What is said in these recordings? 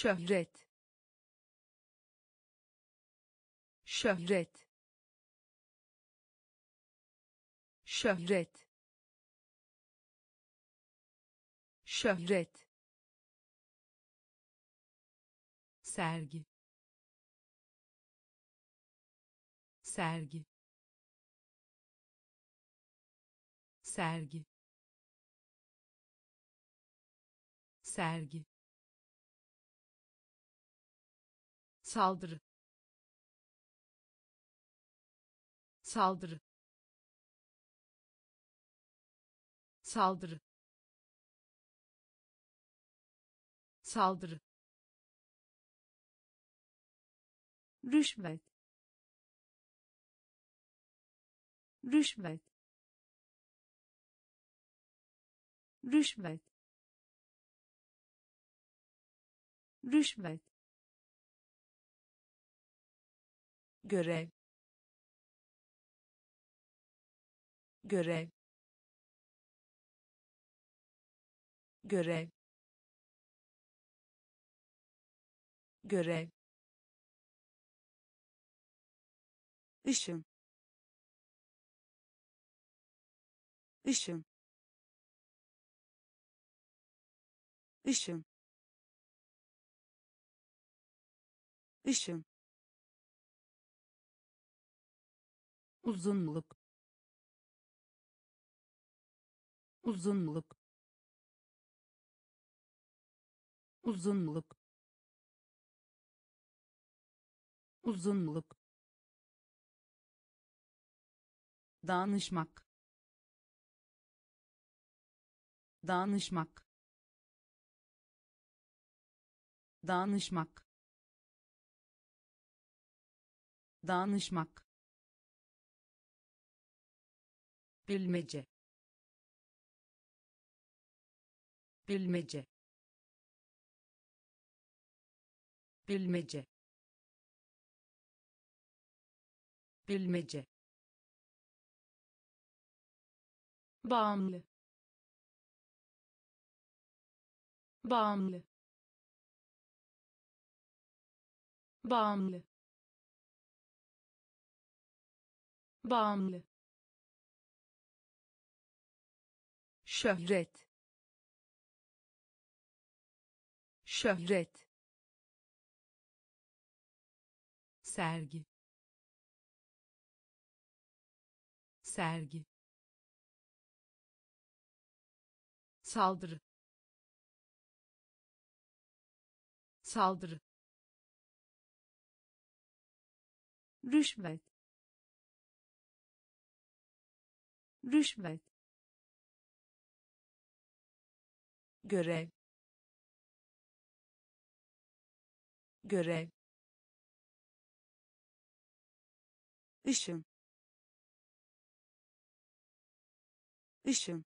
şöhret. Şöhret. Şöhret. Şöhret. Sergi. Sergi. Sergi. Sergi saldırı. Saldırı. Saldırı. Saldırı. Rüşvet. Rüşvet. Rüşvet. Rüşvet görev görev görev görev ışın ışın ışın ışın uzunluk. Uzunluk. Uzunluk. Uzunluk. Danışmak. Danışmak. Danışmak. Danışmak bilmece. Bilmece. Bilmece. Bilmece. Bağımlı. Bağımlı. Bağımlı. Bağımlı şöhret. Şöhret. Sergi. Sergi. Saldırı. Saldırı. Rüşvet. Rüşvet görev görev ışın ışın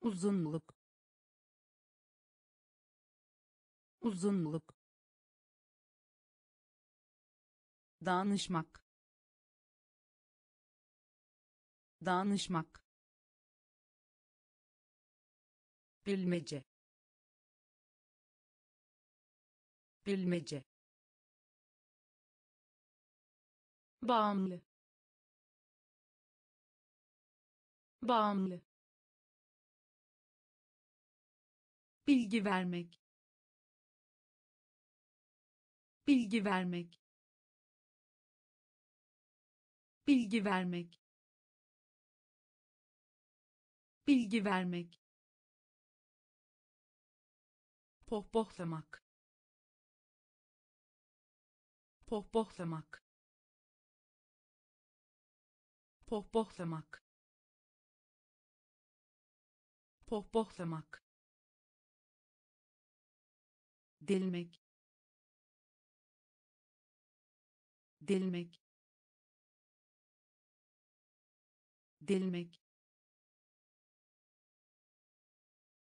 uzunluk. Uzunluk. Danışmak. Danışmak bilmece. Bilmece. Bağımlı. Bağımlı. Bilgi vermek. Bilgi vermek. Bilgi vermek. Bilgi vermek pohpohlamak. Pohpohlamak. Pohpohlamak. Pohpohlamak. Delmek. Delmek. Delmek.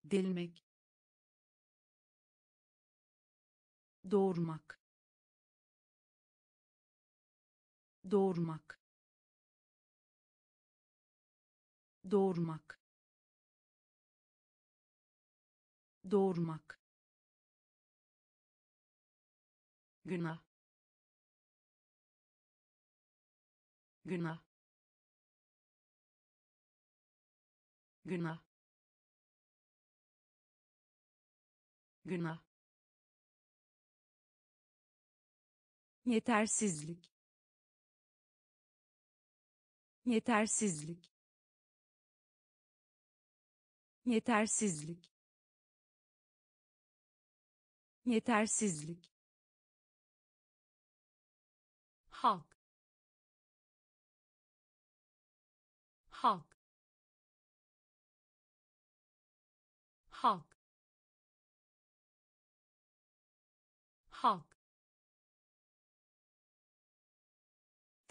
Delmek doğurmak. Doğurmak. Doğurmak. Doğurmak. Günah. Günah. Günah. Günah yetersizlik. Yetersizlik. Yetersizlik. Yetersizlik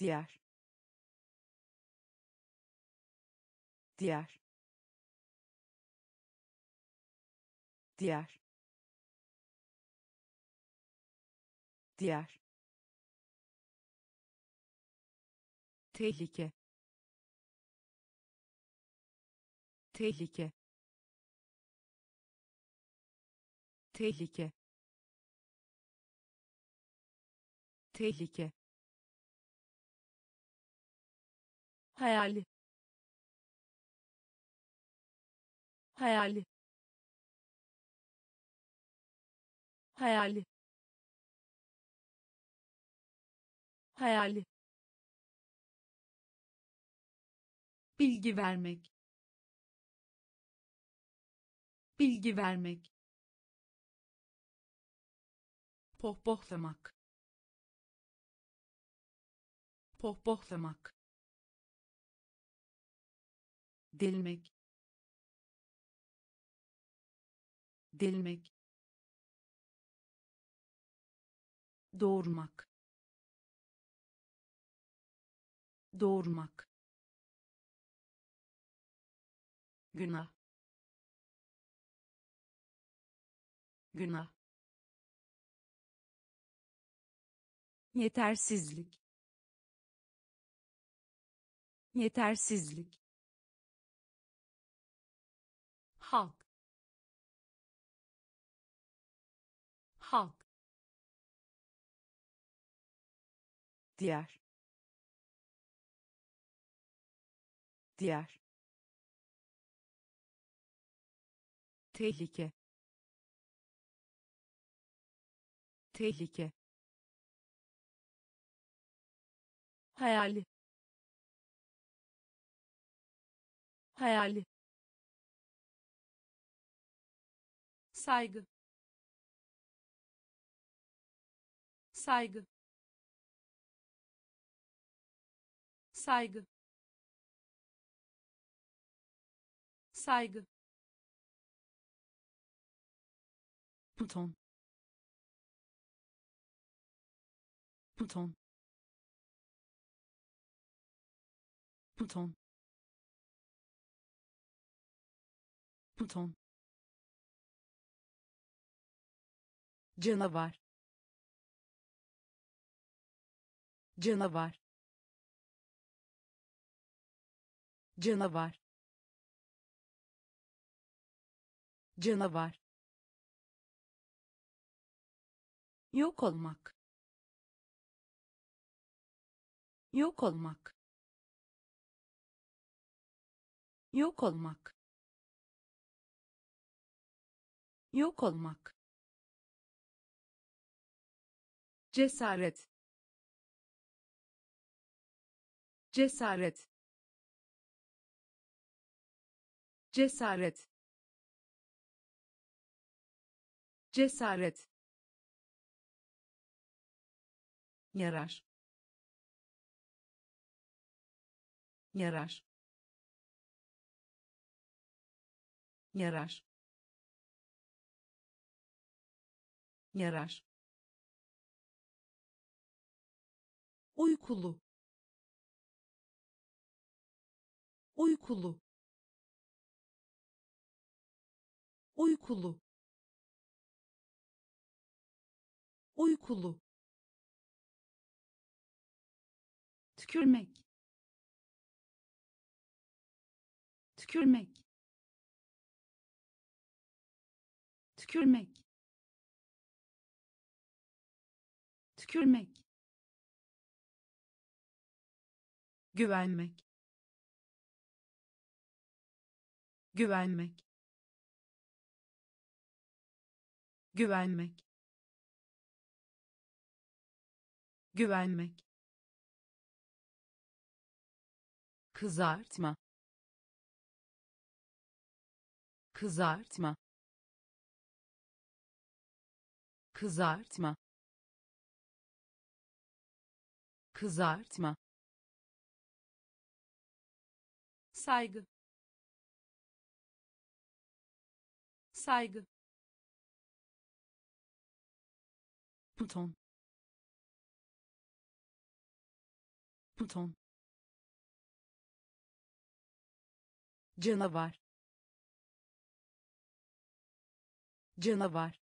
diğer. Diğer. Diğer. Diğer. Tehlike. Tehlike. Tehlike. Tehlike hayali. Hayali. Hayali. Hayali. Bilgi vermek. Bilgi vermek. Pohpohlamak. Pohpohlamak delmek. Delmek. Doğurmak. Doğurmak. Günah. Günah. Yetersizlik. Yetersizlik diğer. Diğer. Tehlike. Tehlike. Hayali. Hayali. Saygı. Saygı saygı. Saygı. Buton. Buton. Buton. Buton. Canavar. Canavar canavar. Canavar. Yok olmak. Yok olmak. Yok olmak. Yok olmak. Cesaret. Cesaret cesaret. Cesaret. Yarar. Yarar. Yarar. Yarar. Uykulu. Uykulu uykulu. Uykulu. Tükürmek. Tükürmek. Tükürmek. Tükürmek. Güvenmek. Güvenmek güvenmek. Güvenmek. Kızartma. Kızartma. Kızartma. Kızartma. Saygı. Saygı bouton bouton canavar. Canavar.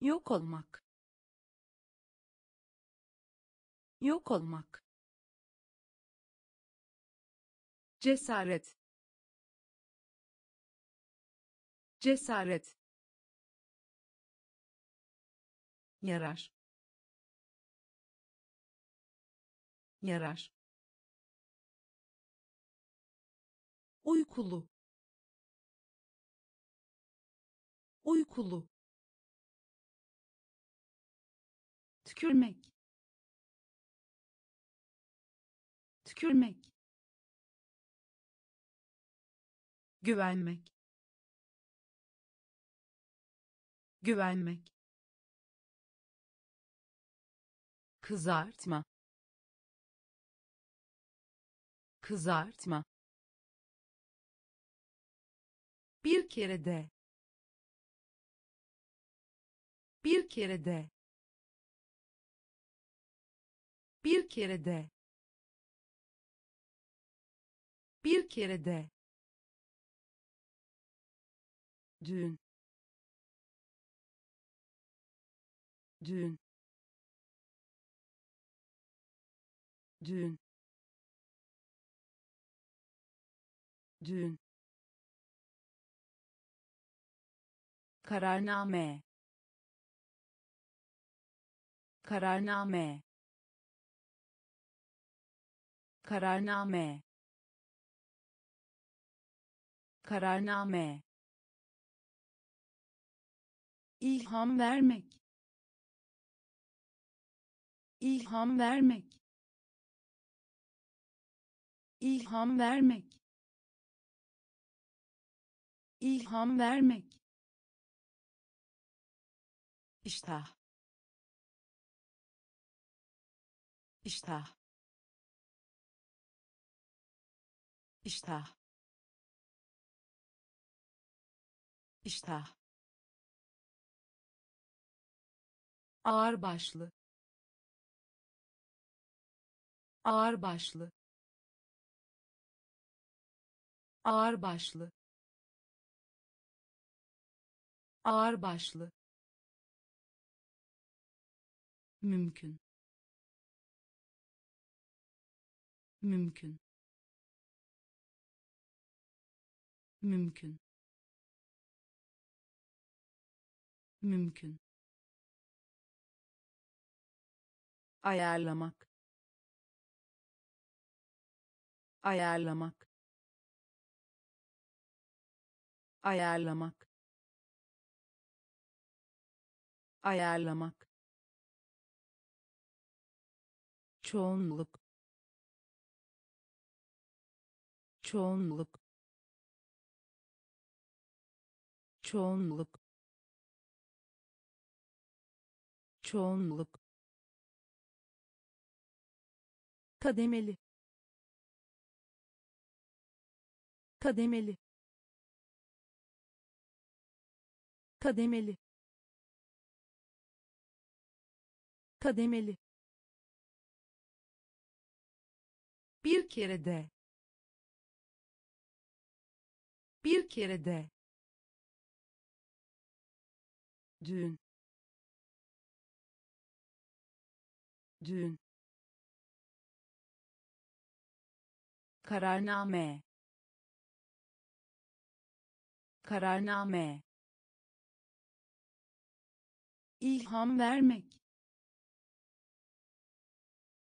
Yok olmak. Yok olmak. Cesaret. Cesaret yarar. Yarar. Uykulu. Uykulu. Tükürmek. Tükürmek. Güvenmek. Güvenmek kızartma. Kızartma. Bir kere de. Bir kere de. Bir kere de. Bir kere de. Düğün düğün düğün. Düğün. Kararname. Kararname. Kararname. Kararname. İlham vermek. İlham vermek ilham vermek. İlham vermek. İştah. İştah. İştah. İştah. Ağır başlı ağır başlı ağır başlı ağır başlı mümkün. Mümkün. Mümkün. Mümkün. Ayarlamak. Ayarlamak ayarlamak. Ayarlamak. Çoğunluk. Çoğunluk. Çoğunluk. Çoğunluk. Kademeli. Kademeli kademeli. Kademeli. Bir kere de. Bir kere de. Düğün düğün kararname. Kararname ilham vermek.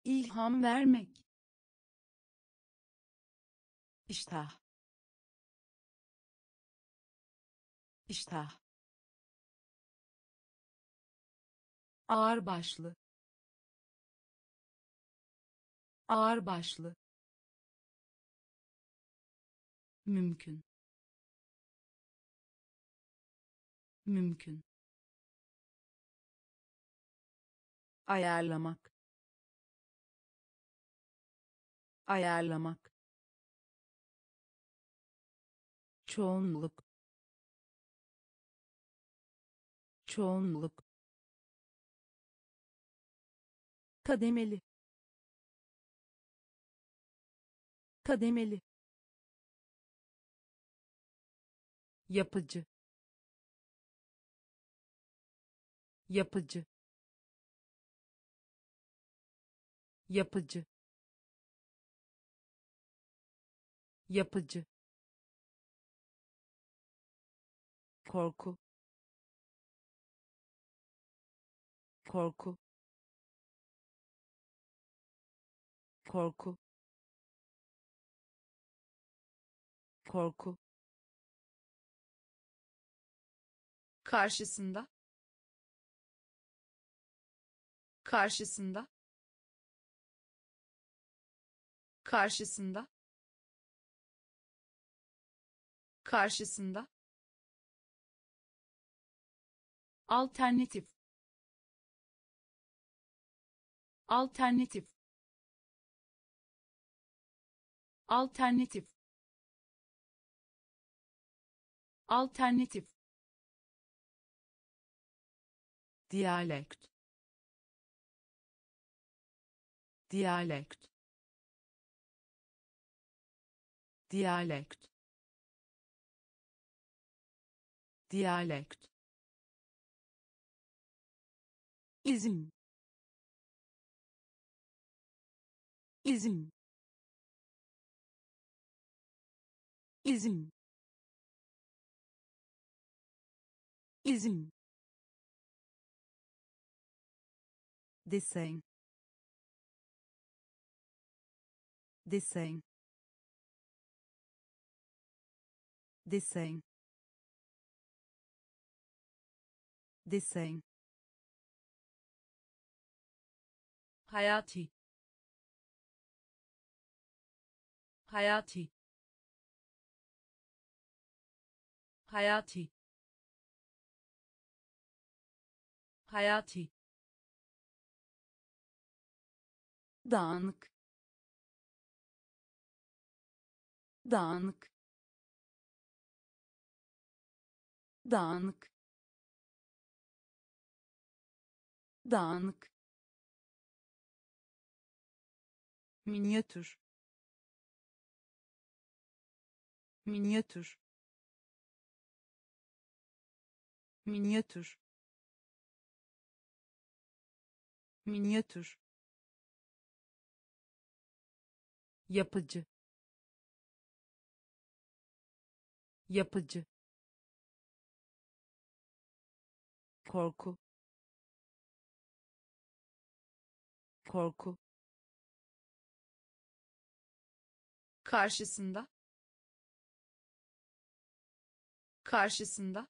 İlham vermek. İştah. İştah. Ağırbaşlı. Ağırbaşlı. Mümkün. Mümkün ayarlamak. Ayarlamak. Çoğunluk. Çoğunluk. Kademeli. Kademeli. Yapıcı. Yapıcı yapıcı. Yapıcı. Korku. Korku. Korku. Korku. Karşısında. Karşısında karşısında. Karşısında. Alternatif. Alternatif. Alternatif. Alternatif. Diyalekt diyalekt diyalekt diyalekt izin izin izin izin desen desen desen desen hayati. Hayati. Hayati. Hayati. Dağınık. Dağınık dağınık dağınık minyatür minyatür minyatür minyatür yapıcı yapıcı korku. Korku. Karşısında. Karşısında.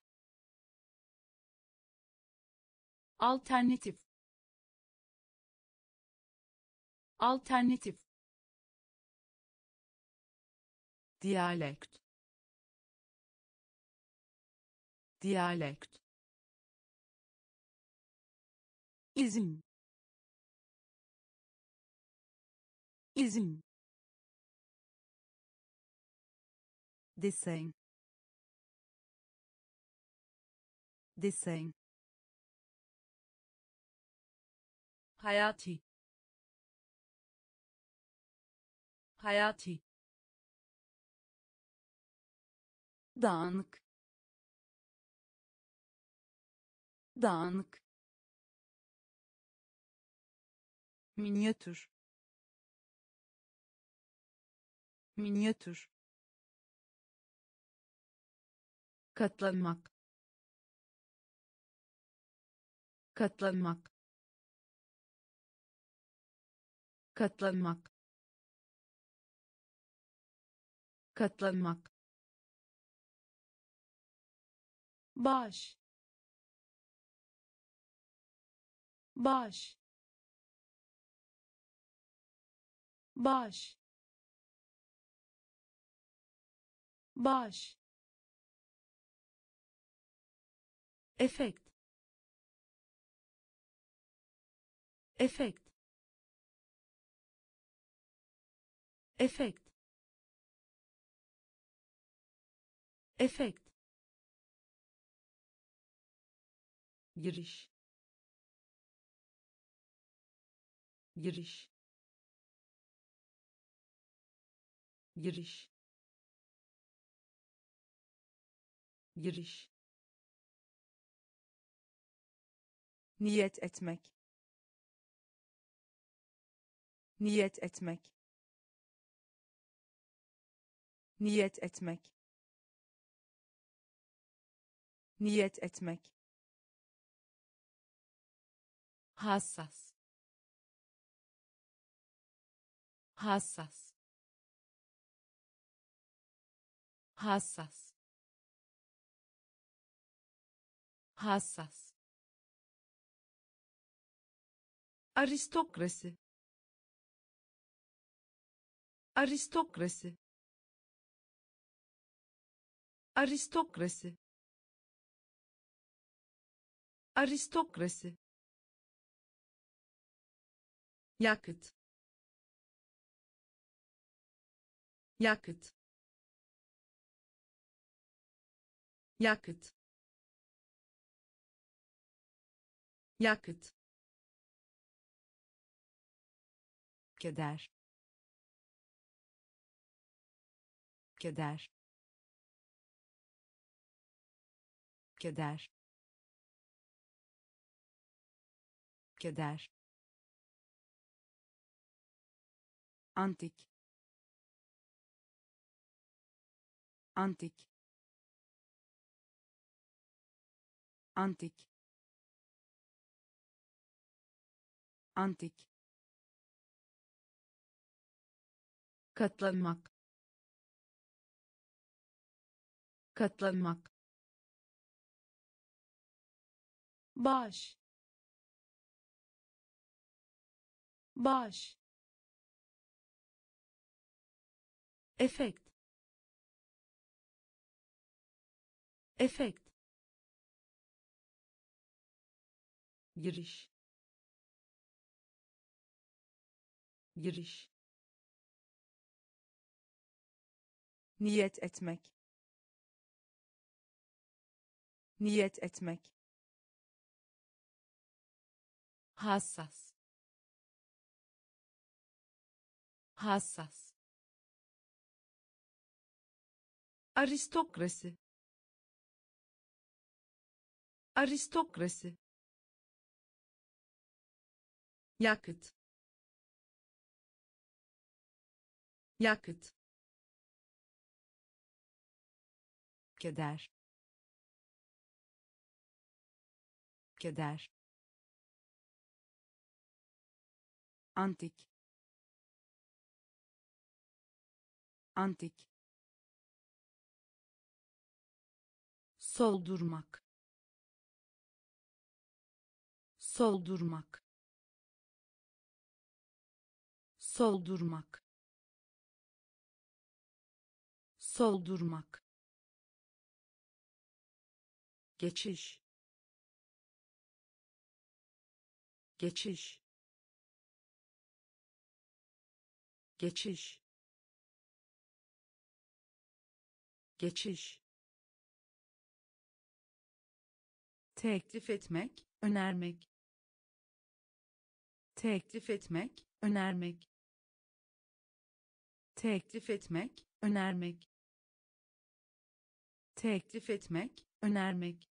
Alternatif. Alternatif. Diyalekt. Diyalekt izin izin desen desen hayati. Hayati. Dağınık. Dağınık minyatür. Minyatür. Katlanmak. Katlanmak. Katlanmak. Katlanmak. Baş. Baş baş. Baş. Efekt. Efekt. Efekt. Efekt. Giriş. Giriş giriş. Giriş. Niyet etmek. Niyet etmek. Niyet etmek. Niyet etmek. Hassas. Hassas hassas. Hassas. Aristokrasi. Aristokrasi. Aristokrasi. Aristokrasi. Yakıt. Yakıt yakıt. Yakıt. Keder. Keder. Keder. Keder. Antik. Antik antik. Antik. Katlanmak. Katlanmak. Baş. Baş. Efekt. Efekt giriş. Giriş. Niyet etmek. Niyet etmek. Hassas. Hassas. Aristokrasi. Aristokrasi yakıt. Yakıt. Keder. Keder. Antik. Antik. Soldurmak. Soldurmak soldurmak. Soldurmak. Geçiş. Geçiş. Geçiş. Geçiş. Teklif etmek önermek. Teklif etmek önermek teklif etmek önermek. Teklif etmek önermek.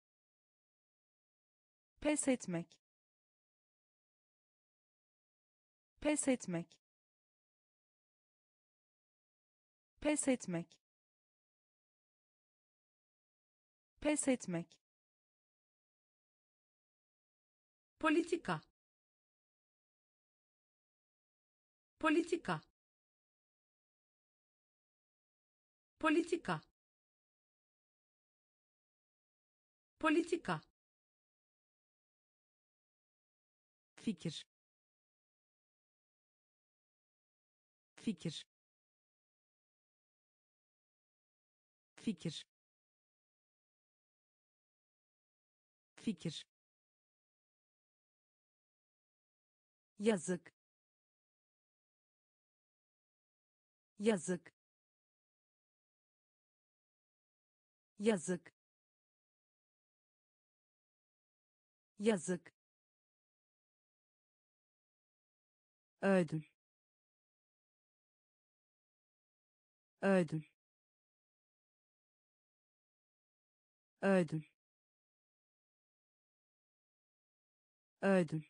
Pes etmek. Pes etmek. Pes etmek. Pes etmek. Politika. Politika politika. Politika. Fikir. Fikir. Fikir. Fikir. Yazık. Yazık yazık. Yazık. Ödül. Ödül. Ödül. Ödül.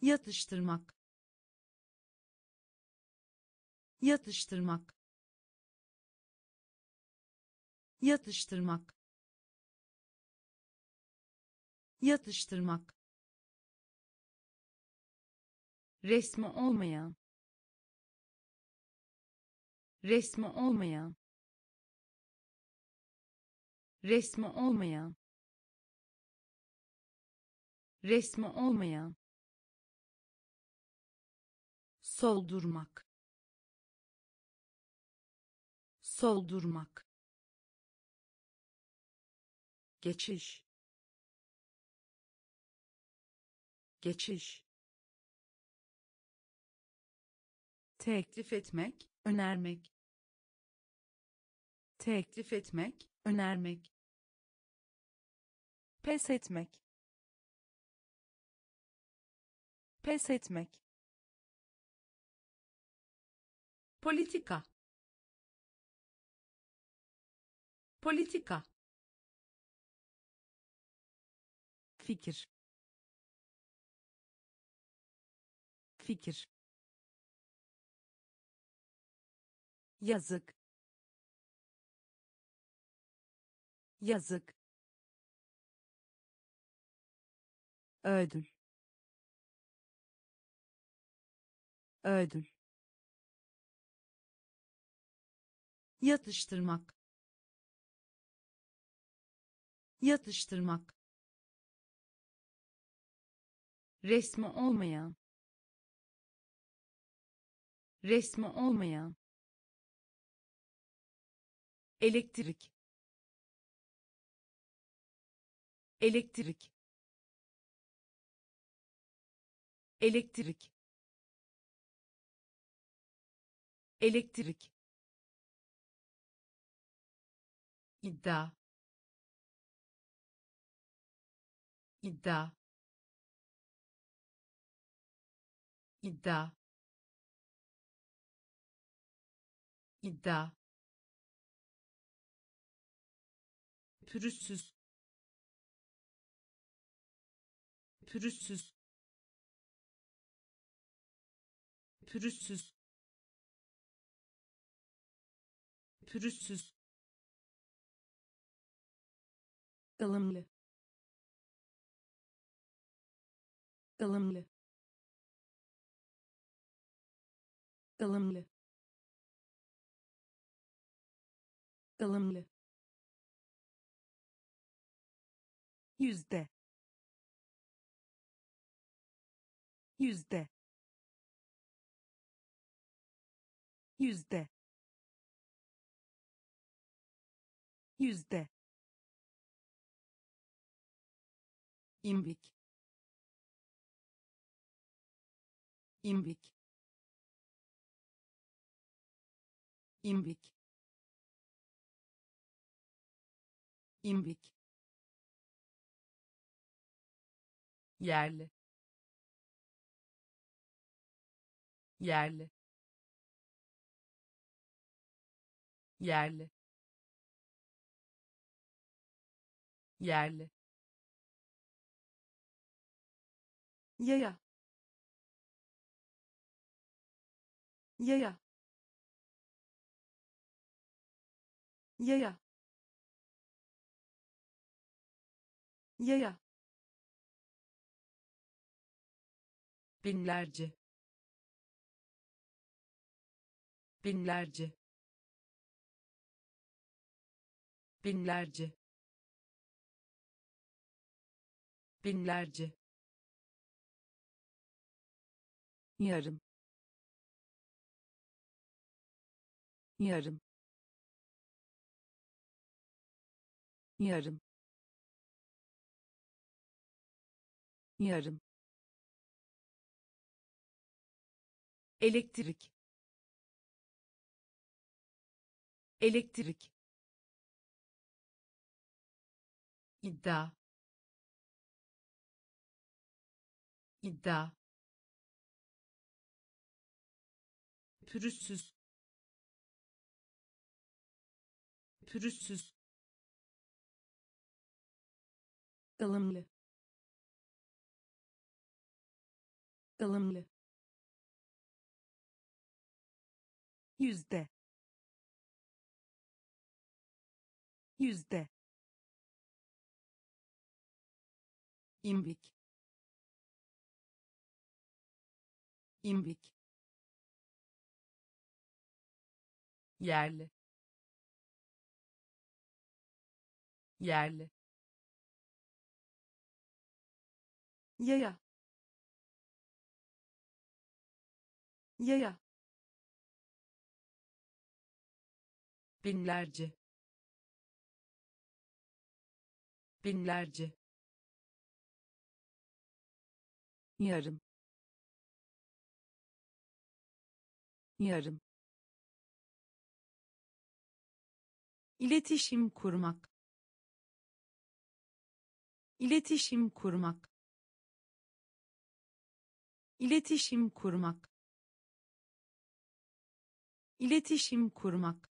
Yatıştırmak. Yatıştırmak yatıştırmak. Yatıştırmak. Resmi olmayan. Resmi olmayan. Resmi olmayan. Resmi olmayan. Soldurmak. Soldurmak geçiş. Geçiş. Teklif etmek önermek. Teklif etmek önermek. Pes etmek. Pes etmek. Politika. Politika fikir. Fikir. Yazık. Yazık. Ödül. Ödül. Yatıştırmak. Yatıştırmak resmi olmayan. Resmi olmayan. Elektrik. Elektrik. Elektrik. Elektrik. İddia. İddia iddia. İddia. Pürüzsüz. Pürüzsüz. Pürüzsüz. Pürüzsüz. Ilımlı ılımlı ılımlı ılımlı yüzde. Yüzde. Yüzde. Yüzde. İmbik. İmbik imbik. İmbik. Yerli. Yerli. Yerli. Yerli. Yaya. Yaya yaya. Yaya. Binlerce. Binlerce. Binlerce. Binlerce. Yarım. Yarım yarım. Yarım. Elektrik. Elektrik. İddia. İddia. Pürüzsüz. Pürüzsüz ılımlı ılımlı yüzde. Yüzde. İmbik. İmbik. Yerli. Yerli yaya. Yaya. Binlerce. Binlerce. Yarım. Yarım. İletişim kurmak. İletişim kurmak iletişim kurmak. İletişim kurmak.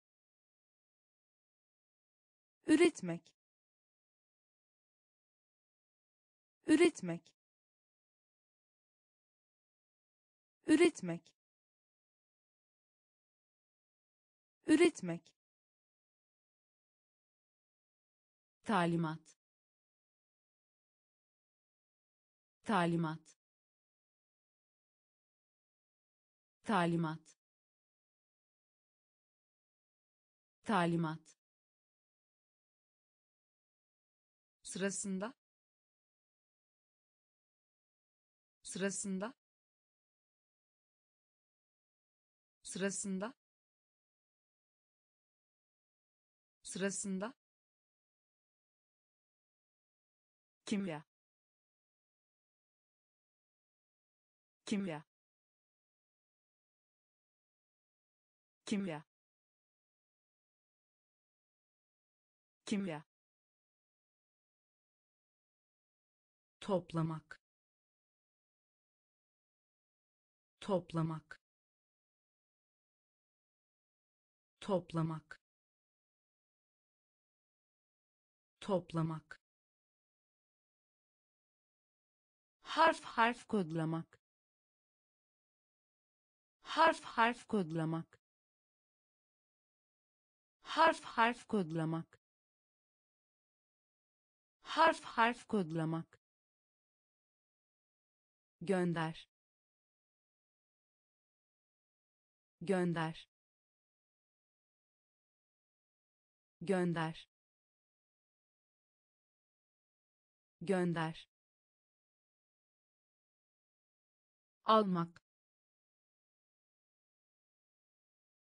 Üretmek. Üretmek. Üretmek. Üretmek. Talimat. Talimat talimat. Talimat. Sırasında. Sırasında. Sırasında. Sırasında. Kimya. Kimya kimya. Kimya. Toplamak. Toplamak. Toplamak. Toplamak. Harf harf kodlamak. Harf harf kodlamak harf harf kodlamak. Harf harf kodlamak. Gönder. Gönder. Gönder. Gönder. Almak.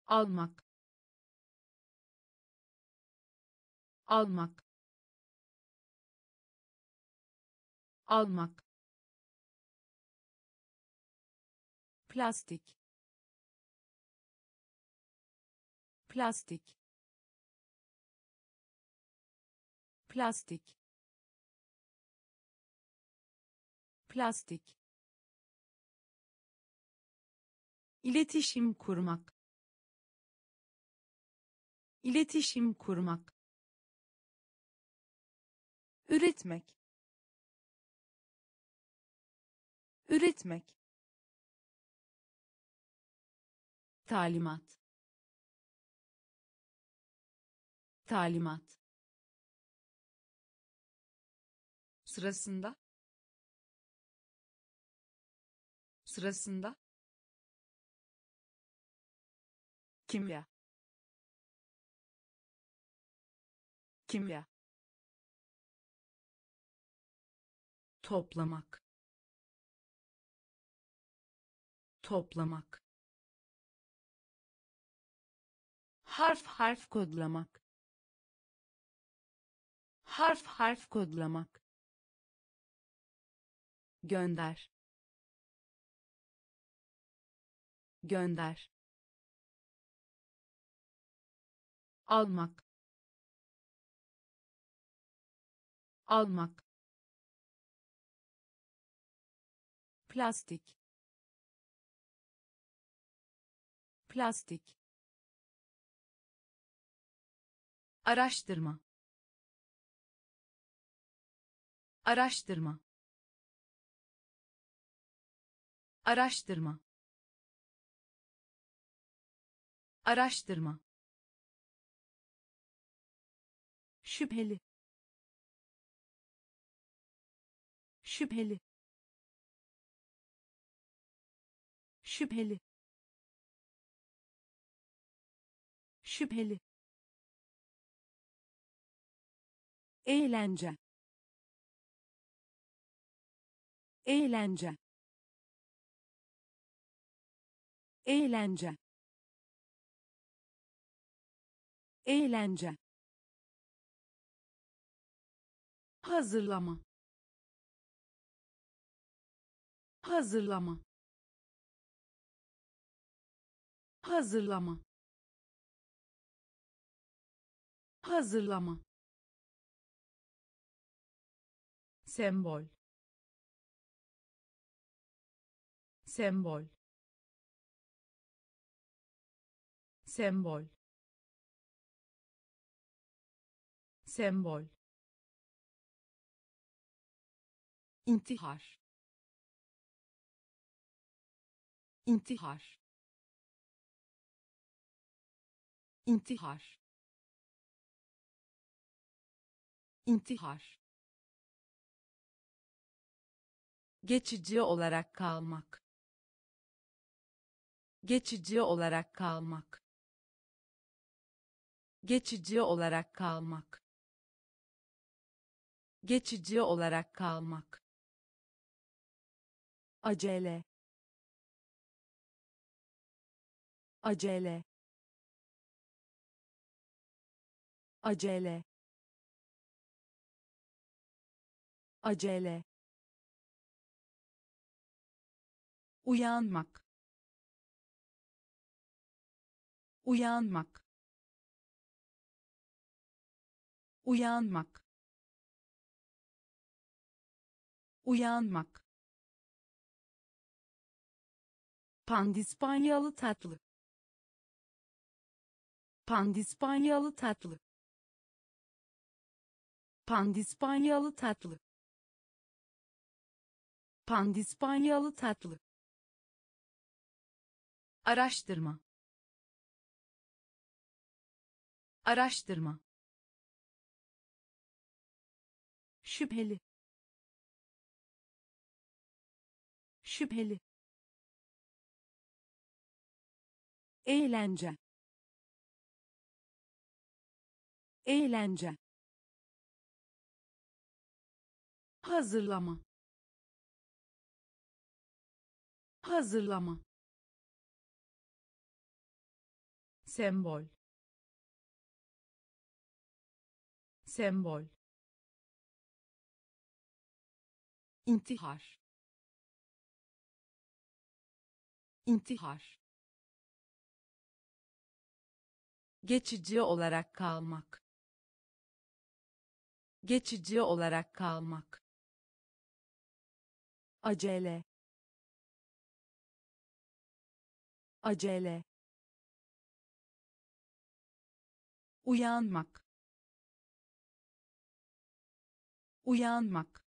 Almak almak. Almak. Plastik. Plastik. Plastik. Plastik. İletişim kurmak. İletişim kurmak üretmek. Üretmek. Talimat. Talimat. Sırasında. Sırasında. Kimya. Kimya toplamak. Toplamak. Harf harf kodlamak. Harf harf kodlamak. Gönder. Gönder. Almak. Almak plastik. Plastik. Araştırma. Araştırma. Araştırma. Araştırma. Şüpheli. Şüpheli şüpheli. Şüpheli. Eğlence. Eğlence. Eğlence. Eğlence. Hazırlama. Hazırlama hazırlama. Hazırlama. Sembol. Sembol. Sembol. Sembol. İntihar. İntihar intihar. İntihar. Geçici olarak kalmak. Geçici olarak kalmak. Geçici olarak kalmak. Geçici olarak kalmak. Acele. Acele acele. Acele. Uyanmak. Uyanmak. Uyanmak. Uyanmak. Pandispanyalı tatlı. Pandispanyalı tatlı. Pandispanyalı tatlı. Pandispanyalı tatlı. araştırma. Araştırma. Şüpheli. Şüpheli. Eğlence. Eğlence hazırlama. Hazırlama. Sembol. Sembol. İntihar. İntihar. Geçici olarak kalmak. Geçici olarak kalmak acele. Acele. Uyanmak. Uyanmak.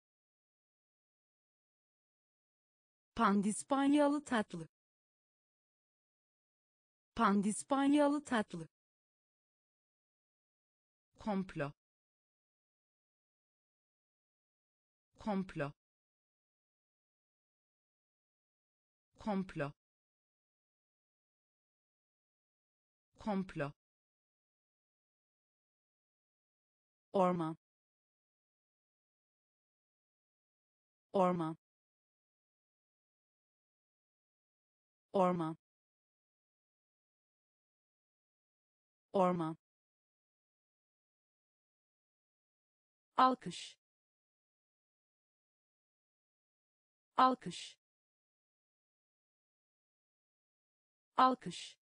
Pandispanyalı tatlı. Pandispanyalı tatlı. Komplo. Komplo komplo. Komplo. Orman orman orman orman alkış. Alkış alkış.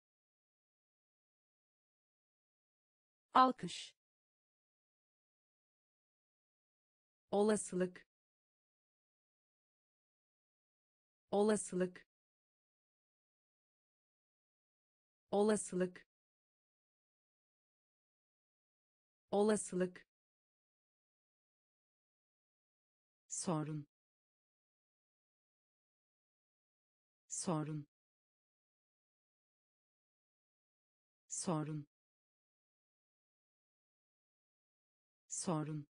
Alkış. Olasılık. Olasılık. Olasılık. Olasılık. Sorun. Sorun sorun. Sorun.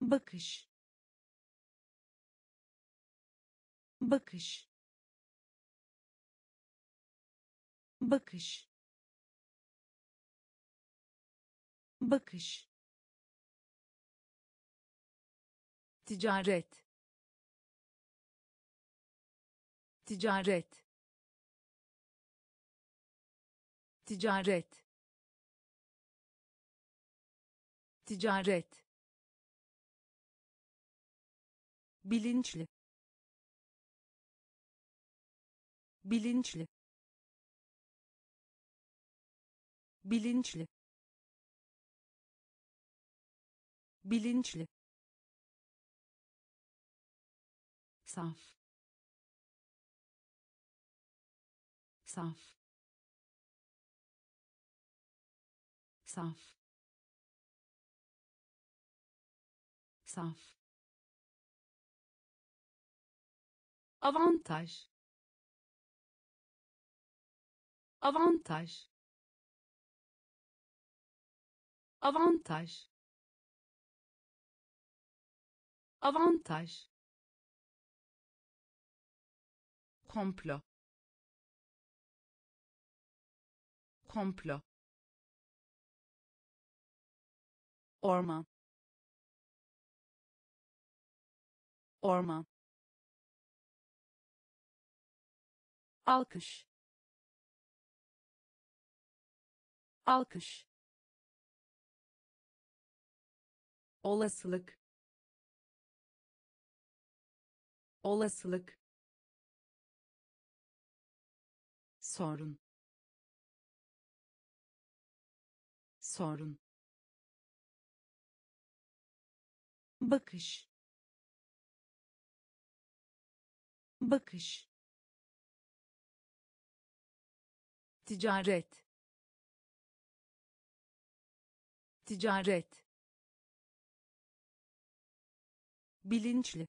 Bakış. Bakış. Bakış. Bakış. Ticaret. Ticaret ticaret. Ticaret. Bilinçli. Bilinçli. Bilinçli. Bilinçli. Saf. Saf saf. Saf. Avantaj. Avantaj. Avantaj. Avantaj. Komplo. Komplo orman orman alkış. Alkış. Olasılık. Olasılık. Sorun. Sorun bakış. Bakış. Ticaret. Ticaret. Bilinçli.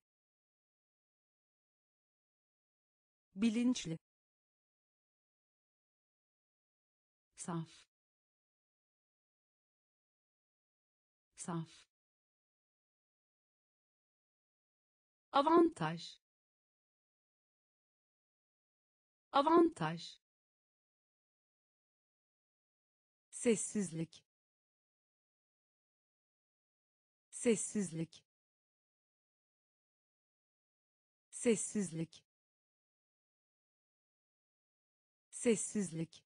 Bilinçli. Saf. Saf avantaj. Avantaj. Sessizlik. Sessizlik. Sessizlik. Sessizlik.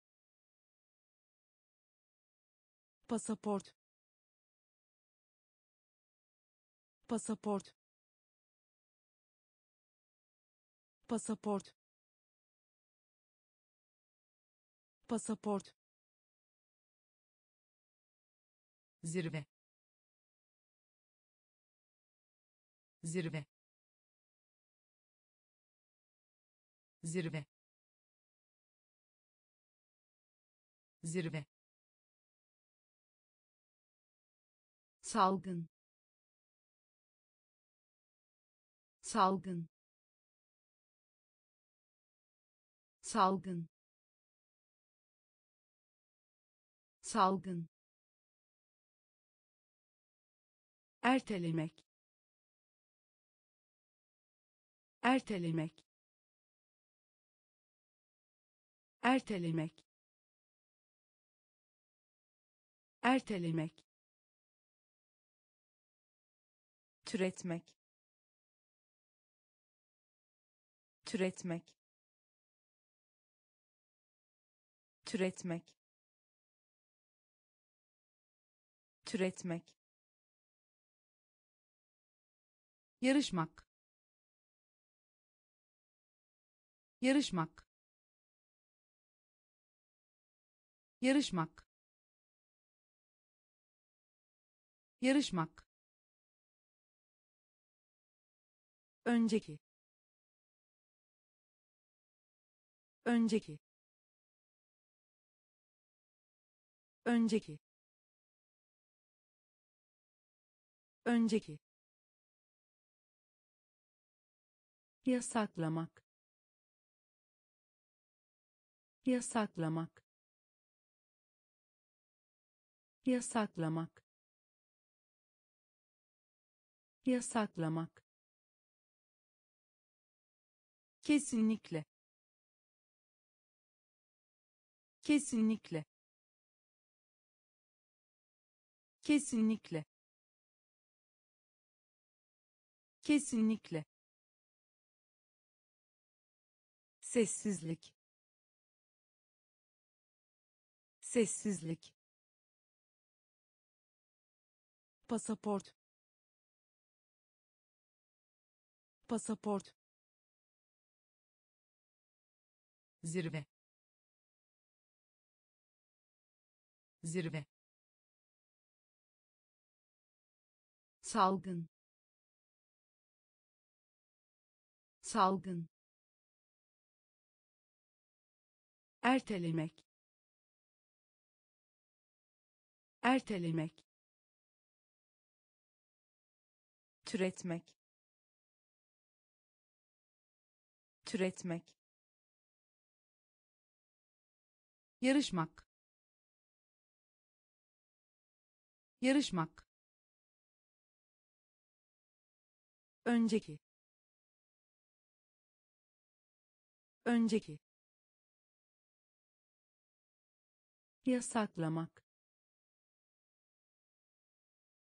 Pasaport. Pasaport pasaport. Pasaport. Zirve. Zirve. Zirve. Zirve. Salgın. Salgın salgın. Salgın. Ertelemek. Ertelemek. Ertelemek. Ertelemek. Türetmek. Türetmek türetmek. Türetmek. Yarışmak. Yarışmak. Yarışmak. Yarışmak. Önceki. Önceki önceki. Önceki. Yasaklamak. Yasaklamak. Yasaklamak. Yasaklamak. Kesinlikle. Kesinlikle kesinlikle. Kesinlikle. Sessizlik. Sessizlik. Pasaport. Pasaport. Zirve. Zirve salgın. Salgın. Ertelemek. Ertelemek. Türetmek. Türetmek. Yarışmak. Yarışmak önceki. Önceki. Yasaklamak.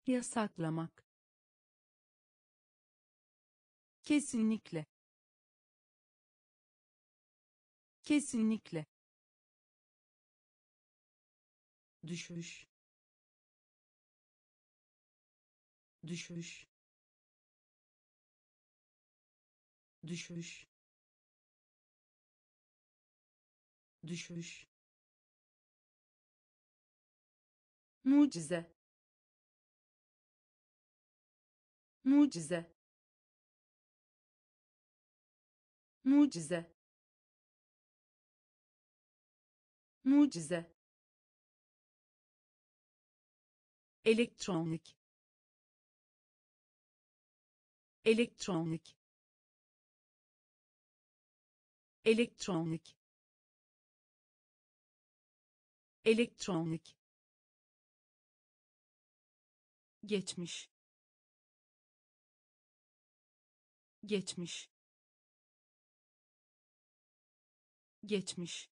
Yasaklamak. Kesinlikle. Kesinlikle. Düşüş. Düşüş düşüş. Düşüş. Mucize. Mucize. Mucize. Mucize. Elektronik. Elektronik elektronik. Elektronik. Geçmiş. Geçmiş. Geçmiş.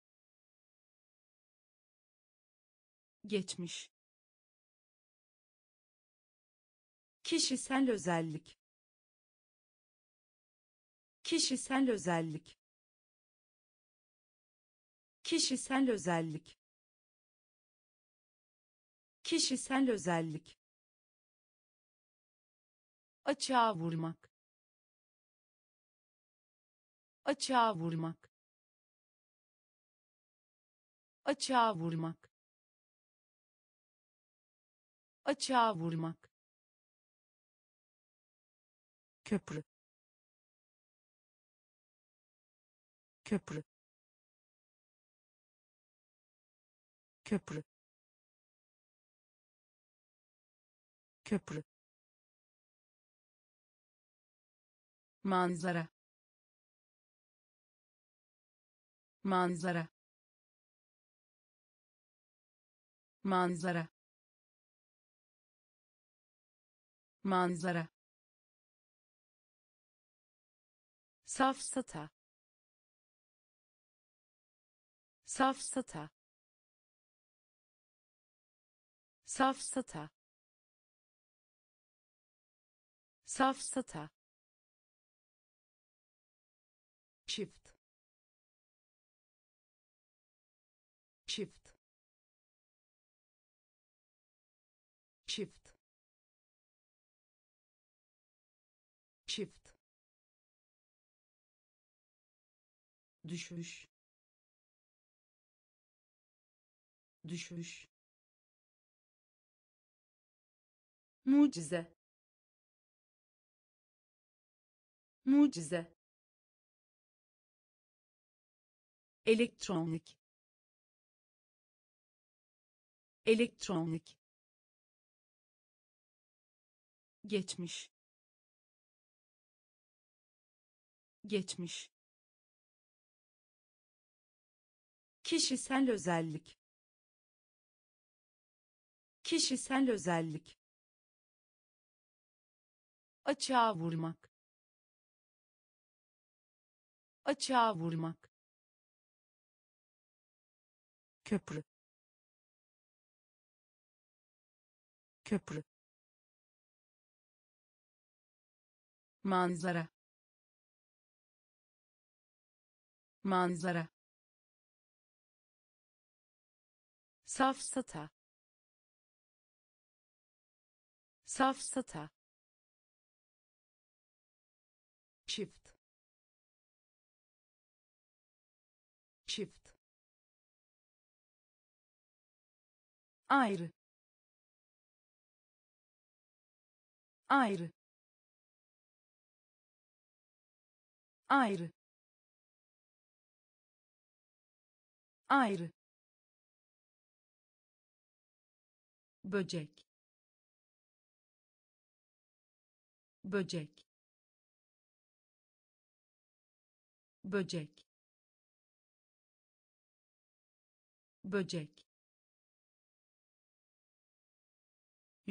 Geçmiş. Kişisel özellik. Kişisel özellik kişisel özellik. Kişisel özellik. Açığa vurmak. Açığa vurmak. Açığa vurmak. Açığa vurmak. Köprü. Köprü köprü. Köprü. Manzara. Manzara. Manzara. Manzara. Safsata. Safsata safsata. Safsata. Çift. Çift. Çift. Çift. Düşüş. Düşüş mucize. Mucize. Elektronik. Elektronik. Geçmiş. Geçmiş. Kişisel özellik. Kişisel özellik açığa vurmak. Açığa vurmak. Köprü. Köprü. Manzara. Manzara. Safsata. Safsata ayrı. Ayrı. Ayrı. Ayrı. Böcek. Böcek. Böcek. Böcek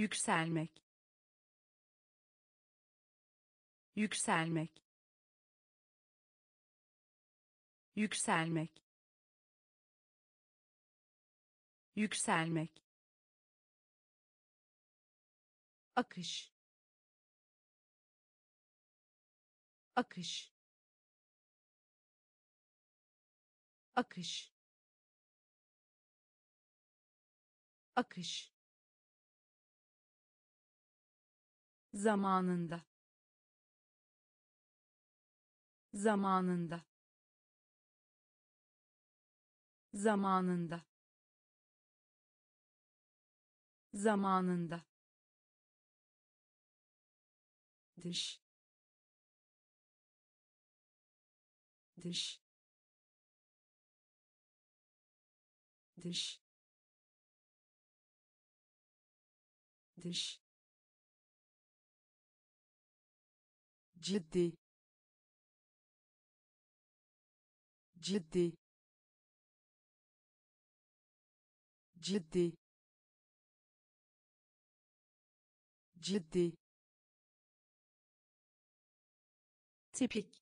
yükselmek. Yükselmek. Yükselmek. Yükselmek. Akış. Akış. Akış. Akış zamanında zamanında zamanında zamanında dış dış dış dış ciddi ciddi ciddi ciddi. Tipik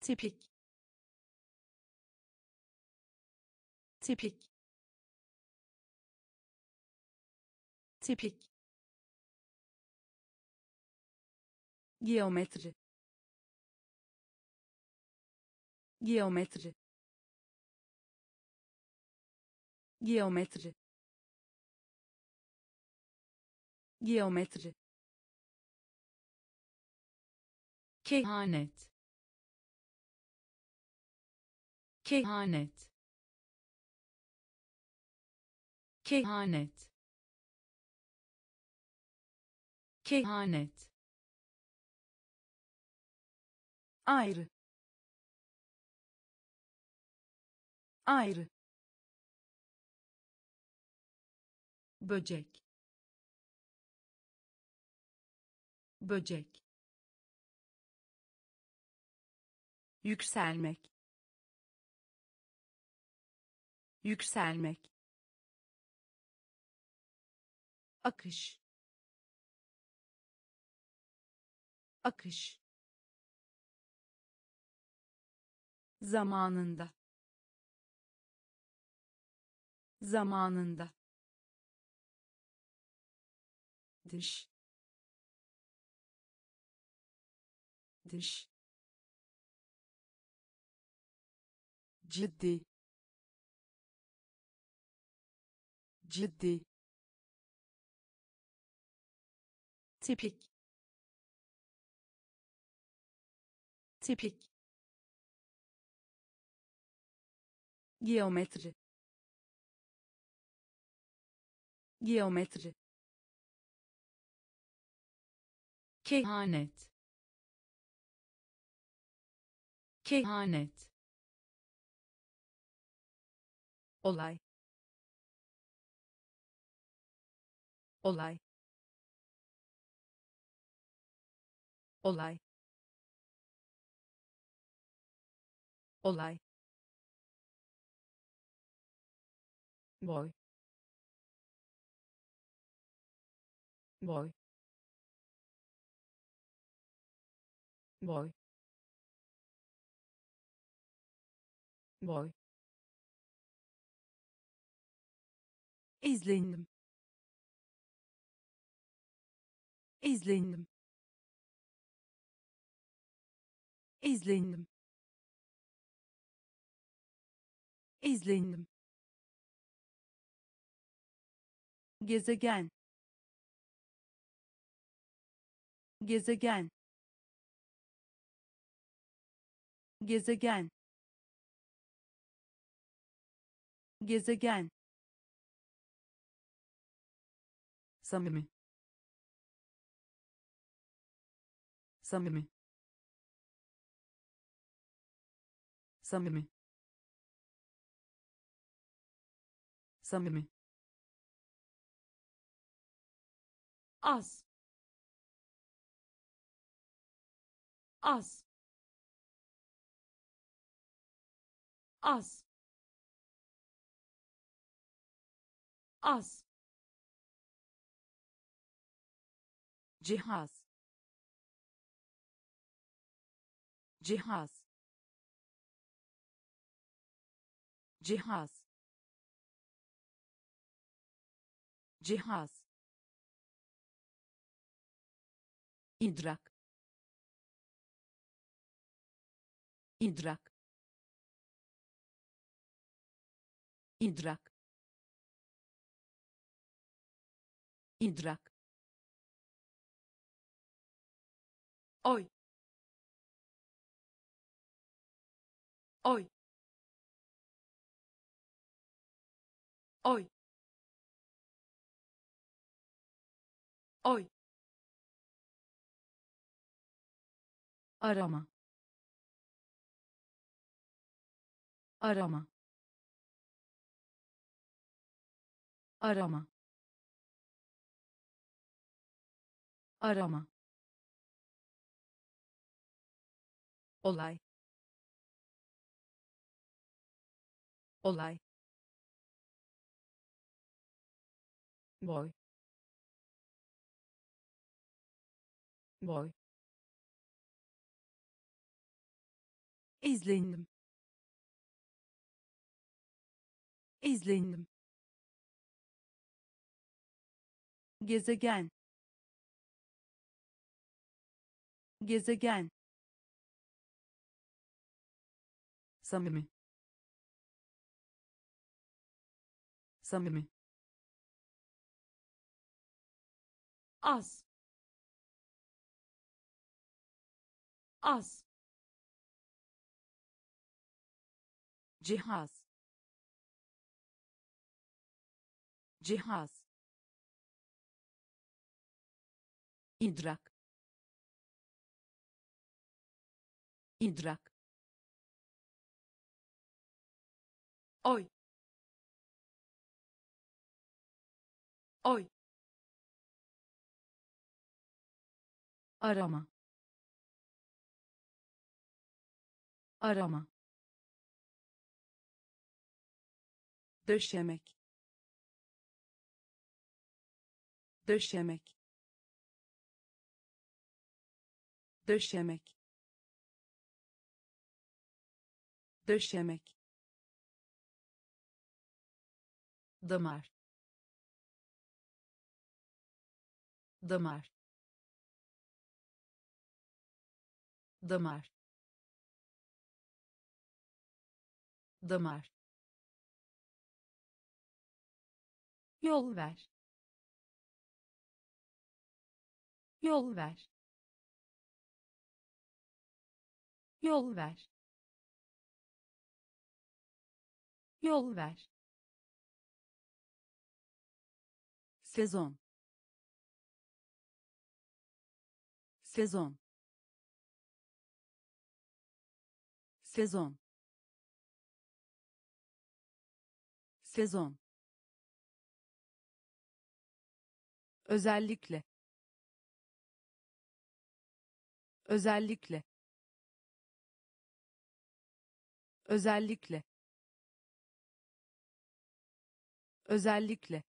tipik tipik tipik geometri. Geometri. Geometri. Geometri. Kehanet. Kehanet. Kehanet. Kehanet ayrı. Ayrı. Böcek. Böcek. Yükselmek. Yükselmek. Akış. Akış zamanında. Zamanında. Dış. Dış. Ciddi. Ciddi. Tipik. Tipik geometri. Geometri. Kehanet. Kehanet. Olay. Olay. Olay. Olay boy boy boy boy izlendim izlendim izlendim izlendim gezegen. Gezegen. Gezegen. Gezegen. Samimi. Samimi. Samimi. Samimi az az az az cihaz cihaz cihaz cihaz idrak. İdrak. İdrak. İdrak. Oy. Oy. Oy. Oy arama. Arama. Arama. Arama. Olay. Olay. Boy. Boy izlendim izlendim gezegen. Gezegen. Samimi. Samimi. Az. Az cihaz. Cihaz. İdrak. İdrak. Oy. Oy. Arama. Arama döşemek. Döşemek. Döşemek. Döşemek. Damar. Damar. Damar. Damar yol ver. Yol ver. Yol ver. Yol ver. Sezon. Sezon. Sezon. Sezon özellikle. Özellikle. Özellikle. Özellikle.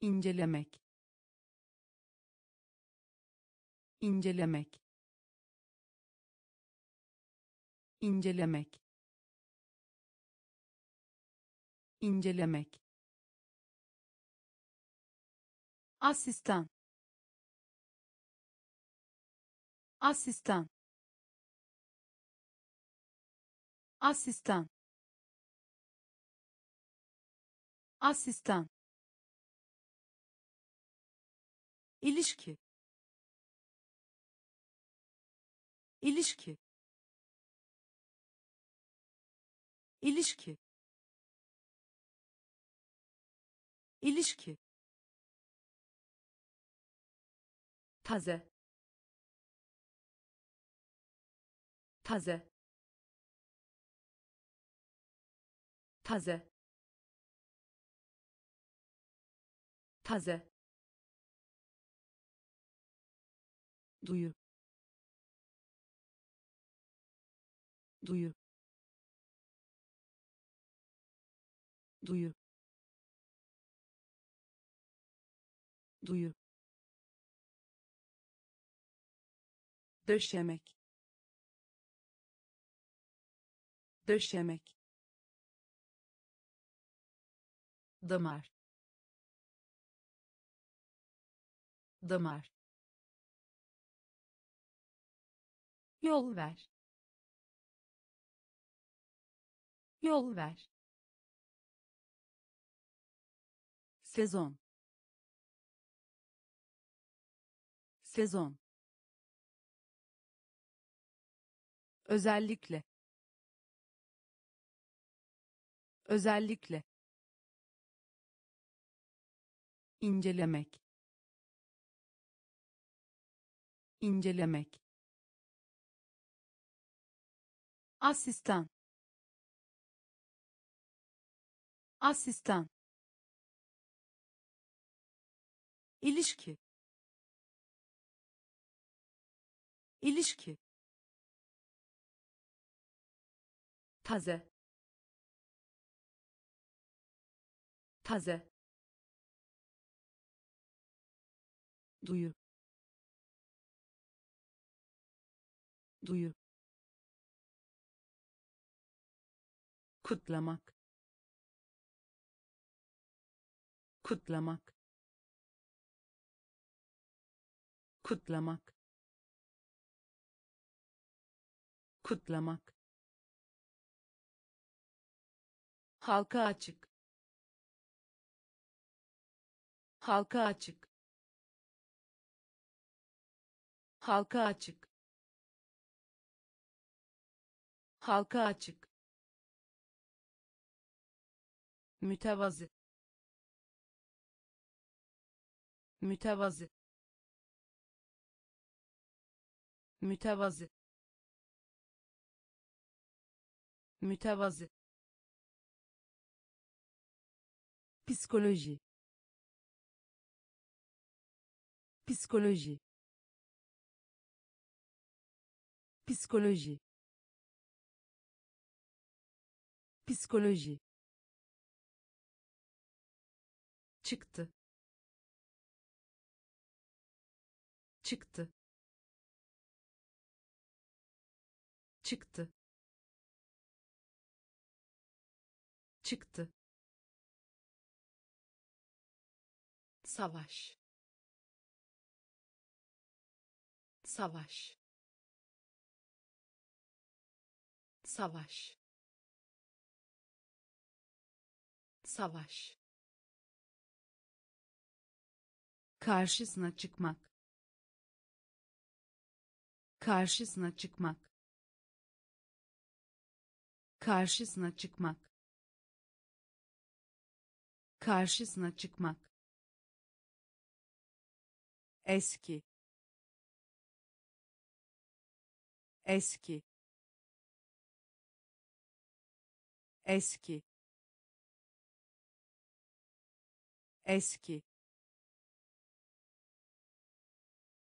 İncelemek. İncelemek. İncelemek. İncelemek asistan. Asistan. Asistan. Asistan. İlişki. İlişki. İlişki. İlişki taze. Taze. Taze. Taze. Duyu. Duyu. Duyu. Duyu döşemek. Döşemek. Damar. Damar. Yol ver. Yol ver. Sezon. Sezon özellikle. Özellikle. İncelemek. İncelemek. Asistan. Asistan. İlişki. İlişki taze. Taze. Duyu. Duyu. Kutlamak. Kutlamak. Kutlamak. Kutlamak halka açık. Halka açık. Halka açık. Halka açık. Mütevazı. Mütevazı. Mütevazı. Mütevazı psikoloji. Psikoloji. Psikoloji. Psikoloji. Çıktı. Çıktı. Çıktı. Çıktı savaş. Savaş. Savaş. Savaş. Karşısına çıkmak. Karşısına çıkmak. Karşısına çıkmak. Karşısına çıkmak eski. Eski. Eski. Eski.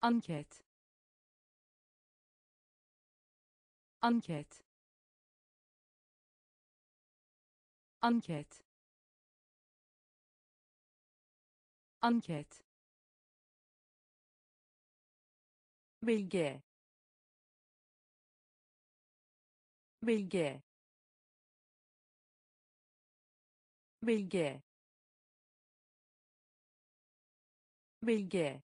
Anket. Anket. Anket. Anket bilge bilge bilge bilge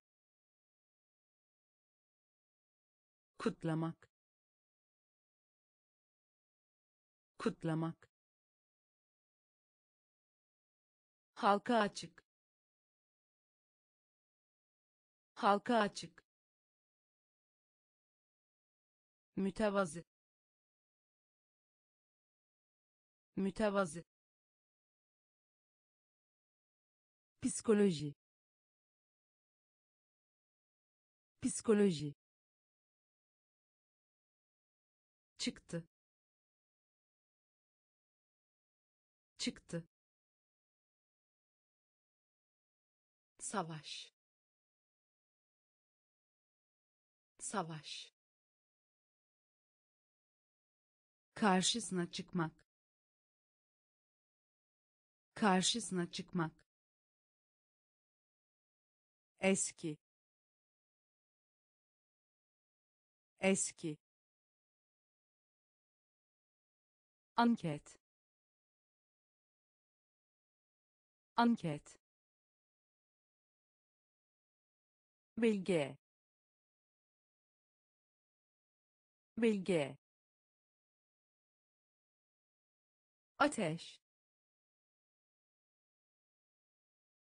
kutlamak kutlamak. Halka açık halka açık mütevazı mütevazı psikoloji psikoloji çıktı çıktı savaş savaş karşısına çıkmak. Karşısına çıkmak. Eski. Eski. Anket. Anket. Bilge. Bilge ateş.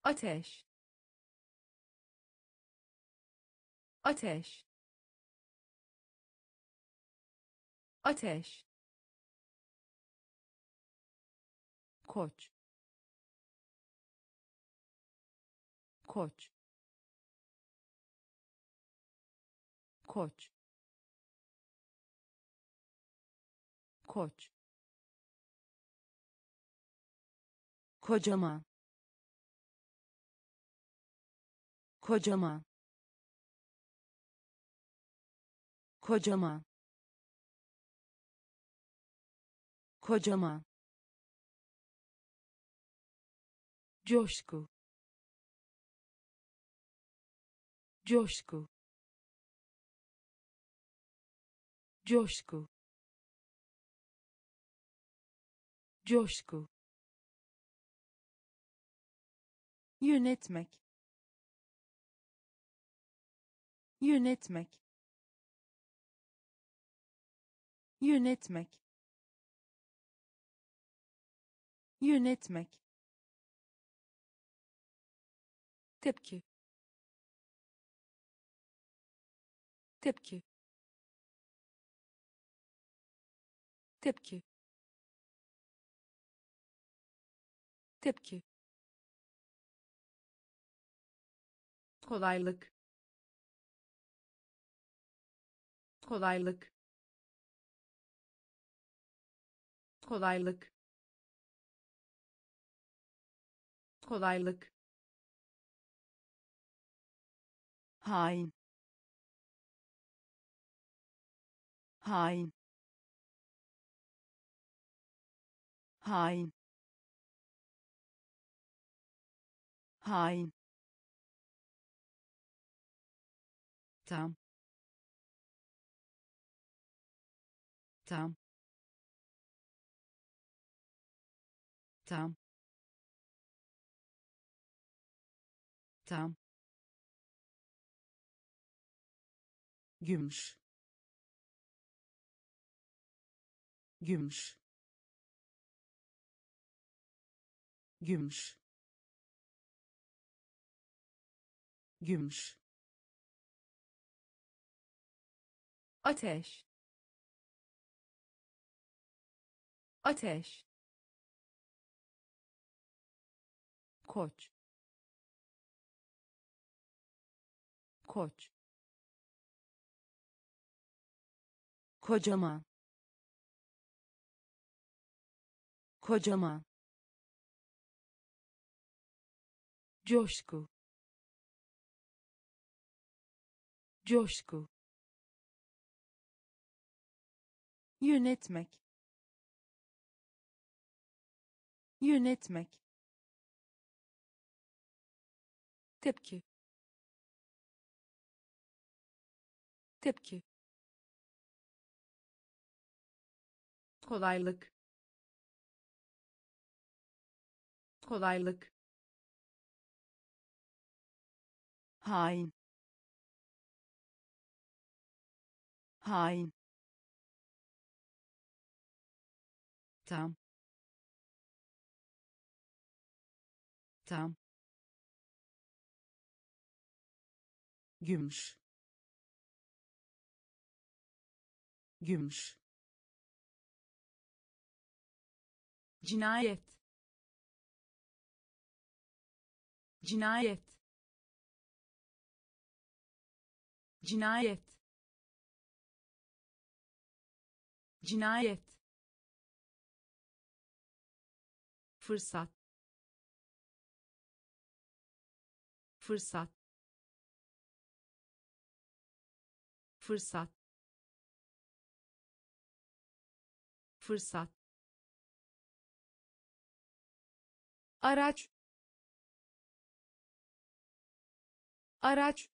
Ateş. Ateş. Ateş. Koç. Koç. Koç. Koç kocaman kocaman kocaman kocaman coşku. Coşku. Coşku. Coşku yönetmek. Yönetmek. Yönetmek. Yönetmek. Tepki. Tepki. Tepki. Tepki kolaylık. Kolaylık. Kolaylık. Kolaylık. Hain. Hain. Hain. Hain tam tam tam tam gümüş. Gümüş. Gümüş. Gümüş ateş. Ateş. Koç. Koç. Kocaman kocaman coşku. Coşku yönetmek. Yönetmek. Tepki. Tepki. Kolaylık. Kolaylık. Hain. Hain tam tam gümüş. Gümüş. Cinayet. Cinayet. Cinayet. Cinayet fırsat. Fırsat. Fırsat. Fırsat. Araç. Araç.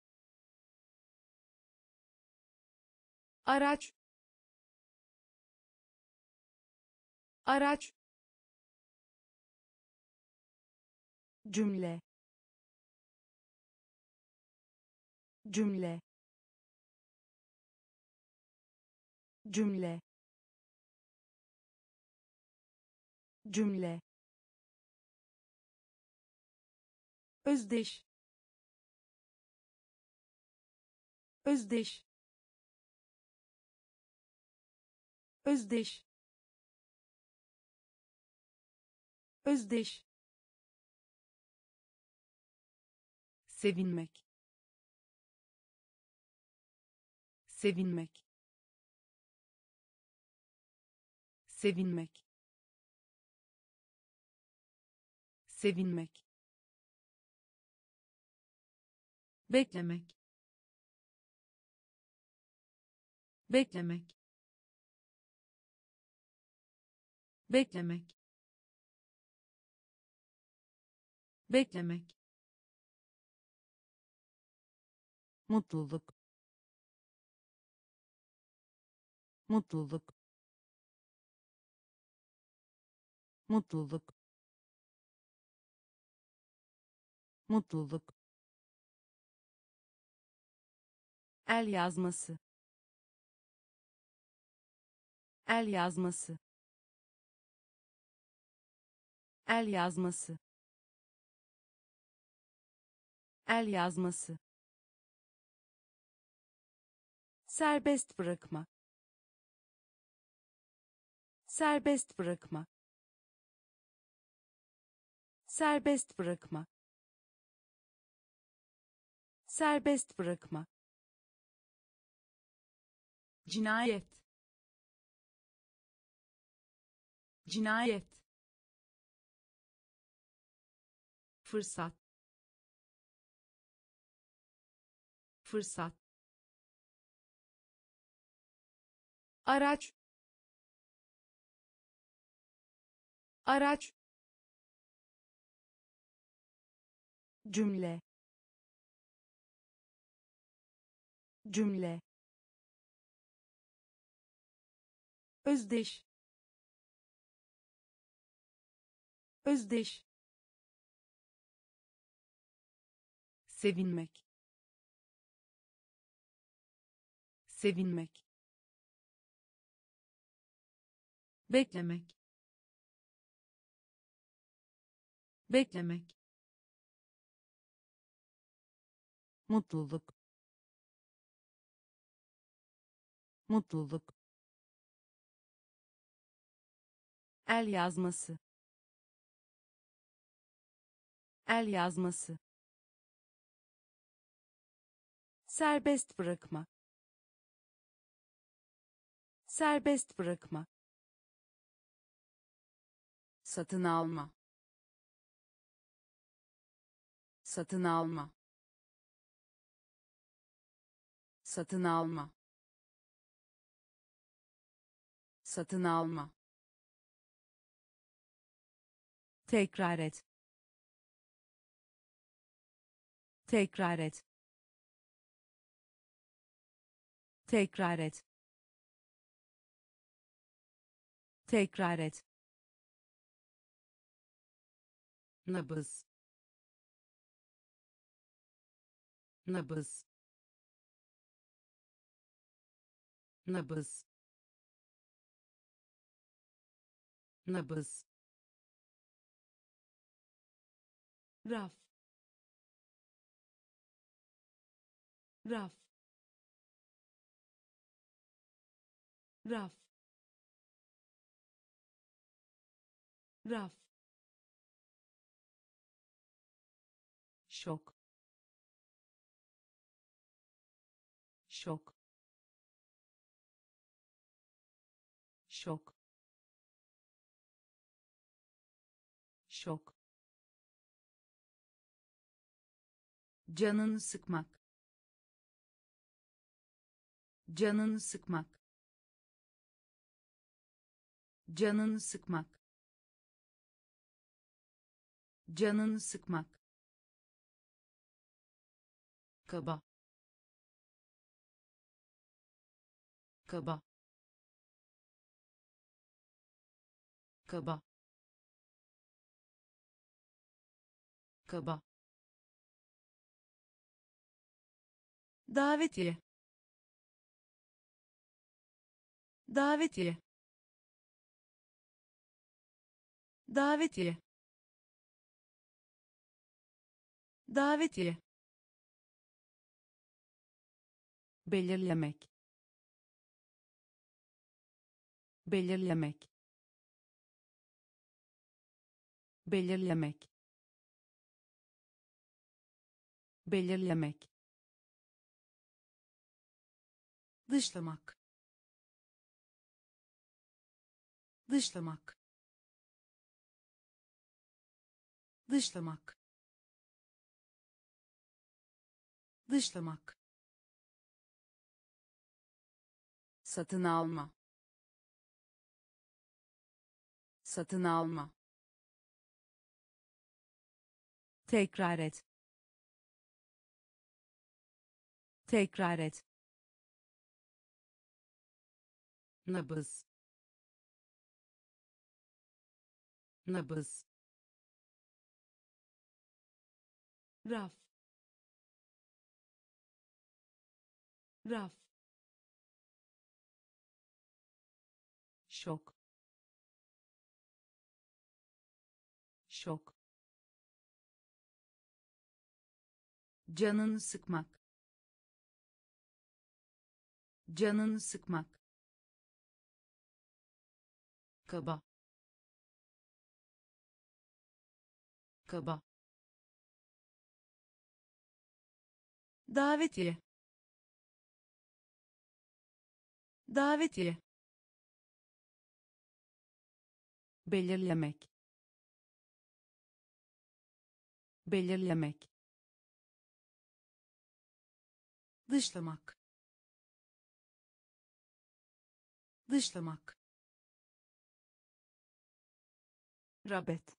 Araç. Araç cümle. Cümle. Cümle. Cümle. Özdeş. Özdeş. Özdeş. Özdeş sevinmek. Sevinmek. Sevinmek. Sevinmek. Beklemek. Beklemek. Beklemek. Beklemek mutluluk. Mutluluk. Mutluluk. Mutluluk. El yazması. El yazması. El yazması. El yazması serbest bırakma. Serbest bırakma. Serbest bırakma. Serbest bırakma. Cinayet. Cinayet. Fırsat. Fırsat araç. Araç. Cümle. Cümle. Özdeş. Özdeş. Sevinmek. Sevinmek beklemek. Beklemek. Mutluluk. Mutluluk. El yazması. El yazması. Serbest bırakma. Serbest bırakma satın alma. Satın alma. Satın alma. Satın alma. Tekrar et. Tekrar et. Tekrar et. Tekrar et nabız nabız nabız nabız raf raf raf raf şok. Şok. Şok. Şok. Canını sıkmak. Canını sıkmak. Canını sıkmak. Canını sıkmak kaba. Kaba. Kaba. Kaba. Davetiye. Davetiye. Davetiye. Davetiye belirlemek belirlemek belirlemek belirlemek dışlamak dışlamak dışlamak dışlamak satın alma. Satın alma. Tekrar et. Tekrar et. Nabız. Nabız. Raf. Raf şok. Şok. Canını sıkmak. Canını sıkmak. Kaba. Kaba. Davetiye. Davetiye belirlemek belirlemek dışlamak dışlamak Rabet.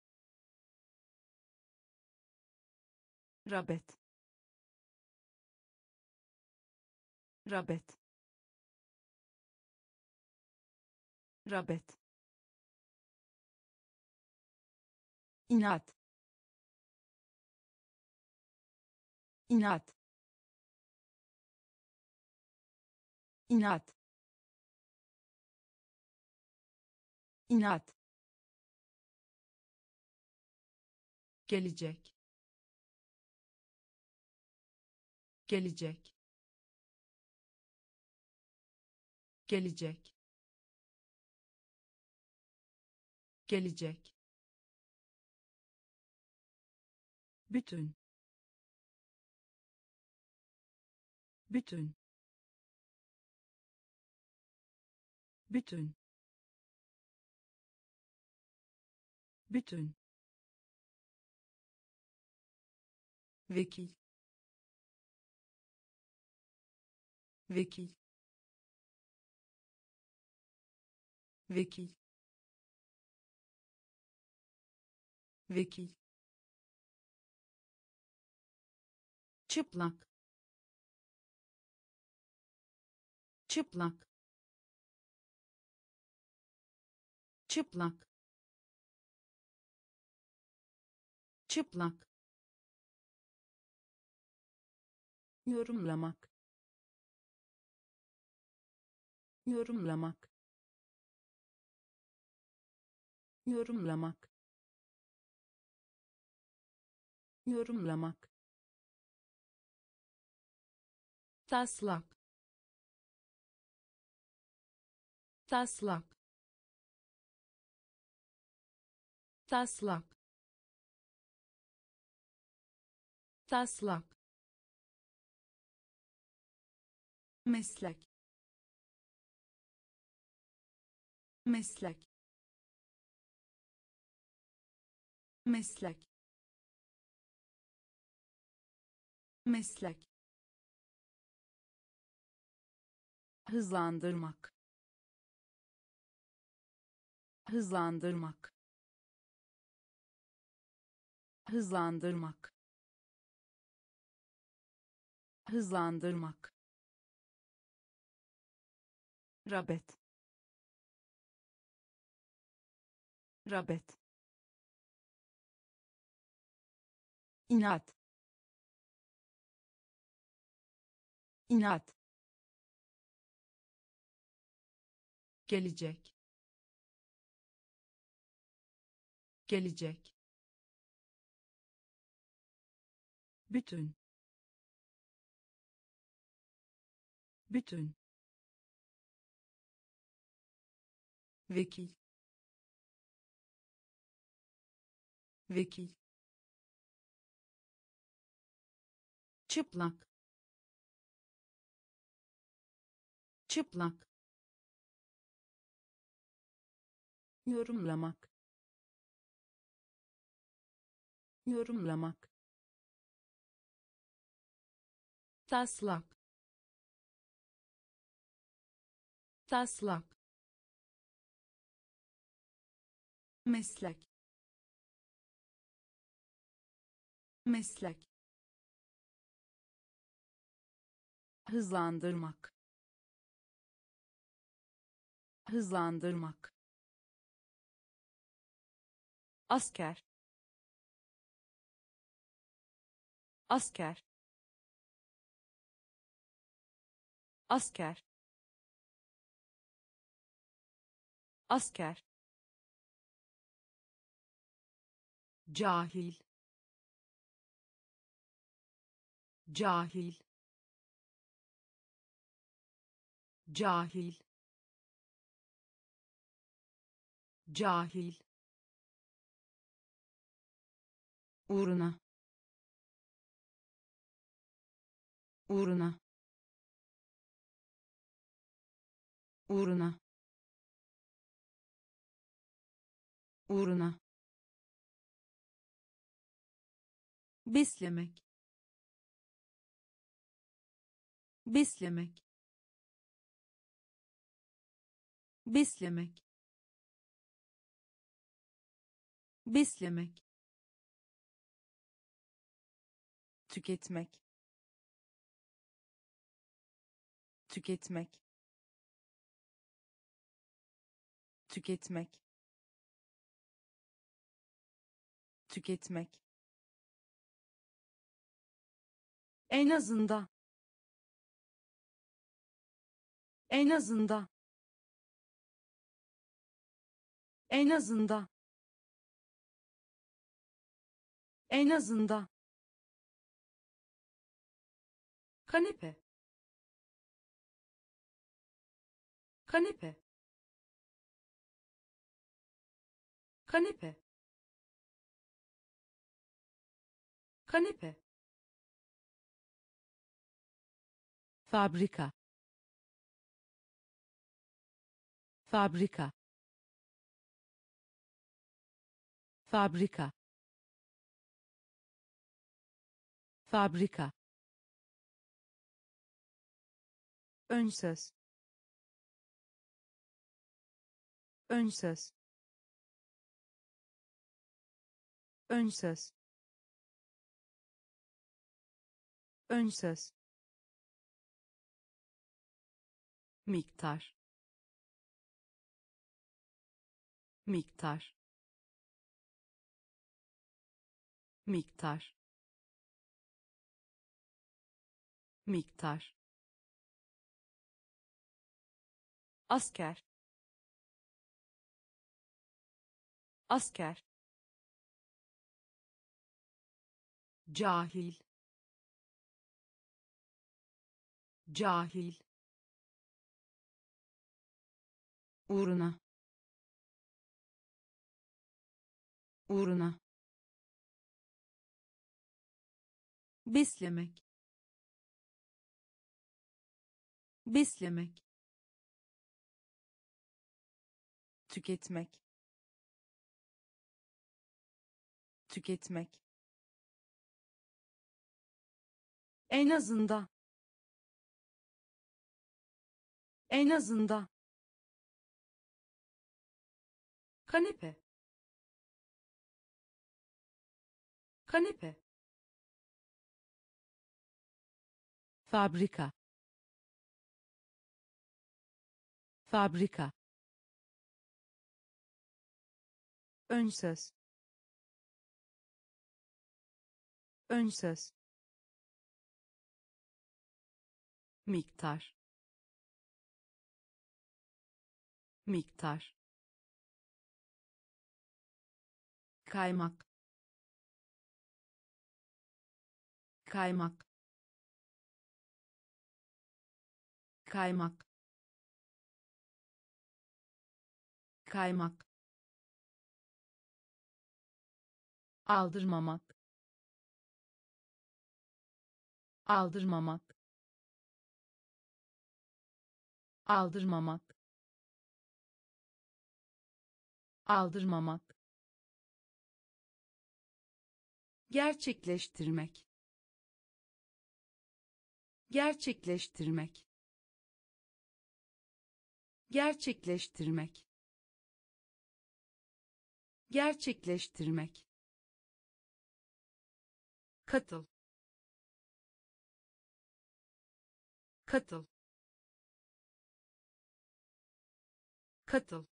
Rabet. Rabet. Rabet. İnat. İnat. İnat. İnat. Gelecek. Gelecek. Gelecek. Gelecek bütün. Bütün. Bütün. Bütün. Vekil. Vekil. Vekil. Vekil çıplak. Çıplak. Çıplak. Çıplak. Yorumlamak. Yorumlamak. Yorumlamak. Yorumlamak taslak. Taslak. Taslak. Taslak. Meslek. Meslek. Meslek. Meslek hızlandırmak. Hızlandırmak. Hızlandırmak. Hızlandırmak. Rabet. Rabet. inat. İnat gelecek. Gelecek. Bütün. Bütün. Vekil. Vekil. Çıplak. Çıplak yorumlamak. Yorumlamak. Taslak. Taslak. Meslek. Meslek. Hızlandırmak. Hızlandırmak asker. Asker. Asker. Asker. Cahil. Cahil. Cahil. Cahil uğruna. Uğruna. Uğruna. Uğruna. Beslemek. Beslemek. Beslemek. Beslemek tüketmek. Tüketmek. Tüketmek. Tüketmek. En azından en azından en azından en azından kanepe. Kanepe. Kanepe. Kanepe. Fabrika. Fabrika. Fabrika. Fabrika ön söz ön söz ön söz ön söz miktar. Miktar. Miktar. Miktar asker. Asker. Cahil. Cahil. Uğruna. Uğruna. Beslemek. Beslemek tüketmek. Tüketmek. En azından. En azından. Kanepe. Kanepe. Fabrika. Fabrika ön söz ön söz miktar. Miktar. Kaymak. Kaymak. Kaymak. Kaymak aldırmamak. Aldırmamak. Aldırmamak. Aldırmamak. Gerçekleştirmek. Gerçekleştirmek. Gerçekleştirmek. Gerçekleştirmek katıl. Katıl. Katıl.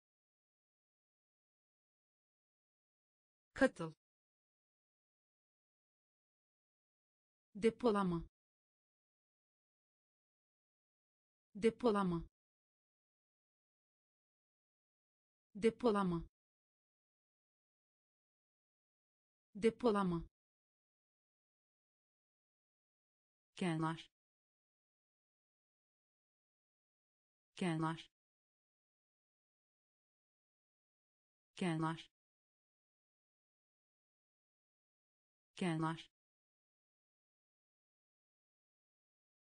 Katıl. Depolama. Depolama. Depolama. Depolama kenar kenar kenar kenar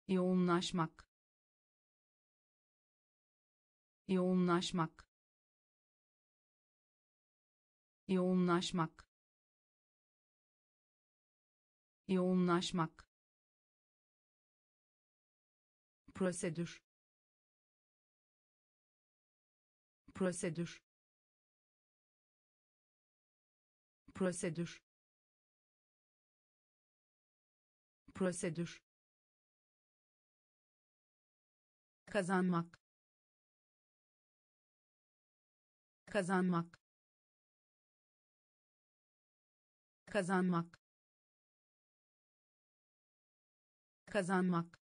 yoğunlaşmak. Yoğunlaşmak. Yoğunlaşmak. Yoğunlaşmak prosedür. Prosedür. Prosedür. Prosedür. Kazanmak. Kazanmak. Kazanmak. Kazanmak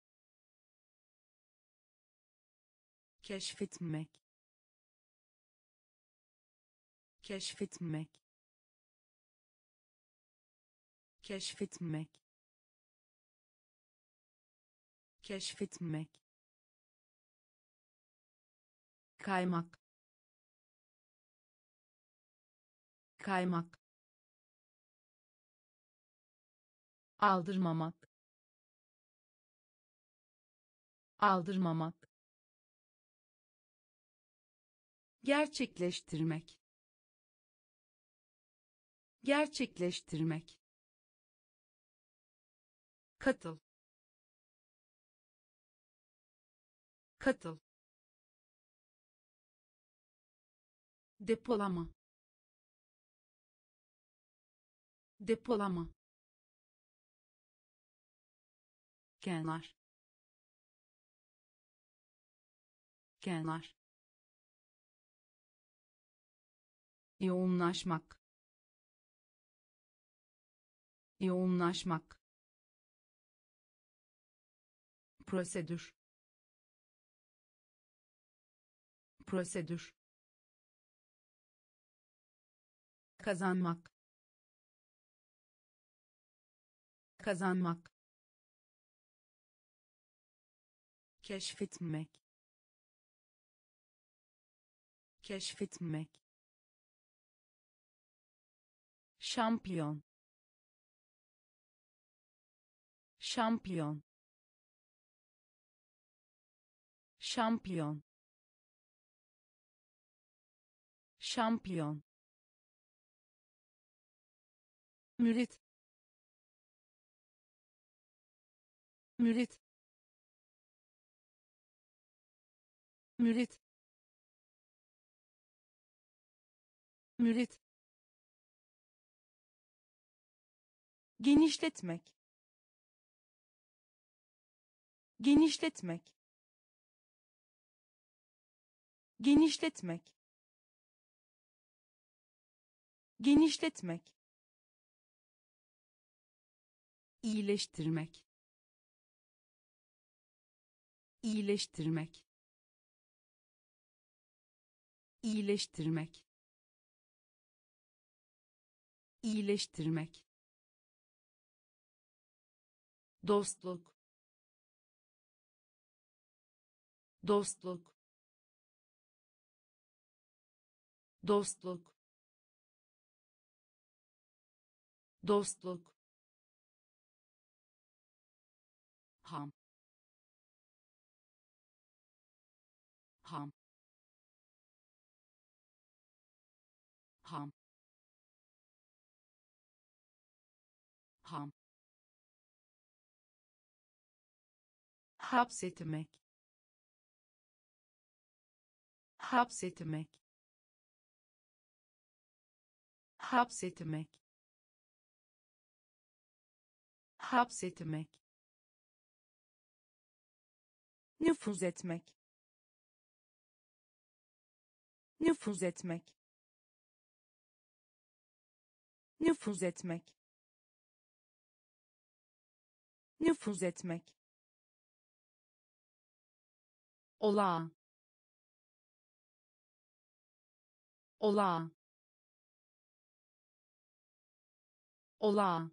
keşfetmek keşfetmek keşfetmek keşfetmek kaymak kaymak aldırmamak aldırmamak gerçekleştirmek. Gerçekleştirmek. Katıl. Katıl. Depolama. Depolama. Kenar. Kenar yoğunlaşmak. Yoğunlaşmak. Prosedür. Prosedür. Kazanmak. Kazanmak. Keşfetmek. Keşfetmek şampiyon. Şampiyon. Şampiyon. Şampiyon. Mürit. Mürit. Mürit. Mürit genişletmek. Genişletmek. Genişletmek. Genişletmek. İyileştirmek. İyileştirmek. İyileştirmek. İyileştirmek dostluk. Dostluk. Dostluk. Dostluk hapsetmek hapsetmek hapsetmek hapsetmek nüfuz etmek nüfuz etmek nüfuz etmek nüfuz etmek olağan. Olağan. Olağan.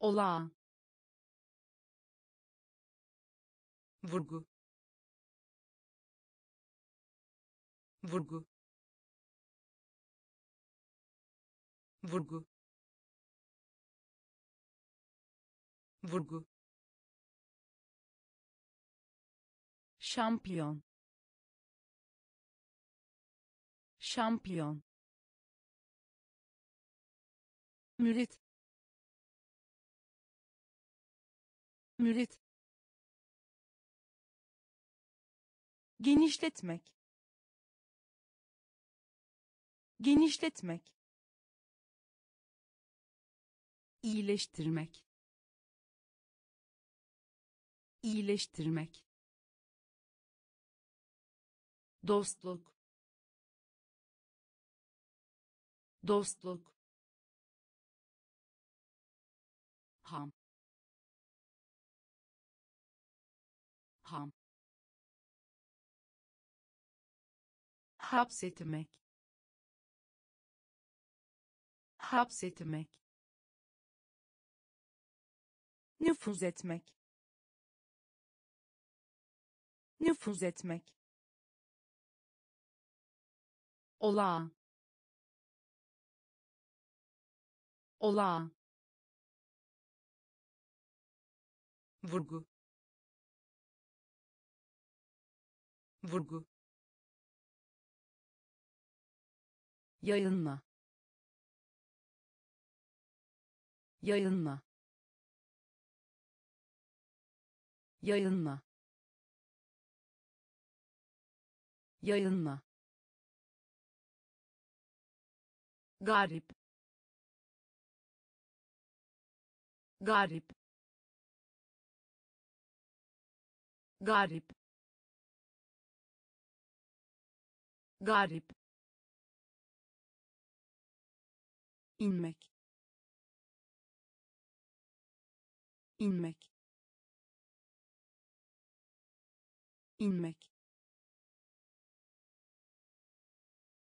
Olağan. Vurgu. Vurgu. Vurgu. Vurgu şampiyon. Şampiyon. Mürit. Mürit. Genişletmek. Genişletmek. İyileştirmek. İyileştirmek dostluk. Dostluk. Ham. Ham. Hapsetmek. Hapsetmek. Nüfuz etmek. Nüfuz etmek olağan. Olağan. Vurgu. Vurgu. Yayınla. Yayınla. Yayınla. Yayınla garip. Garip. Garip. Garip. İnmek. İnmek. İnmek.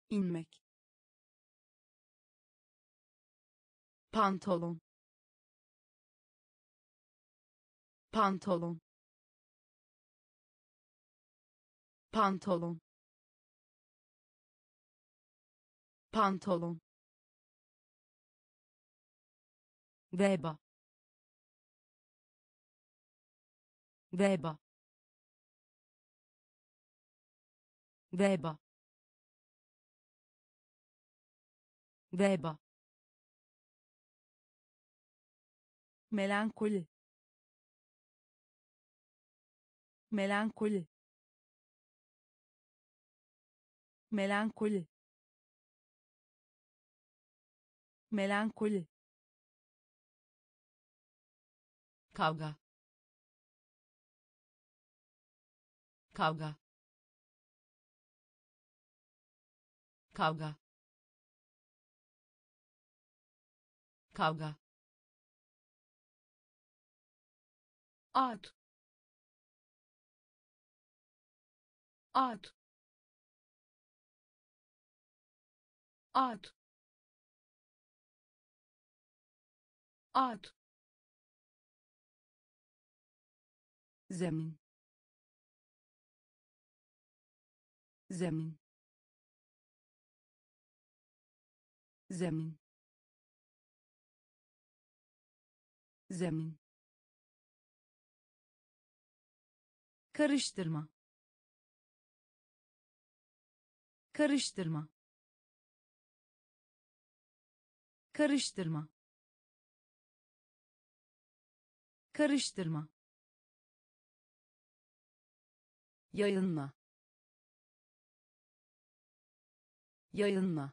İnmek pantolon. Pantolon. Pantolon. Pantolon. Veba veba veba veba melankoli. Melankoli. Melankoli. Melankoli. Kavga. Kavga. Kavga. Kavga at. At. At. At. Zemin. Zemin. Zemin. Zemin karıştırma. Karıştırma. Karıştırma. Karıştırma. Yayınla. Yayınla.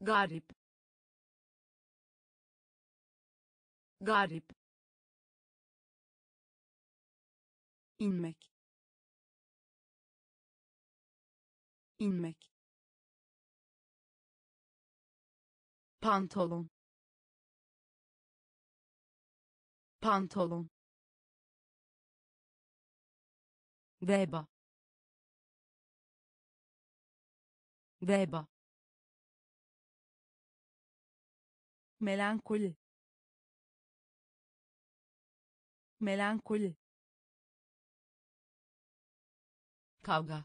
Garip. Garip inmek. İnmek. Pantolon. Pantolon. Veba. Veba. Melankoli. Melankoli kavga.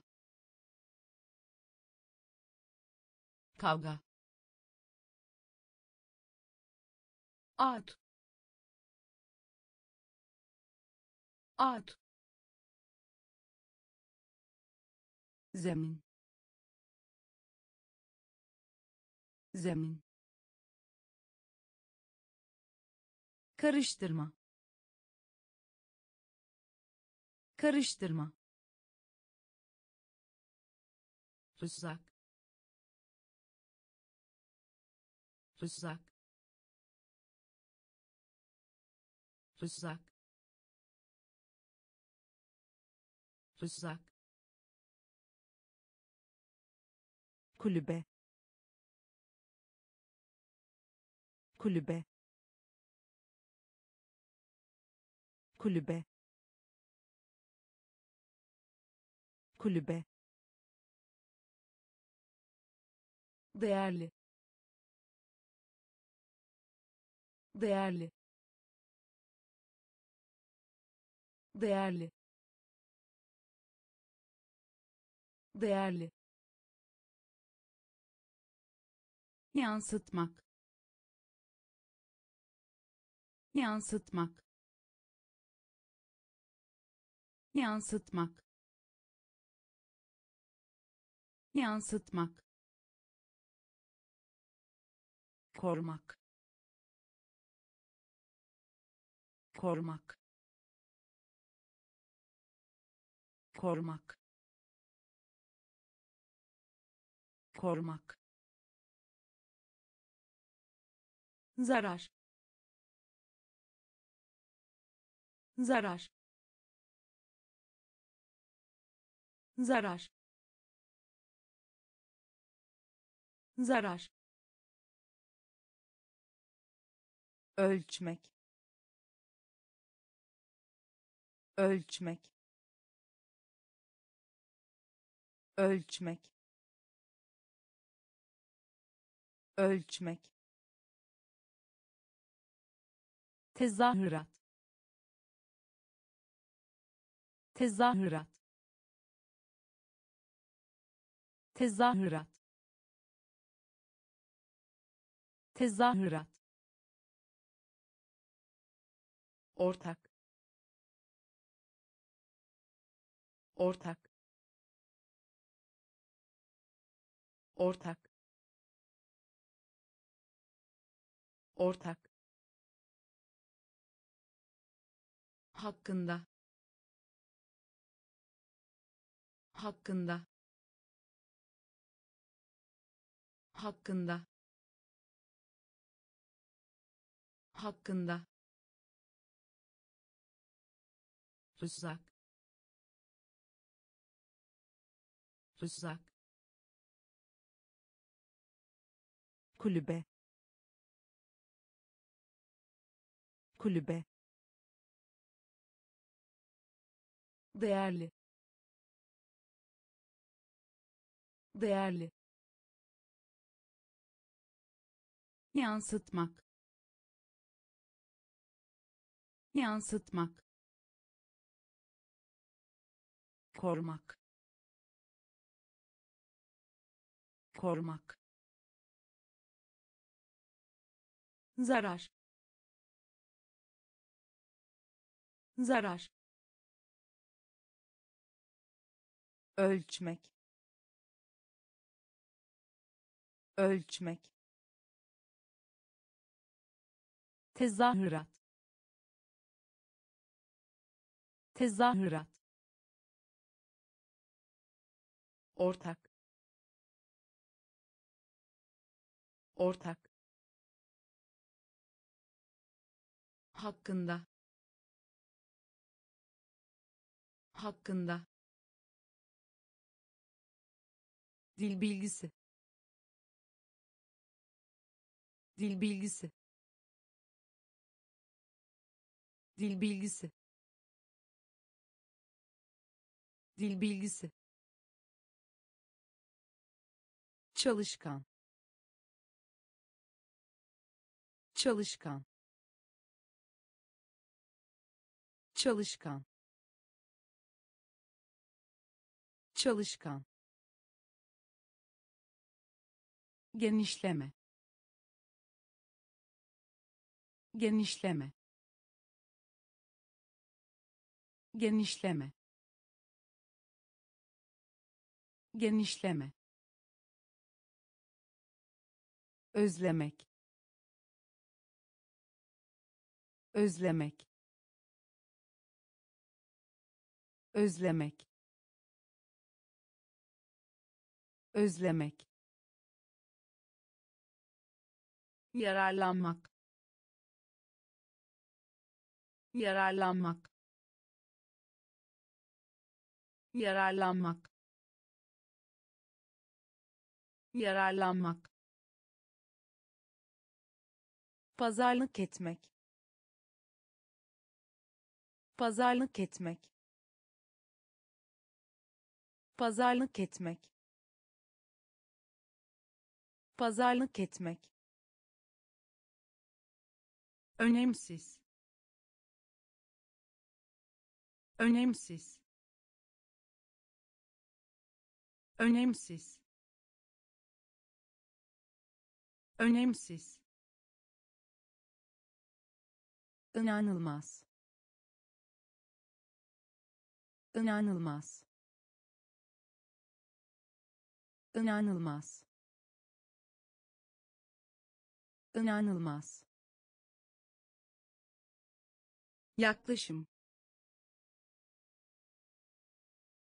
Kavga. At. At. Zemin. Zemin. Karıştırma. Karıştırma rızak rızak rızak rızak kulübe. Kulübe. Kulübe. Kulübe değerli. Değerli. Değerli. Değerli. Yansıtmak. Yansıtmak. Yansıtmak. Yansıtmak korumak korumak korumak korumak zarar. Zarar. Zarar. Zarar ölçmek. Ölçmek. Ölçmek. Ölçmek. Tezahürat. Tezahürat. Tezahürat. Tezahürat ortak. Ortak. Ortak. Ortak. Hakkında. Hakkında. Hakkında. Hakkında rızak rızak kulübe. Kulübe. Değerli. Değerli. Yansıtmak. Yansıtmak korumak korumak zarar. Zarar. Ölçmek. Ölçmek. Tezahürat. Tezahürat ortak. Ortak. Hakkında. Hakkında. Dil bilgisi. Dil bilgisi. Dil bilgisi. Dil bilgisi çalışkan. Çalışkan. Çalışkan. Çalışkan. Genişleme. Genişleme. Genişleme. Genişleme özlemek. Özlemek. Özlemek. Özlemek. Yararlanmak. Yararlanmak. Yararlanmak. Yararlanmak pazarlık etmek. Pazarlık etmek. Pazarlık etmek. Pazarlık etmek. Önemsiz. Önemsiz. Önemsiz. Önemsiz inanılmaz. İnanılmaz. İnanılmaz. İnanılmaz. Yaklaşım.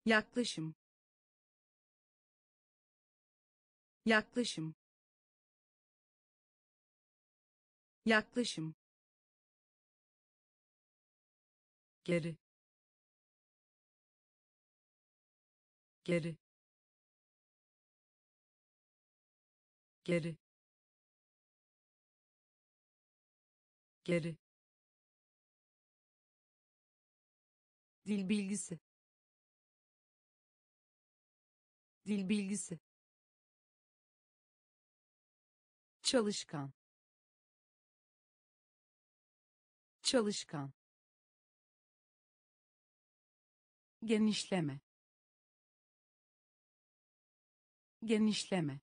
Yaklaşım. Yaklaşım. Yaklaşım geri. Geri. Geri. Geri. Dil bilgisi. Dil bilgisi. Çalışkan. Çalışkan genişleme genişleme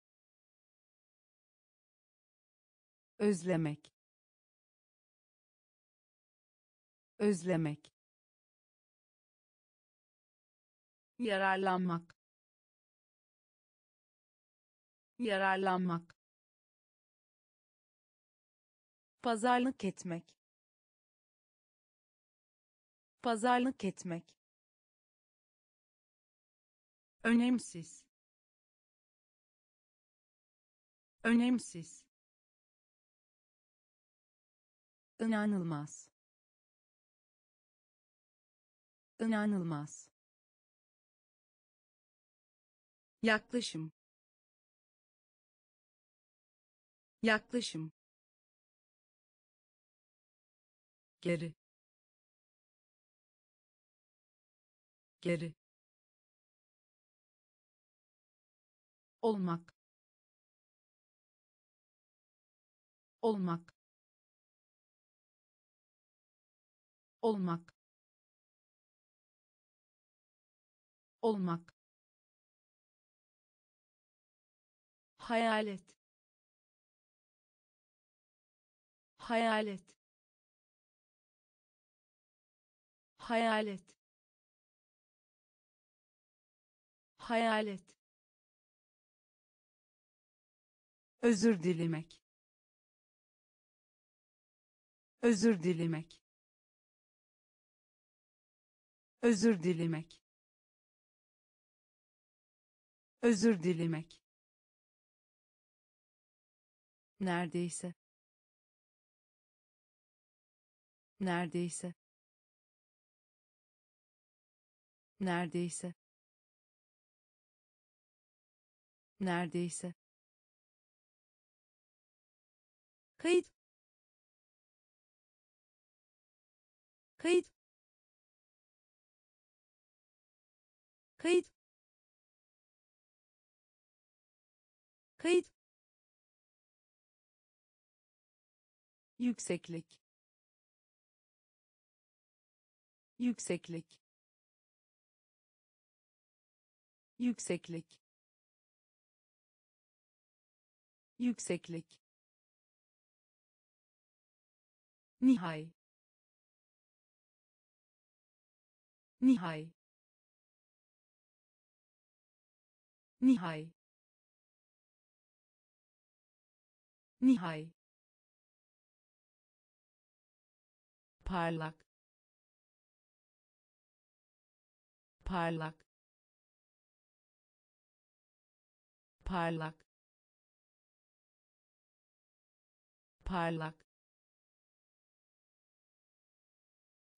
özlemek özlemek yararlanmak yararlanmak pazarlık etmek pazarlık etmek önemsiz. Önemsiz. İnanılmaz. İnanılmaz. Yaklaşım. Yaklaşım. Geri. Geri olmak. Olmak. Olmak. Olmak. Hayalet. Hayalet. Hayalet. Hayalet özür dilemek. Özür dilemek. Özür dilemek. Özür dilemek. Neredeyse. Neredeyse. Neredeyse. Neredeyse kayıt. Kayıt. Kayıt. Kayıt. Yükseklik. Yükseklik. Yükseklik. Yükseklik Nihai. Nihai. Nihai. Nihai. parlak parlak parlak parlak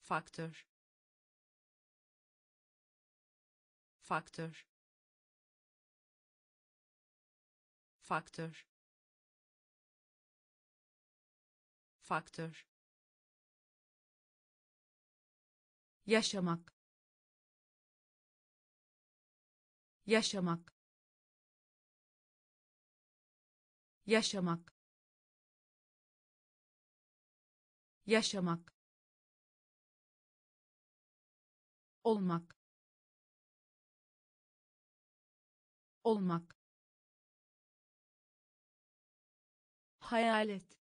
faktör. Faktör. Faktör. Faktör. Yaşamak. Yaşamak. Yaşamak. Yaşamak olmak. Olmak. Hayalet.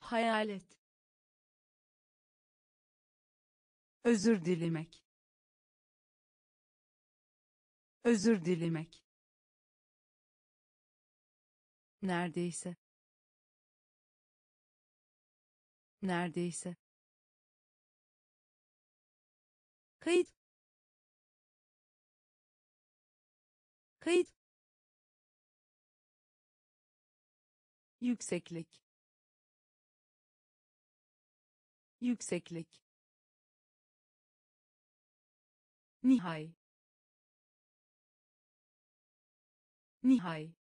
Hayalet. Özür dilemek. Özür dilemek. Neredeyse. Neredeyse kayıt. Kayıt. Yükseklik. Yükseklik. Nihai. Nihai.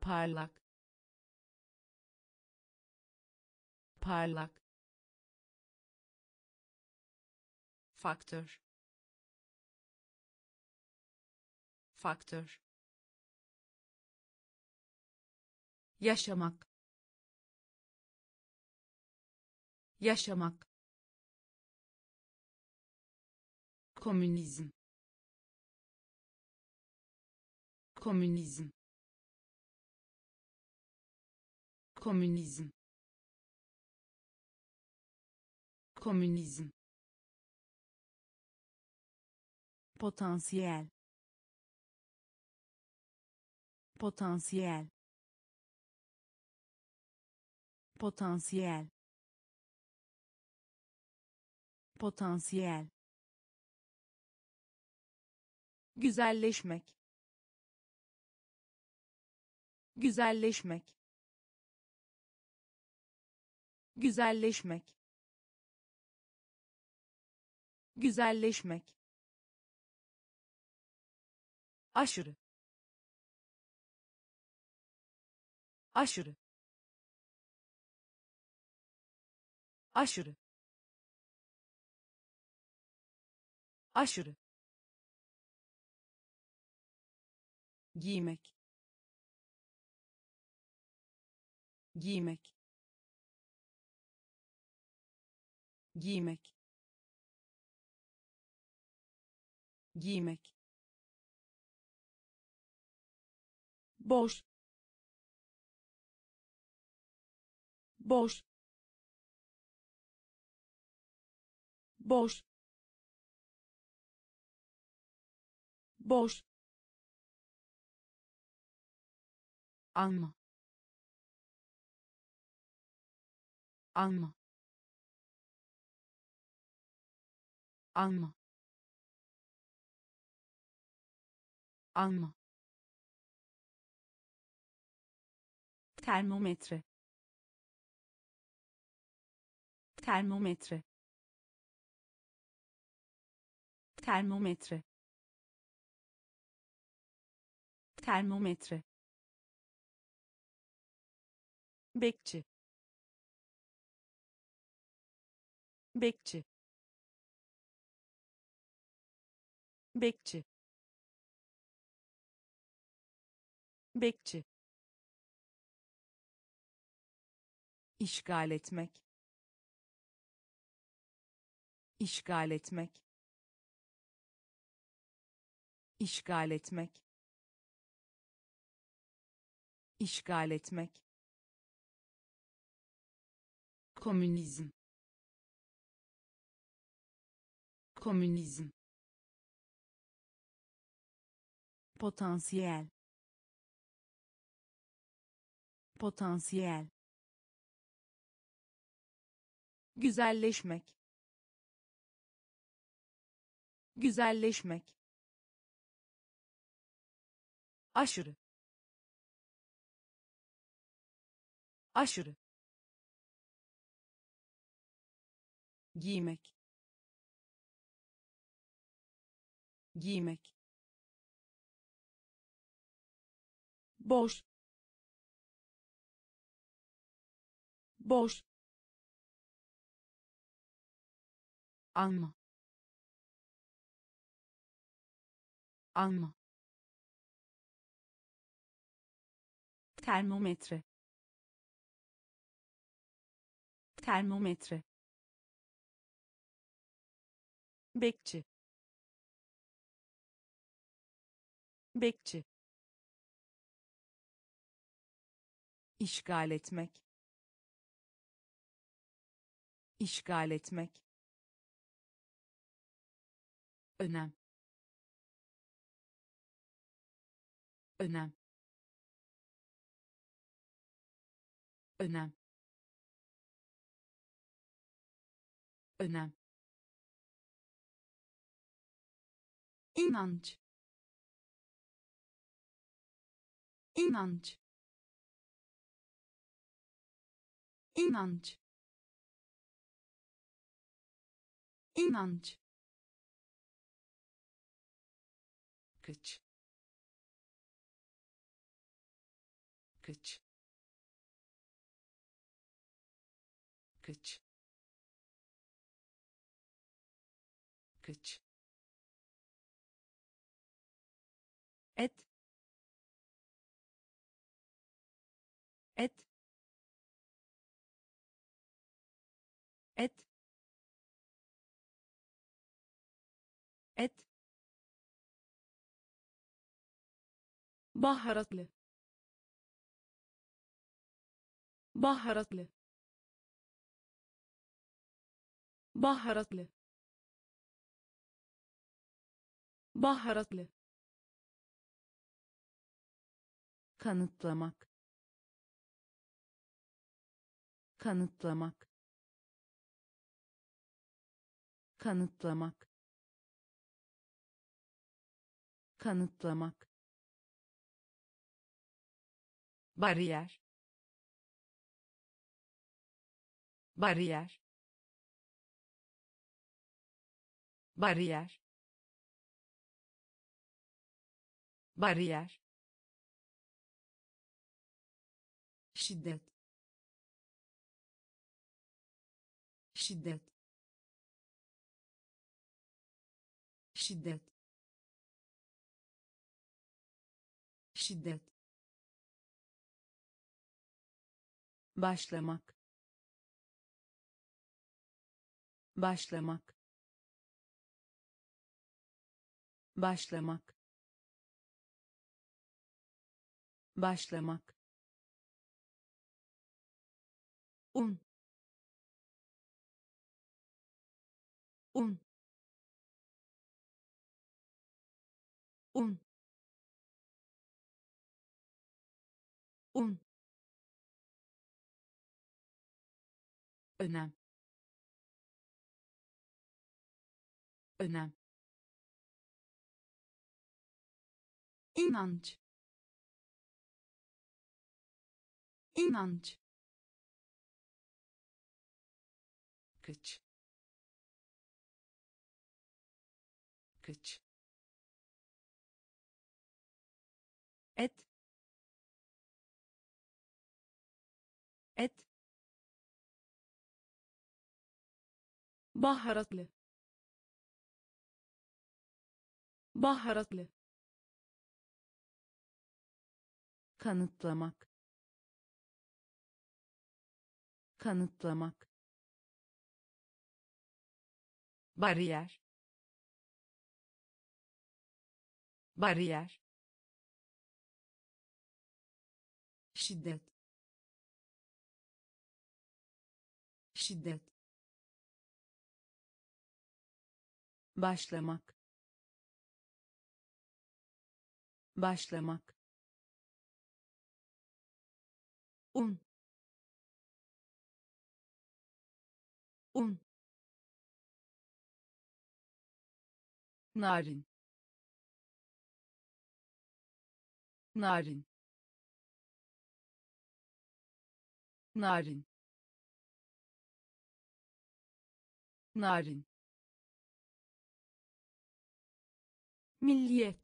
Parlak. Parlak faktör. Faktör. Yaşamak. Yaşamak. Komünizm. Komünizm. Komünizm. Komünizm potansiyel. Potansiyel. Potansiyel. Potansiyel. Güzelleşmek. Güzelleşmek. Güzelleşmek. Güzelleşmek aşırı. Aşırı. Aşırı. Aşırı. Giymek. Giymek. Giymek. Giymek boş. Boş. Boş. Boş. Alma. Alma. Alma. Alma termometre. Termometre. Termometre. Termometre. Bekçi. Bekçi. Bekçi. Bekçi işgal etmek. İşgal etmek. İşgal etmek. İşgal etmek. Komünizm. Komünizm. Potansiyel. Potansiyel güzelleşmek. Güzelleşmek. Aşırı. Aşırı. Giymek. Giymek. Boş. Boş alma. Alma. Termometre. Termometre. Bekçi. Bekçi. İşgal etmek. İşgal etmek önem. Önem. Önem. Önem. İnanç. İnanç. İnanç. İnanç kıç. Kıç. Kıç baharatlı. Baharatlı. Baharatlı. Baharatlı. Kanıtlamak. Kanıtlamak. Kanıtlamak. Kanıtlamak bariyer. Bariyer. Bariyer. Bariyer. Şiddet. Şiddet. Şiddet. Şiddet başlamak. Başlamak. Başlamak. Başlamak. Un. Un. Un. Un önem. Önem. İnanç. İnanç. Kıç. Kıç baharatlı. Baharatlı. Kanıtlamak. Kanıtlamak. Bariyer. Bariyer. Şiddet. Şiddet başlamak. Başlamak. Un. Un. Narin. Narin. Narin. Narin milliyet.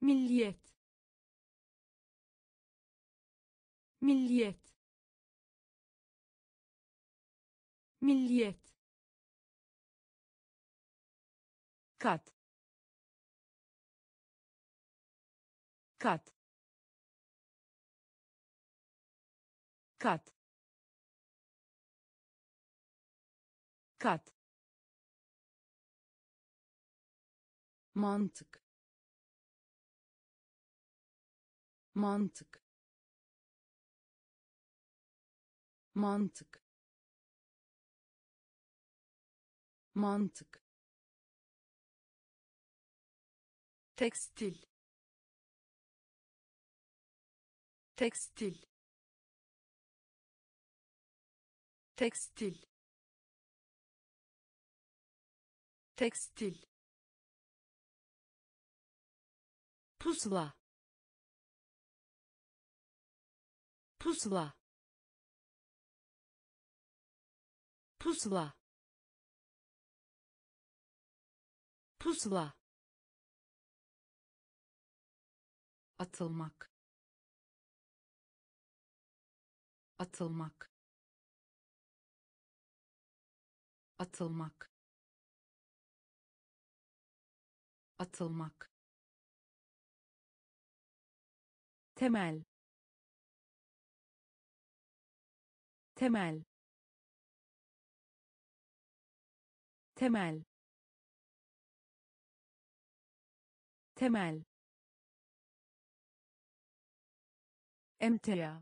Milliyet. Milliyet. Milliyet. Kat. Kat. Kat. Kat mantık. Mantık. Mantık. Mantık. Tekstil. Tekstil. Tekstil. Tekstil pusula. Pusula. Pusula. Pusula. Atılmak. Atılmak. Atılmak. Atılmak temel temel temel temel emtia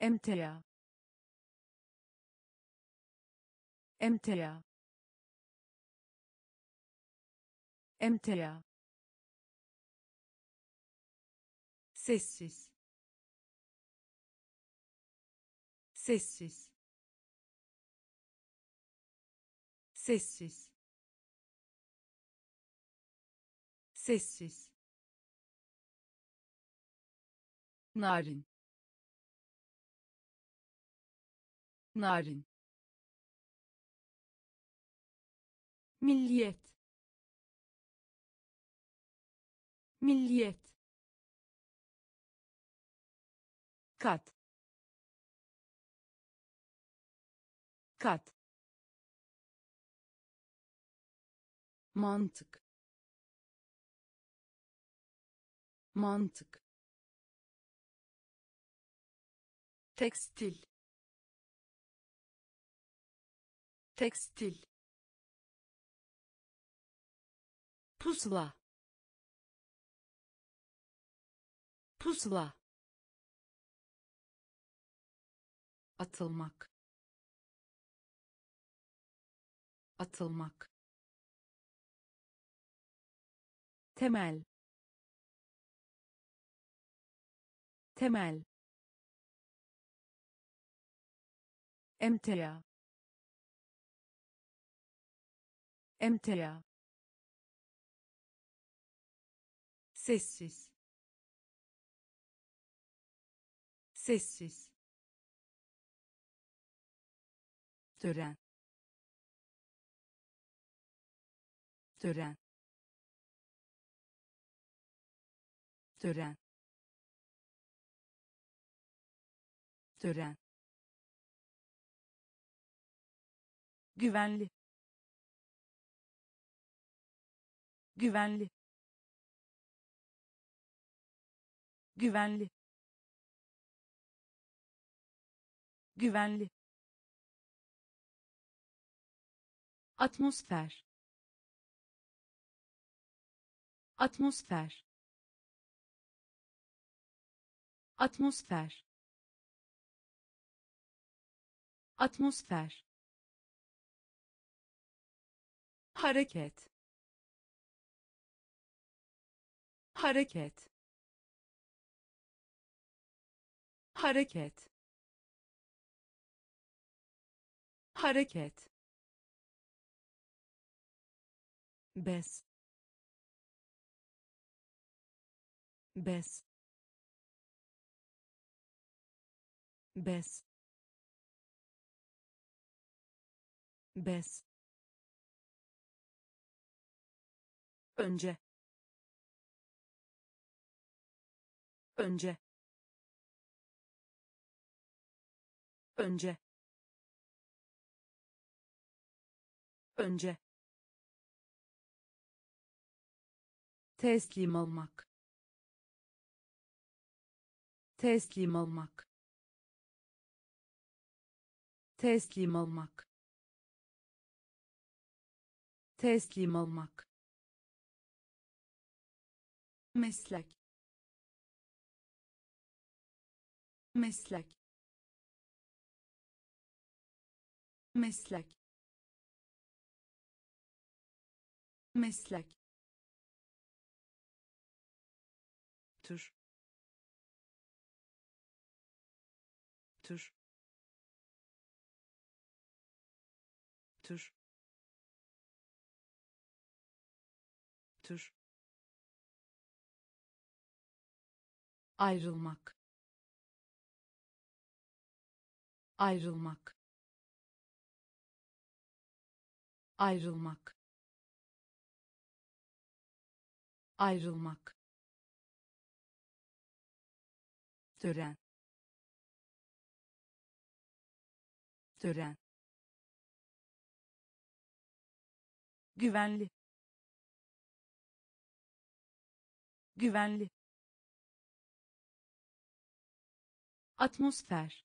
emtia emtia emtia sessiz. Sessiz. Sessiz. Sessiz. Narin. Narin. Milliyet. Milliyet kat. Kat. Mantık. Mantık. Tekstil. Tekstil. Pusula. Pusula atılmak. Atılmak. Temel. Temel. Emtia. Emtia. Sessiz. Sessiz tören. Tören. Tören. Tören. Güvenli. Güvenli. Güvenli. Güvenli atmosfer. Atmosfer. Atmosfer. Atmosfer. Hareket. Hareket. Hareket. Hareket bez bez bez bez önce. Önce. Önce. Önce teslim olmak. Teslim olmak. Teslim olmak. Teslim olmak. Meslek. Meslek. Meslek. Meslek tür. Tür. Tür. Tür. Ayrılmak. Ayrılmak. Ayrılmak. Ayrılmak tören. Tören. Güvenli. Güvenli. Atmosfer.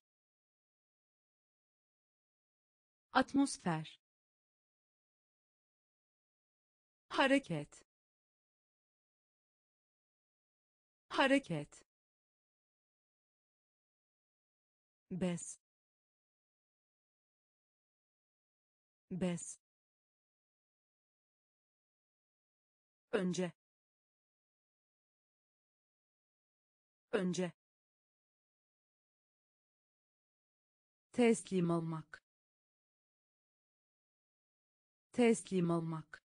Atmosfer. Hareket. Hareket bez bez önce. Önce. Teslim olmak. Teslim olmak.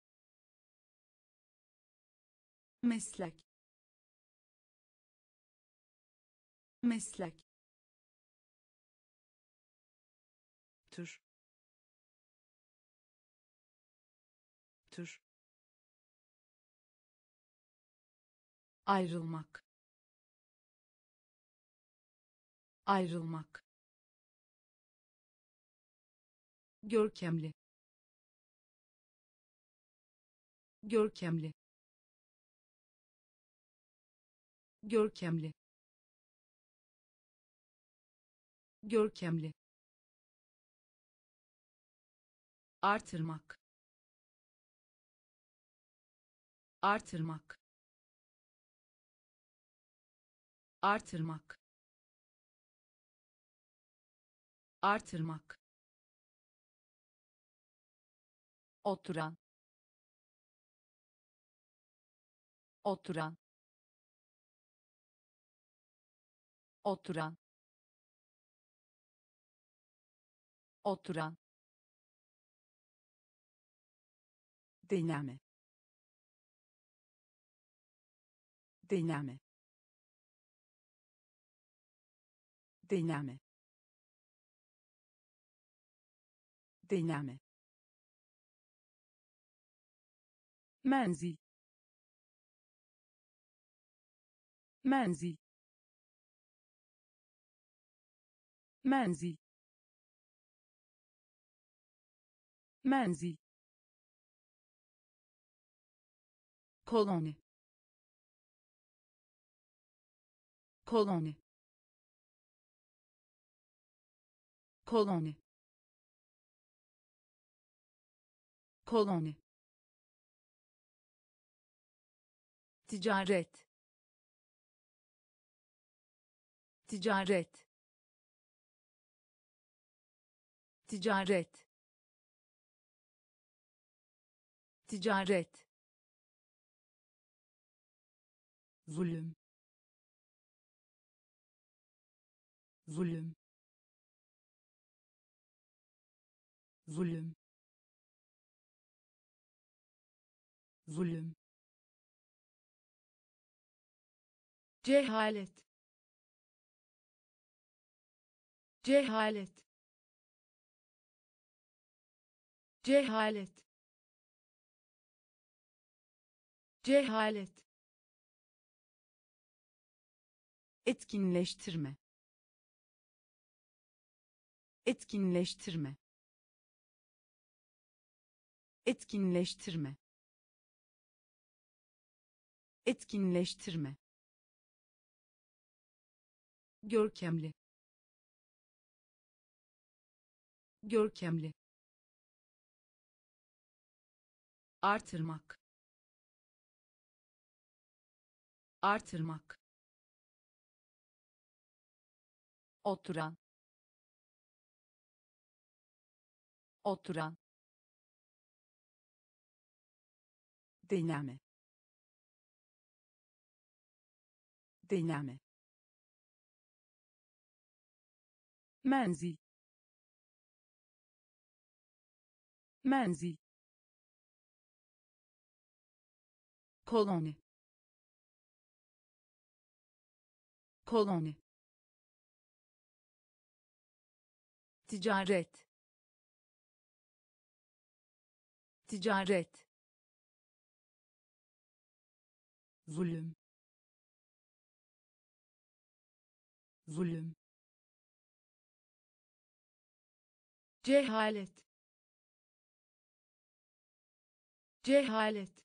Meslek. Meslek tür. Tür. Ayrılmak. Ayrılmak. Görkemli. Görkemli. Görkemli. Görkemli artırmak. Artırmak. Artırmak. Artırmak. Oturan. Oturan. Oturan. Oturan deneme deneme deneme deneme menzil menzil menzil menzil koloni. Koloni. Koloni. Koloni. Ticaret. Ticaret. Ticaret. Ticaret zulüm zulüm zulüm zulüm cehalet. Cehalet. Cehalet. Cehalet etkinleştirme. Etkinleştirme. Etkinleştirme. Etkinleştirme. Görkemli. Görkemli. Artırmak. Artırmak oturan oturan deneme. Deneme. Menzil. Menzil. Koloni. Koloni ticaret. Ticaret. Zulüm zulüm cehalet. Cehalet.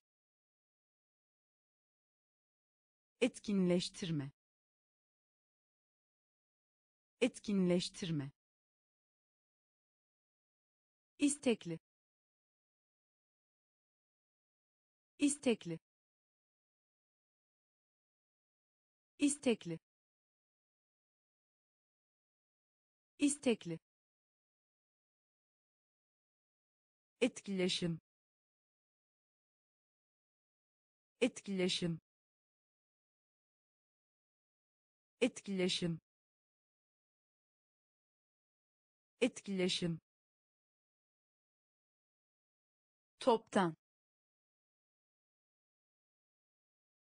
Etkinleştirme. Etkinleştirme istekli. İstekli. İstekli. İstekli. Etkileşim. Etkileşim. Etkileşim. Etkileşim toptan.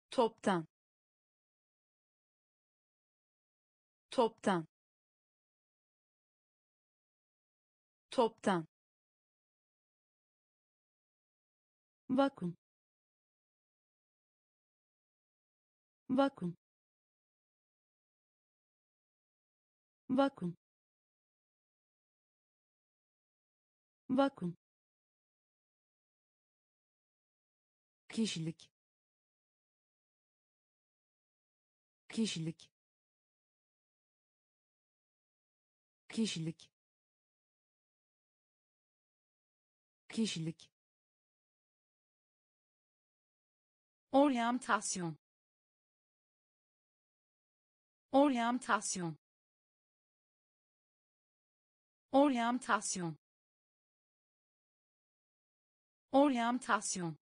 Toptan. Toptan. Toptan. Vakum. Vakum. Vakum. Vakum kişilik. Kişilik. Kişilik. Kişilik. Oryantasyon. Oryantasyon. Oryantasyon. Oryantasyon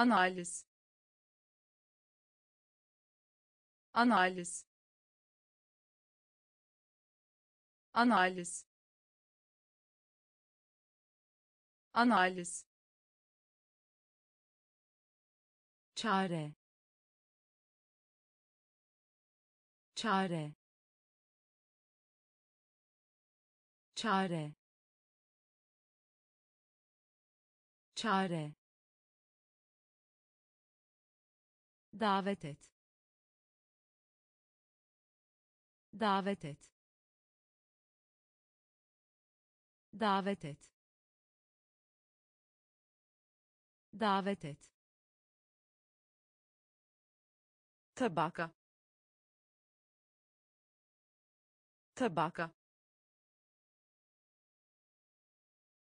analiz. Analiz. Analiz. Analiz. Çare. Çare. Çare. Çare davet et. Davet et. Davet et. Davet et. Tabaka. Tabaka.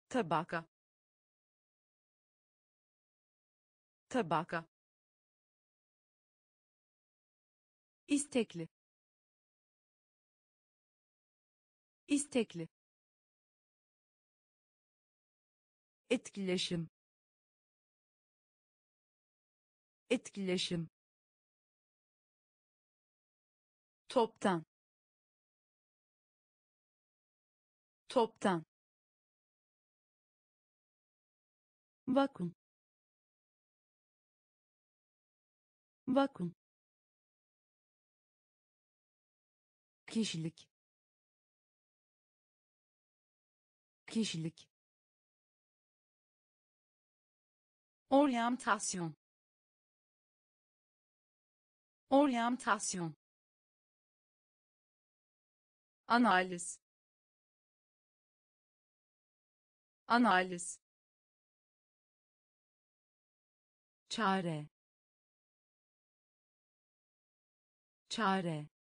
Tabaka. Tabaka istekli. İstekli. Etkileşim. Etkileşim. Toptan. Toptan. Vakum. Vakum kişilik. Kişilik. Oryantasyon. Oryantasyon. Analiz. Analiz. Çare. Çare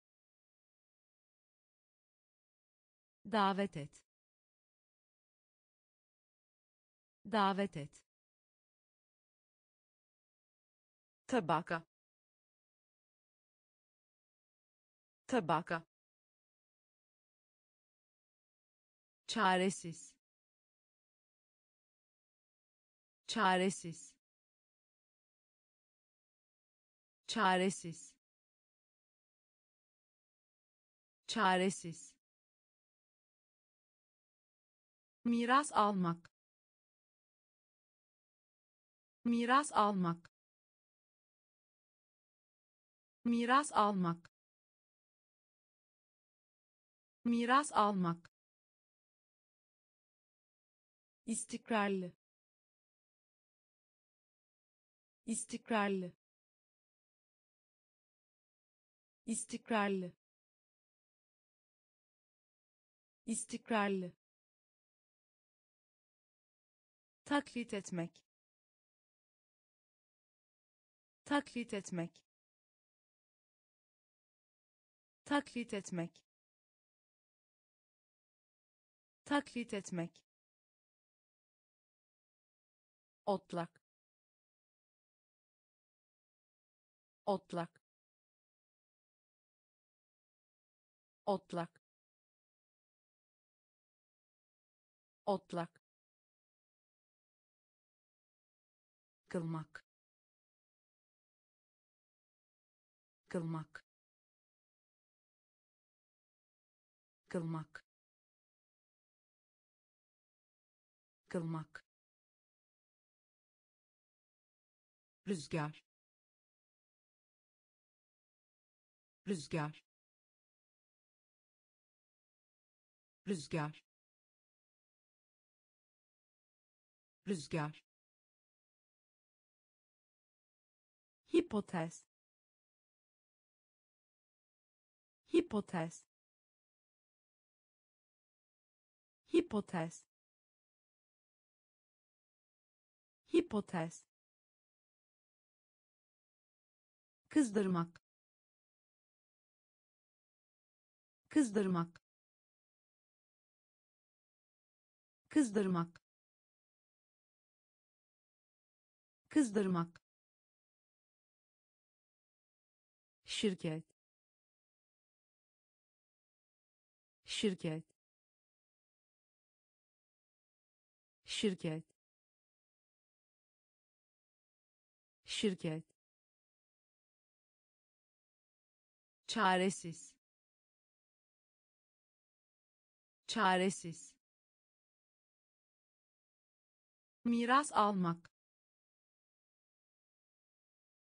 davet et. Davet et. Tabaka. Tabaka. Çaresiz. Çaresiz. Çaresiz. Çaresiz miras almak. Miras almak. Miras almak. Miras almak. İstikrarlı. İstikrarlı. İstikrarlı. İstikrarlı taklit etmek. Taklit etmek. Taklit etmek. Taklit etmek. Otlak. Otlak. Otlak. Otlak kılmak. Kılmak. Kılmak. Kılmak. Rüzgar. Rüzgar. Rüzgar. Rüzgar hipotez. Hipotez. Hipotez. Hipotez. Kızdırmak. Kızdırmak. Kızdırmak. Kızdırmak şirket. Şirket. Şirket. Şirket. Çaresiz. Çaresiz. Miras almak.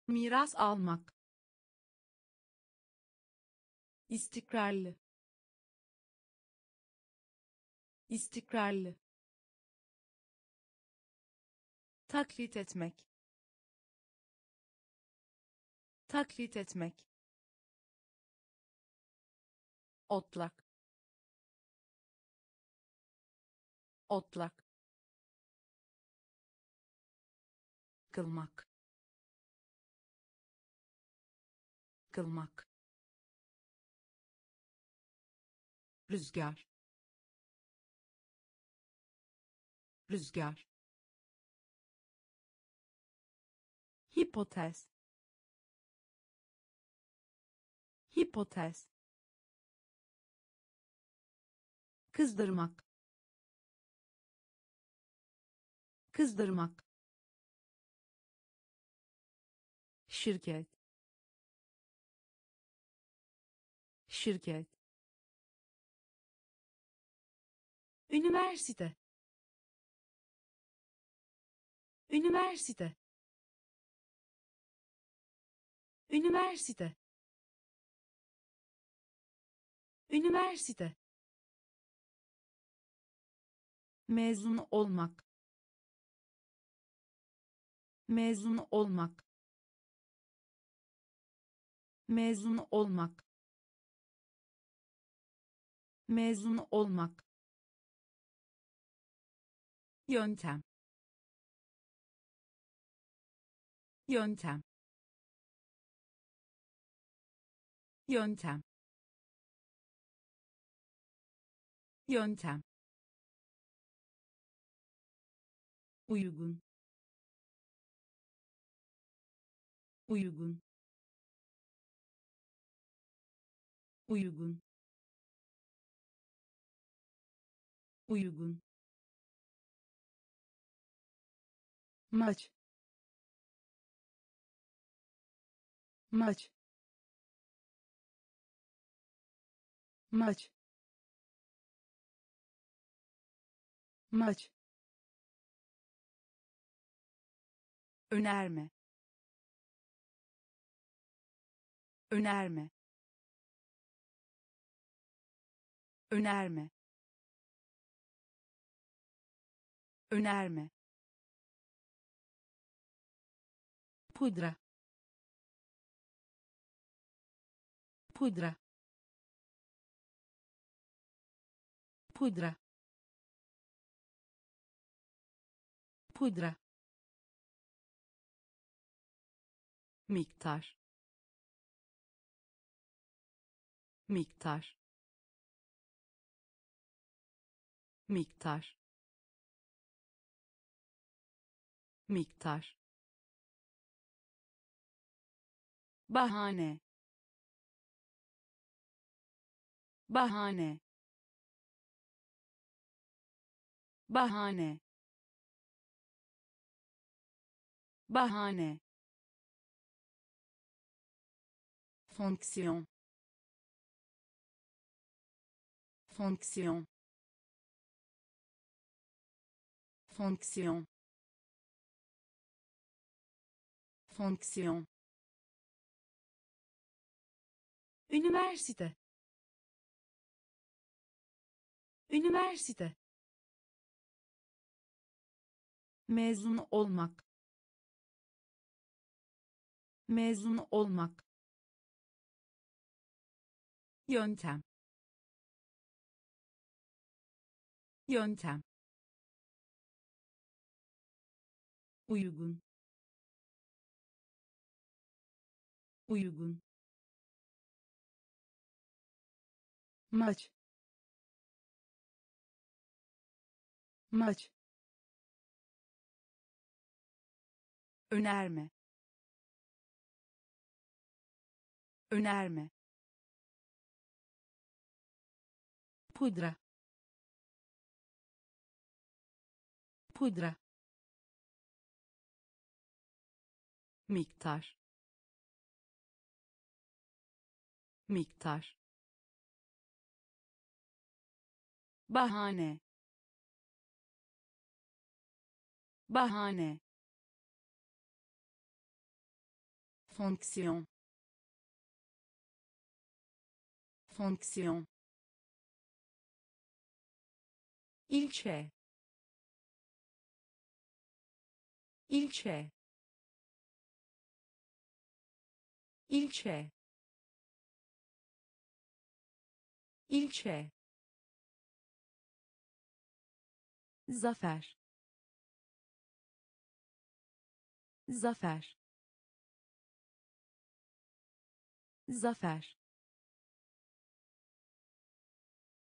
Miras almak istikrarlı. İstikrarlı. Taklit etmek. Taklit etmek. Otlak. Otlak. Kılmak. Kılmak rüzgar. Rüzgar. Hipotez. Hipotez. Kızdırmak. Kızdırmak. Şirket. Şirket üniversite. Üniversite. Üniversite. Üniversite. Mezun olmak. Mezun olmak. Mezun olmak. Mezun olmak yöntem yöntem yöntem yöntem uygun uygun uygun uygun maç. Maç. Maç. Maç. Önerme. Önerme. Önerme. Önerme pudra pudra pudra pudra. Miktar miktar miktar miktar bahane. Bahane. Bahane. Bahane. Fonction. Fonction. Fonction. Fonction. Üniversite. Üniversite. Mezun olmak. Mezun olmak. Yöntem. Yöntem. Uygun. Uygun maç. Maç. Önerme. Önerme. Pudra. Pudra. Miktar. Miktar bahane. Bahane. Fonksiyon fonksiyon ilçe ilçe ilçe ilçe zafer. Zafer. Zafer.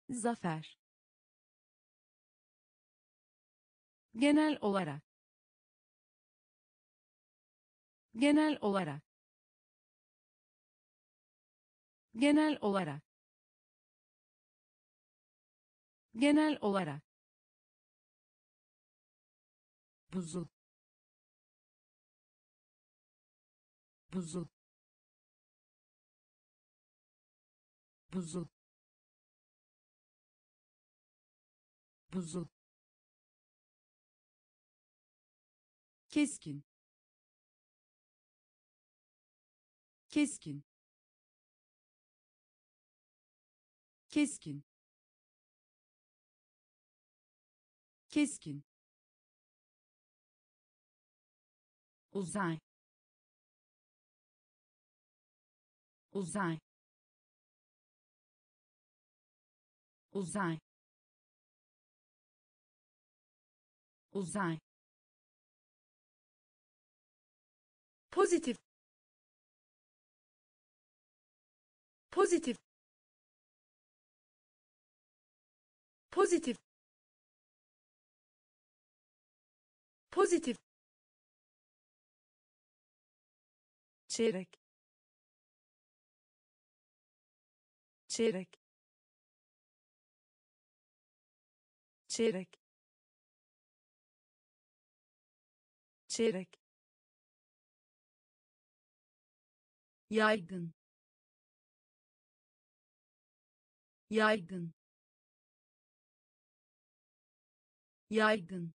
Zafer. Genel olarak. Genel olarak. Genel olarak. Genel olarak buzul. Buzul. Buzul. Buzul. Keskin. Keskin. Keskin. Keskin uzay. Uzay. Uzay. Uzay. Pozitif. Pozitif. Pozitif. Pozitif çeyrek. Çeyrek. Çeyrek. Çeyrek. Yaygın. Yaygın. Yaygın.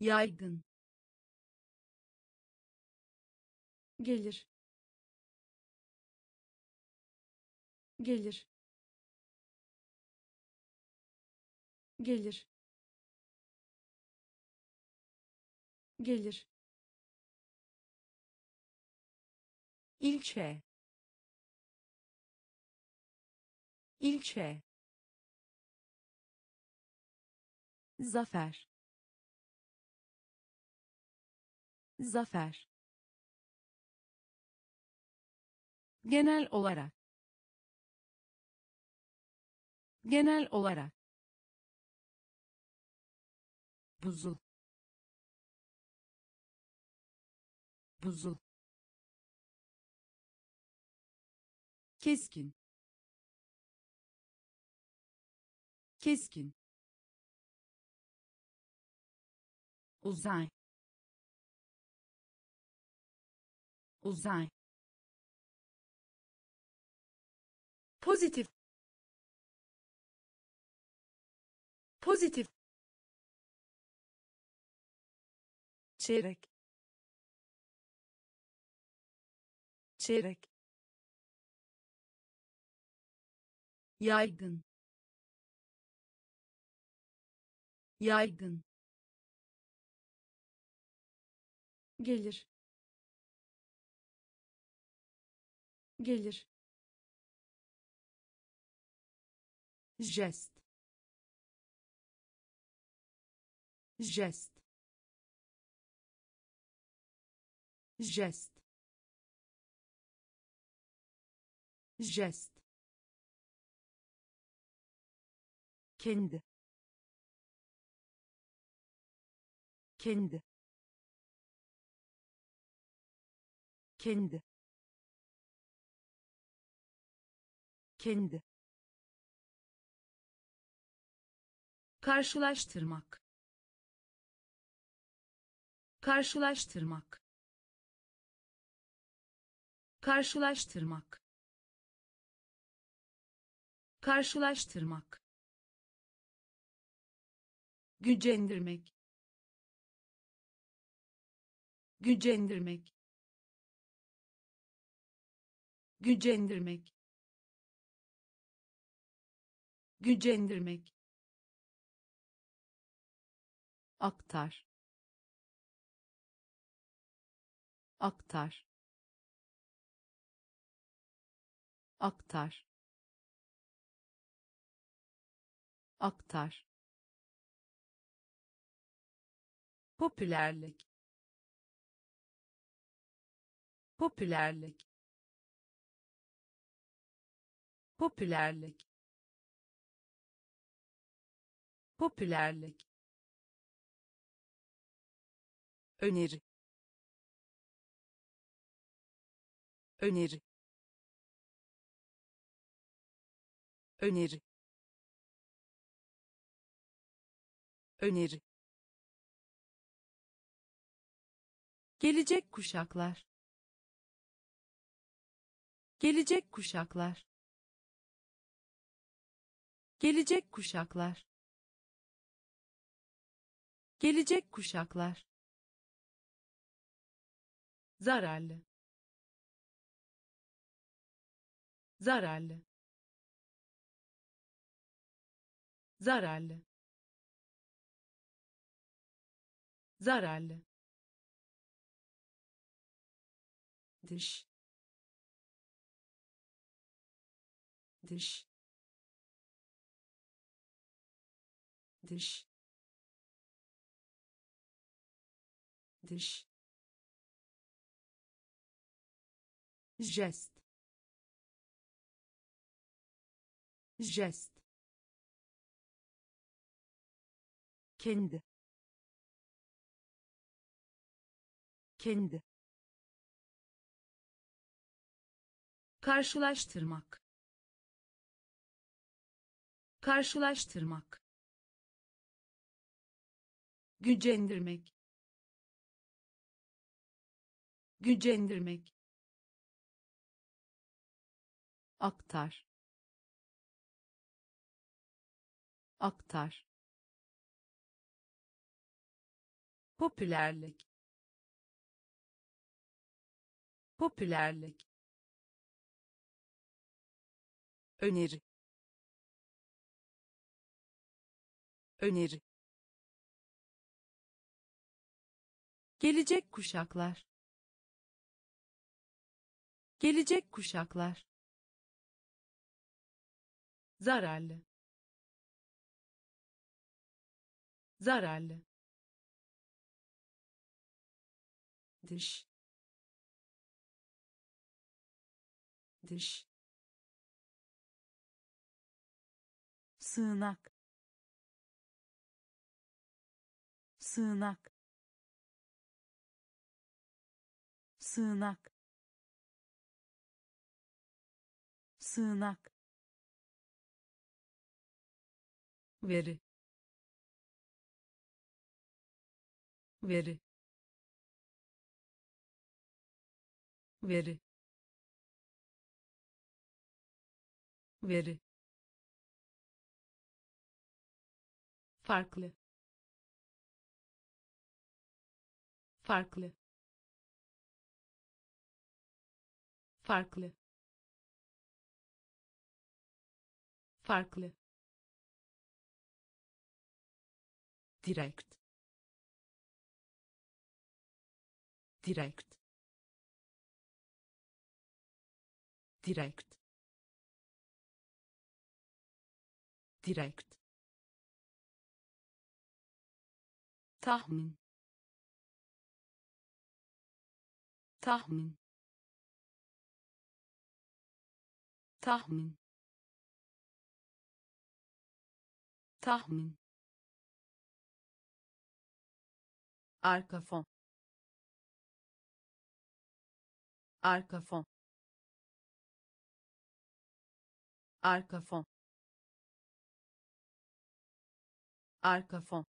Yaygın gelir. Gelir. Gelir. Gelir. İlçe. İlçe. Zafer. Zafer genel olarak. Genel olarak. Buzul. Buzul. Keskin. Keskin. Uzay. Uzay pozitif. Pozitif. Çeyrek. Çeyrek. Yaygın. Yaygın. Gelir. Gelir jest jest jest jest kendi. Kendi. Kendi. Kendi karşılaştırmak. Karşılaştırmak. Karşılaştırmak. Karşılaştırmak. Gücendirmek. Gücendirmek. Gücendirmek. Gücendirmek aktar. Aktar. Aktar. Aktar. Popülerlik. Popülerlik. Popülerlik. Popülerlik öneri. Öneri. Öneri. Öneri. Gelecek kuşaklar. Gelecek kuşaklar. Gelecek kuşaklar. Gelecek kuşaklar. Zararlı. Zararlı. Zararlı. Zararlı. dış dış dış dış jest jest kendi. Kendi. Karşılaştırmak. Karşılaştırmak. Gücendirmek. Gücendirmek aktar. Aktar. Popülerlik. Popülerlik. Öneri. Öneri. Gelecek kuşaklar. Gelecek kuşaklar zararlı. Zararlı. Dış. Dış. Sığınak. Sığınak. Sığınak. Sığınak veri. Veri. Veri. Veri. Farklı. Farklı. Farklı. Farklı direkt. Direkt. Direkt. Direkt. Tahmin. Tahmin. Tahmin. Tahmin arka fon. Arka fon. Arka fon. Arka fon.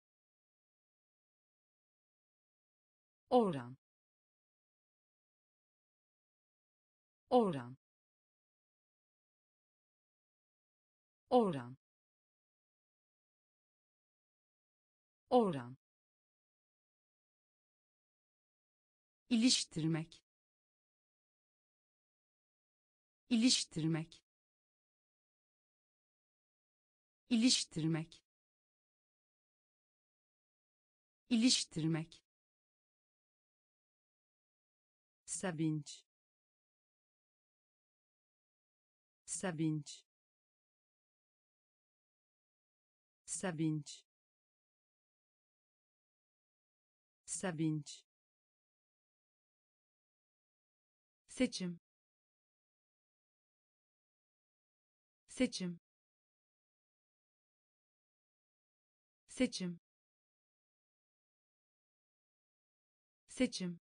Oran. Oran. Oran. Oran iliştirmek. İliştirmek. İliştirmek. İliştirmek. Sevinç. Sevinç. Sevinç. Sevinç seçim. Seçim. Seçim. Seçim.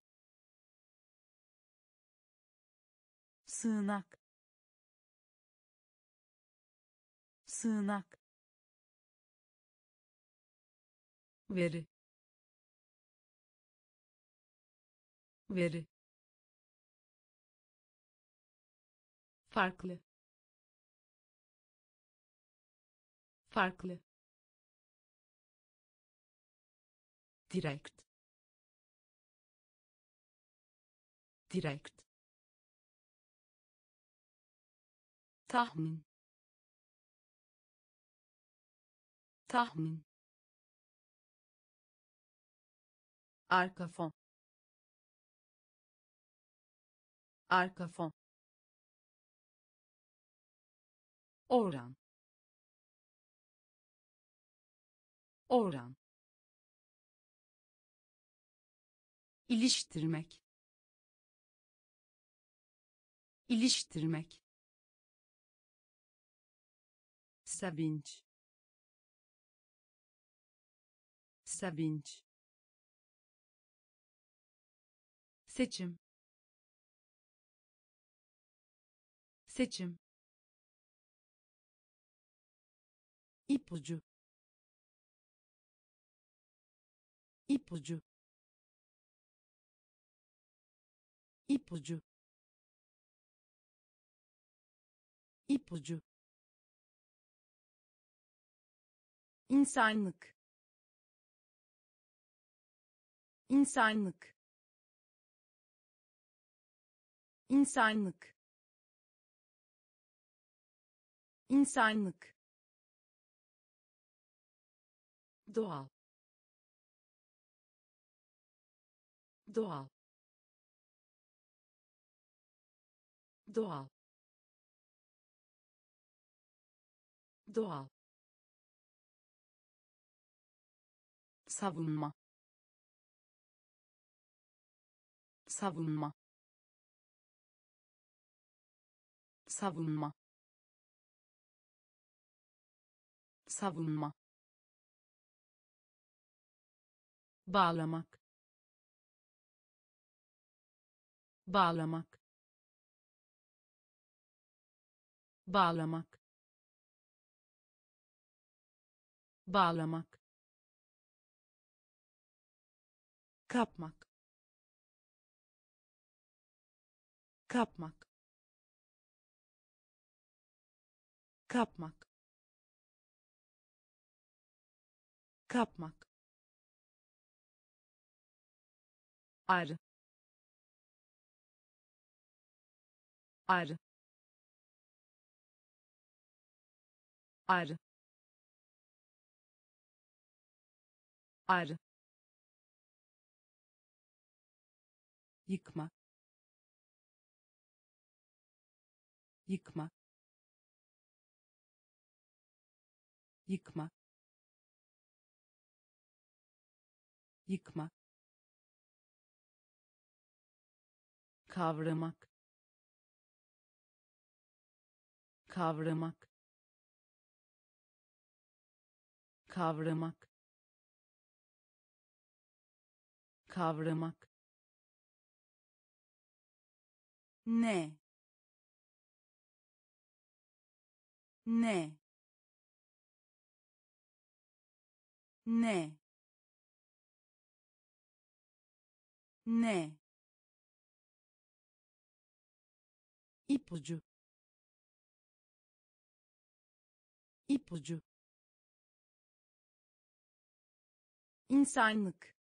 Sığınak. Sığınak. Veri. Veri farklı. Farklı. Direkt. Direkt. Tahmin. Tahmin. Arka fon. Arka fon oran. Oran. İliştirmek. İliştirmek. Sevinç. Sevinç. Seçim. Seçim ipucu. İpucu. İpucu. İpucu. İnsanlık insanlık insanlık insanlık doğal. Doğal. Doğal. Doğal. Savunma. Savunma. Savunma. Savunma bağlamak. Bağlamak. Bağlamak. Bağlamak. Kapmak. Kapmak. Kapmak. Kapmak arı arı arı arı yıkma. Yıkma. Yıkma. Yıkma kavramak. Kavramak. Kavramak. Kavramak. Ne? Ne? Ne? Ne ipucu. İpucu. İnsanlık.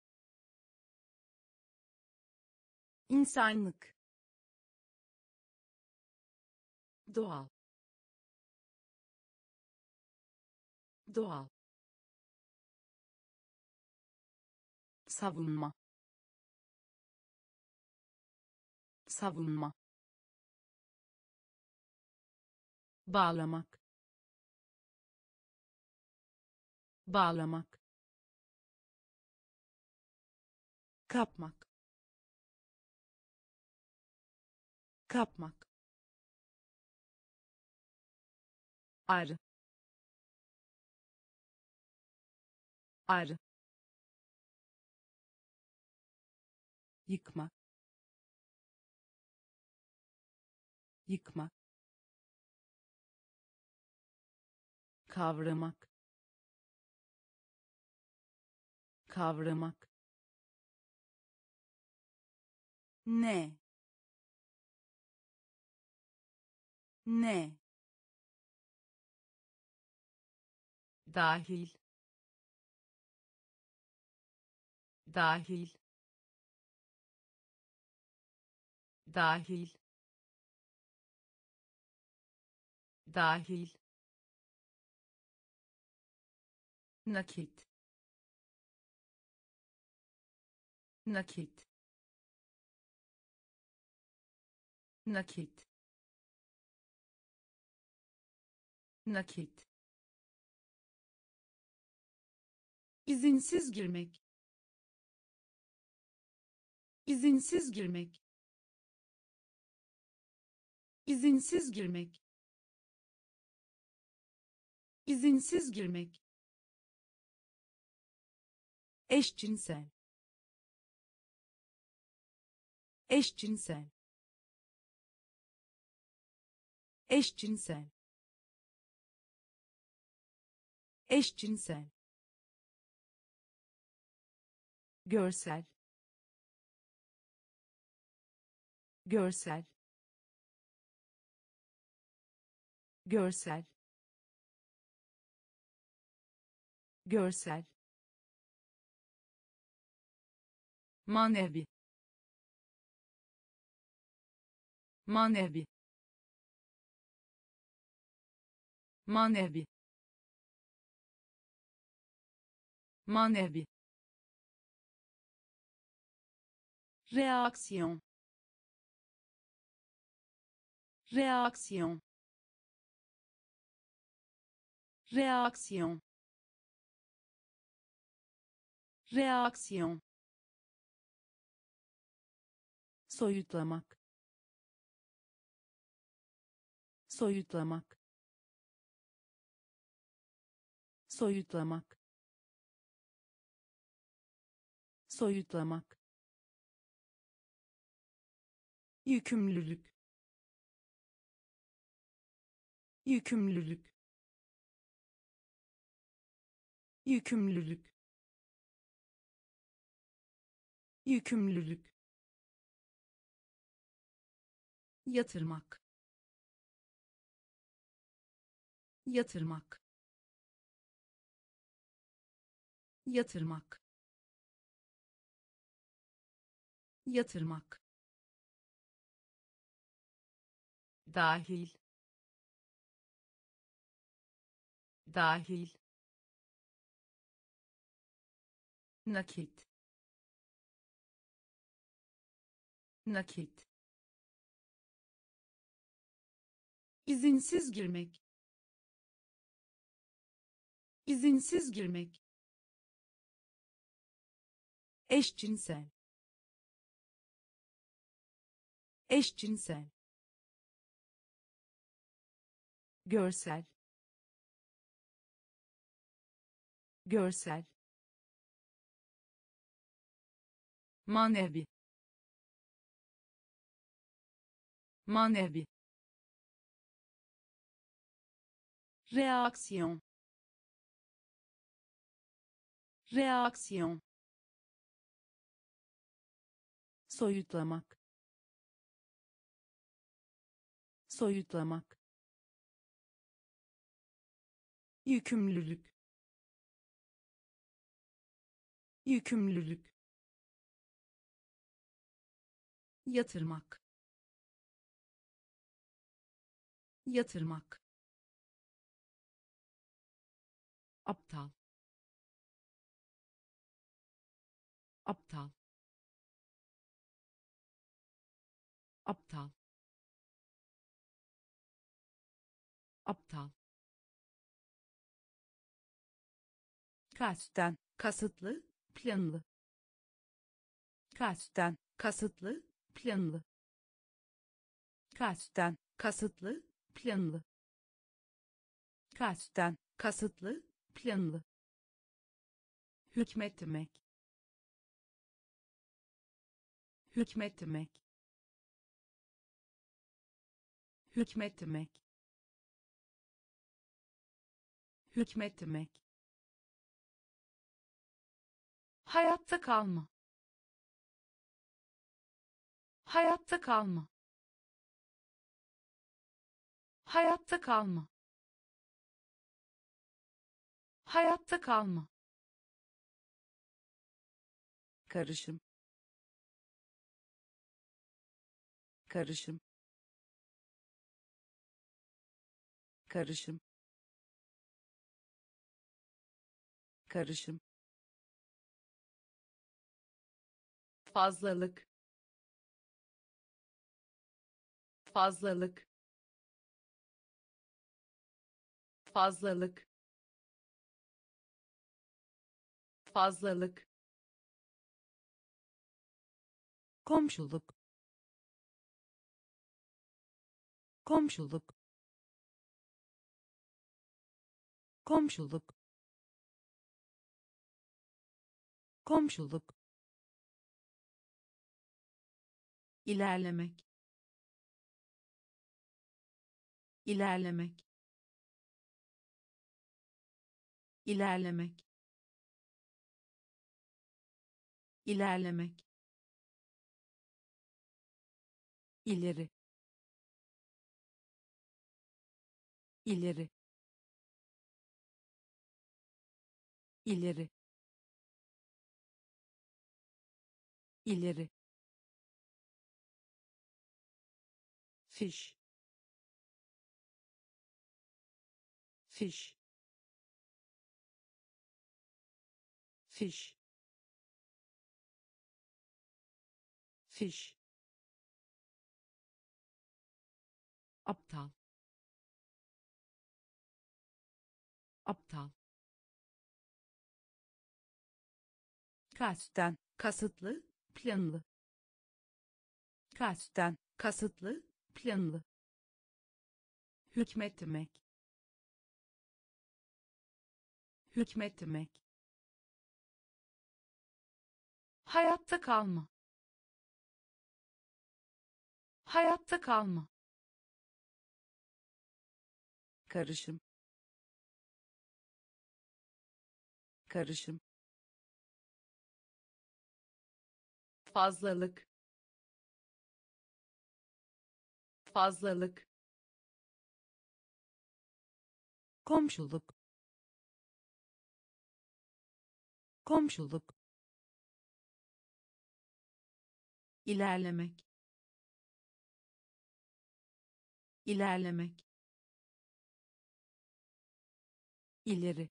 İnsanlık. Doğal. Doğal. Savunma. Savunma bağlamak. Bağlamak. Kapmak. Kapmak. Arı arı yıkma. Yıkma kavramak. Kavramak. Ne? Ne? Dahil. Dahil. Dahil. Dahil nakit. Nakit. Nakit. Nakit. İzinsiz girmek. İzinsiz girmek. İzinsiz girmek. İzinsiz girmek eşcinsel. Eşcinsel. Eşcinsel. Eşcinsel. Görsel. Görsel. Görsel. Görsel manevi. Manevi. Manevi. Manevi. Reaksiyon. Reaksiyon. Reaksiyon. Reaksiyon soyutlamak. Soyutlamak. Soyutlamak. Soyutlamak. Yükümlülük. Yükümlülük. Yükümlülük. Yükümlülük yatırmak. Yatırmak. Yatırmak. Yatırmak. Dahil. Dahil. Nakit. Nakit izinsiz girmek. İzinsiz girmek. Eşcinsel. Eşcinsel. Görsel. Görsel. Manevi. Manevi reaksiyon reaksiyon soyutlamak. Soyutlamak. Yükümlülük. Yükümlülük. Yatırmak. Yatırmak aptal. Aptal. Aptal. Aptal. Kasten. Kasıtlı planlı. Kasten. Kasıtlı planlı. Kasten. Kasıtlı planlı. Kasten. Kasıtlı planlı. Hükmetmek. Hükmetmek. Hükmetmek. Hükmetmek. Hayatta kalma. Hayatta kalma. Hayatta kalma Hayatta kalma. karışım. Karışım. Karışım. Karışım. Fazlalık. Fazlalık. Fazlalık fazlalık. Komşuluk. Komşuluk. Komşuluk. Komşuluk. İlerlemek. İlerlemek. İlerlemek ilerlemek. İleri. İleri. İleri. İleri. Fiş. Fiş. Fiş fiş. Aptal. Aptal. Kasten. Kasıtlı planlı. Kasten. Kasıtlı planlı. Hükmetmek. Hükmetmek. Hayatta kalma hayatta kalma. Karışım. Karışım. Fazlalık. Fazlalık. Komşuluk. Komşuluk. İlerlemek ilerlemek. İleri.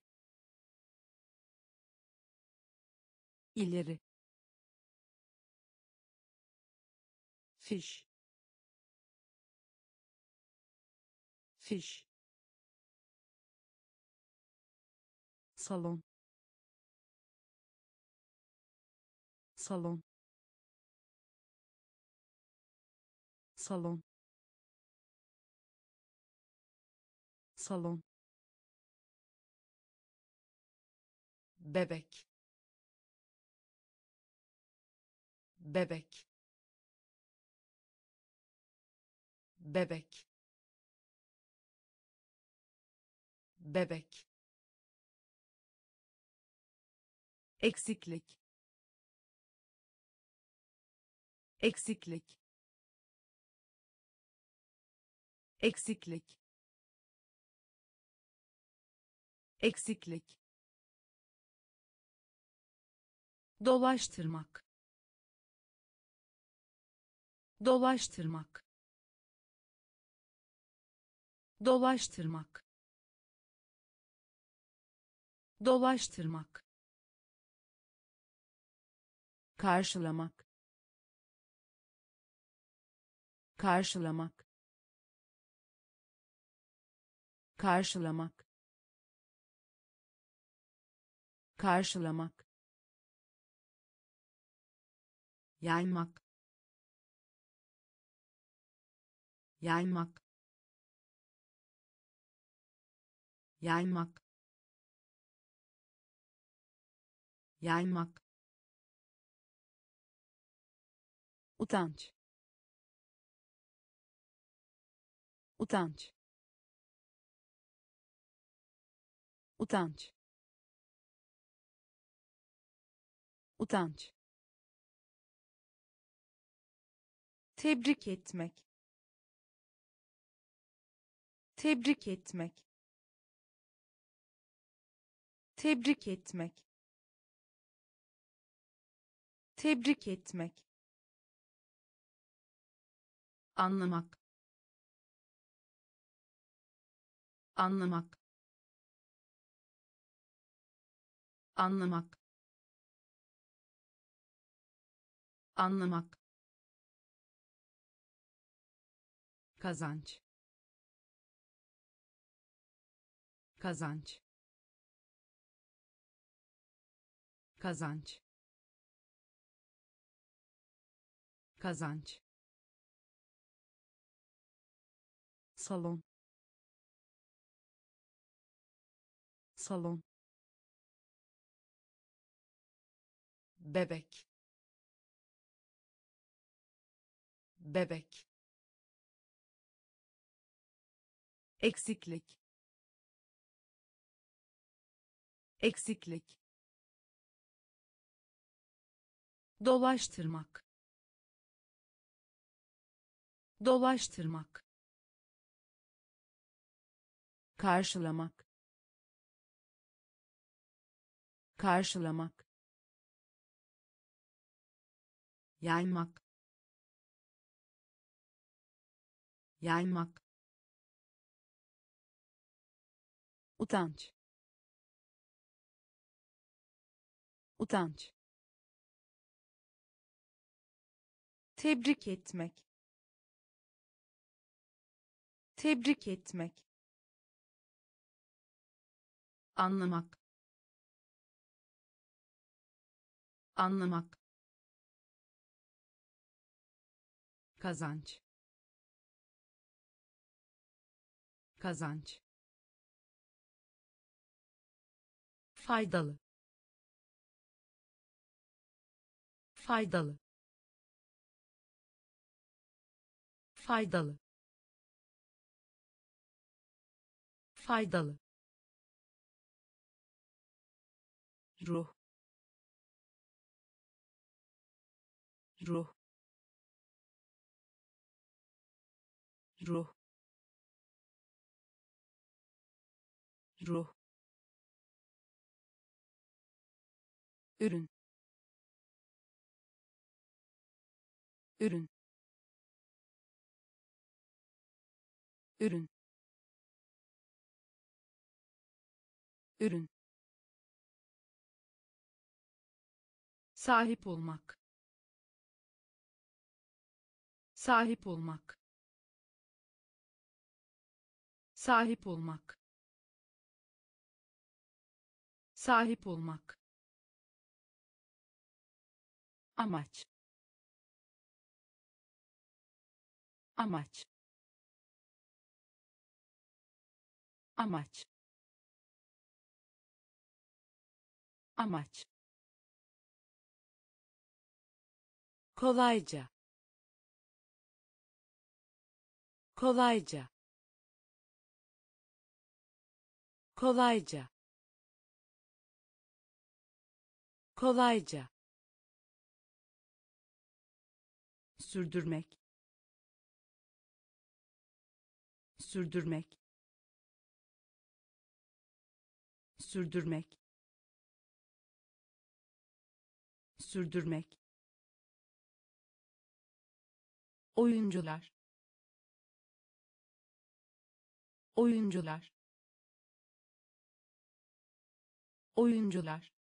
İleri. Fiş. Fiş. Salon. Salon. Salon salon. Bebek. Bebek. Bebek. Bebek. Eksiklik. Eksiklik. Eksiklik eksiklik dolaştırmak dolaştırmak dolaştırmak dolaştırmak karşılamak karşılamak karşılamak karşılamak. Yaymak. Yaymak. Yaymak. Yaymak. Utanç. Utanç. Utanç utanç. Tebrik etmek. Tebrik etmek. Tebrik etmek. Tebrik etmek. Anlamak. Anlamak. Anlamak anlamak. Kazanç. Kazanç. Kazanç. Kazanç. Salon. Salon. Bebek bebek. Eksiklik. Eksiklik. Dolaştırmak. Dolaştırmak. Karşılamak. Karşılamak. Yaymak yaymak. Utanç. Utanç. Tebrik etmek. Tebrik etmek. Anlamak. Anlamak. Kazanç kazanç. Faydalı. Faydalı. Faydalı. Faydalı. Ruh. Ruh. Ruh ruh. Ürün. Ürün. Ürün. Ürün. Sahip olmak. Sahip olmak. Sahip olmak sahip olmak. Amaç. Amaç. Amaç. Amaç. Kolayca. Kolayca. Kolayca kolayca. Sürdürmek. Sürdürmek. Sürdürmek. Sürdürmek. Oyuncular. Oyuncular. Oyuncular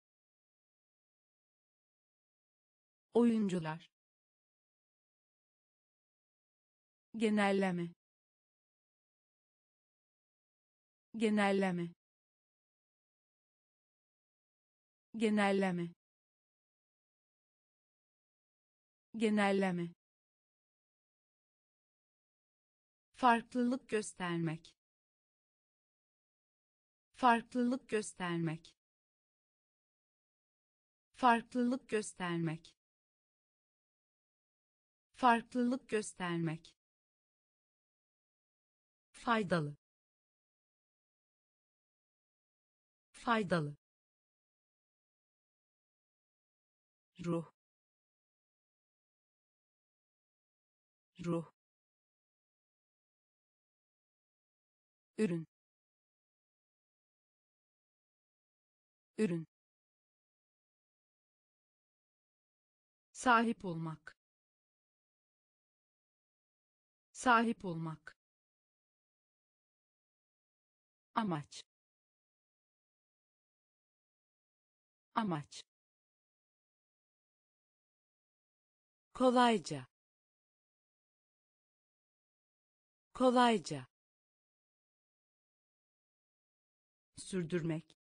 oyuncular. Genelleme. Genelleme. Genelleme. Genelleme. Farklılık göstermek. Farklılık göstermek. Farklılık göstermek farklılık göstermek. Faydalı. Faydalı. Ruh. Ruh. Ürün. Ürün. Sahip olmak sahip olmak. Amaç. Amaç. Kolayca. Kolayca. Sürdürmek.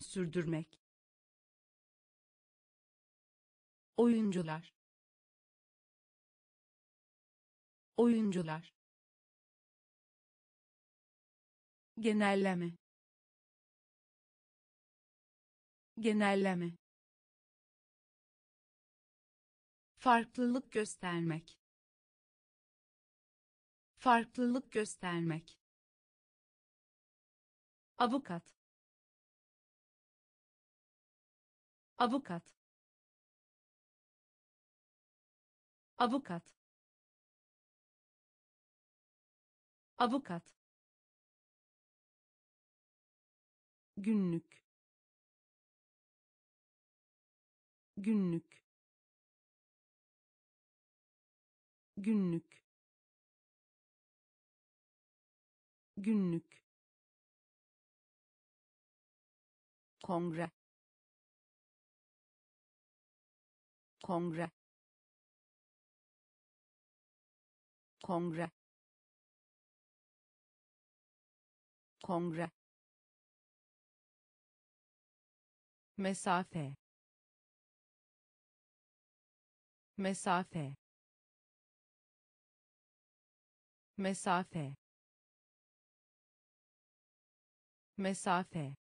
Sürdürmek. Oyuncular oyuncular. Genelleme. Genelleme. Farklılık göstermek. Farklılık göstermek. Avukat. Avukat. Avukat avukat. Günlük. Günlük. Günlük. Günlük. Kongre. Kongre. Kongre kongre mesafe mesafe mesafe mesafe.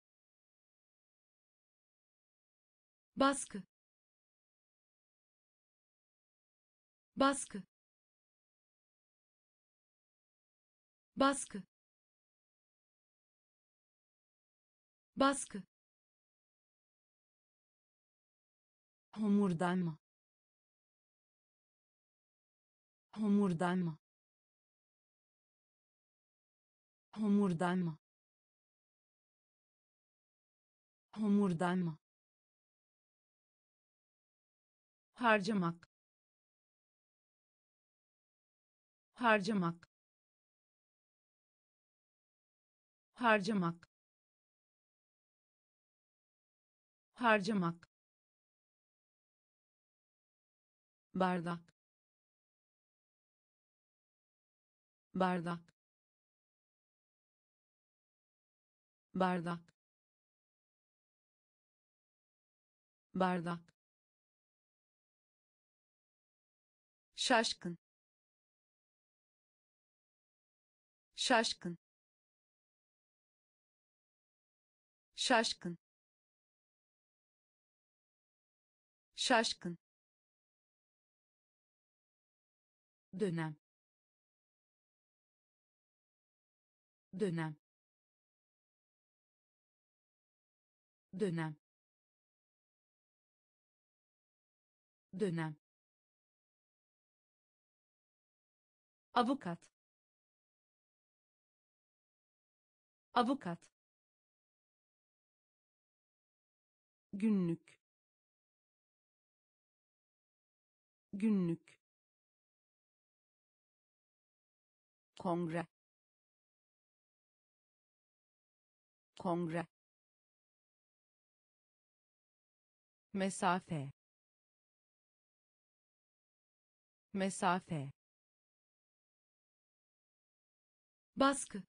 Baskı baskı baskı baskı. Homurdanma. Homurdanma. Homurdanma. Homurdanma. Harcamak. Harcamak. Harcamak harcamak. Bardak. Bardak. Bardak. Bardak. Şaşkın. Şaşkın. Şaşkın şaşkın. Dönem. Dönem. Dönem. Dönem. Avukat. Avukat. Günlük günlük. Kongre. Kongre. Mesafe. Mesafe. Baskı.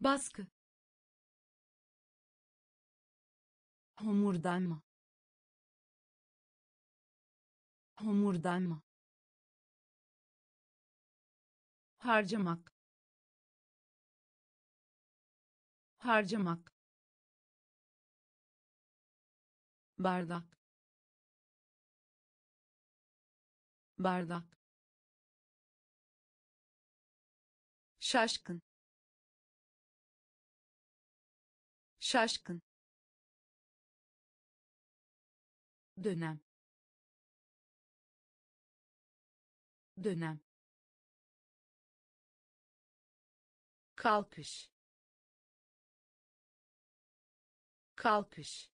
Baskı. Homurdanma homurdanma harcamak. Harcamak. Bardak. Bardak. Şaşkın. Şaşkın. Dönem dönem. Kalkış. Kalkış.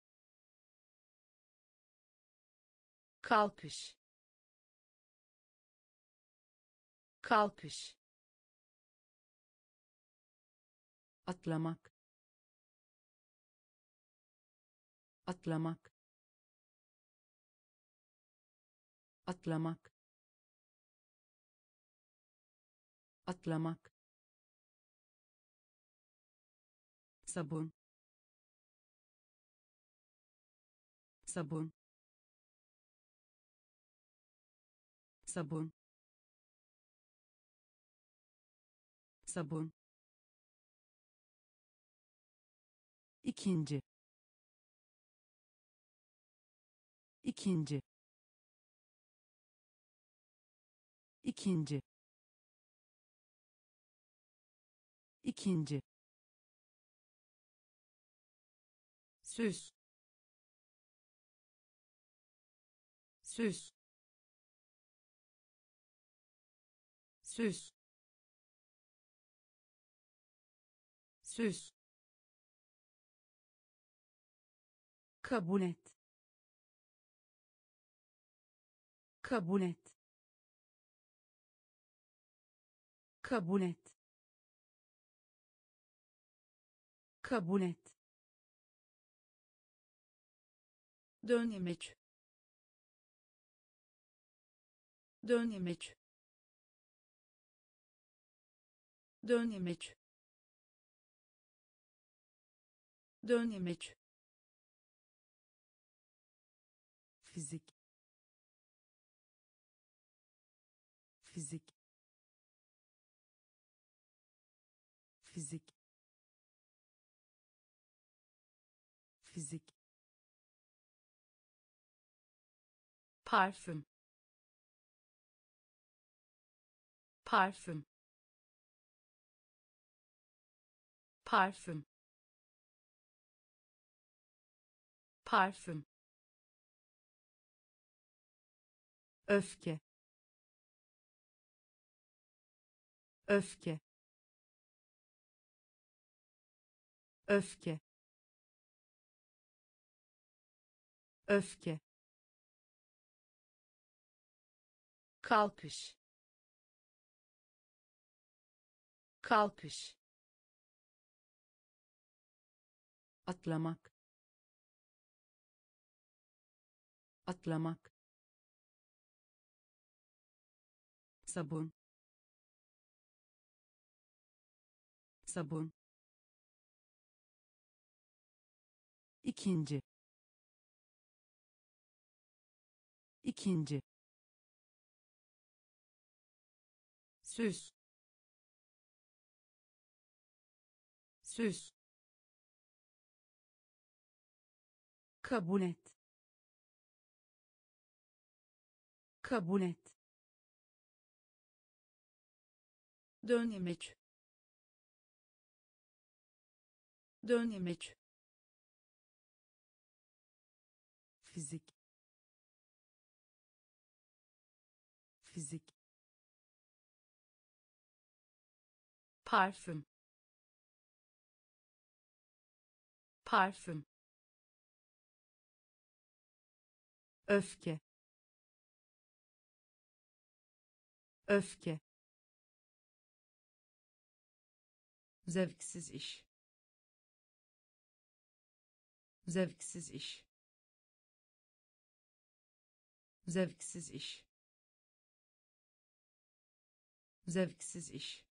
Kalkış. Kalkış. Atlamak. Atlamak. Atlamak atlamak. Sabun. Sabun. Sabun. Sabun. İkinci. İkinci. İkinci ikinci. Süs. Süs. Süs. Süs. Kabul et. Kabul et. Kabul et kabul et. Dönemeç dönemeç dönemeç dönemeç fizik. Fizik. Fizik fizik parfüm parfüm parfüm parfüm öfke öfke öfke öfke. Kalkış. Kalkış. Atlamak. Atlamak. Sabun. Sabun. İkinci ikinci. Süs. Süs. Kabul et. Kabul et. Dönemeç dönemeç fizik fizik. Parfüm. Parfüm. Öfke. Öfke. Zevksiz iş. Zevksiz iş. Zevksiz iş zevksiz iş.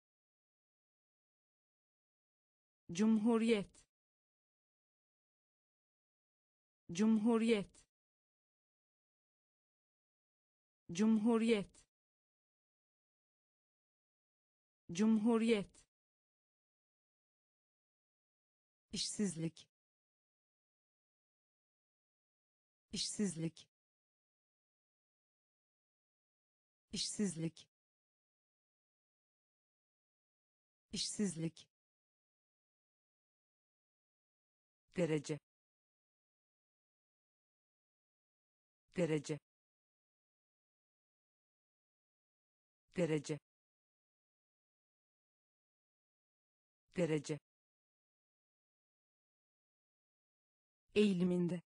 Cumhuriyet. Cumhuriyet. Cumhuriyet. Cumhuriyet. İşsizlik. İşsizlik. İşsizlik işsizlik. Derece. Derece. Derece. Derece. Eğiliminde.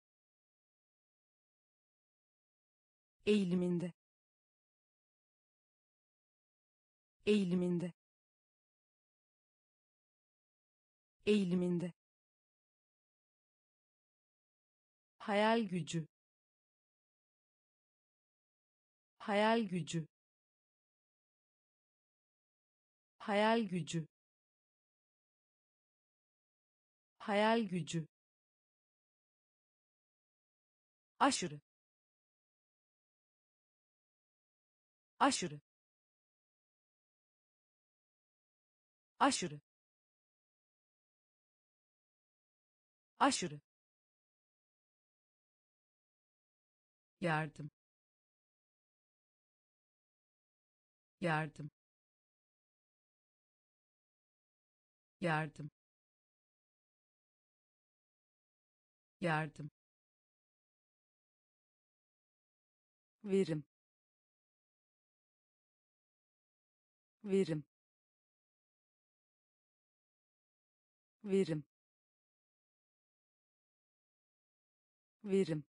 Eğiliminde. Eğiliminde eğiliminde. Hayal gücü. Hayal gücü. Hayal gücü. Hayal gücü. Aşırı. Aşırı. Aşırı aşırı. Yardım. Yardım. Yardım. Yardım. Verim. Verim. Verim verim.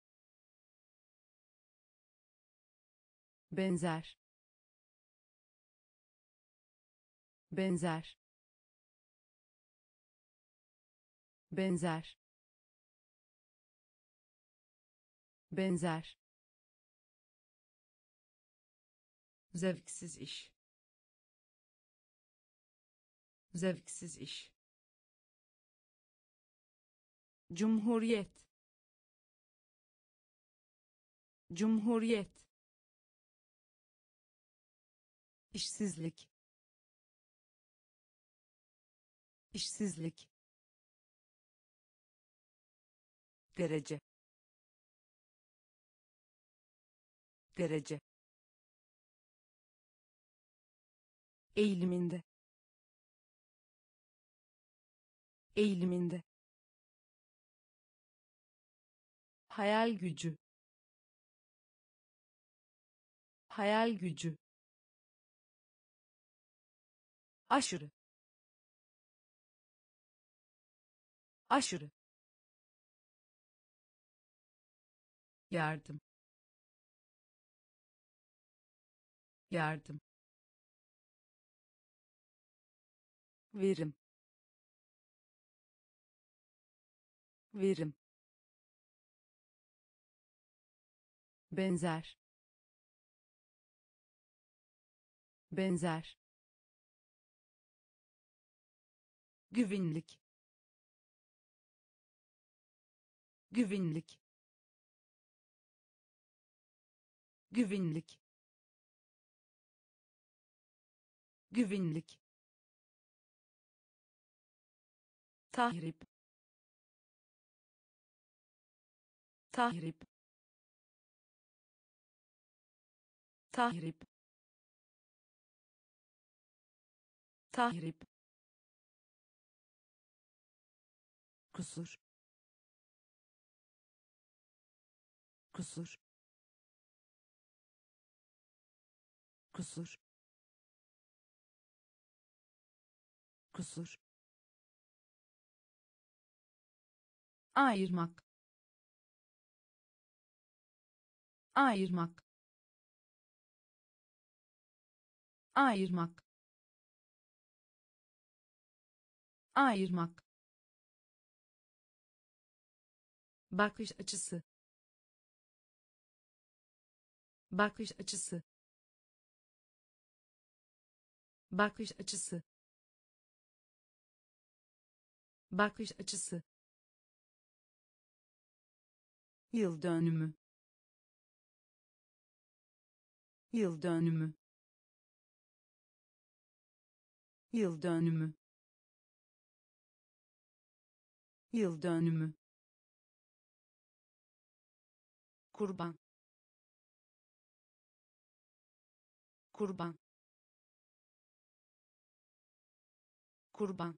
Benzer. Benzer. Benzer. Benzer. Zevksiz iş. Zevksiz iş. Cumhuriyet cumhuriyet. İşsizlik. İşsizlik. Derece. Derece. Eğiliminde. Eğiliminde. Hayal gücü hayal gücü. Aşırı. Aşırı. Yardım. Yardım. Verim. Verim. Benzer benzer. Güvenlik. Güvenlik. Güvenlik. Güvenlik. Tahrip. Tahrip. Tahrip tahrip kusur kusur kusur kusur. Ayırmak ayırmak ayırmak ayırmak. Bakış açısı. Bakış açısı. Bakış açısı. Bakış açısı. Yıl dönümü. Yıl dönümü. Yıl dönümü yıl dönümü. Kurban. Kurban. Kurban.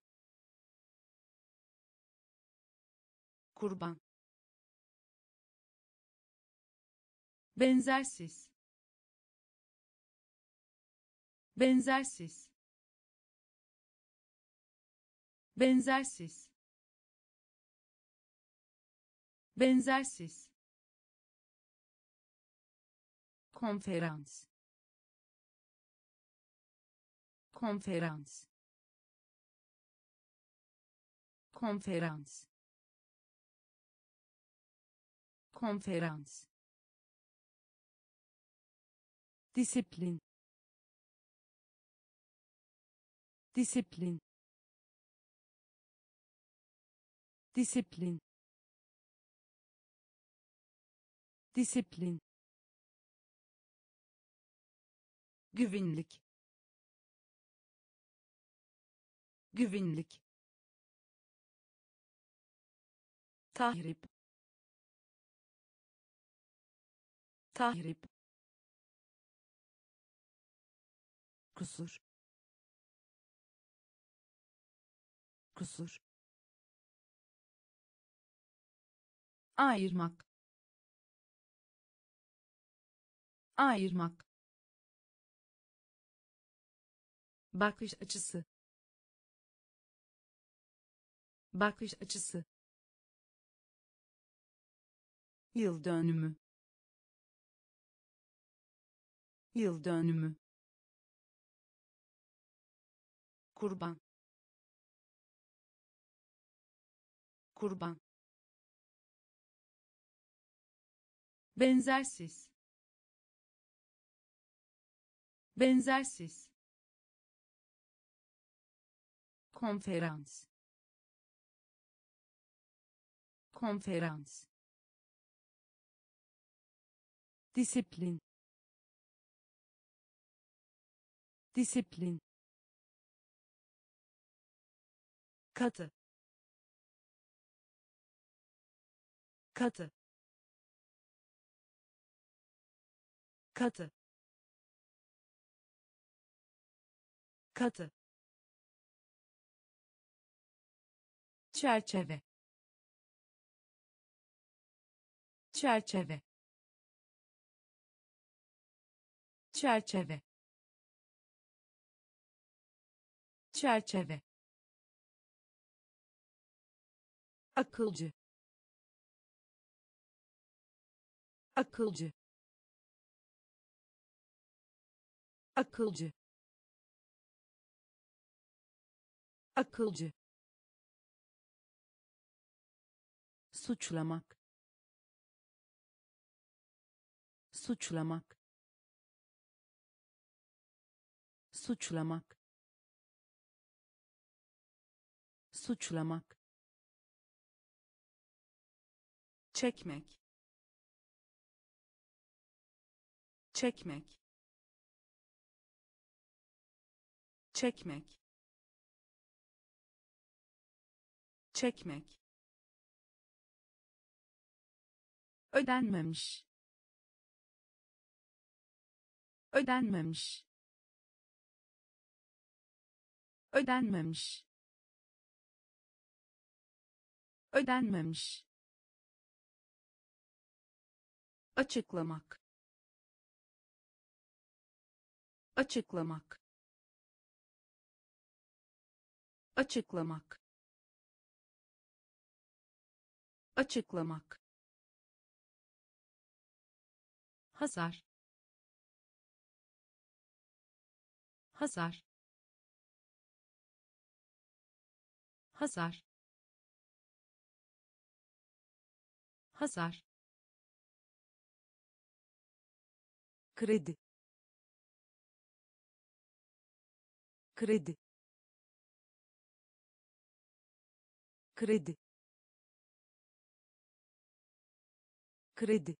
Kurban. Benzersiz. Benzersiz. Benzersiz benzersiz. Konferans. Konferans. Konferans. Konferans. Disiplin. Disiplin. Disiplin disiplin. Güvenlik. Güvenlik. Tahrip. Tahrip. Kusur. Kusur. Ayırmak ayırmak. Bakış açısı. Bakış açısı. Yıl dönümü. Yıl dönümü. Kurban. Kurban. Benzersiz benzersiz. Konferans. Konferans. Disiplin. Disiplin. Katı. Katı. Katı katı. Çerçeve. Çerçeve. Çerçeve. Çerçeve. Akılcı. Akılcı. Akılcı akılcı. Suçlamak. Suçlamak. Suçlamak. Suçlamak. Çekmek. Çekmek. Çekmek çekmek. Ödenmemiş. Ödenmemiş. Ödenmemiş. Ödenmemiş. Açıklamak. Açıklamak. Açıklamak açıklamak. Hasar hasar hasar hasar kredi. Kredi. Kredi kredi.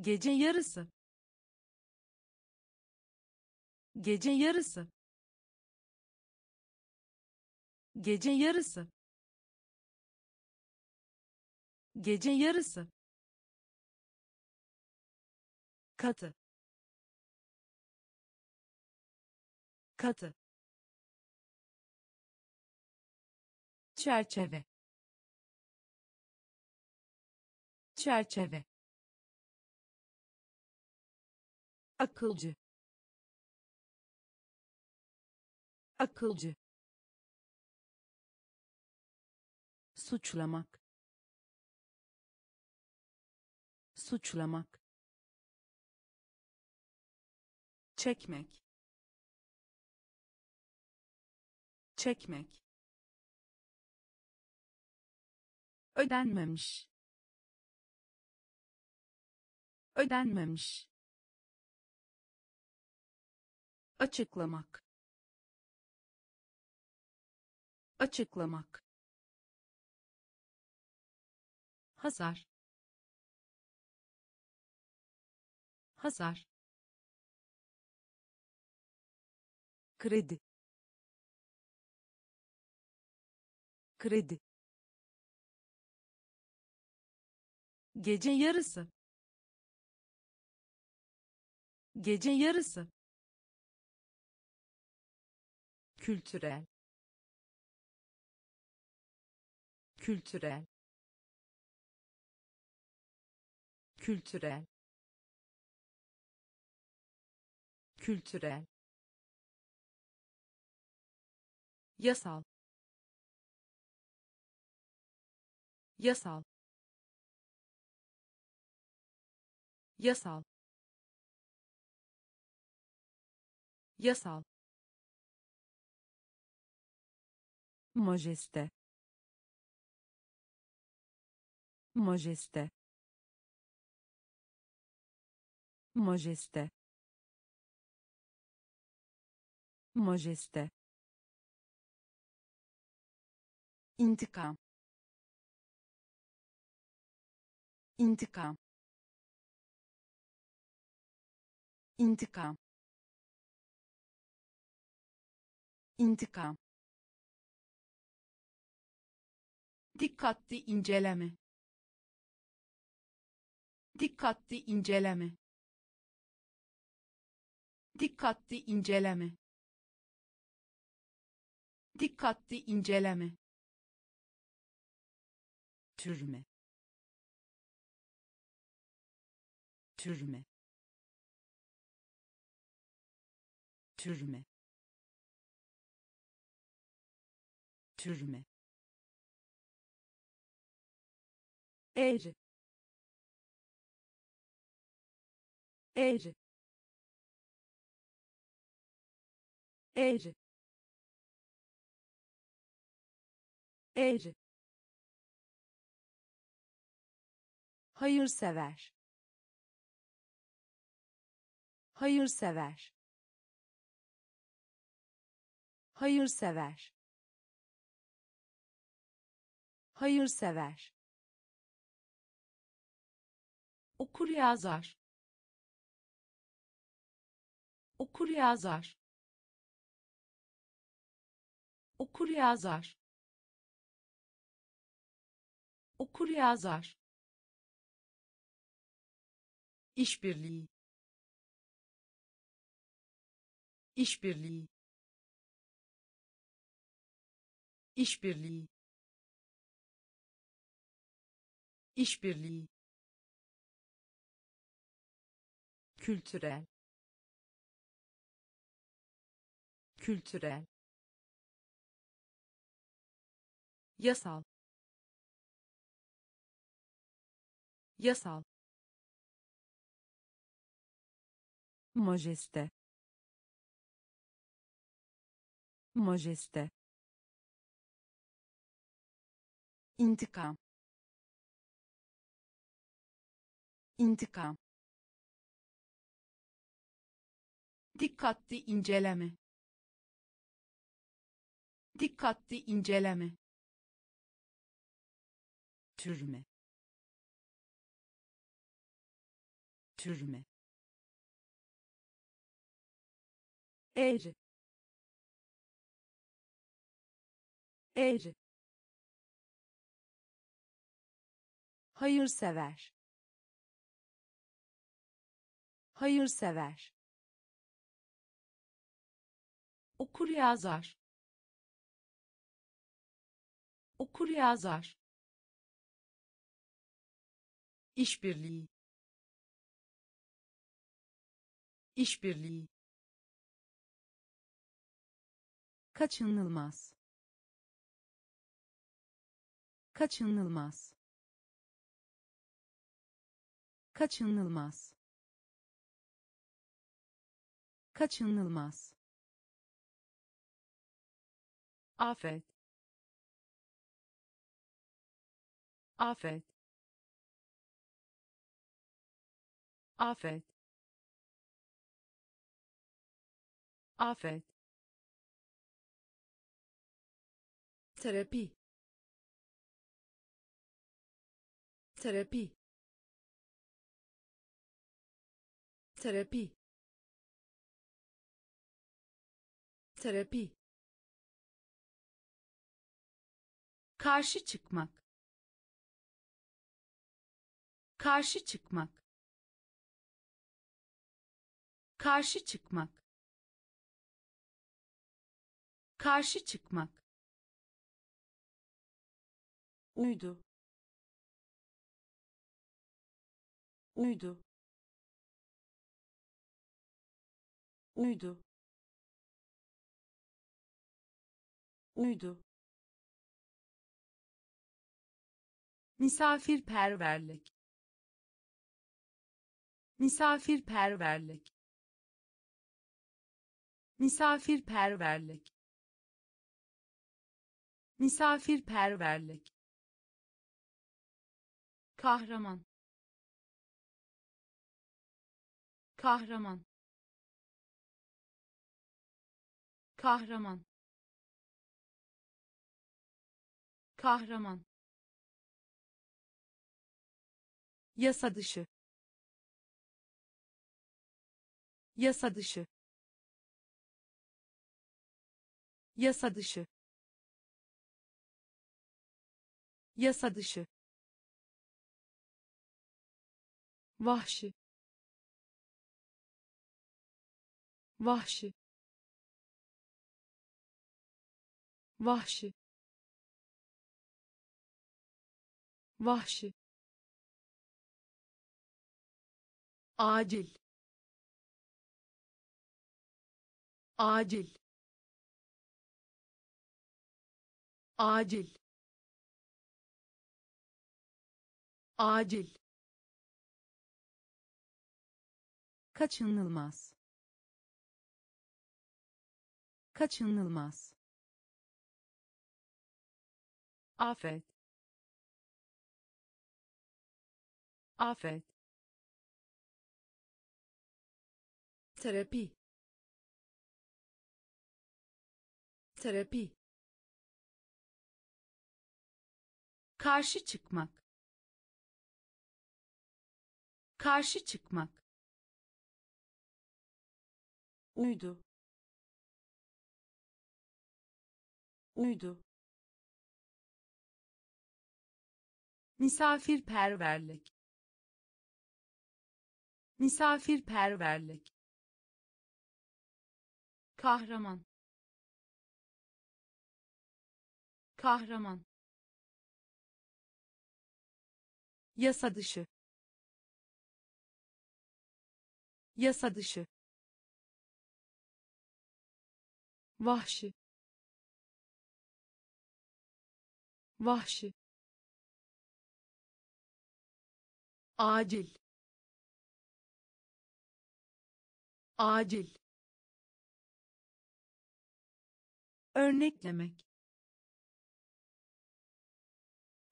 Gece yarısı. Gece yarısı. Gece yarısı. Gece yarısı. Katı. Katı. Çerçeve çerçeve. Akılcı. Akılcı. Suçlamak. Suçlamak. Çekmek. Çekmek. Ödenmemiş ödenmemiş. Açıklamak. Açıklamak. Hasar hasar kredi. Kredi. Gece yarısı gece yarısı. Kültürel kültürel kültürel kültürel yasal. Yasal. Yasal yasal. Majeste. Majeste. Majeste. Majeste. İntikam. İntikam. İntikam intikam. Dikkatli inceleme. Dikkatli inceleme. Dikkatli inceleme. Dikkatli inceleme. Türme. Türme. Türme türme eğri. Eğri. Eğri. Eğri. Hayırsever. Hayırsever. Hayırsever hayırsever. Okur yazar okur yazar okur yazar okur yazar işbirliği. İşbirliği. İşbirliği işbirliği kültürel kültürel yasal yasal majeste majeste intikam intikam. Dikkatli inceleme. Dikkatli inceleme. Türme. Türme. Eğri eğri hayırsever hayırsever. Okur yazar okur yazar işbirliği. İşbirliği. Kaçınılmaz. Kaçınılmaz. Kaçınılmaz kaçınılmaz. Afet. Afet. Afet. Afet. Terapi. Terapi. Terapi terapi. Karşı çıkmak. Karşı çıkmak. Karşı çıkmak. Karşı çıkmak. Uydu. Uydu. Uydu uydu misafirperverlik. Misafirperverlik. Misafirperverlik. Misafirperverlik. Kahraman. Kahraman. Kahraman kahraman. Yasa dışı. Yasa dışı. Yasa dışı. Yasa dışı. Vahşi. Vahşi. Vahşi vahşi. Acil. Acil. Acil. Acil. Kaçınılmaz. Kaçınılmaz. Afet afet terapi. Terapi. Karşı çıkmak. Karşı çıkmak. Uydu. Uydu. Misafirperverlik misafirperverlik. Kahraman. Kahraman. Yasa dışı. Yasa dışı. Vahşi. Vahşi. Acil acil. Örneklemek.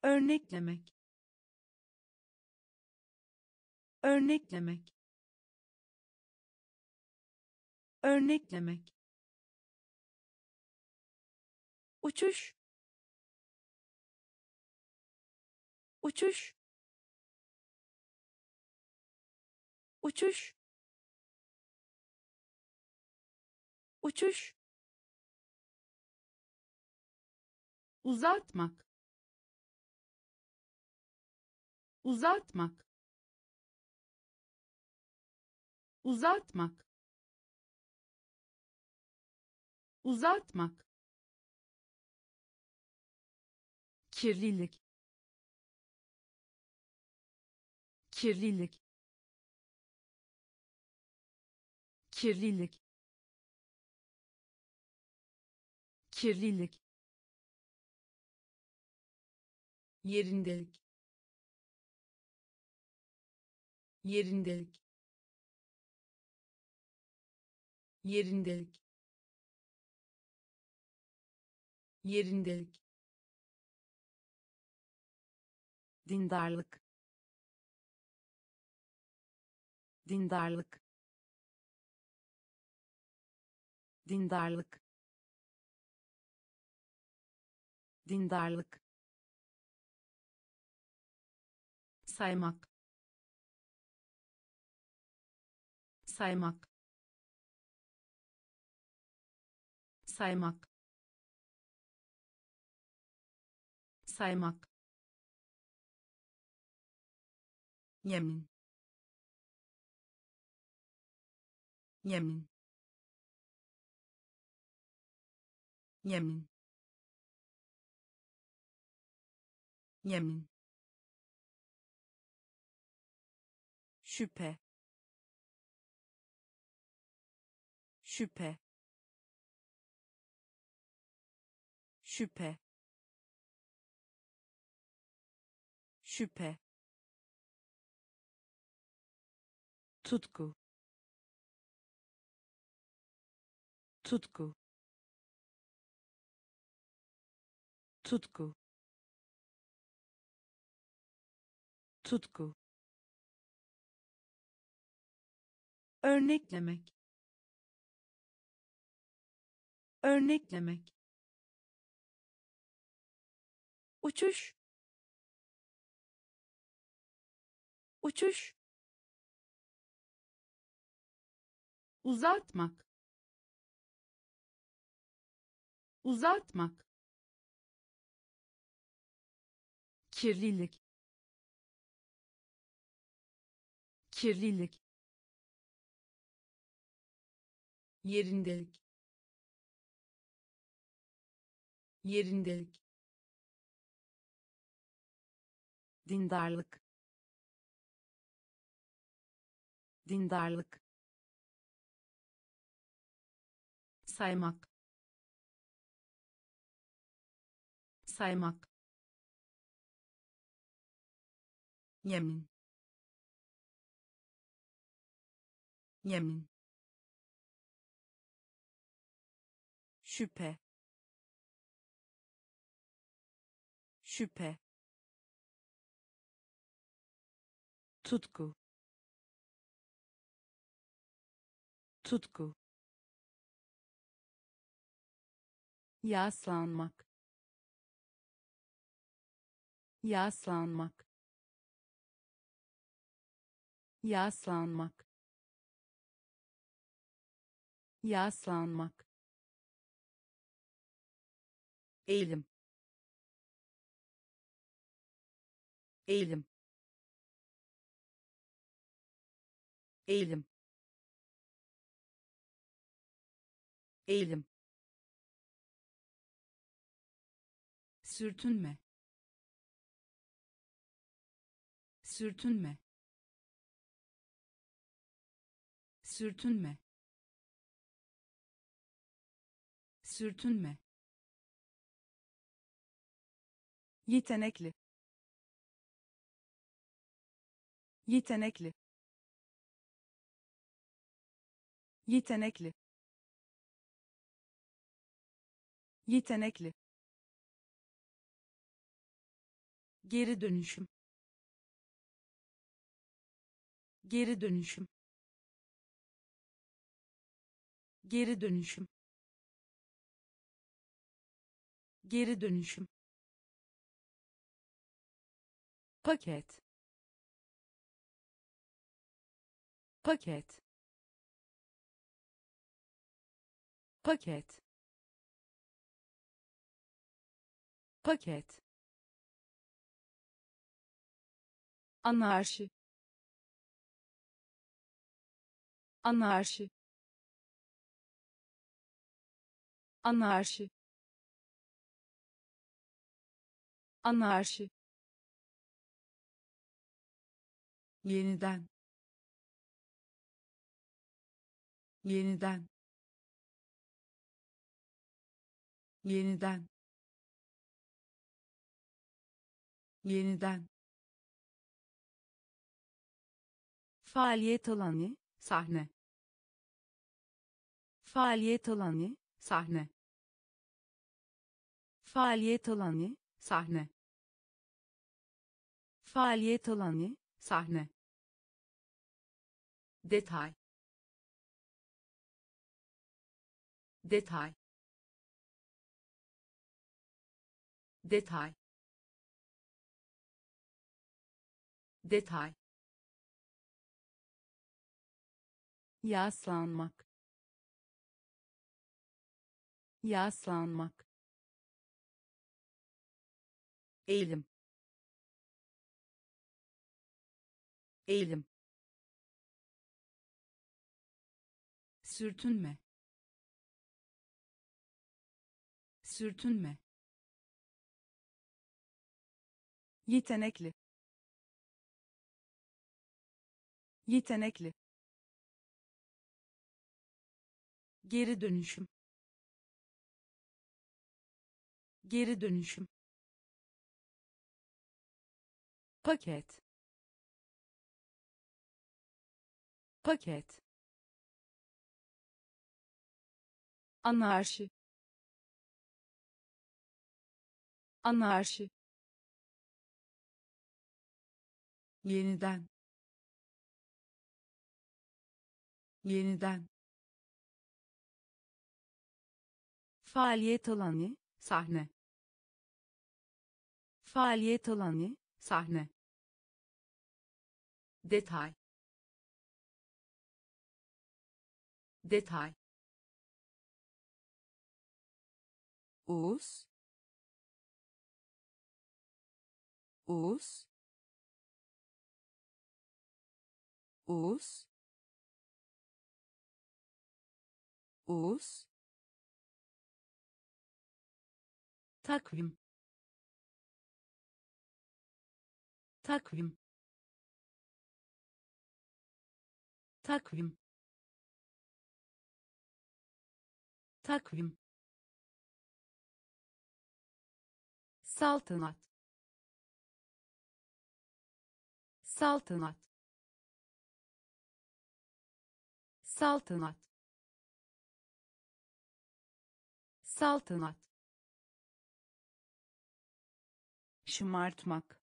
Örneklemek. Örneklemek. Örneklemek. Uçuş. Uçuş. Uçuş uçuş. Uzatmak. Uzatmak. Uzatmak. Uzatmak. Kirlilik. Kirlilik. Kirlilik kirlilik yerindelik yerindelik yerindelik yerindelik dindarlık dindarlık dindarlık dindarlık saymak saymak saymak saymak. Yemin yemin. Yemin yemin. Şüphe. Şüphe. Şüphe. Şüphe. Tutku. Tutku. Tutku tutku. Örneklemek. Örneklemek. Uçuş. Uçuş. Uzatmak. Uzatmak. Kirlilik kirlilik yerindelik yerindelik dindarlık dindarlık saymak saymak yemin yemin. Şüphe. Şüphe. Tutku. Tutku. Yaslanmak. Yaslanmak. Yaslanmak yaslanmak. Eğilim. Eğilim. Eğilim. Eğilim. Sürtünme. Sürtünme. Sürtünme sürtünme. Yetenekli. Yetenekli. Yetenekli. Yetenekli. Geri dönüşüm. Geri dönüşüm. Geri dönüşüm geri dönüşüm. Paket. Paket. Paket. Paket. Anarşi. Anarşi. Anarşi anarşi. Yeniden. Yeniden. Yeniden. Yeniden. Faaliyet alanı sahne. Faaliyet alanı sahne. Faaliyet alanı sahne faaliyet alanı sahne. Detay. Detay. Detay. Detay. Yaslanmak. Yaslanmak. Eğilim eğilim. Sürtünme. Sürtünme. Yetenekli. Yetenekli. Geri dönüşüm. Geri dönüşüm. Paket paket. Anarşi. Anarşi. Yeniden. Yeniden. Faaliyet alanı sahne. Faaliyet alanı sahne. Detay detay. Uz uz uz uz takvim. Takvim. Takvim takvim saltanat saltanat saltanat saltanat. Şımartmak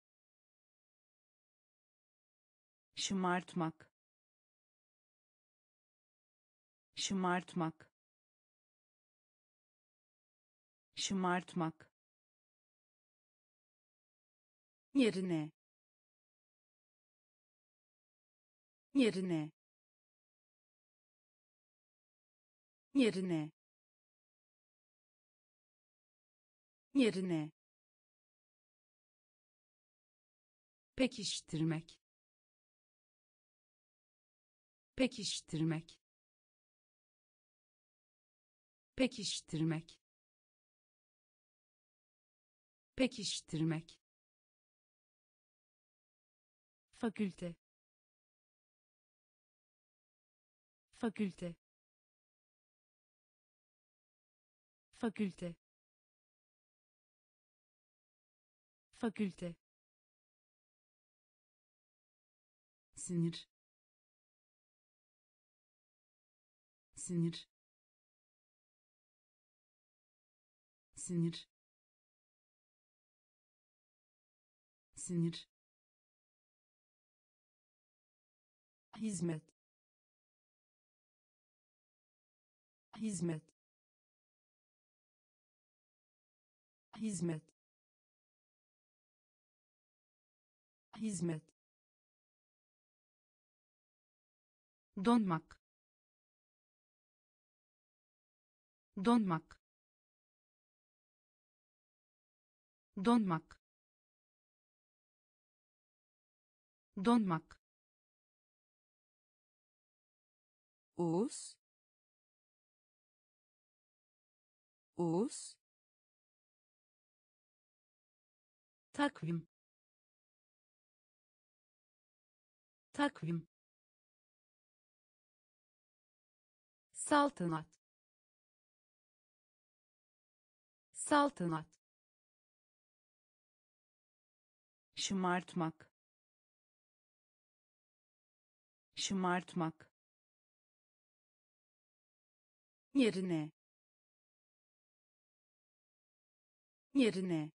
şımartmak şımartmak şımartmak. Yerine. Yerine. Yerine. Yerine. Pekiştirmek. Pekiştirmek. Pekiştirmek pekiştirmek. Fakülte. Fakülte. Fakülte. Fakülte. Sinir. Sinir. Sinir sinir hizmet hizmet hizmet hizmet. Donmak. Donmak. Donmak donmak uz uz takvim takvim saltanat saltanat şımartmak şımartmak. Yerine. Yerine.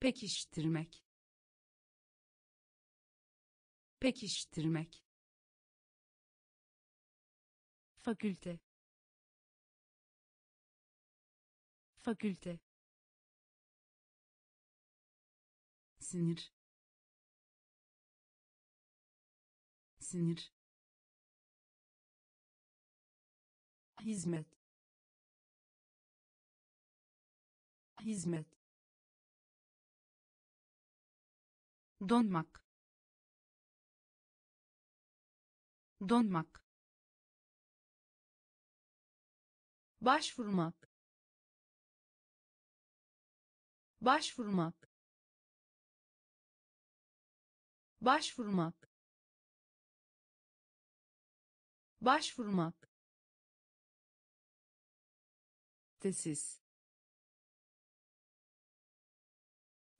Pekiştirmek. Pekiştirmek. Fakülte. Fakülte. Sinir sinir hizmet hizmet donmak donmak başvurmak başvurmak başvurmak başvurmak. Tesis.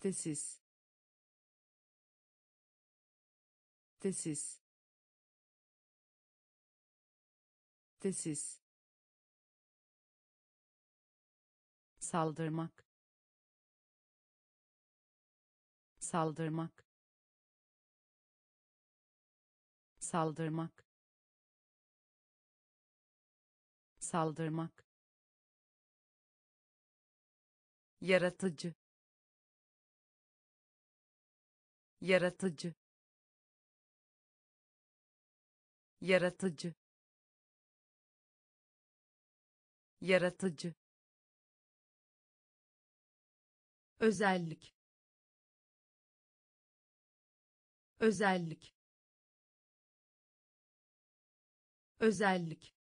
Tesis. Tesis. Tesis. Saldırmak. Saldırmak. Saldırmak saldırmak. Yaratıcı. Yaratıcı. Yaratıcı. Yaratıcı. Özellik. Özellik. Özellik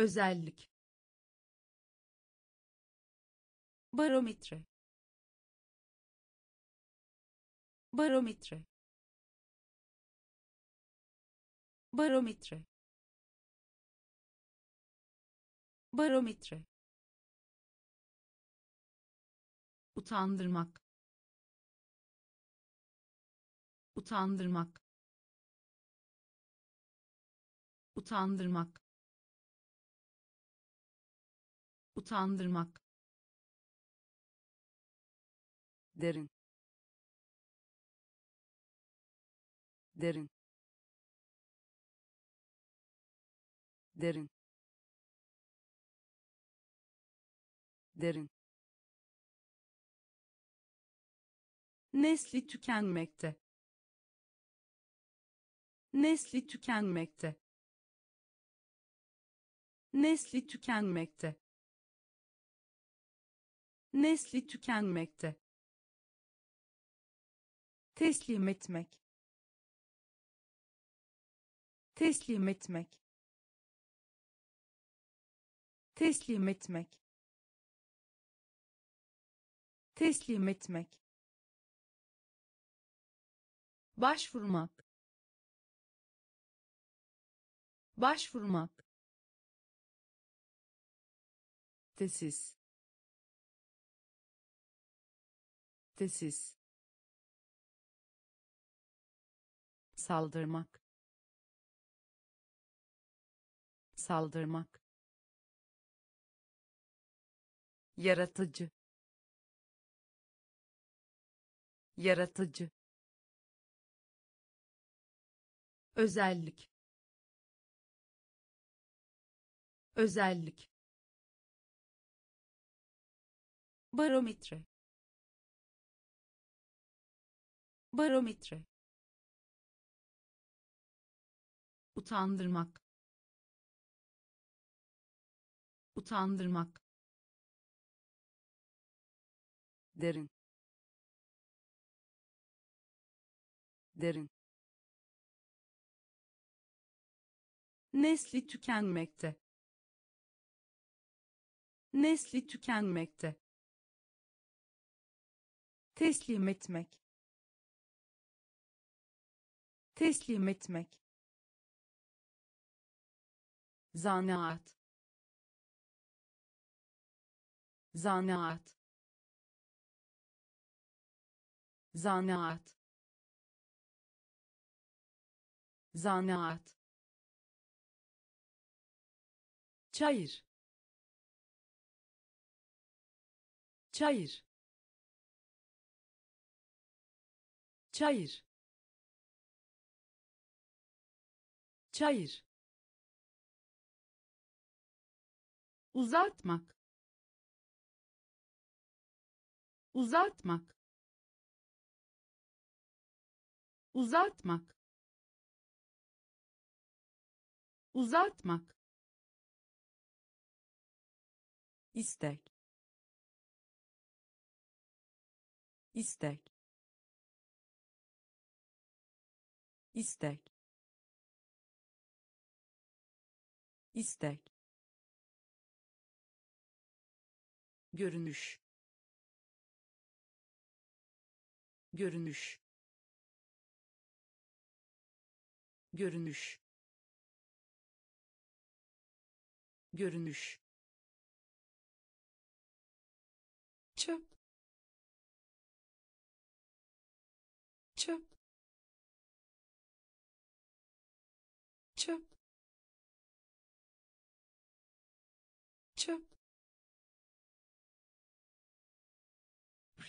özellik. Barometre. Barometre. Barometre. Barometre. Utandırmak. Utandırmak. Utandırmak utandırmak. Derin. Derin. Derin. Derin. Nesli tükenmekte. Nesli tükenmekte. Nesli tükenmekte nesli tükenmekte. Teslim etmek. Teslim etmek. Teslim etmek. Teslim etmek. Başvurmak. Başvurmak. Tesis tesis saldırmak. Saldırmak. Yaratıcı. Yaratıcı. Özellik. Özellik. Barometre barometre. Utandırmak. Utandırmak. Derin. Derin. Nesli tükenmekte. Nesli tükenmekte. Teslim etmek teslim etmek. Zanaat. Zanaat. Zanaat. Zanaat. Çayır. Çayır. Çayır çayır. Uzatmak. Uzatmak. Uzatmak. Uzatmak. İstek. İstek. İstek istek. Görünüş. Görünüş. Görünüş. Görünüş. Çöp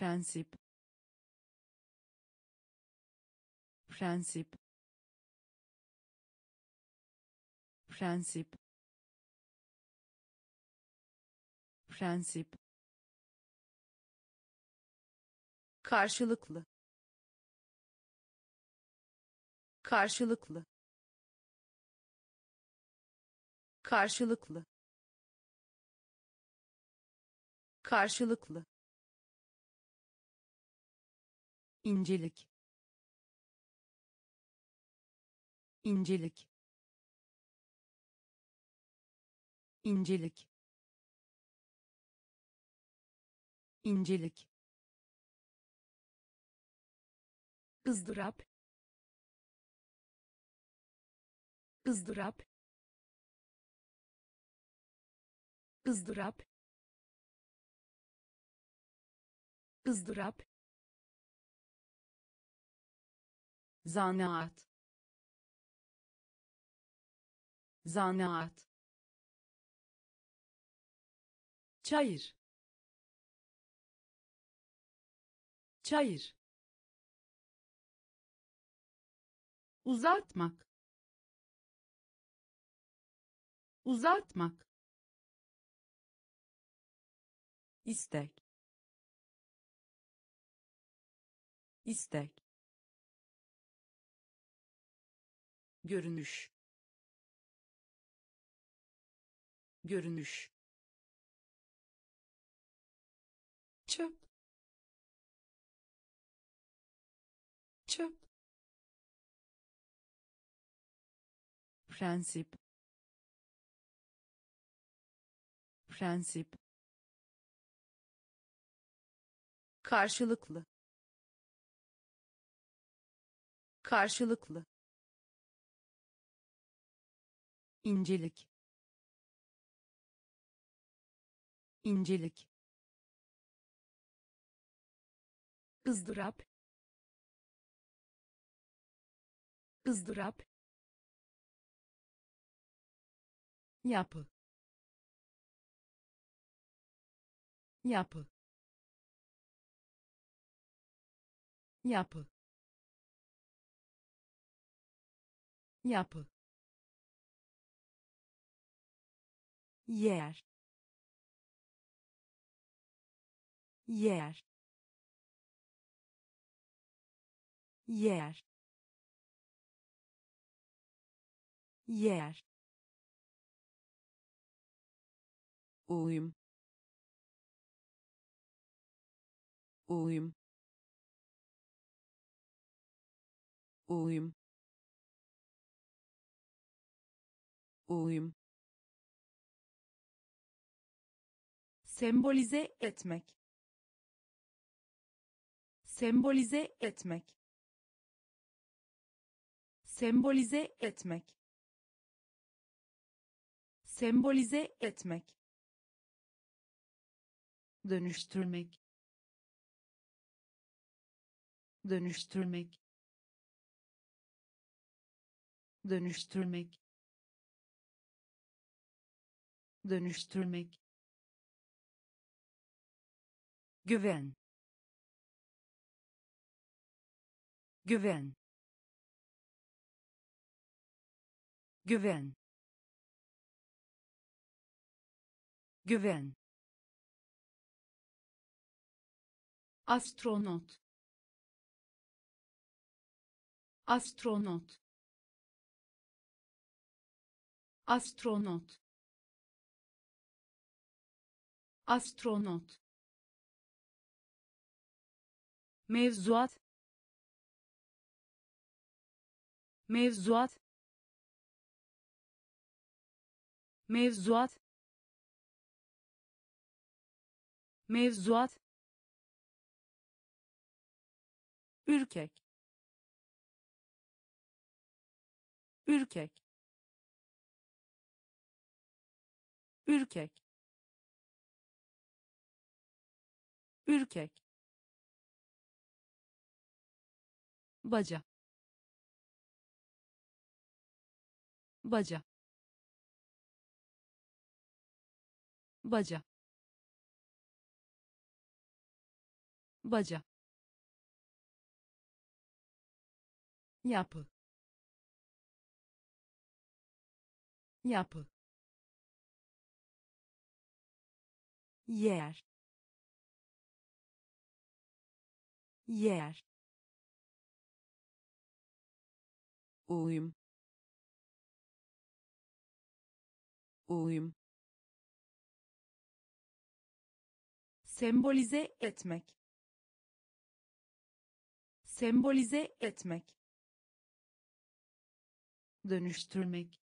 prensip. Prensip. Prensip. Prensip. Karşılıklı. Karşılıklı. Karşılıklı. Karşılıklı incelik. İncelik. İncelik. İncelik. Izdırap ızdırap ızdırap ızdırap zanaat. Zanaat. Çayır. Çayır. Uzatmak. Uzatmak. İstek. İstek görünüş. Görünüş. Çöp. Çöp. Prensip. Prensip. Karşılıklı. Karşılıklı incelik. İncelik. Izdırap ızdırap yapı. Yapı. Yapı. Yapı yer yer yer yer uyum uyum uyum uyum sembolize etmek. Sembolize etmek. Sembolize etmek. Sembolize etmek. Dönüştürmek. Dönüştürmek. Dönüştürmek. Dönüştürmek güven. Güven. Güven. Güven. Astronot. Astronot. Astronot. Astronot mevzuat. Mevzuat. Mevzuat. Mevzuat. Ürkek. Ürkek. Ürkek. Ürkek baca. Baca. Baca. Baca. Yapı. Yapı. Yer. Yer uyum. Uyum. Sembolize etmek. Sembolize etmek. Dönüştürmek.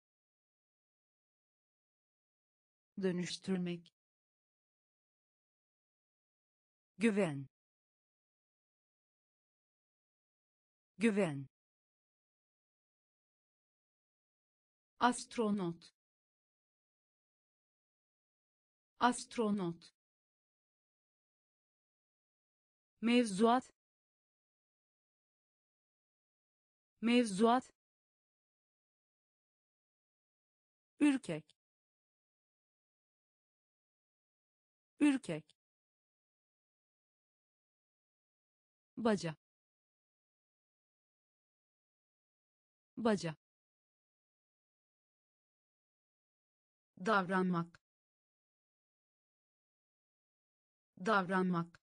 Dönüştürmek. Güven. Güven astronot. Astronot. Mevzuat. Mevzuat. Ürkek. Ürkek. Baca. Baca davranmak. Davranmak.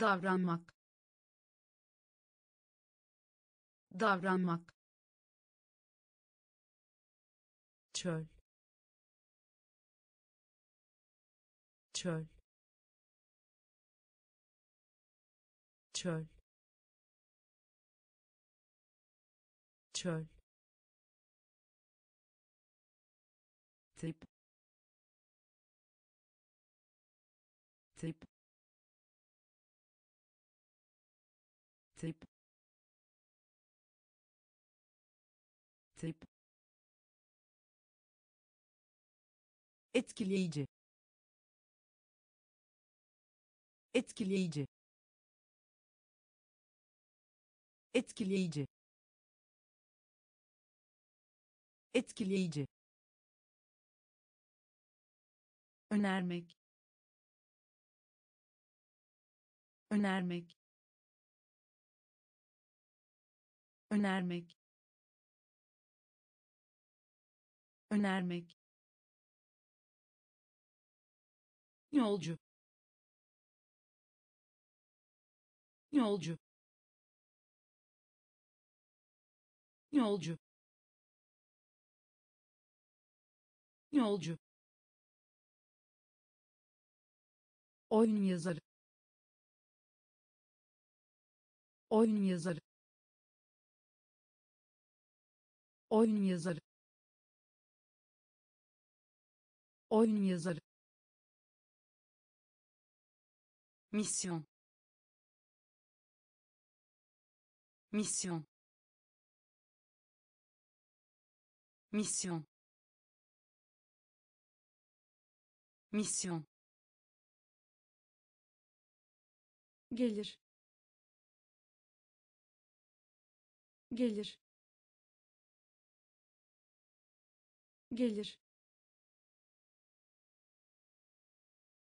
Davranmak. Davranmak. Çöl. Çöl. Çöl. Çöl tip. Tip. Tip. Tip. Etkileyici. Etkileyici. Etkileyici. Etkileyici önermek. Önermek. Önermek. Önermek. Yolcu. Yolcu. Yolcu. Yolcu oyun yazarı. Oyun yazarı. Oyun yazarı. Oyun yazarı. Misyon. Misyon. Mission. Mission. Gelir. Gelir. Gelir.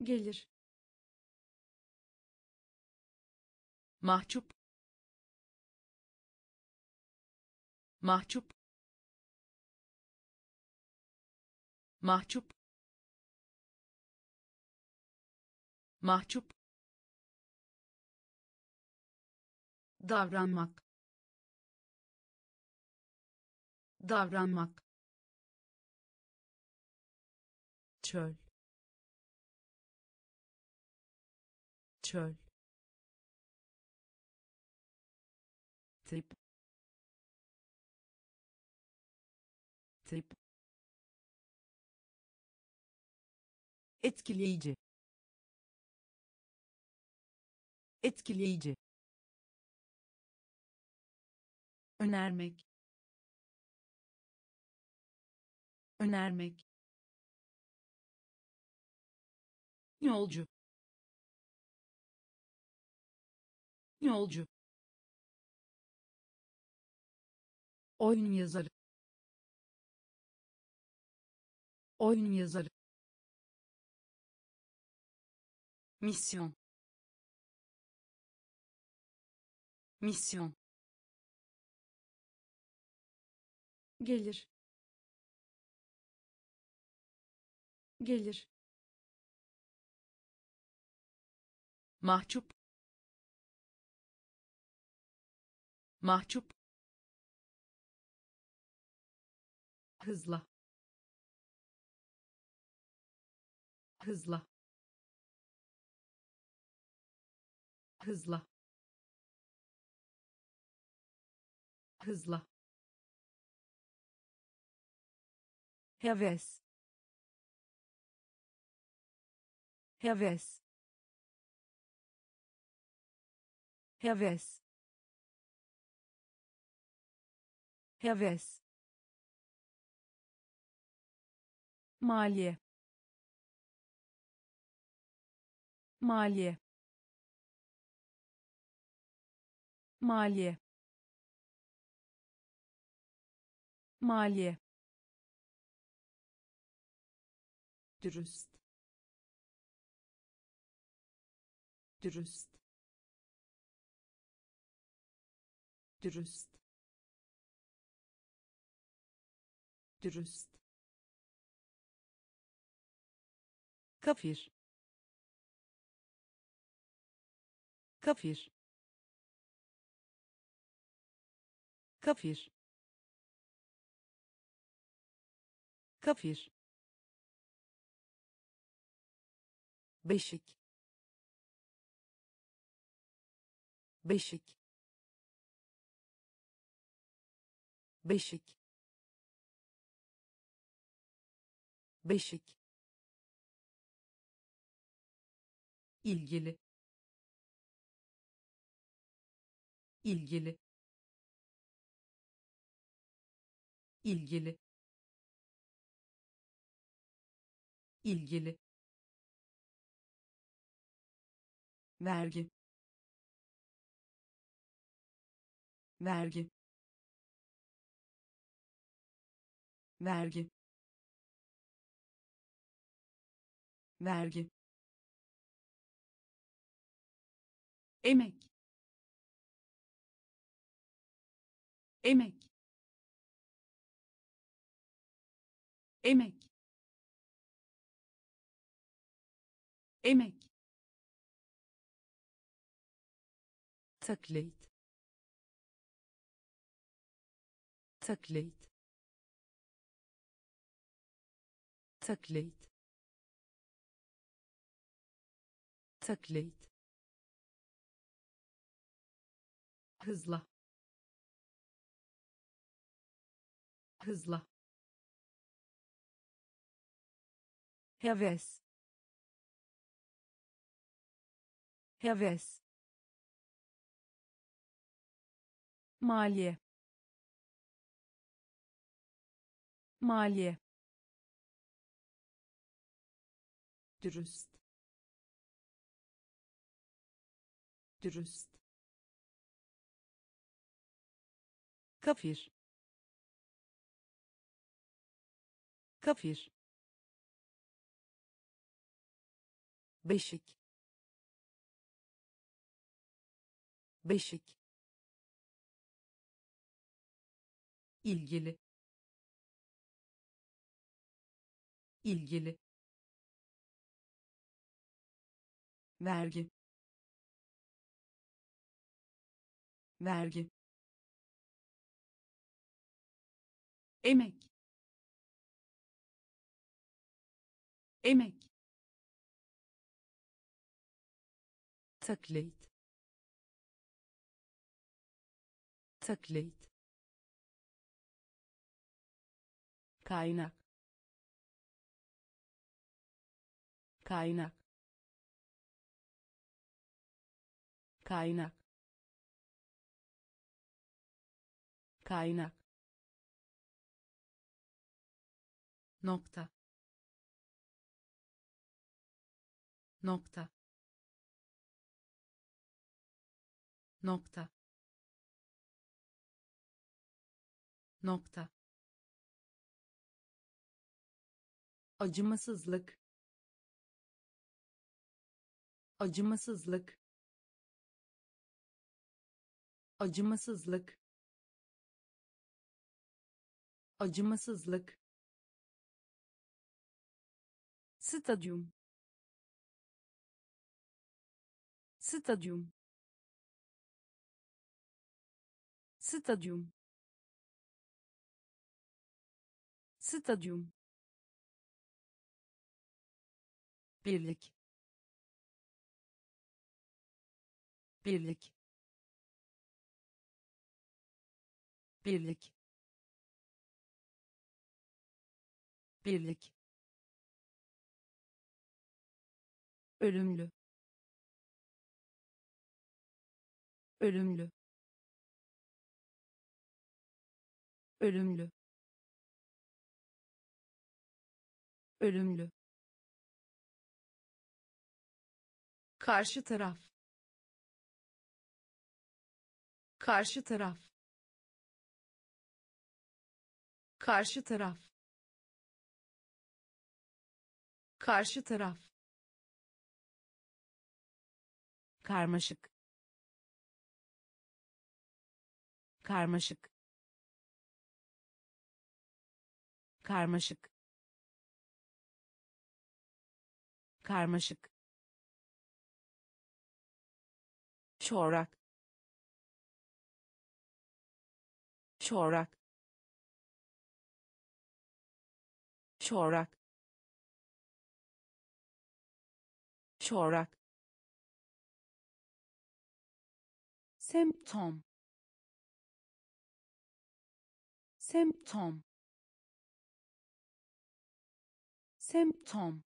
Gelir. Mahcup. Mahcup. Mahcup. Mahcup davranmak. Davranmak. Çöl. Çöl. Tip tip etkileyici. Etkileyici önermek. Önermek. Yolcu. Yolcu. Oyun yazarı. Oyun yazarı. Misyon. Misyon gelir. Gelir. Mahcup. Mahcup. Hızla. Hızla. Hızla. Hızla heves. Heves. Heves. Heves. Maliye. Maliye. Maliye. Maliye dürüst. Dürüst. Dürüst. Dürüst. Kafir. Kafir. Kafir. Kafir beşik. Beşik. Beşik. Beşik. İlgili. İlgili. İlgili. İlgili vergi. Vergi. Vergi. Vergi. Emek. Emek. Emek. Emek taklit. Taklit. Taklit. Taklit. Hızla. Hızla. Heves. Heves maliye. Maliye. Dürüst. Dürüst. Kafir. Kafir. Beşik. Beşik ilgili. İlgili. Vergi. Vergi. Emek. Emek. Taklit. Taklit kaynak. Kaynak. Kaynak. Kaynak. Nokta. Nokta. Nokta. Nokta acımasızlık. Acımasızlık. Acımasızlık. Acımasızlık. Stadyum. Stadyum. Stadyum. Stadyum birlik. Birlik. Birlik. Birlik. Ölümlü. Ölümlü. Ölümlü. Ölümlü karşı taraf. Karşı taraf. Karşı taraf. Karşı taraf. Karmaşık. Karmaşık. Karmaşık. Karmaşık çorak çorak çorak çorak semptom semptom semptom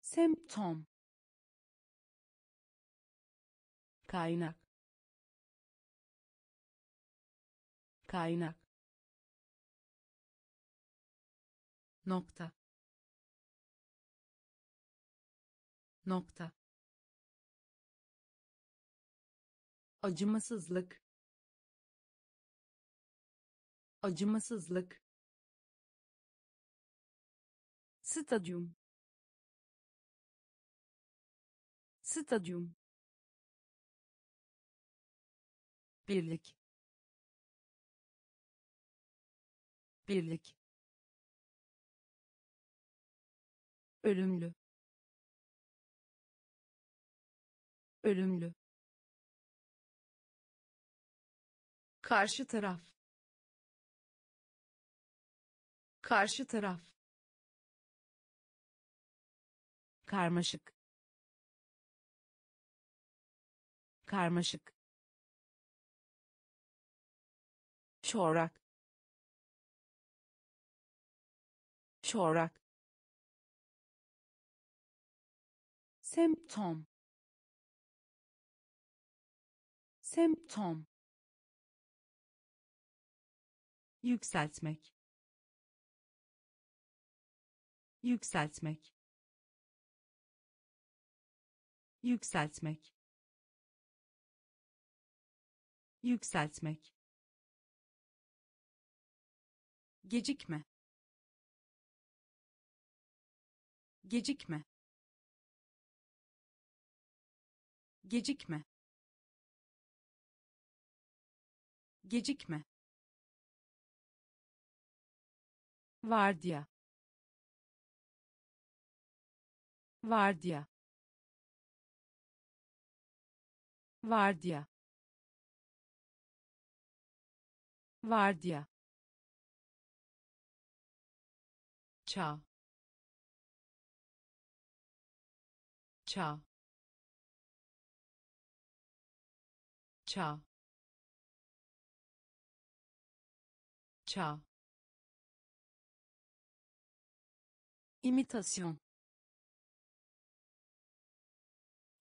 semptom kaynak. Kaynak. Nokta. Nokta. Acımasızlık. Acımasızlık. Stadyum. Stadyum birlik. Birlik. Ölümlü. Ölümlü. Karşı taraf. Karşı taraf. Karmaşık. Karmaşık çorak çorak semptom. Semptom. Yükseltmek. Yükseltmek. Yükseltmek. Yükseltmek gecikme. Gecikme. Gecikme. Gecikme. Vardiya. Vardiya. Vardiya. Vardiya çağ çağ çağ çağ imitasyon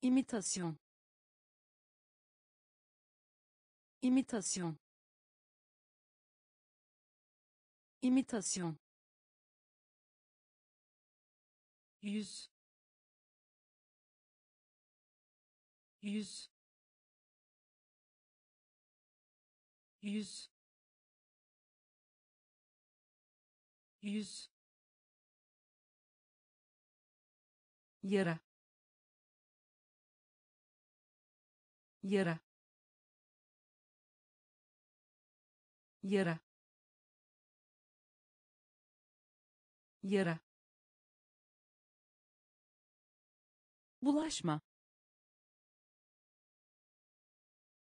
imitasyon imitasyon imitasyon yüz yüz yüz yüz. Yara. Yara. Yara. Yara bulaşma.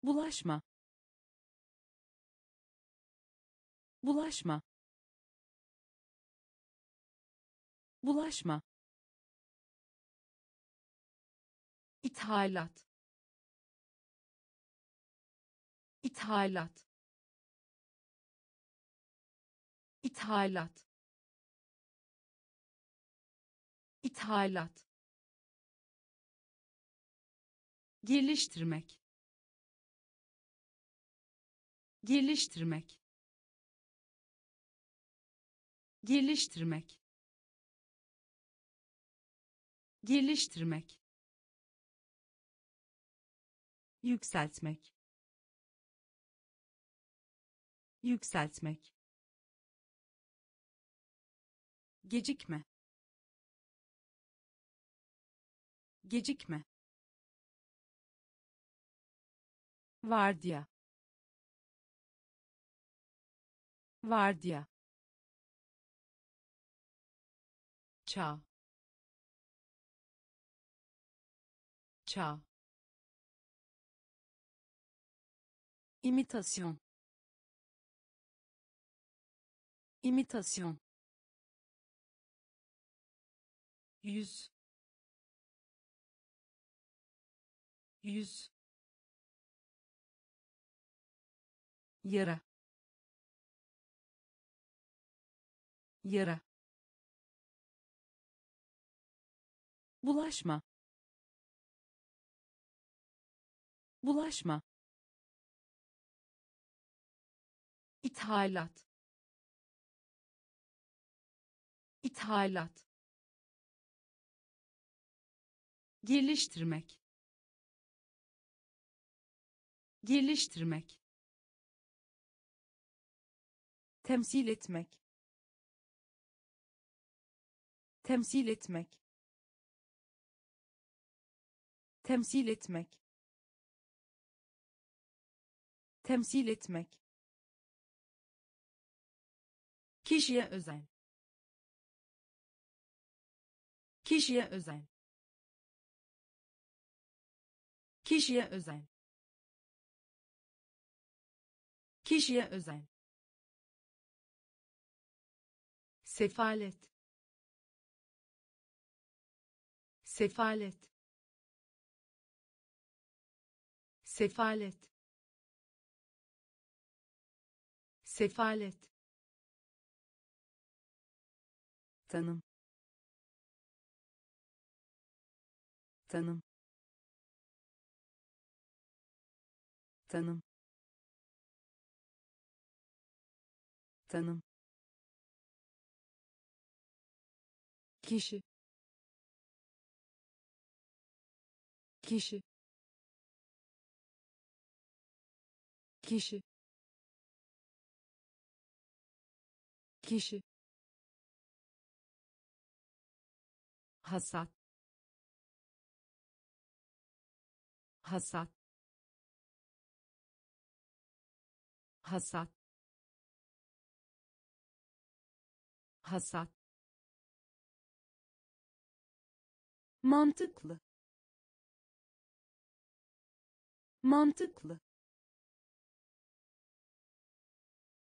Bulaşma. Bulaşma. Bulaşma. İthalat. İthalat. İthalat. İthalat geliştirmek. Geliştirmek. Geliştirmek. Geliştirmek. Yükseltmek. Yükseltmek. Gecikme. Gecikme vardiya. Vardiya. Çağ. Çağ. İmitasyon. İmitasyon. Yüz. Yüz yara. Yara. Bulaşma. Bulaşma. İthalat. İthalat. Geliştirmek. Geliştirmek temsil etmek. Temsil etmek. Temsil etmek. Temsil etmek. Kişiye özel. Kişiye özel. Kişiye özel. Kişiye özel sefalet. Sefalet. Sefalet. Sefalet. Tanım. Tanım. Tanım. Tanım kişi. Kişi. Kişi. Kişi. Hasat. Hasat. Hasat. Hasat mantıklı. Mantıklı.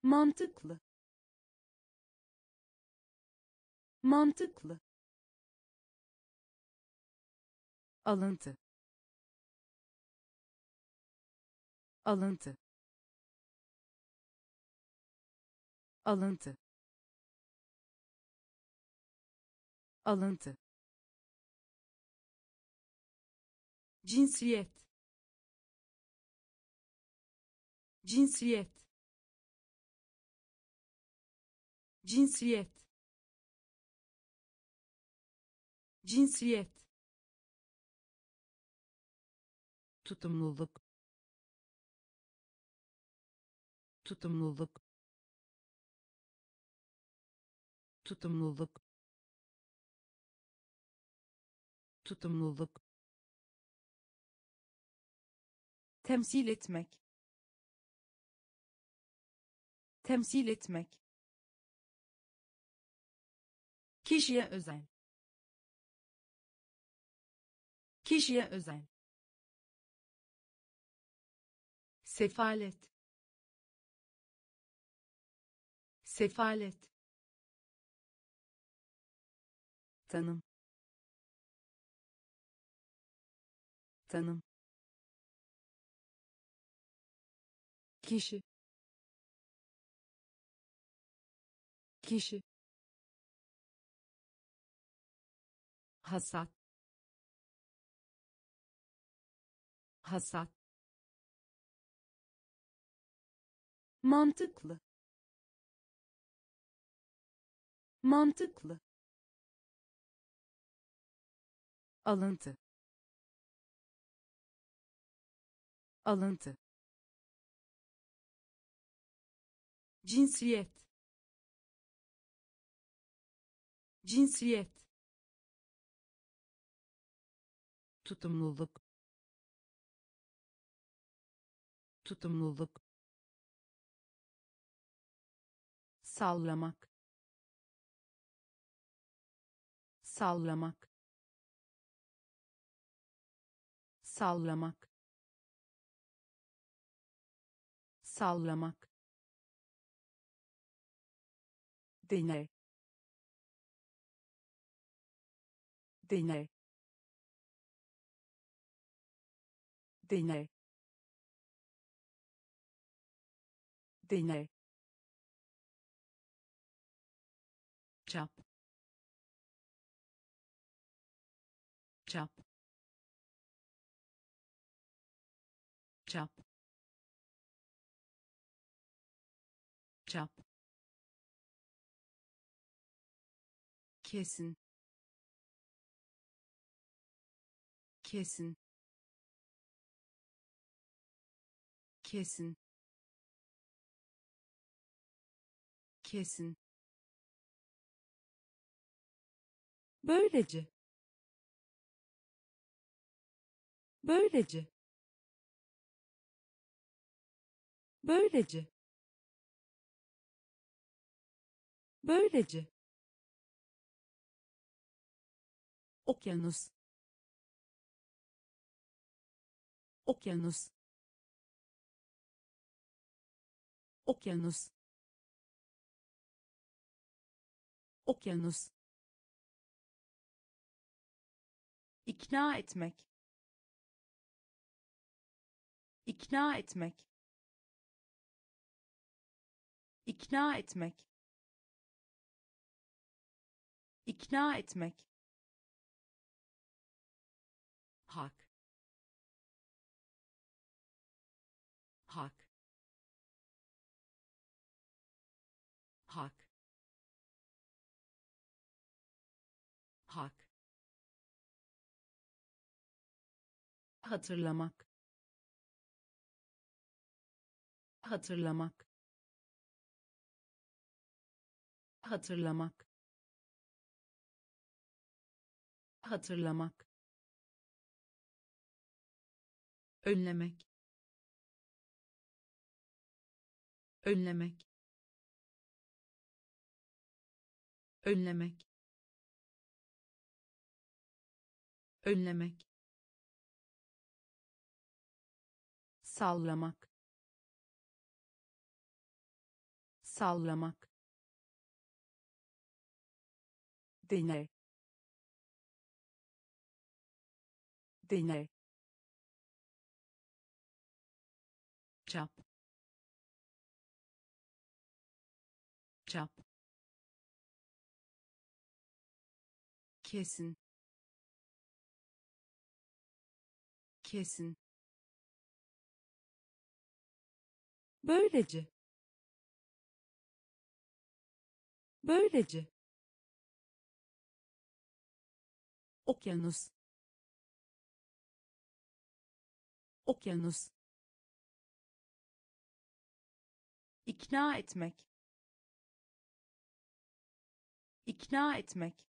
Mantıklı. Mantıklı. Alıntı. Alıntı. Alıntı. Alıntı cinsiyet. Cinsiyet. Cinsiyet. Cinsiyet. Tutumluluk. Tutumluluk. Tutumluluk. Tutumluluk temsil etmek. Temsil etmek. Kişiye özel. Kişiye özel. Sefalet. Sefalet. Tanım. Tanım kişi. Kişi. Hasat. Hasat. Mantıklı. Mantıklı. Alıntı. Alıntı cinsiyet. Cinsiyet. Tutumluluk. Tutumluluk. Sallamak. Sallamak. Sallamak. Sallamak Délai. Kesin. Kesin. Kesin. Kesin. Böylece. Böylece. Böylece. Böylece okyanus. Okyanus. Okyanus. Okyanus. İkna etmek. İkna etmek. İkna etmek. İkna etmek hatırlamak. Hatırlamak. Hatırlamak. Hatırlamak. Önlemek. Önlemek. Önlemek. Önlemek sallamak. Sallamak. Deney deney çap. Çap. Kesin. Kesin böylece. Böylece. Okyanus. Okyanus. İkna etmek. İkna etmek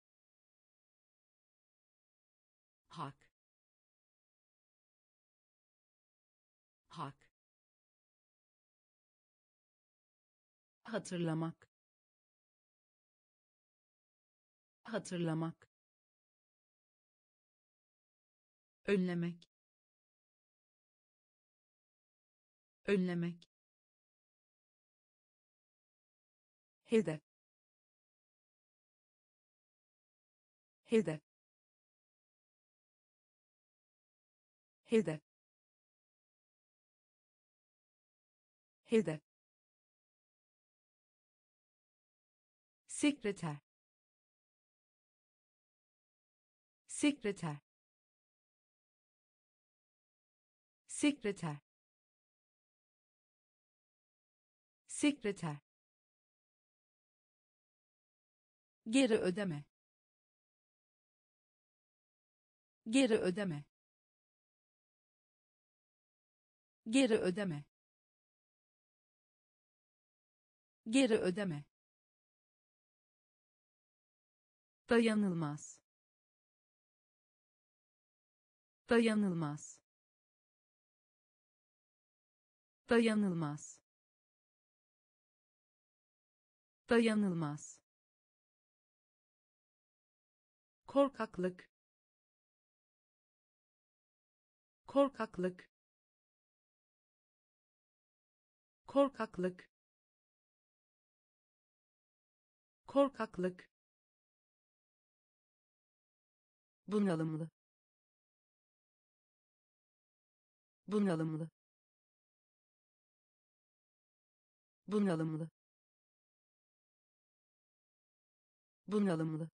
hatırlamak. Hatırlamak. Önlemek. Önlemek. Hedef. Hedef. Hedef. Hedef sekreter. Sekreter. Sekreter. Sekreter. Geri ödeme. Geri ödeme. Geri ödeme. Geri ödeme dayanılmaz. Dayanılmaz. Dayanılmaz. Dayanılmaz. Korkaklık. Korkaklık. Korkaklık. Korkaklık bunalımlı bunalımlı bunalımlı bunalımlı.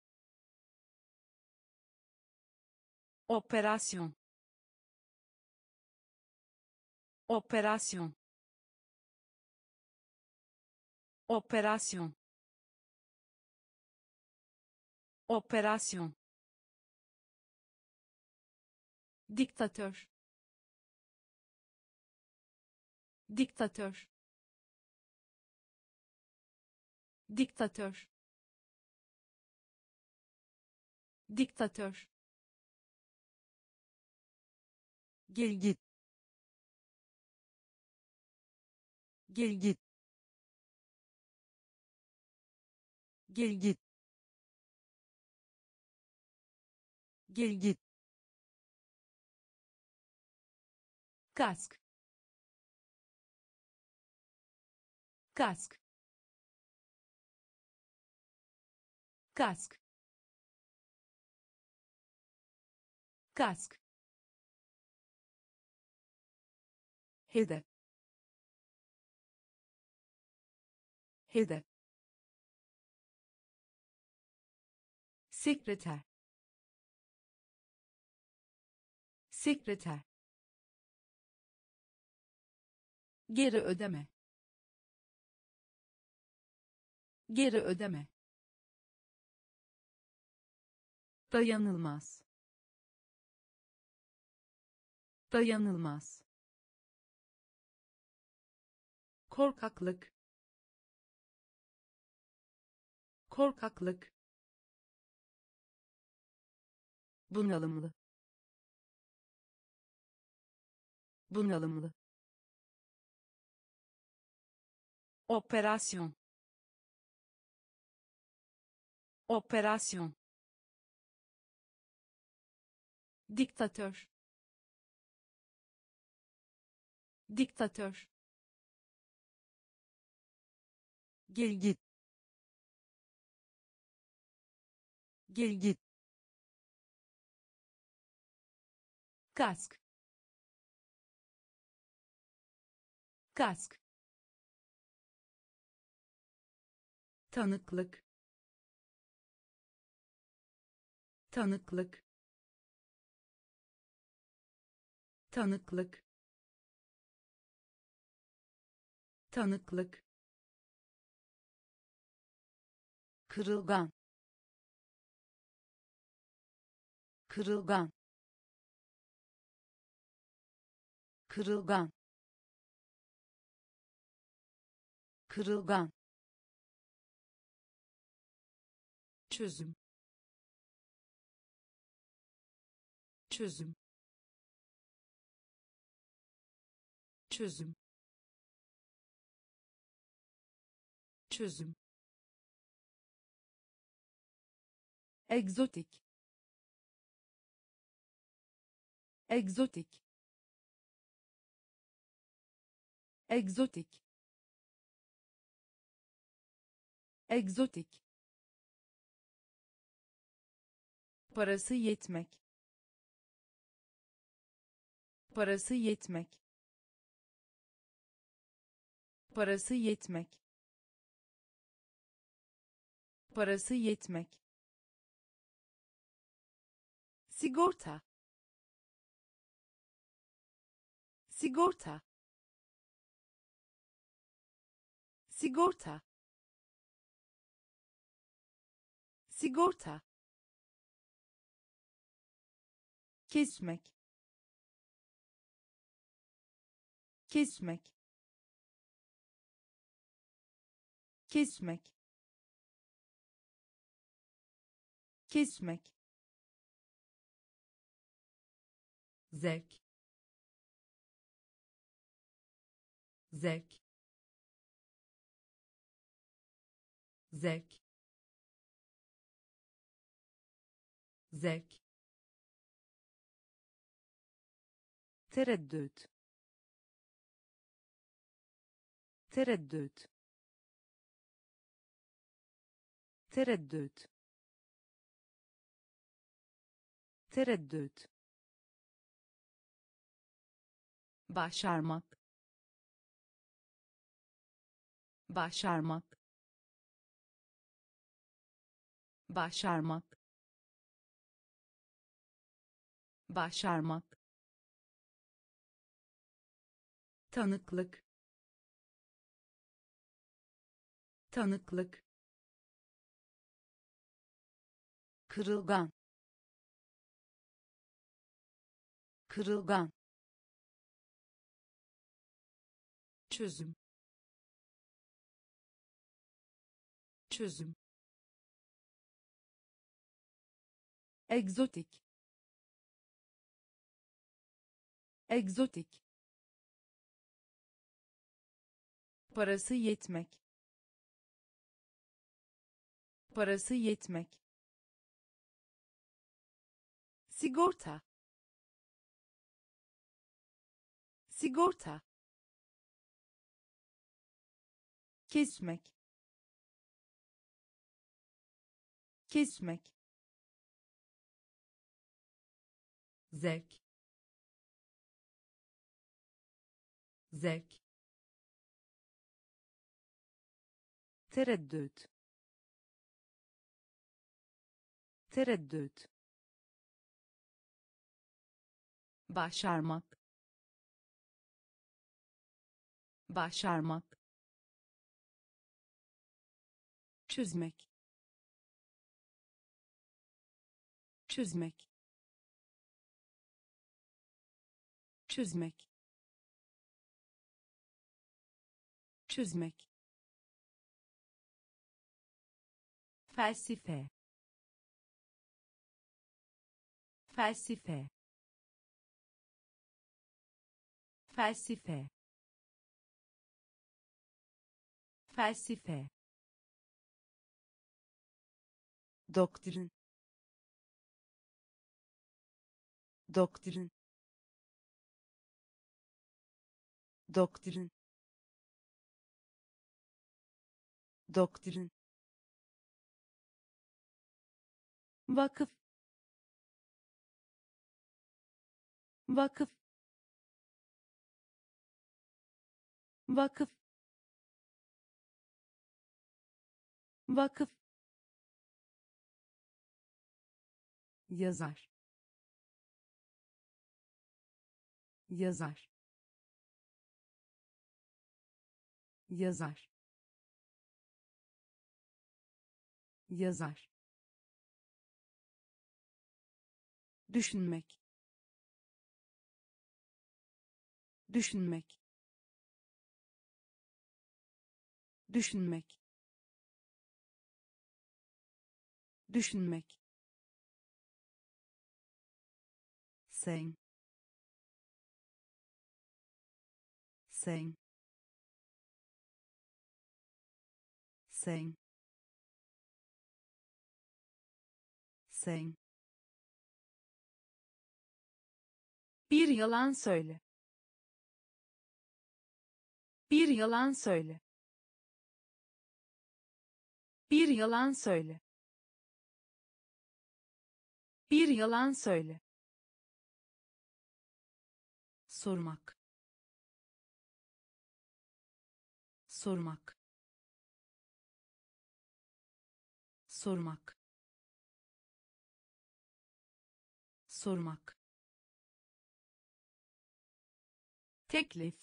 Operasyon. Operasyon. Operasyon. Operasyon diktatör. Diktatör. Diktatör. Diktatör. Gel git gel git gel git gel git kask. Kask. Kask. Kask. Hedef hedef sekreter. Sekreter geri ödeme. Geri ödeme. Dayanılmaz. Dayanılmaz. Korkaklık. Korkaklık. Bunalımlı. Bunalımlı operasyon. Operasyon. Diktatör. Diktatör. Gel git gel git kask. Kask tanıklık. Tanıklık. Tanıklık. Tanıklık. Kırılgan. Kırılgan. Kırılgan. Kırılgan çözüm. Çözüm. Çözüm. Çözüm. Egzotik. Egzotik. Egzotik. Egzotik parası yetmek. Parası yetmek. Parası yetmek. Parası yetmek. Sigorta. Sigorta. Sigorta. Sigorta kesmek. Kesmek. Kesmek. Kesmek. Zevk. Zevk. Zevk. Zevk tereddüt. Tereddüt. Tereddüt. Tereddüt. Başarmak. Başarmak. Başarmak. Başarmak tanıklık. Tanıklık. Kırılgan. Kırılgan. Çözüm. Çözüm. Egzotik. Egzotik parası yetmek. Parası yetmek. Sigorta. Sigorta. Kesmek. Kesmek. Zevk. Zevk tereddüt. Tereddüt. Başarmak. Başarmak. Çözmek. Çözmek. Çözmek. Çözmek felsefe. Felsefe. Felsefe. Felsefe. Doktrin. Doktrin. Doktrin. Doktrin vakıf. Vakıf. Vakıf. Vakıf. Yazar. Yazar. Yazar. Yazar düşünmek. Düşünmek. Düşünmek. Düşünmek. Sen sen sen sen bir yalan söyle. Bir yalan söyle. Bir yalan söyle. Bir yalan söyle. Sormak. Sormak. Sormak. Sormak teklif.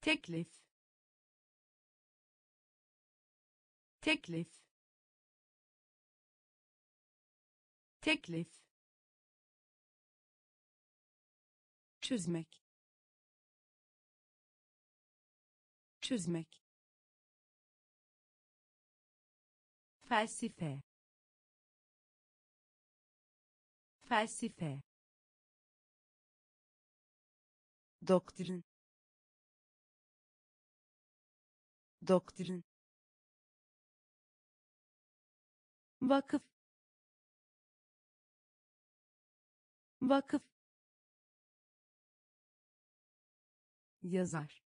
Teklif. Teklif. Teklif. Çözmek. Çözmek. Felsefe. Felsefe doktrin. Doktrin. Vakıf. Vakıf. Yazar.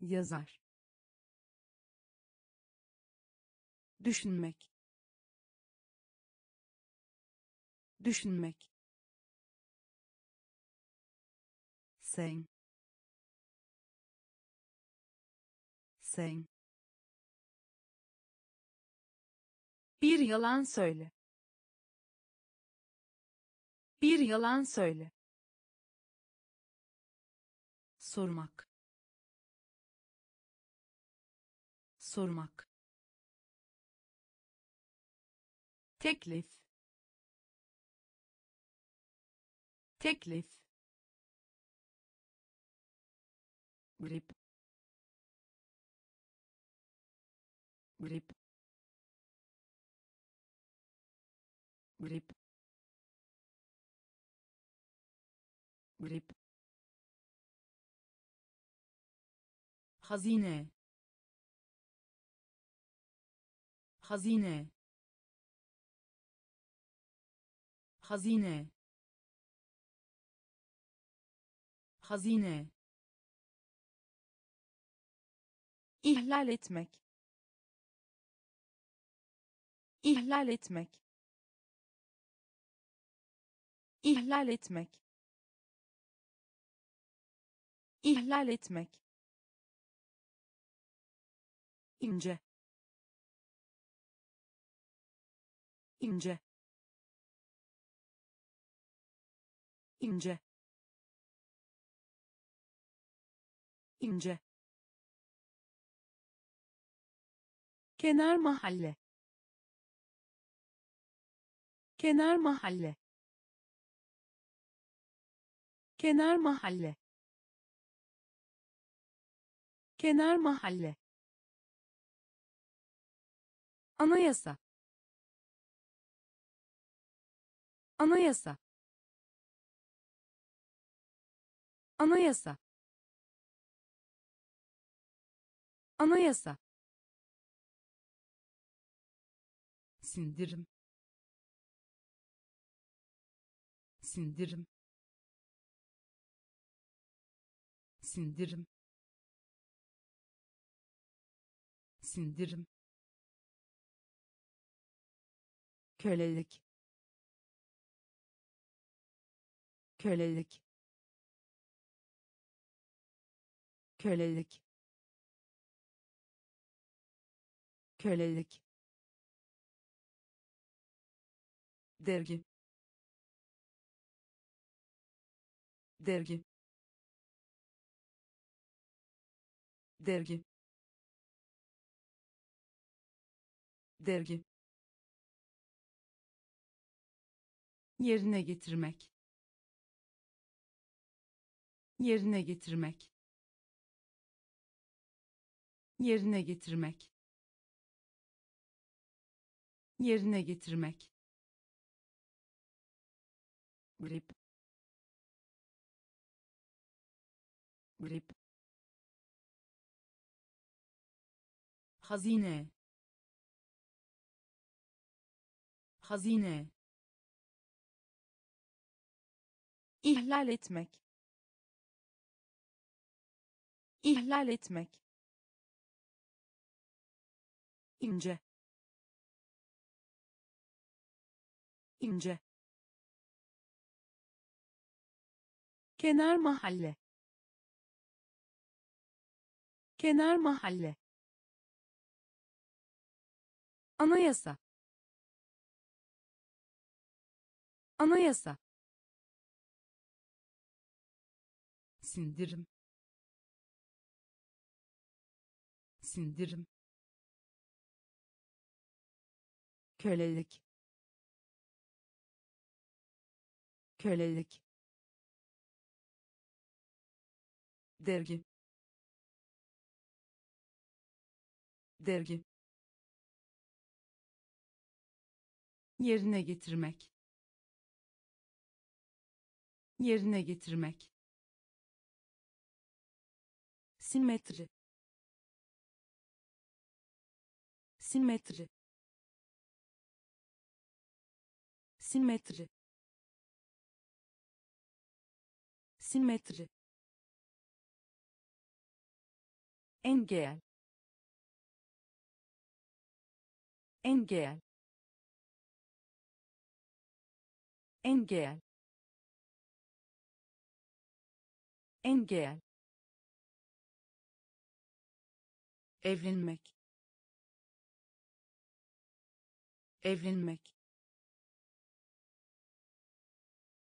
Yazar. Düşünmek. Düşünmek sen sen bir yalan söyle. Bir yalan söyle. Sormak. Sormak. Teklif. Teklif grip. Grip. Grip. Grip. Hazine. Hazine. Hazine. Hazine ihlal etmek. İhlal etmek. İhlal etmek. İhlal etmek. İnce. İnce. İnce. İnce kenar mahalle. Kenar mahalle. Kenar mahalle. Kenar mahalle. Anayasa. Anayasa. Anayasa. Anayasa sindirim. Sindirim. Sindirim. Sindirim. Kölelik. Kölelik. Kölelik. Kölelik dergi. Dergi. Dergi. Dergi. Yerine getirmek. Yerine getirmek. Yerine getirmek. Yerine getirmek grip. Grip. Hazine. Hazine. İhlal etmek. İhlal etmek. İnce. İnce kenar mahalle. Kenar mahalle. Anayasa. Anayasa. Sindirim. Sindirim. Kölelik. Kölelik dergi. Dergi. Yerine getirmek. Yerine getirmek. Simetri. Simetri. Simetri. Simetri engel engel engel engel evlenmek. Evlenmek.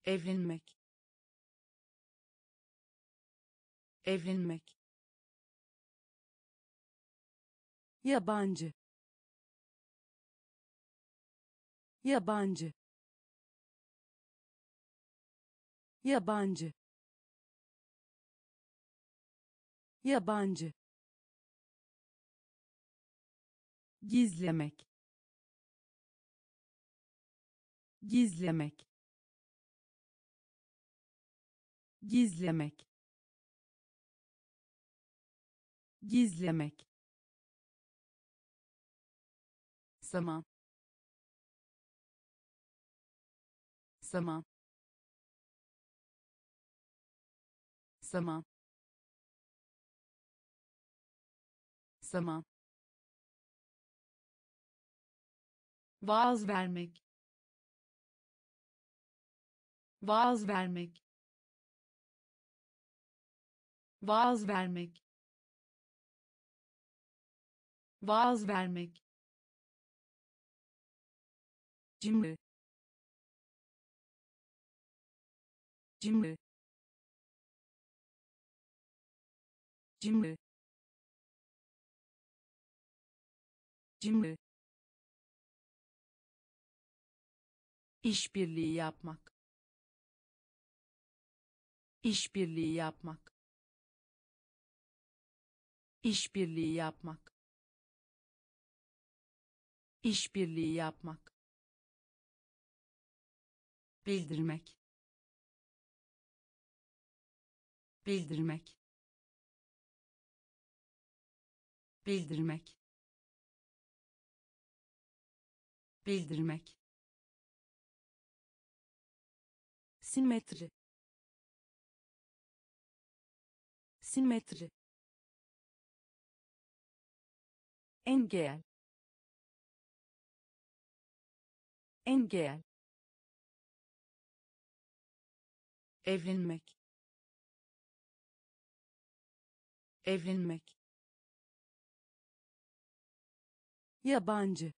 Evlenmek. Evlenmek yabancı. Yabancı. Yabancı. Yabancı. Gizlemek. Gizlemek. Gizlemek. Gizlemek zaman zaman zaman zaman vaaz vermek. Vaaz vermek. Vaaz vermek. Vaaz vermek cimri cimri cimri cimri işbirliği yapmak. İşbirliği yapmak. İşbirliği yapmak. İşbirliği yapmak bildirmek. Bildirmek. Bildirmek. Bildirmek. Simetri. Simetri. Engel. Engel evlenmek. Evlenmek. Yabancı.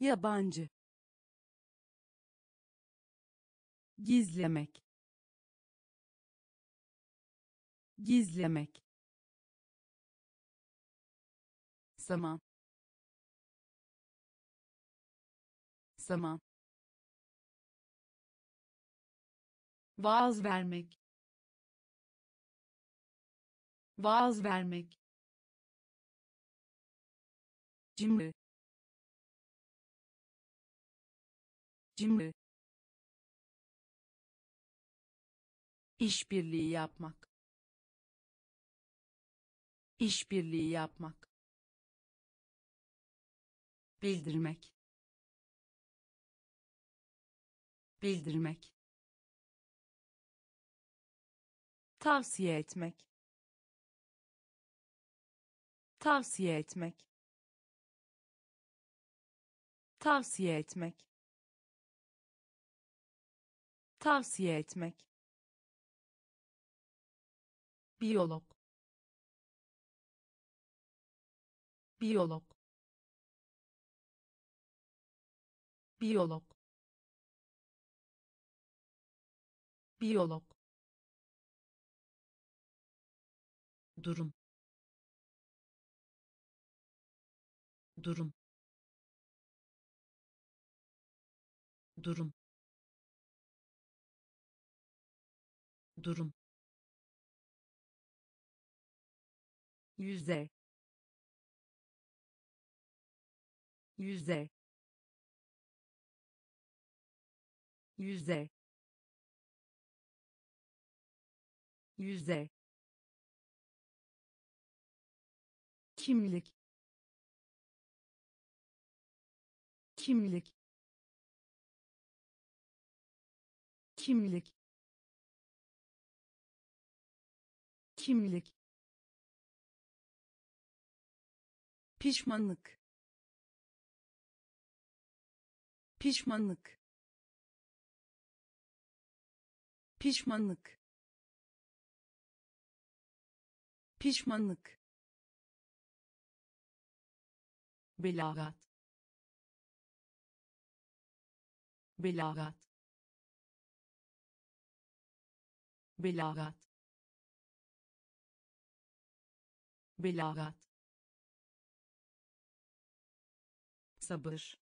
Yabancı. Gizlemek. Gizlemek. Zaman. Zaman vaaz vermek. Vaaz vermek. Cimri cimri işbirliği yapmak. İşbirliği yapmak. Bildirmek. Bildirmek tavsiye etmek. Tavsiye etmek. Tavsiye etmek. Tavsiye etmek. Biyolog. Biyolog. Biyolog. Biyolog durum. Durum. Durum. Durum. Yüzde yüzde yüzde yüzde kimlik. Kimlik. Kimlik. Kimlik. Pişmanlık. Pişmanlık. Pişmanlık. Pişmanlık belagat belagat belagat belagat sabır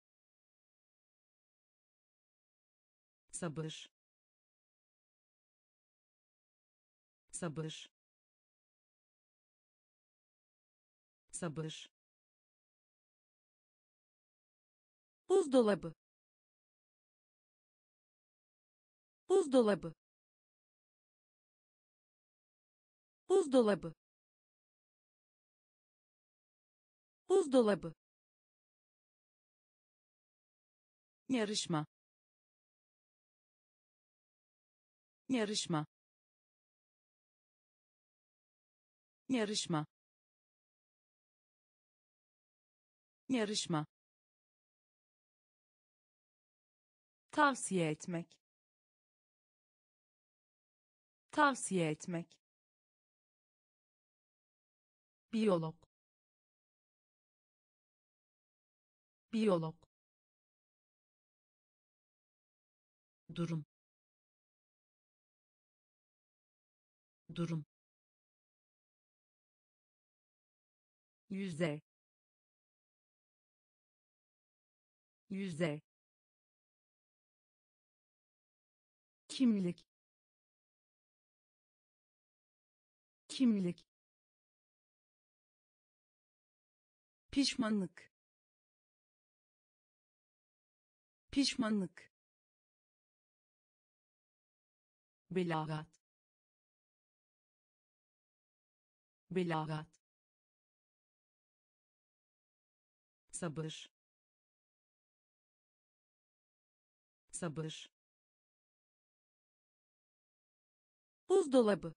sabır sabır sabır buzdolabı. Buzdolabı. Buzdolabı. Buzdolabı. Yarışma. Yarışma. Yarışma. Yarışma tavsiye etmek. Tavsiye etmek. Biyolog. Biyolog. Durum. Durum. Yüzde yüzey kimlik. Kimlik. Pişmanlık. Pişmanlık. Belagat. Belagat. Sabır. Sabır buzdolabı.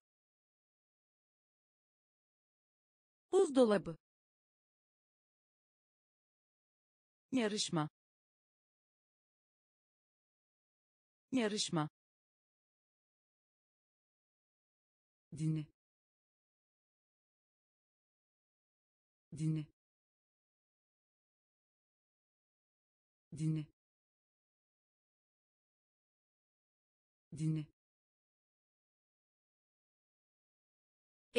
Buzdolabı. Yarışma. Yarışma. Dini dini dini dini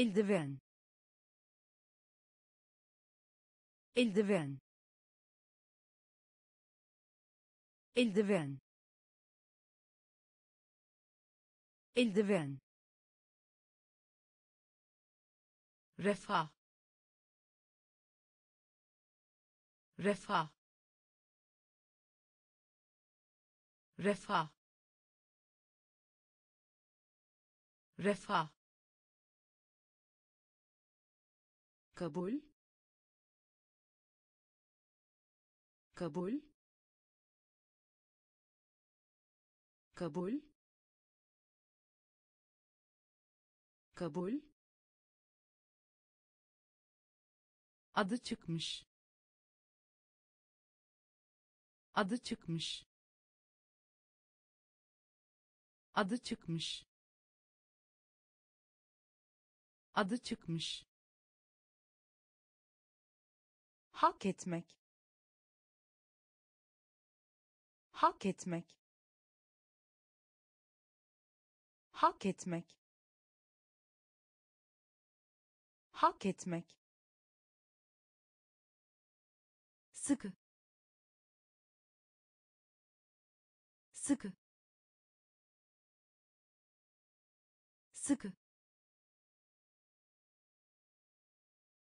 eldiven eldiven eldiven eldiven refah refah refah refah kabul. Kabul. Kabul. Kabul. Adı çıkmış. Adı çıkmış. Adı çıkmış. Adı çıkmış hak etmek. Hak etmek. Hak etmek. Hak etmek. Sıkı. Sıkı. Sıkı.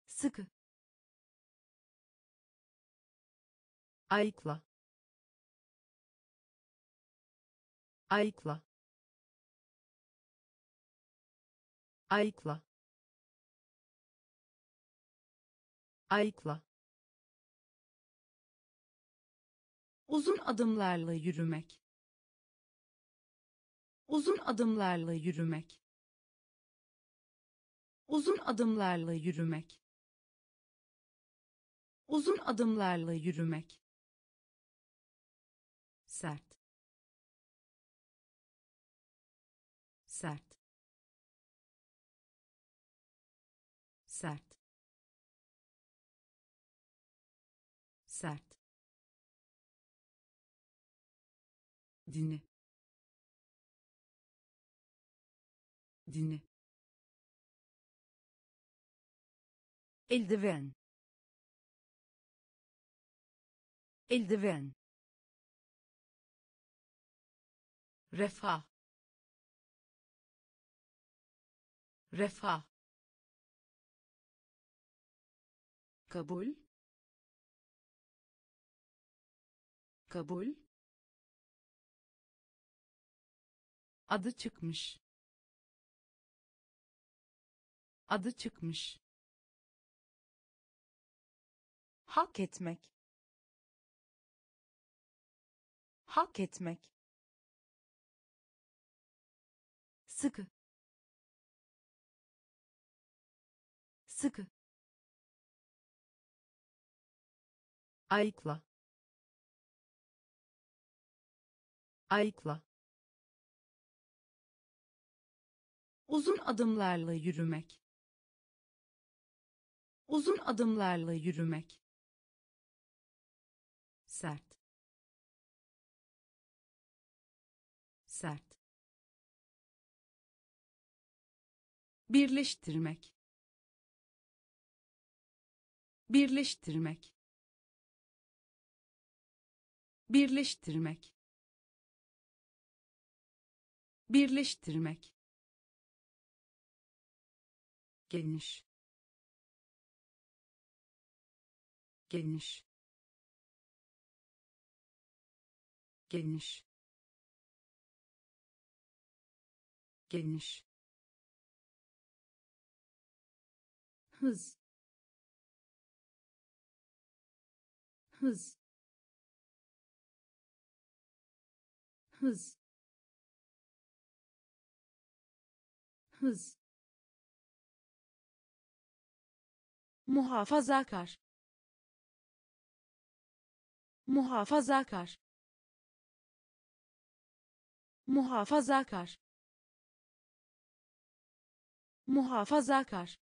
Sıkı ayıkla. Ayıkla. Ayıkla. Ayıkla. Uzun adımlarla yürümek. Uzun adımlarla yürümek. Uzun adımlarla yürümek. Uzun adımlarla yürümek sert. Sert. Sert. Sert. Dini dini eldiven. Eldiven refah. Refah. Kabul. Kabul. Adı çıkmış. Adı çıkmış. Hak etmek. Hak etmek sıkı. Sıkı. Ayıkla. Ayıkla. Uzun adımlarla yürümek. Uzun adımlarla yürümek. Sert. Sert birleştirmek. Birleştirmek. Birleştirmek. Birleştirmek. Geniş. Geniş. Geniş. Geniş hız. Hız. Hız. Hız. Muhafazakar. Muhafazakar. Muhafazakar. Muhafazakar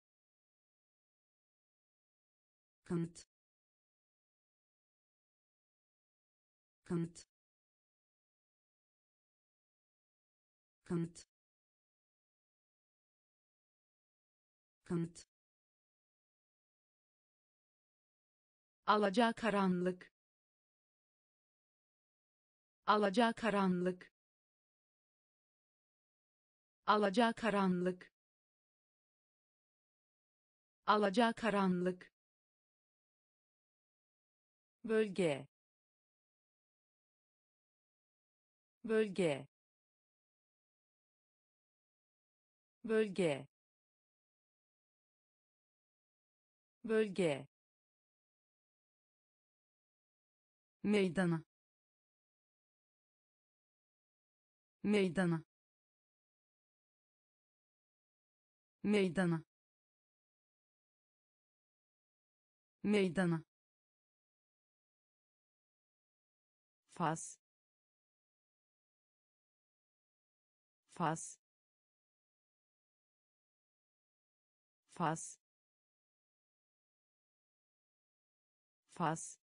kanıt. Kanıt. Kanıt. Kanıt. Alaca karanlık. Alaca karanlık. Alaca karanlık. Alaca karanlık bölge bölge bölge bölge. Meydana meydana meydana meydana faz faz faz faz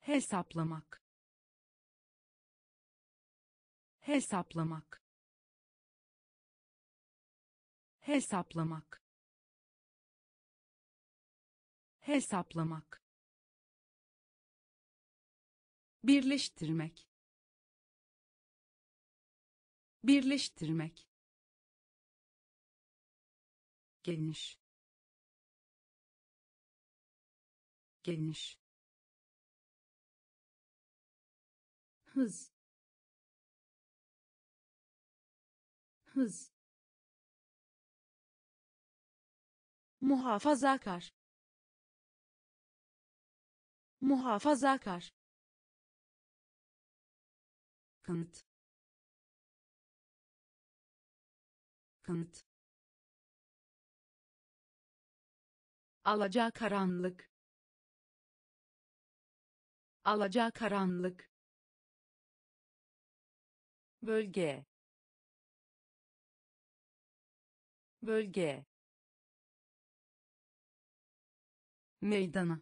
hesaplamak. Hesaplamak. Hesaplamak. Hesaplamak birleştirmek. Birleştirmek. Geniş. Geniş. Hız. Hız. Muhafazakar. Muhafazakar kanıt. Kanıt. Alaca karanlık. Alaca karanlık. Bölge. Bölge. Meydana.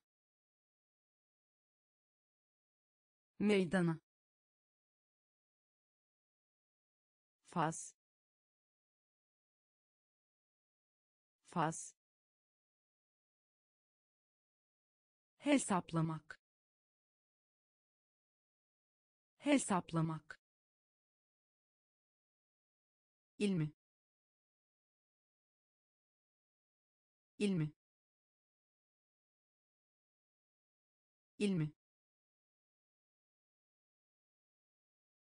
Meydana faz faz hesaplamak. Hesaplamak. İlmi. İlmi. İlmi.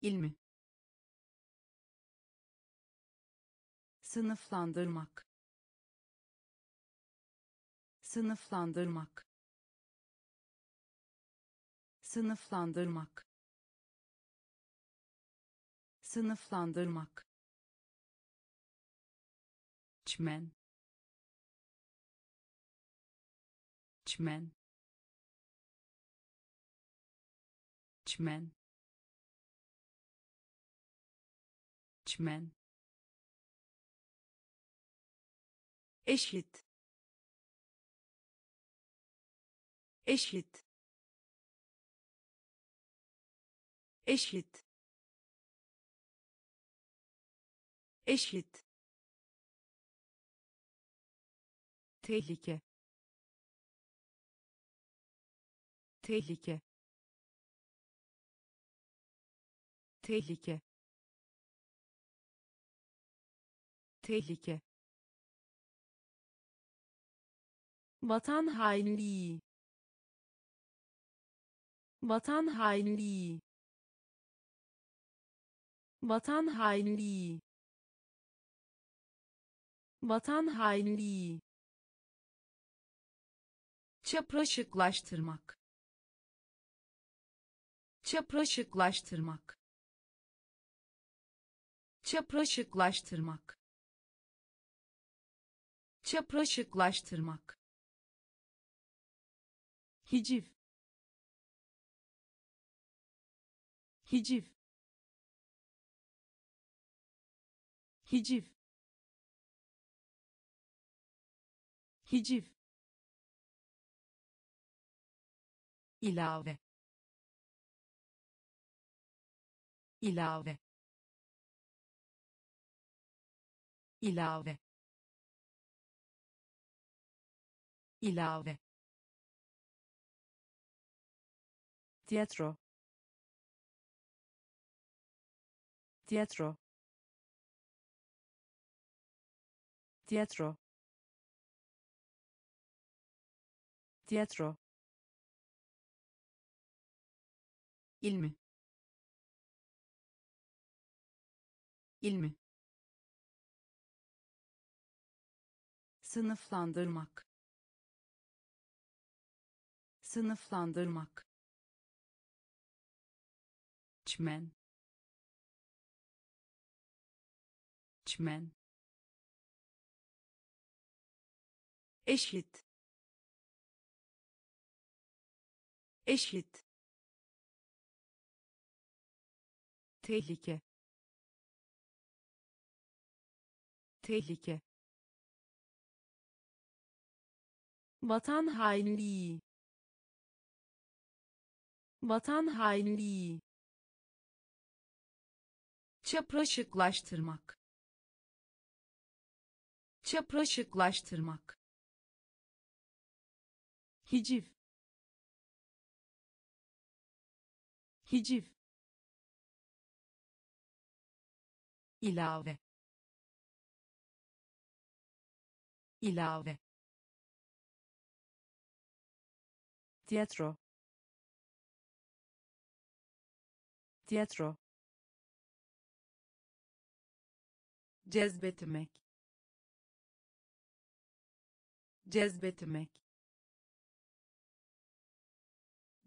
İlmi sınıflandırmak. Sınıflandırmak. Sınıflandırmak. Sınıflandırmak. Çmen çmen çmen çmen eşit. Eşit. Eşit. Eşit. Tehlike. Tehlike. Tehlike. Tehlike vatan hainliği. Vatan hainliği. Vatan hainliği. Vatan hainliği. Çapraşıklaştırmak. Çapraşıklaştırmak. Çapraşıklaştırmak. Çapraşıklaştırmak hiciv hiciv hiciv hiciv ilave. İlave. İlave. İlave tiyatro. Tiyatro. Tiyatro. Tiyatro. İlmi ilmi sınıflandırmak. Sınıflandırmak çmen. Çmen. Eşit. Eşit. Tehlike. Tehlike. Vatan hainliği. Vatan hainliği çapraşıklaştırmak. Çapraşıklaştırmak. Hiciv. Hiciv. İlave. İlave. Tiyatro. Tiyatro cezbetmek cezbetmek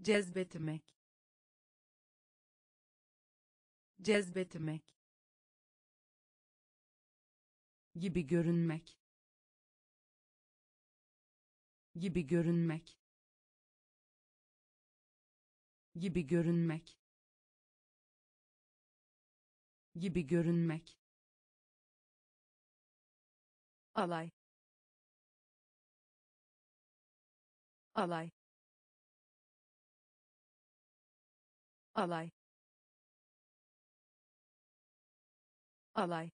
cezbetmek cezbetmek gibi görünmek gibi görünmek gibi görünmek gibi görünmek alay. Alay. Alay. Alay.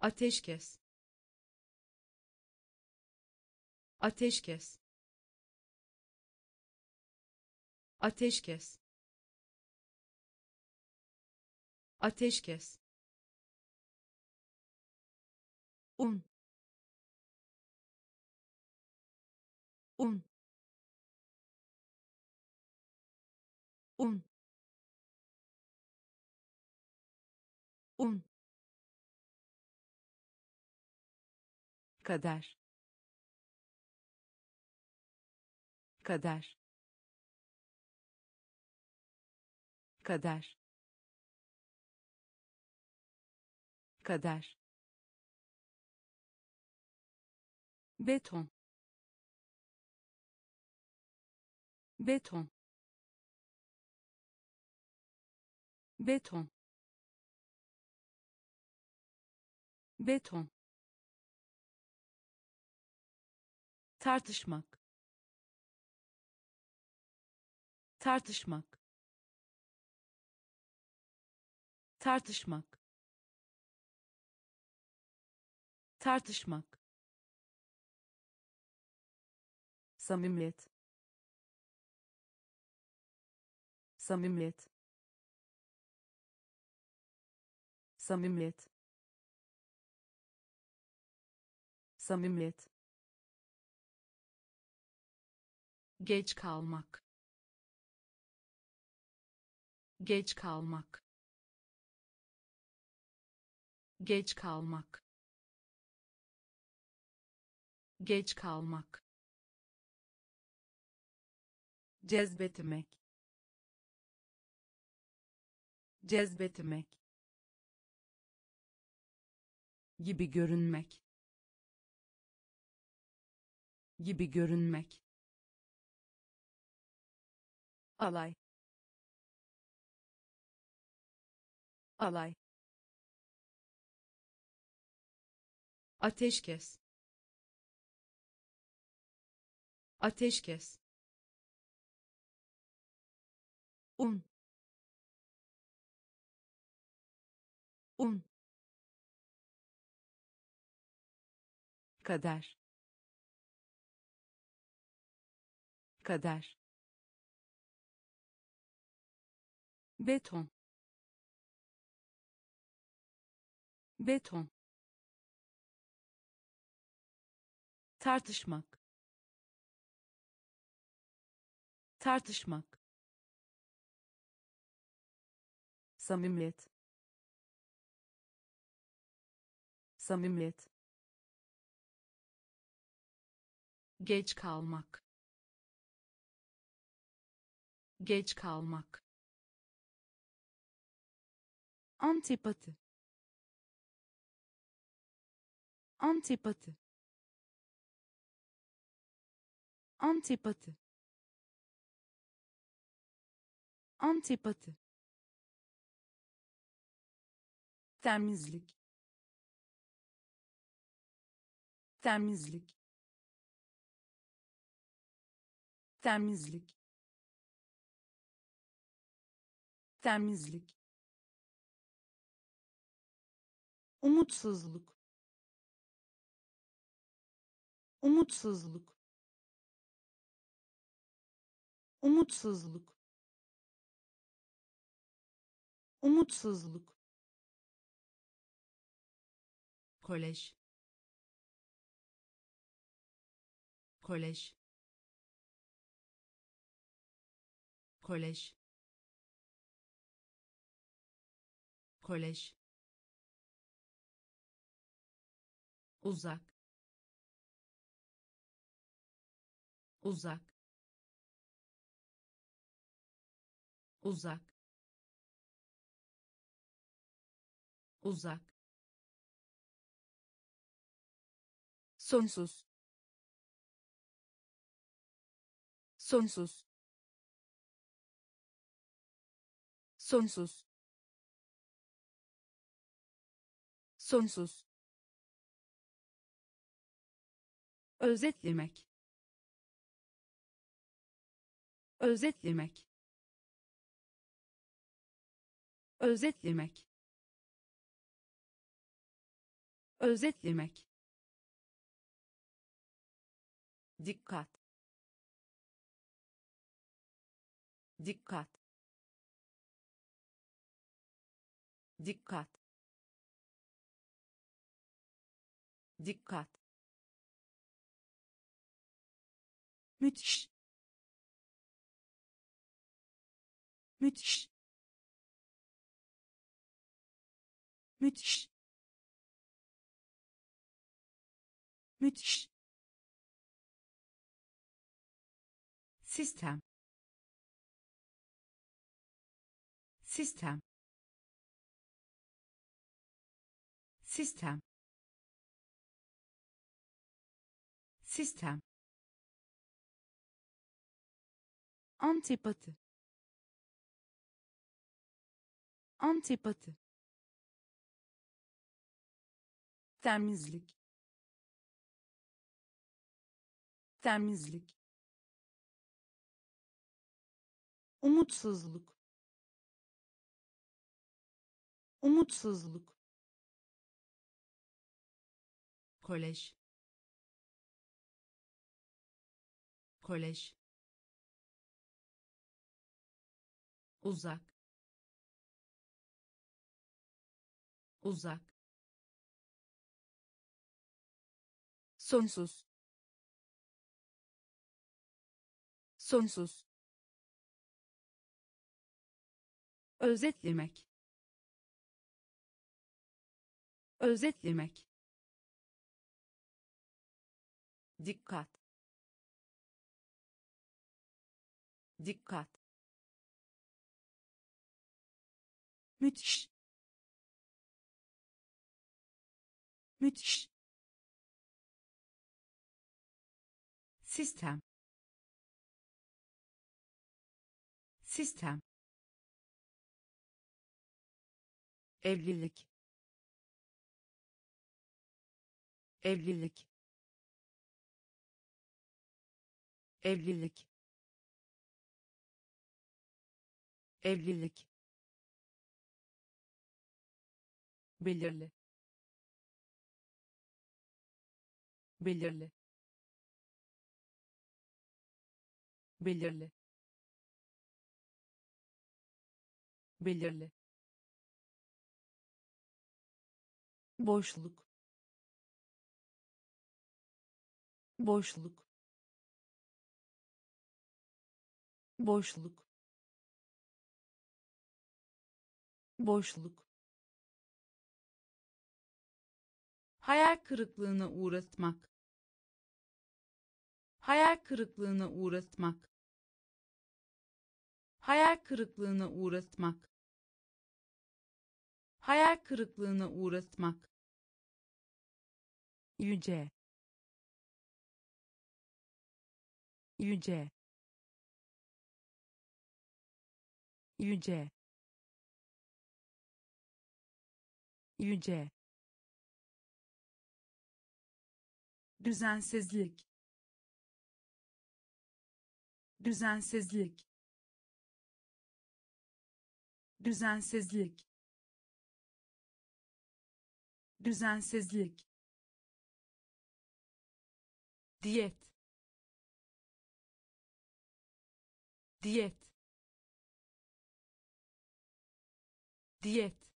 Ateşkes. Ateşkes. Ateşkes. Ateşkes un. Un. Un. Un. Kader. Kader. Kader. Kader beton. Beton. Beton. Beton. Tartışmak. Tartışmak. Tartışmak. Tartışmak samimiyet. Samimiyet. Samimiyet. Samimiyet. Geç kalmak. Geç kalmak. Geç kalmak. Geç kalmak cezbetmek cezbetmek gibi görünmek gibi görünmek. Alay. Alay. Ateşkes. Ateşkes un. Un. Kader. Kader. Beton. Beton. Tartışmak. Tartışmak samimiyet. Samimiyet. Geç kalmak. Geç kalmak. Antipati. Antipati. Antipati. Antipati temizlik temizlik temizlik temizlik umutsuzluk. Umutsuzluk. Umutsuzluk. Umutsuzluk kolej. Kolej. Kolej. Kolej. Uzak. Uzak. Uzak. Uzak sonsuz. Sonsuz. Sonsuz. Sonsuz. Özetlemek. Özetlemek. Özetlemek. Özetlemek dikkat dikkat dikkat dikkat müthiş müthiş müthiş müthiş sistem. Sistem. Sistem. Sistem. Antipati. Antipati. Temizlik. Temizlik umutsuzluk. Umutsuzluk. Kolej. Kolej. Uzak. Uzak. Sonsuz. Sonsuz özetlemek. Özetlemek. Dikkat. Dikkat. Müthiş. Müthiş. Sistem. Sistem evlilik. Evlilik. Evlilik. Evlilik. Belirli. Belirli. Belirli. Belirli boşluk. Boşluk. Boşluk. Boşluk. Hayal kırıklığına uğratmak. Hayal kırıklığına uğratmak. Hayal kırıklığına uğratmak hayal kırıklığına uğratmak. Yüce. Yüce. Yüce. Yüce. Düzensizlik. Düzensizlik. Düzensizlik düzensizlik diyet diyet diyet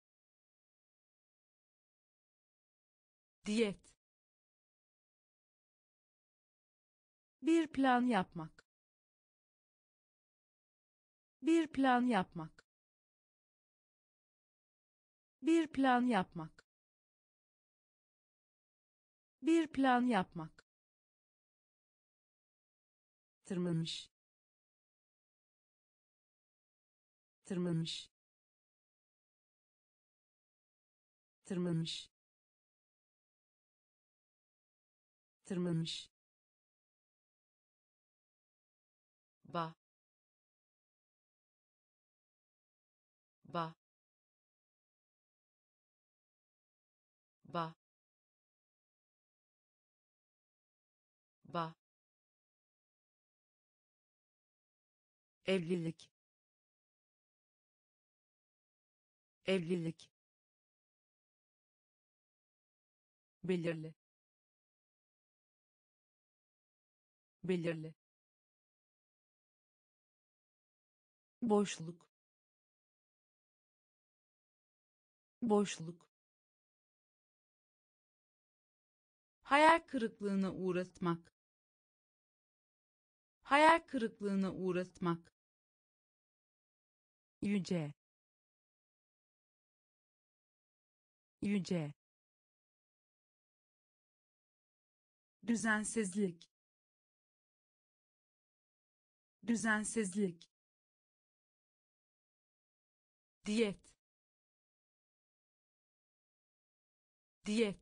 diyet. Bir plan yapmak bir plan yapmak bir plan yapmak bir plan yapmak. Tırmanmış. Tırmanmış. Tırmanmış. Tırmanmış. Ba. Ba. Ba ba. Evlilik. Evlilik. Belirli. Belirli. Boşluk. Boşluk. Hayal kırıklığına uğratmak hayal kırıklığına uğratmak. Yüce. Yüce. Düzensizlik. Düzensizlik. Diyet. Diyet.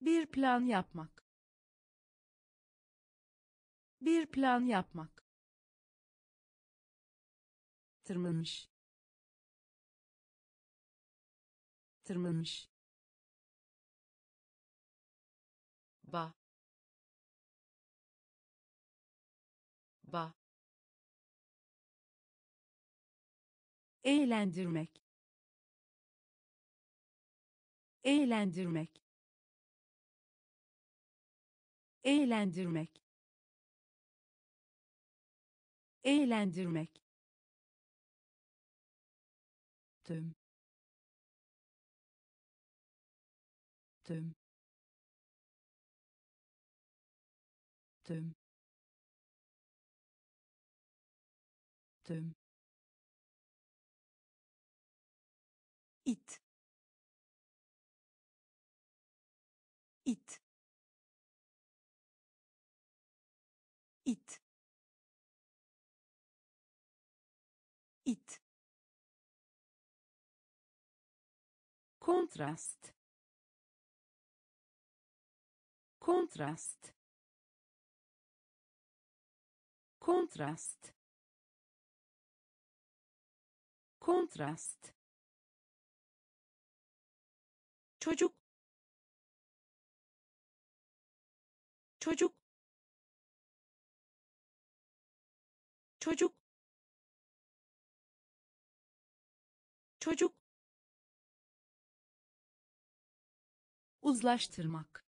Bir plan yapmak bir plan yapmak. Tırmanmış. Tırmanmış. Ba. Ba. Eğlendirmek. Eğlendirmek. Eğlendirmek eğlendirmek. Tüm. Tüm. Tüm. Tüm kontrast. Kontrast. Kontrast. Kontrast. Çocuk. Çocuk. Çocuk. Çocuk uzlaştırmak.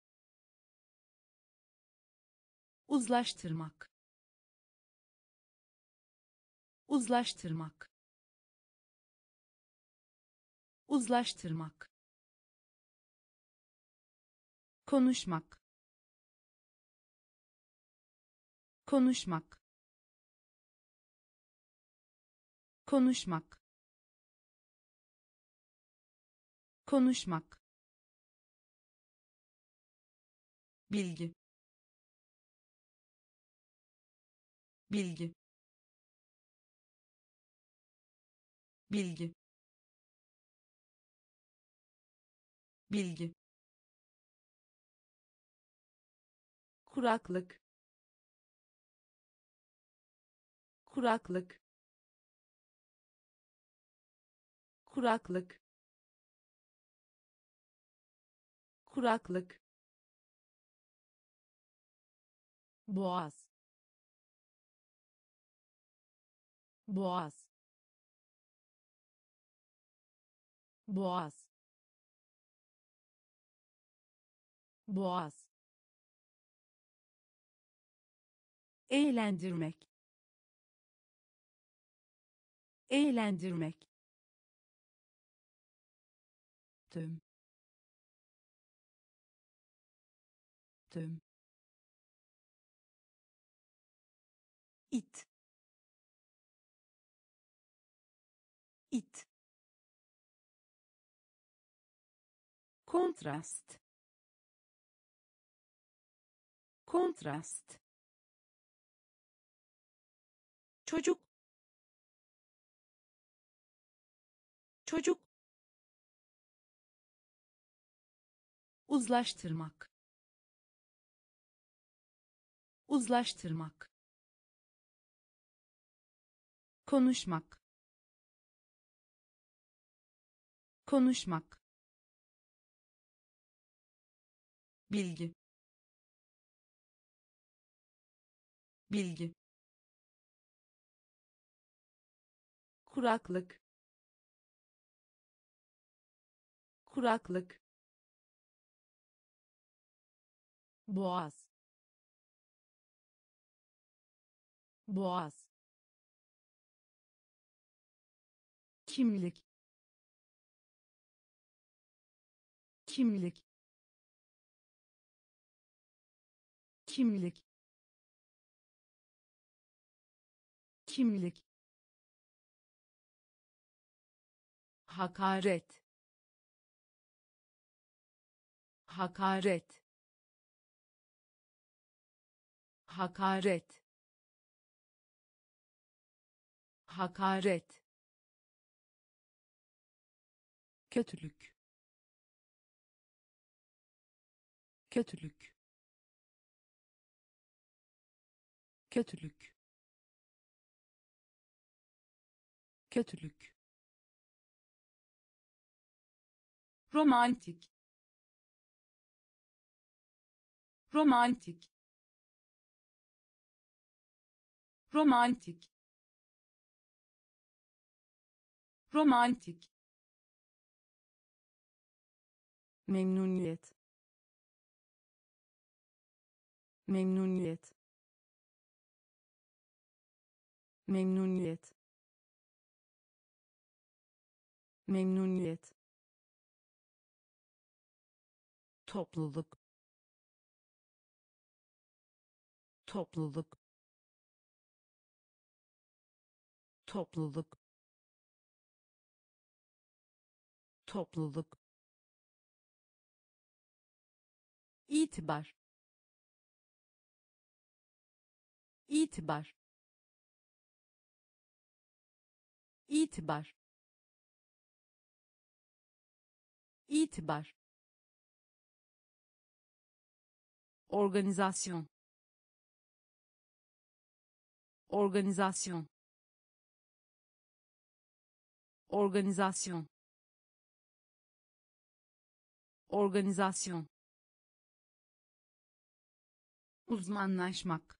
Uzlaştırmak. Uzlaştırmak. Uzlaştırmak. Konuşmak. Konuşmak. Konuşmak. Konuşmak bilgi. Bilgi. Bilgi. Bilgi. Kuraklık. Kuraklık. Kuraklık. Kuraklık boğaz. Boğaz. Boğaz. Boğaz. Eğlendirmek. Eğlendirmek. Tüm. Tüm kontrast. Kontrast. Çocuk. Çocuk. Uzlaştırmak. Uzlaştırmak. Konuşmak. Konuşmak bilgi. Bilgi. Kuraklık. Kuraklık. Boğaz. Boğaz. Kimlik. Kimlik kimlik. Kimlik. Hakaret. Hakaret. Hakaret. Hakaret. Kötülük. Kötülük kötülük. Kötülük. Romantik. Romantik. Romantik. Romantik. Memnuniyet. Memnuniyet memnuniyet. Memnuniyet. Topluluk. Topluluk. Topluluk. Topluluk. İtibar. İtibar itibar. İtibar. Organizasyon. Organizasyon. Organizasyon. Organizasyon. Uzmanlaşmak.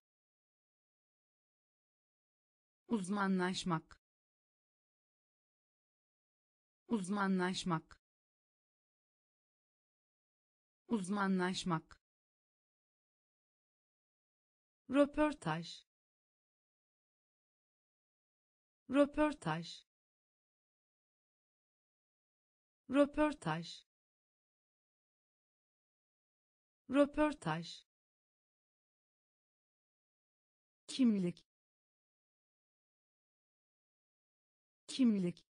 Uzmanlaşmak uzmanlaşmak. Uzmanlaşmak. Röportaj. Röportaj. Röportaj. Röportaj. Kimlik. Kimlik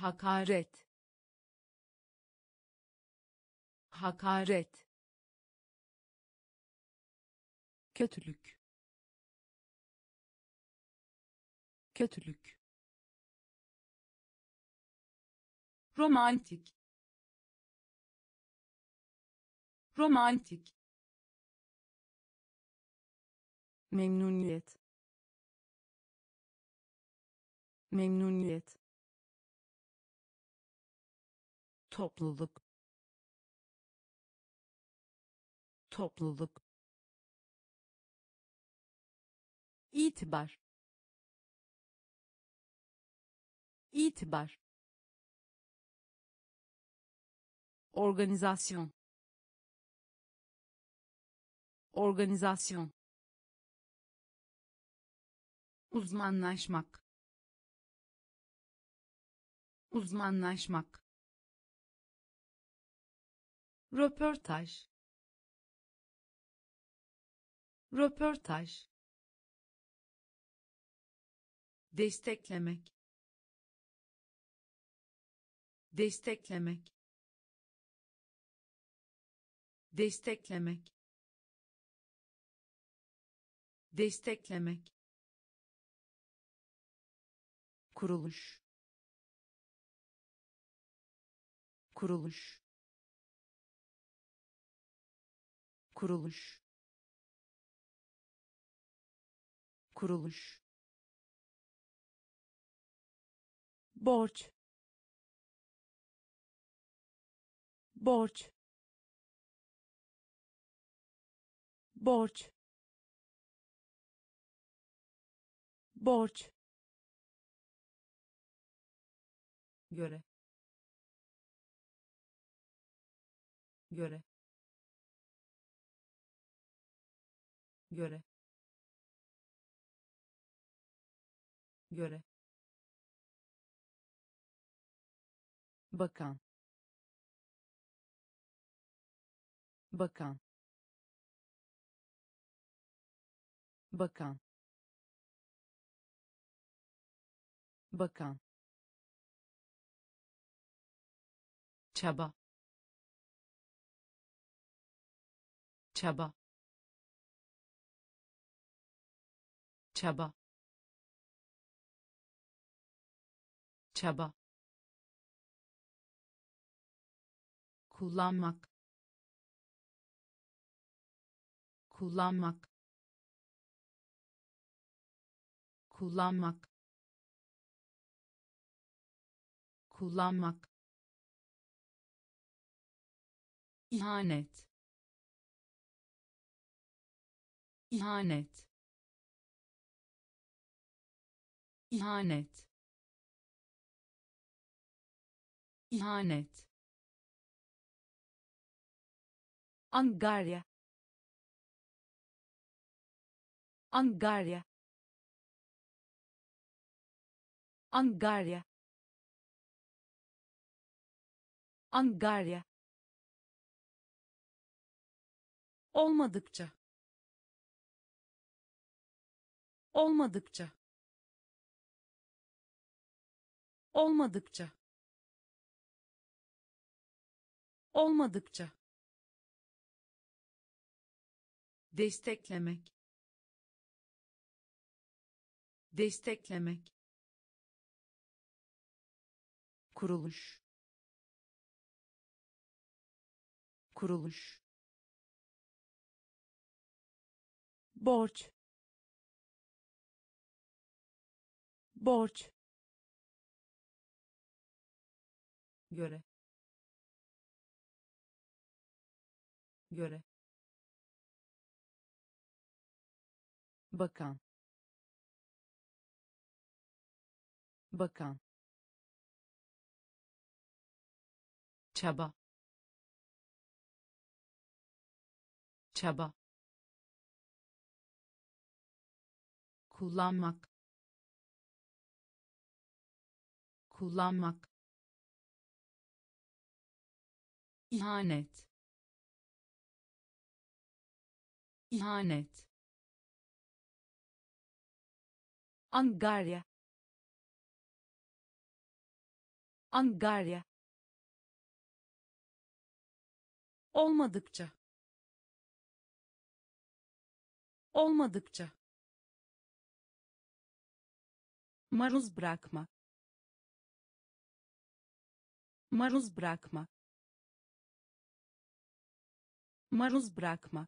hakaret hakaret kötülük kötülük romantik romantik memnuniyet memnuniyet topluluk. Topluluk. İtibar. İtibar. Organizasyon. Organizasyon. Uzmanlaşmak. Uzmanlaşmak röportaj. Röportaj. Desteklemek. Desteklemek. Desteklemek. Desteklemek. Kuruluş. Kuruluş kuruluş kuruluş borç borç borç borç. Göre göre göre. Göre. Bakan. Bakan. Bakan. Bakan. Çaba. Çaba çaba. Çaba. Kullanmak. Kullanmak. Kullanmak. Kullanmak. İhanet. İhanet ihanet. İhanet. Angarya. Angarya. Angarya. Angarya. Olmadıkça. Olmadıkça olmadıkça. Olmadıkça. Desteklemek. Desteklemek. Kuruluş. Kuruluş. Borç. Borç göre. Göre. Bakan. Bakan. Çaba. Çaba. Kullanmak. Kullanmak ihanet. İhanet. Angarya. Angarya. Olmadıkça. Olmadıkça. Maruz bırakma. Maruz bırakma maruz bırakma.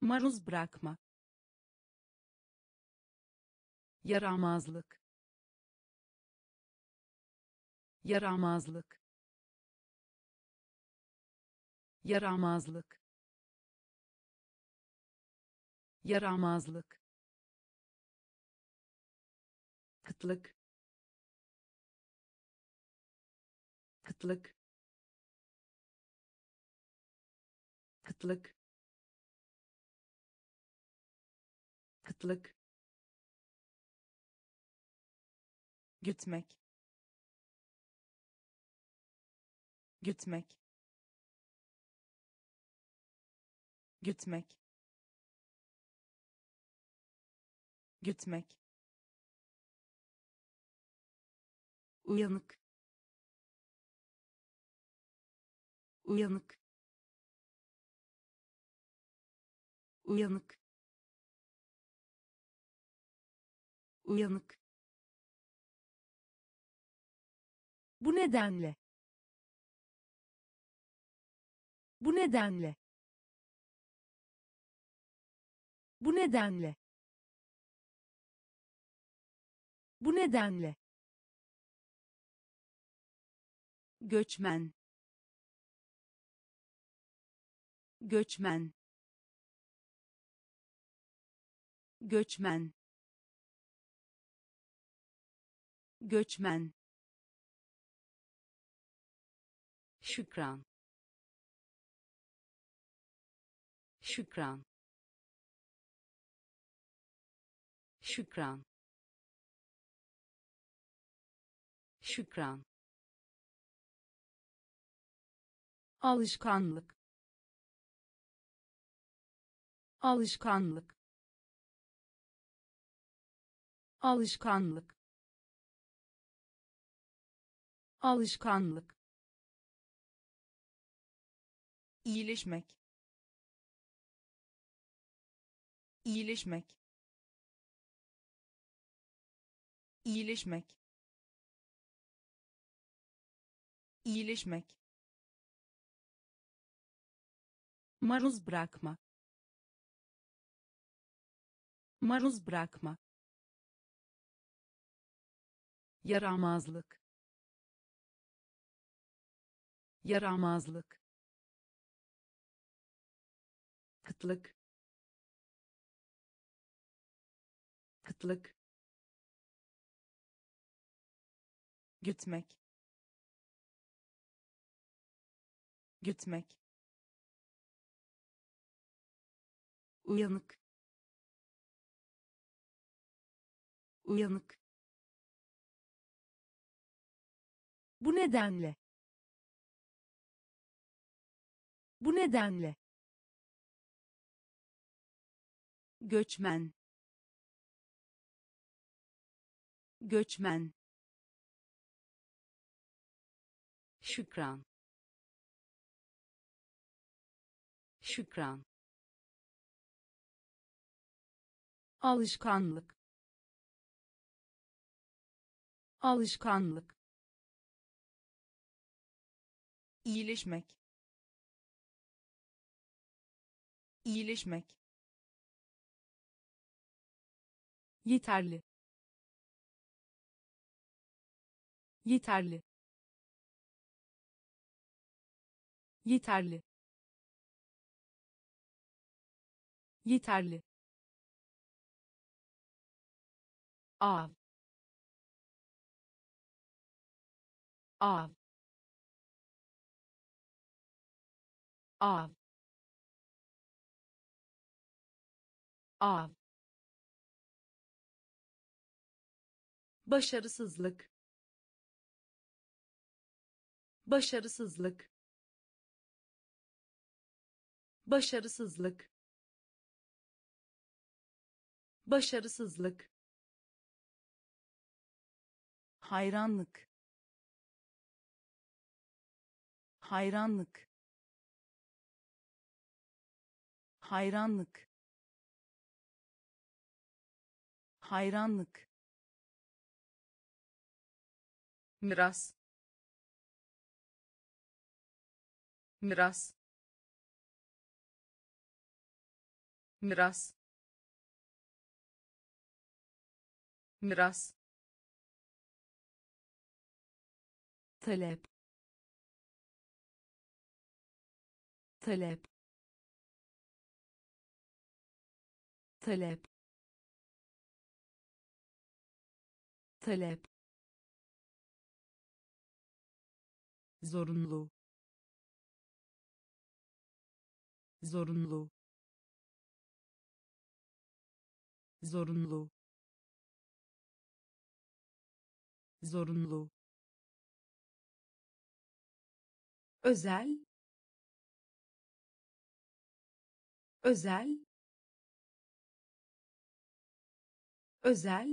Maruz bırakma. Yaramazlık. Yaramazlık. Yaramazlık. Yaramazlık. Kıtlık. Kıtlık kıtlık. Kıtlık. Gütmek gütmek gütmek gütmek uyanık. Uyanık uyanık. Uyanık. Bu nedenle. Bu nedenle. Bu nedenle. Bu nedenle. Göçmen. Göçmen göçmen. Göçmen. Şükran. Şükran. Şükran. Şükran. Alışkanlık. Alışkanlık alışkanlık. Alışkanlık. İyileşmek. İyileşmek. İyileşmek. İyileşmek. Maruz bırakma. Maruz bırakma yaramazlık. Yaramazlık. Kıtlık. Kıtlık. Gütmek. Gütmek. Uyanık. Uyanık bu nedenle. Bu nedenle. Göçmen. Göçmen. Şükran. Şükran. Alışkanlık. Alışkanlık iyileşmek. İyileşmek. Yeterli. Yeterli. Yeterli. Yeterli. Av. Av av av başarısızlık başarısızlık başarısızlık başarısızlık hayranlık hayranlık hayranlık. Hayranlık. Miras. Miras. Miras. Miras. Talep. Talep talep talep zorunlu zorunlu zorunlu zorunlu. Özel özel özel.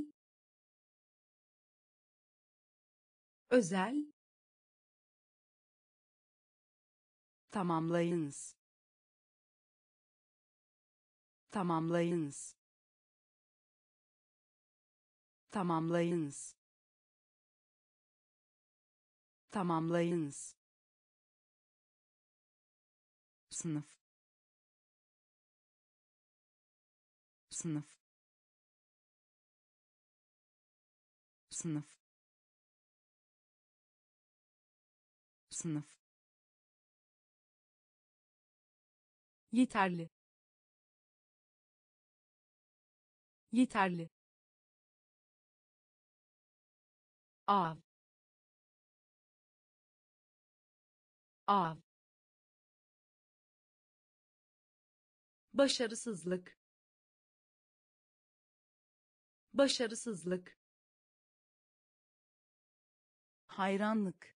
Özel. Tamamlayınız. Tamamlayınız. Tamamlayınız. Tamamlayınız. Sınıf. Sınıf sınıf. Sınıf. Yeterli. Yeterli. Av. Av. Başarısızlık. Başarısızlık hayranlık.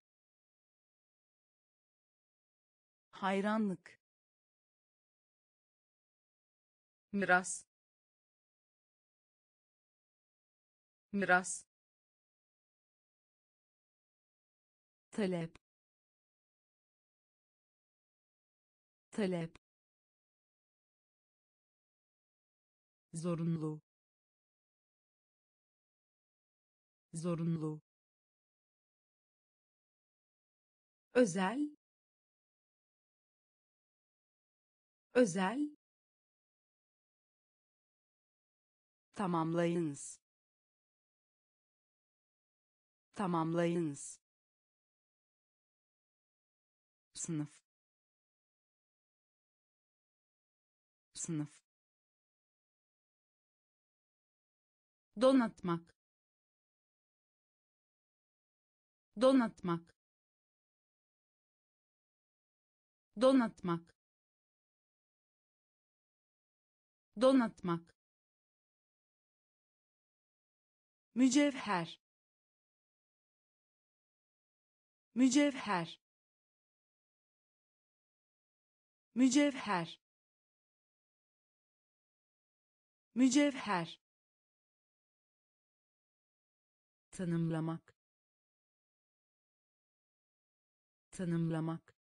Hayranlık. Miras. Miras. Talep. Talep. Zorunlu. Zorunlu özel. Özel. Tamamlayınız. Tamamlayınız. Sınıf. Sınıf. Donatmak. Donatmak donatmak. Donatmak. Mücevher. Mücevher. Mücevher. Mücevher. Tanımlamak. Tanımlamak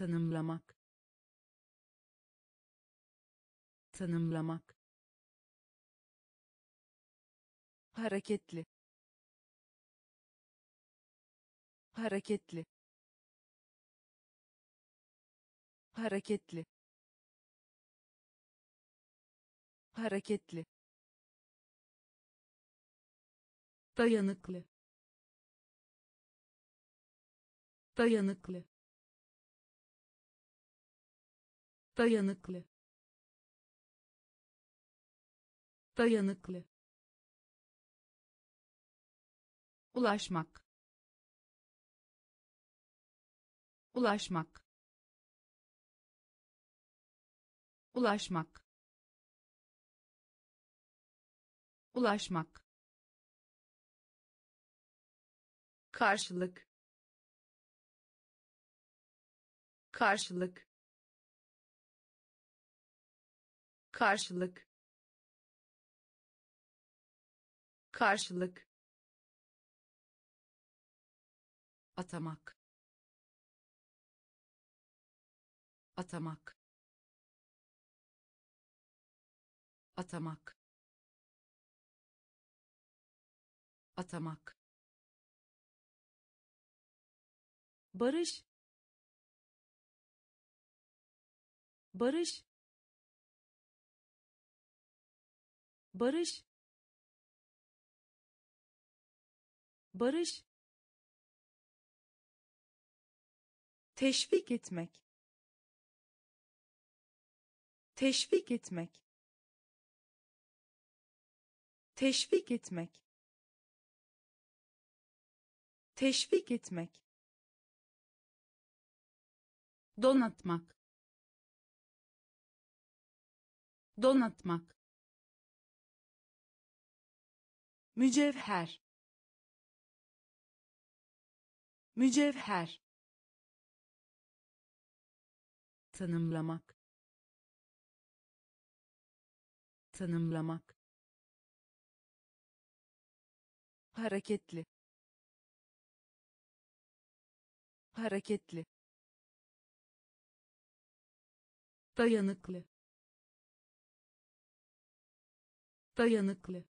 tanımlamak. Tanımlamak. Hareketli. Hareketli. Hareketli. Hareketli. Dayanıklı. Dayanıklı dayanıklı. Dayanıklı. Ulaşmak. Ulaşmak. Ulaşmak. Ulaşmak. Karşılık. Karşılık karşılık. Karşılık. Atamak. Atamak. Atamak. Atamak. Barış. Barış barış. Barış. Teşvik etmek. Teşvik etmek. Teşvik etmek. Teşvik etmek. Donatmak. Donatmak mücevher. Mücevher. Tanımlamak. Tanımlamak. Hareketli. Hareketli. Dayanıklı. Dayanıklı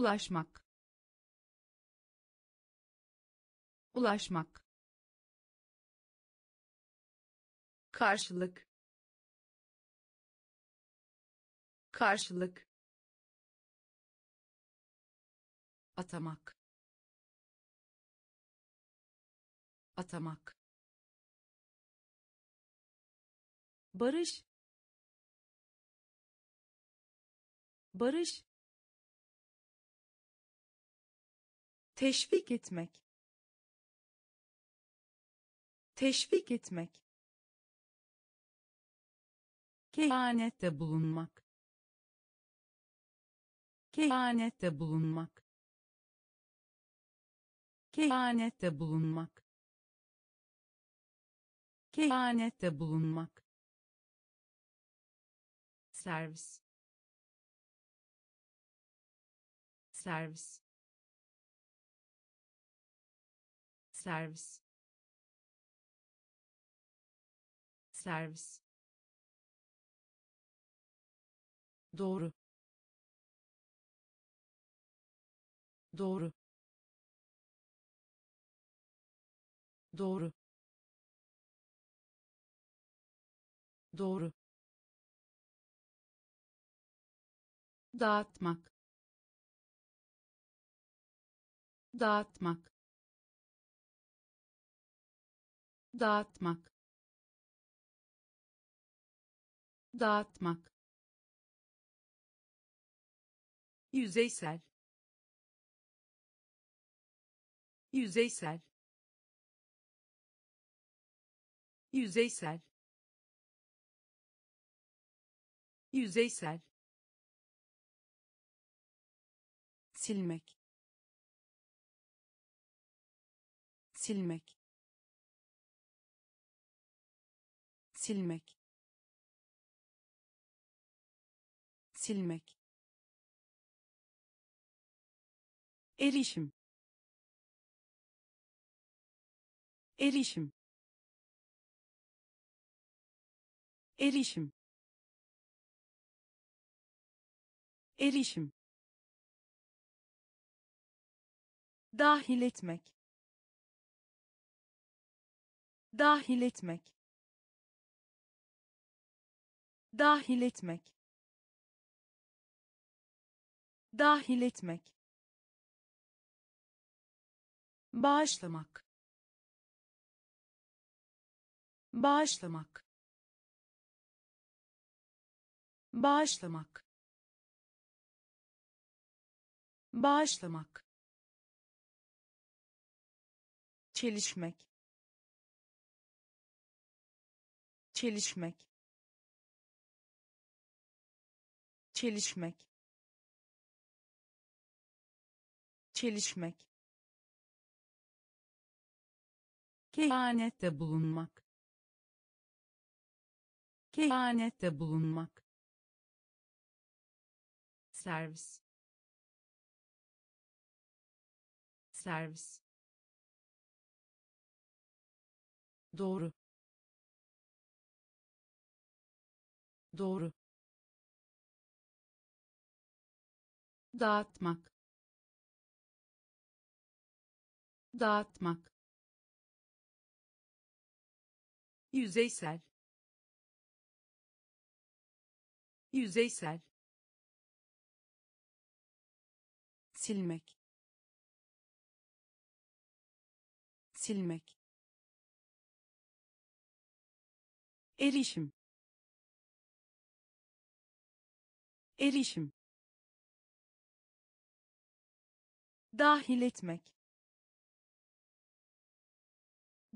ulaşmak. Ulaşmak. Karşılık. Karşılık. Atamak. Atamak. Barış. Barış teşvik etmek. Teşvik etmek. Kehanette bulunmak. Kehanette bulunmak. Kehanette bulunmak. Kehanette bulunmak. Servis. Servis servis. Servis. Doğru. Doğru. Doğru. Doğru. Dağıtmak. Dağıtmak dağıtmak. Dağıtmak. Yüzeysel. Yüzeysel. Yüzeysel. Yüzeysel. Silmek. Silmek silmek. Silmek. Erişim. Erişim. Erişim. Erişim. Dahil etmek. Dahil etmek dahil etmek. Dahil etmek. Bağışlamak. Bağışlamak. Bağışlamak. Bağışlamak. Çelişmek. Çelişmek çelişmek. Çelişmek. Kehanette bulunmak. Kehanette bulunmak. Servis. Servis. Doğru. Doğru dağıtmak. Dağıtmak. Yüzeysel. Yüzeysel. Silmek. Silmek. Erişim. Erişim dahil etmek.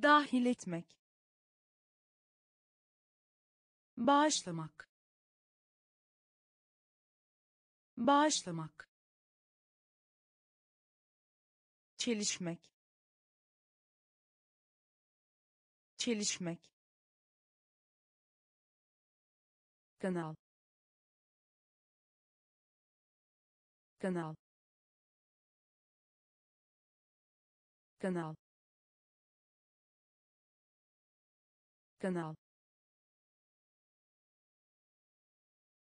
Dahil etmek. Bağışlamak. Bağışlamak. Çelişmek. Çelişmek. Kanal. Kanal kanal. Kanal.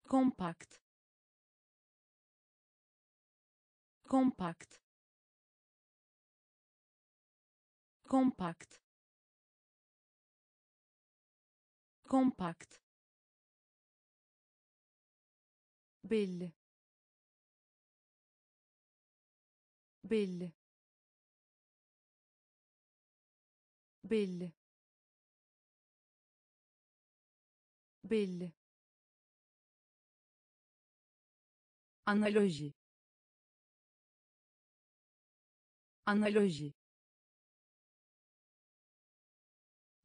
Kompakt. Kompakt. Kompakt. Kompakt. Belli. Belli belli. Belli. Analoji. Analoji.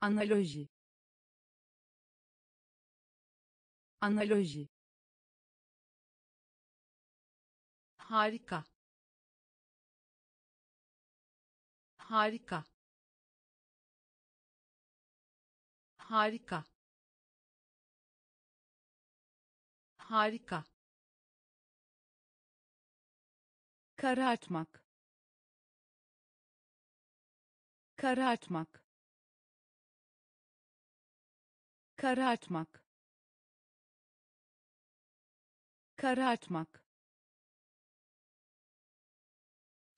Analoji. Analoji. Harika. Harika harika. Harika. Karartmak. Karartmak. Karartmak. Karartmak.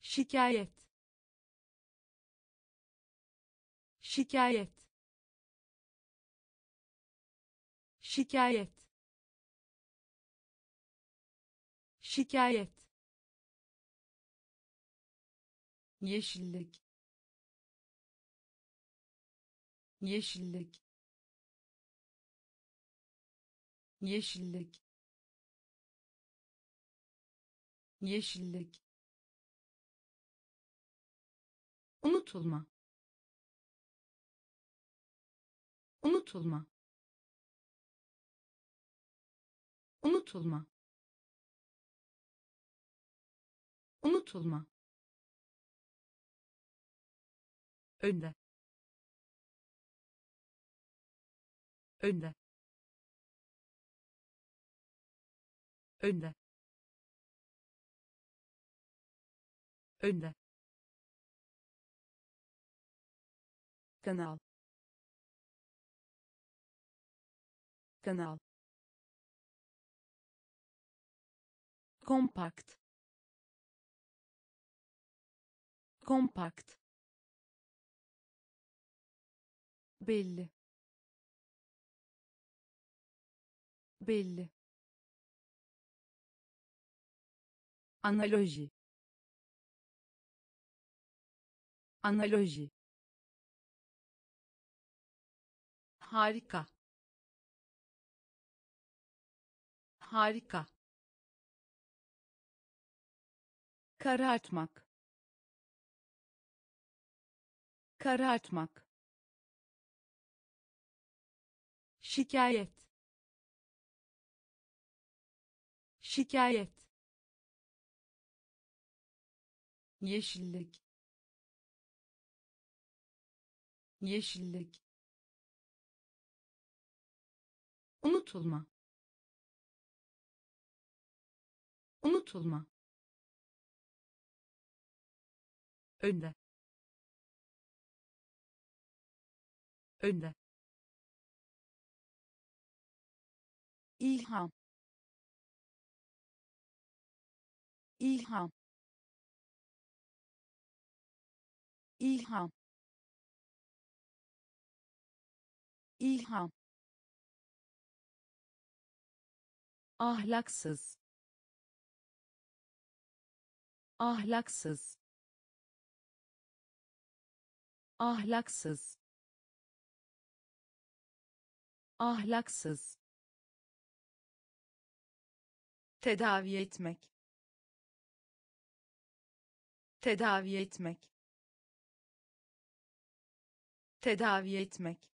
Şikayet. Şikayet şikayet. Şikayet. Yeşillik. Yeşillik. Yeşillik. Yeşillik. Unutulma. Unutulma unutulma. Unutulma. Önde. Önde. Önde. Önde. Kanal. Kanal kompakt. Kompakt. Belli. Belli. Analoji. Analoji. Harika. Harika karartmak. Karartmak. Şikayet. Şikayet. Yeşillik. Yeşillik. Unutulma. Unutulma önde. Önde. İlham. İlham. İlham. İlham. Ahlaksız. Ahlaksız ahlaksız. Ahlaksız. Tedavi etmek. Tedavi etmek. Tedavi etmek.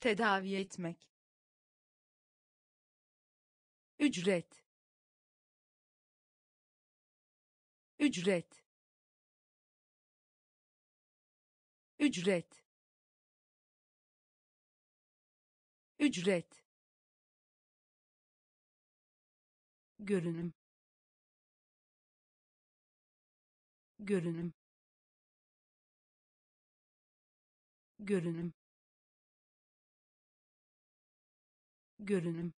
Tedavi etmek. Ücret. Ücret ücret. Ücret. Görünüm. Görünüm. Görünüm. Görünüm.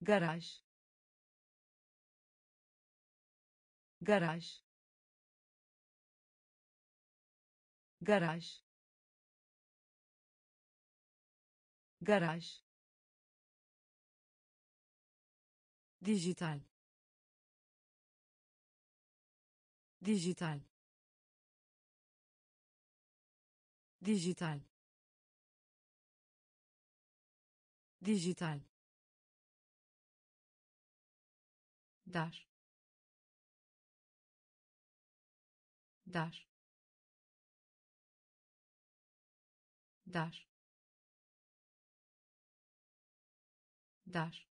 Garaj. Garaj garaj. Garaj. Dijital. Dijital. Dijital. Dijital. Dar. Dar dar dar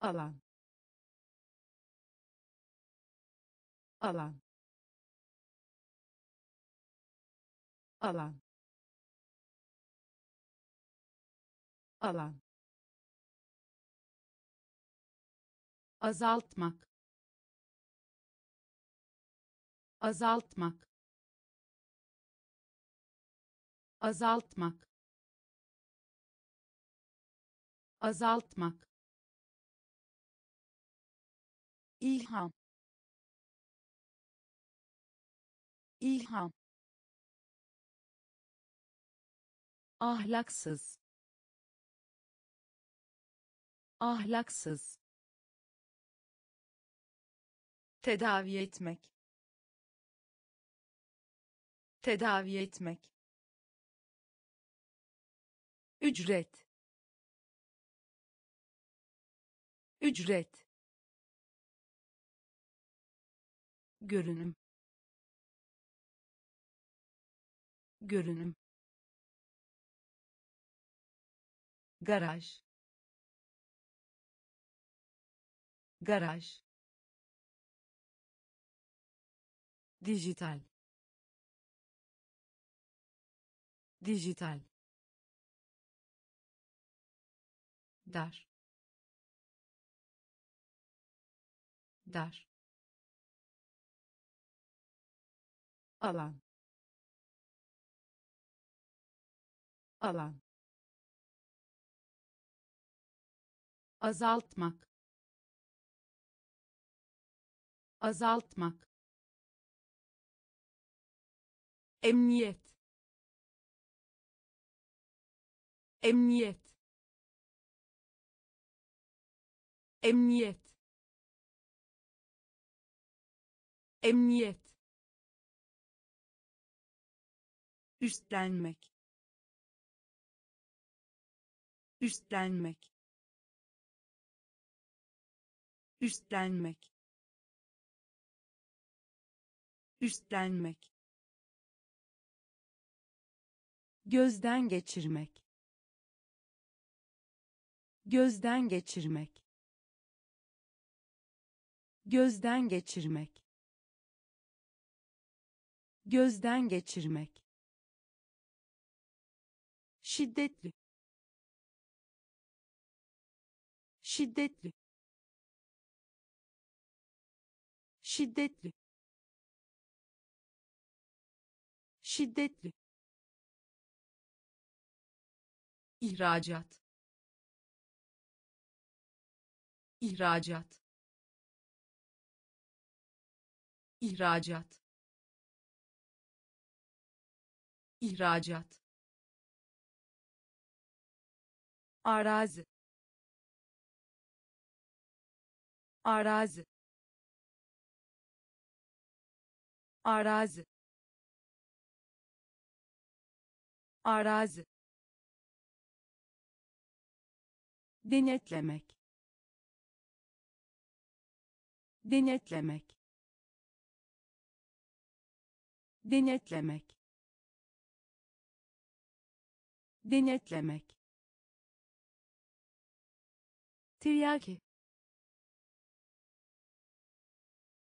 alan. Alan. Alan. Alan. Azaltmak. Azaltmak azaltmak. Azaltmak. İlham. İlham. Ahlaksız. Ahlaksız. Tedavi etmek. Tedavi etmek ücret. Ücret. Görünüm. Görünüm. Garaj. Garaj. Dijital. Dijital dar dar alan. Alan. Azaltmak. Azaltmak. Emniyet. Emniyet emniyet. Emniyet. Üstlenmek. Üstlenmek. Üstlenmek. Üstlenmek. Gözden geçirmek. Gözden geçirmek gözden geçirmek. Gözden geçirmek. Şiddetli. Şiddetli. Şiddetli. Şiddetli. İhracat. İhracat ihracat. İhracat. Arazi. Arazi. Arazi. Arazi. Denetlemek. Denetlemek denetlemek. Denetlemek. Tiryaki.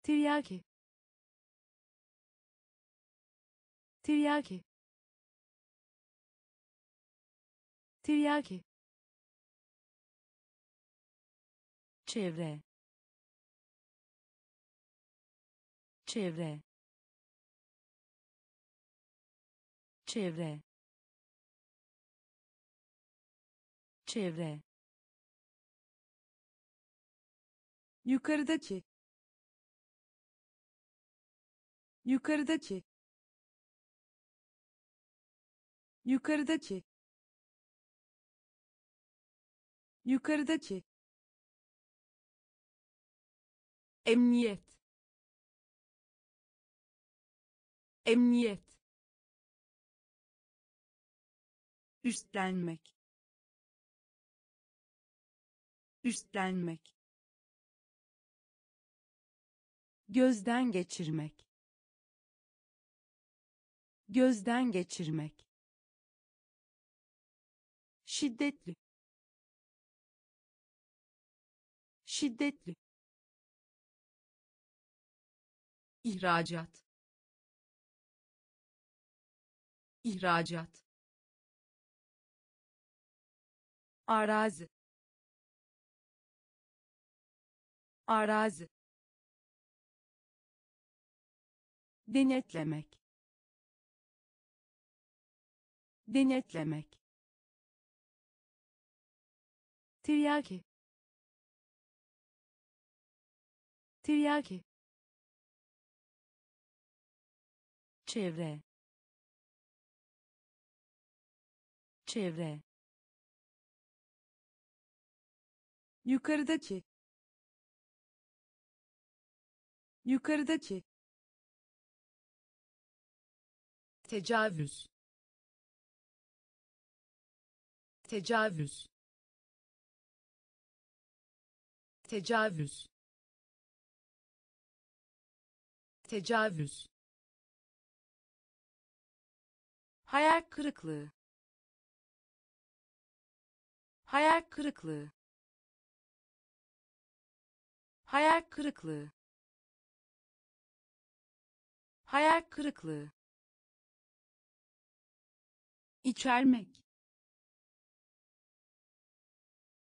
Tiryaki. Tiryaki. Tiryaki. Çevre. Çevre çevre. Çevre. Yukarıdaki. Yukarıdaki. Yukarıdaki. Yukarıdaki. Emniyet. Emniyet üstlenmek. Üstlenmek. Gözden geçirmek. Gözden geçirmek. Şiddetli. Şiddetli. İhracat. İhracat arazi. Arazi. Denetlemek. Denetlemek. Tiryaki. Tiryaki. Çevre. Çevre yukarıdaki. Yukarıdaki. Tecavüz. Tecavüz. Tecavüz. Tecavüz. Hayal kırıklığı. Hayal kırıklığı hayal kırıklığı. Hayal kırıklığı. İçermek.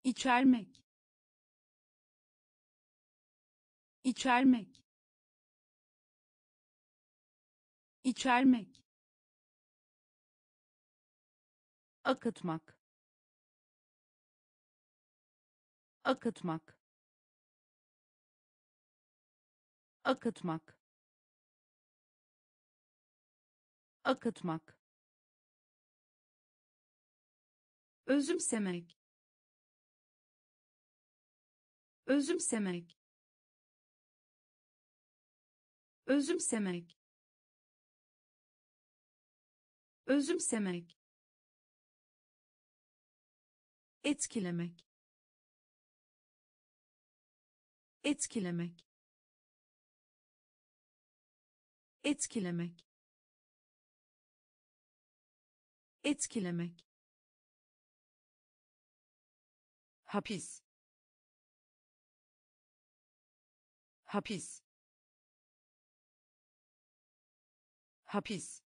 İçermek. İçermek. İçermek. Akıtmak. Akıtmak akıtmak. Akıtmak. Özümsemek. Özümsemek. Özümsemek. Özümsemek. Etkilemek. Etkilemek etkilemek. Etkilemek. Hapis. Hapis. Hapis.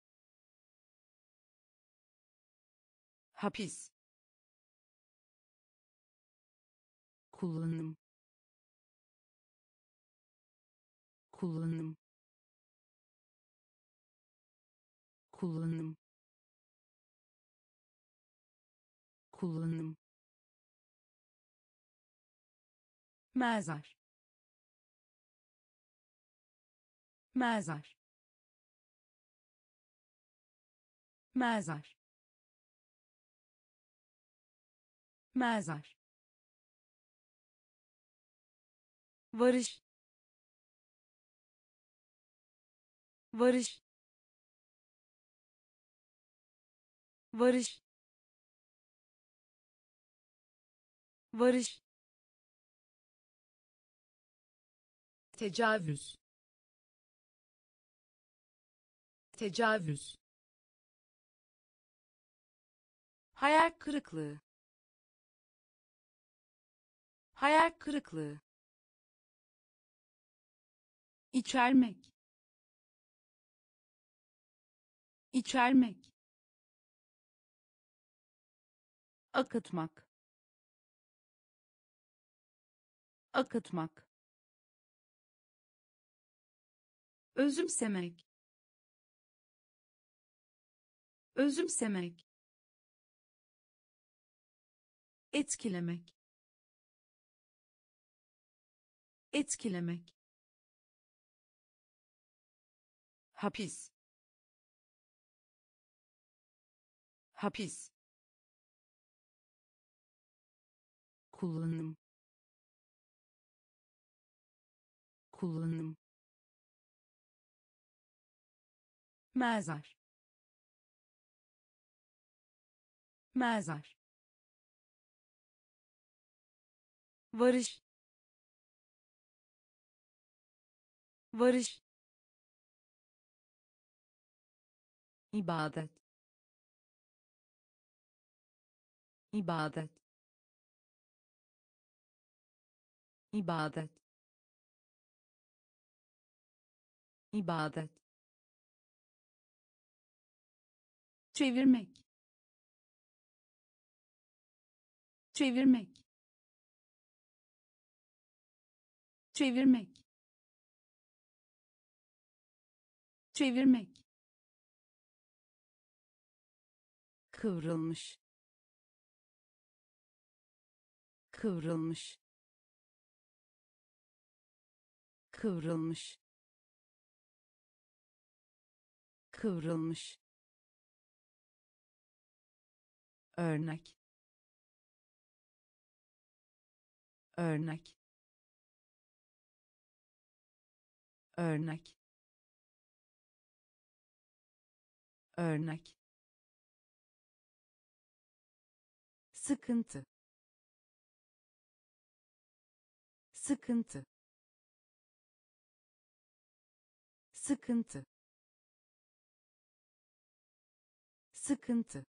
Hapis. Kullanım. Kullanım kullanım. Kullanım. Mezar. Mezar. Mezar. Mezar. Varış. Varış varış varış tecavüz tecavüz hayal kırıklığı hayal kırıklığı içermek içermek akıtmak. Akıtmak. Özümsemek. Özümsemek. Etkilemek. Etkilemek. Hapis. Hapis kullanım. Kullanım. Mezar. Mezar. Varış. Varış. İbadet. İbadet ibadet. İbadet. Çevirmek. Çevirmek. Çevirmek. Çevirmek. Kıvrılmış. Kıvrılmış kıvrılmış. Kıvrılmış. Örnek. Örnek. Örnek. Örnek. Sıkıntı. Sıkıntı sıkıntı. Sıkıntı.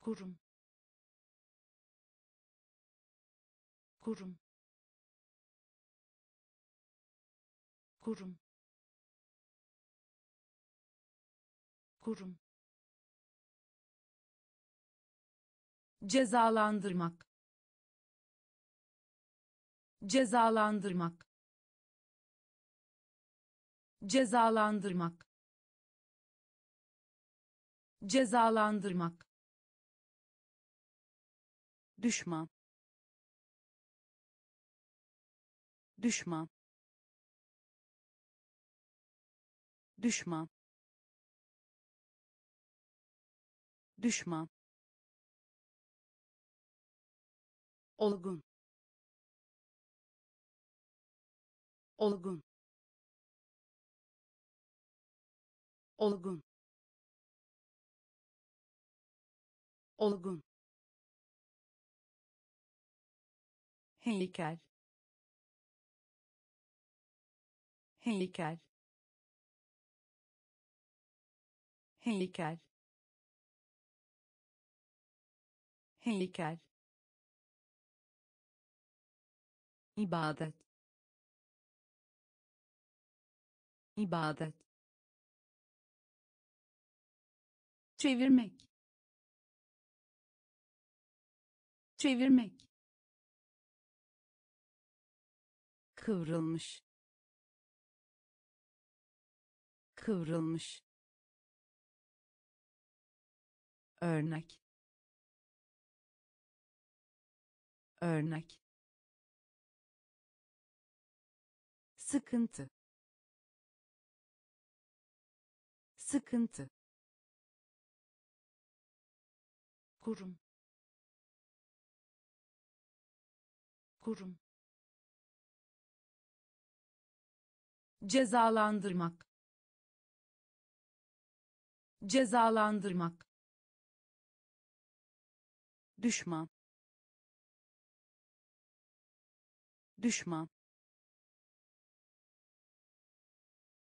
Kurum. Kurum. Kurum. Kurum. Cezalandırmak. Cezalandırmak cezalandırmak. Cezalandırmak. Düşman. Düşman. Düşman. Düşman. Olgun. Olgun olgun. Olgun. Heykel. Heykel. Heykel. Heykel. İbadet. İbadet çevirmek. Çevirmek. Kıvrılmış. Kıvrılmış. Örnek. Örnek. Sıkıntı. Sıkıntı kurum. Kurum. Cezalandırmak. Cezalandırmak. Düşman düşman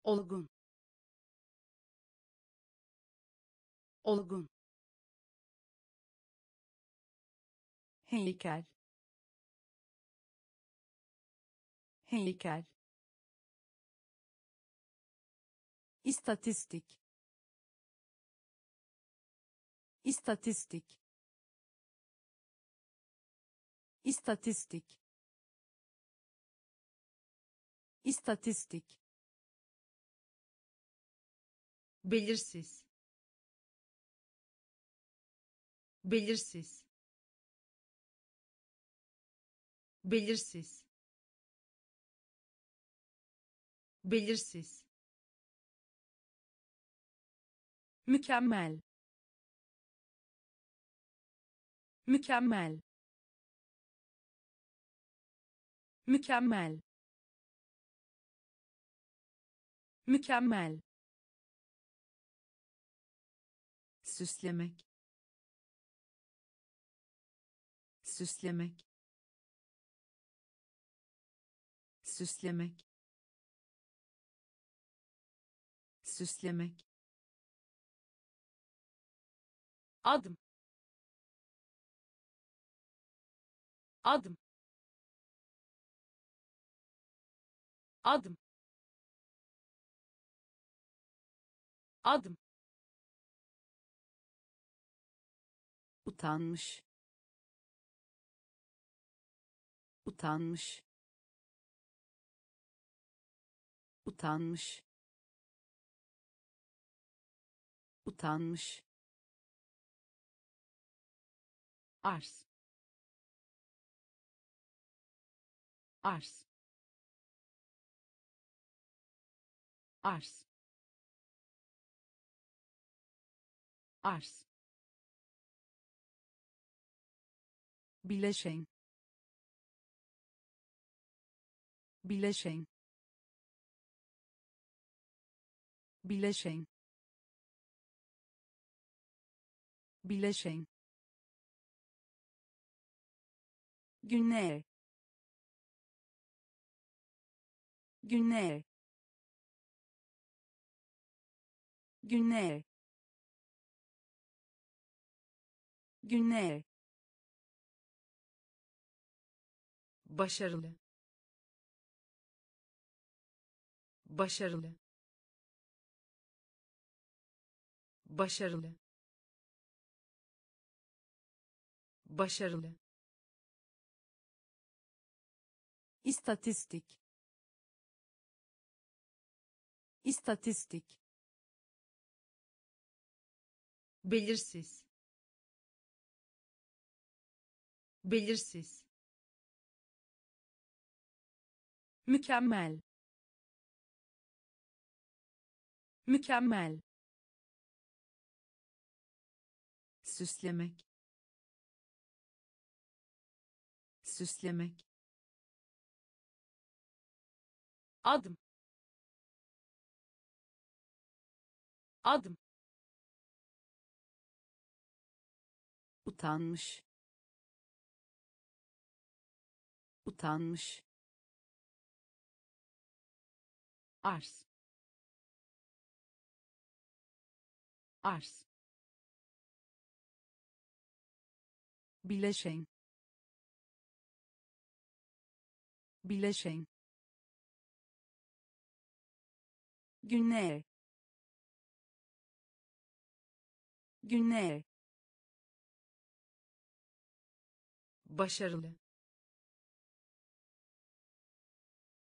olgun. Olgun heykel. Heykel. İstatistik. İstatistik. İstatistik. İstatistik. Belirsiz. Belirsiz belirsiz. Belirsiz. Mükemmel. Mükemmel. Mükemmel. Mükemmel. Süslemek. Süslemek süslemek. Süslemek. Adım. Adım. Adım. Adım. Utanmış. Utanmış utanmış. Utanmış. Arz. Arz. Arz. Arz. Bileşen. Bileşen bileşen. Bileşen. Güney. Güney. Güney. Güney. Başarılı. Başarılı başarılı. Başarılı. İstatistik. İstatistik. Belirsiz. Belirsiz. Mükemmel. Mükemmel süslemek. Süslemek. Adım. Adım. Utanmış. Utanmış. Arz. Arz bileşen. Bileşen. Güney. Güney. Başarılı.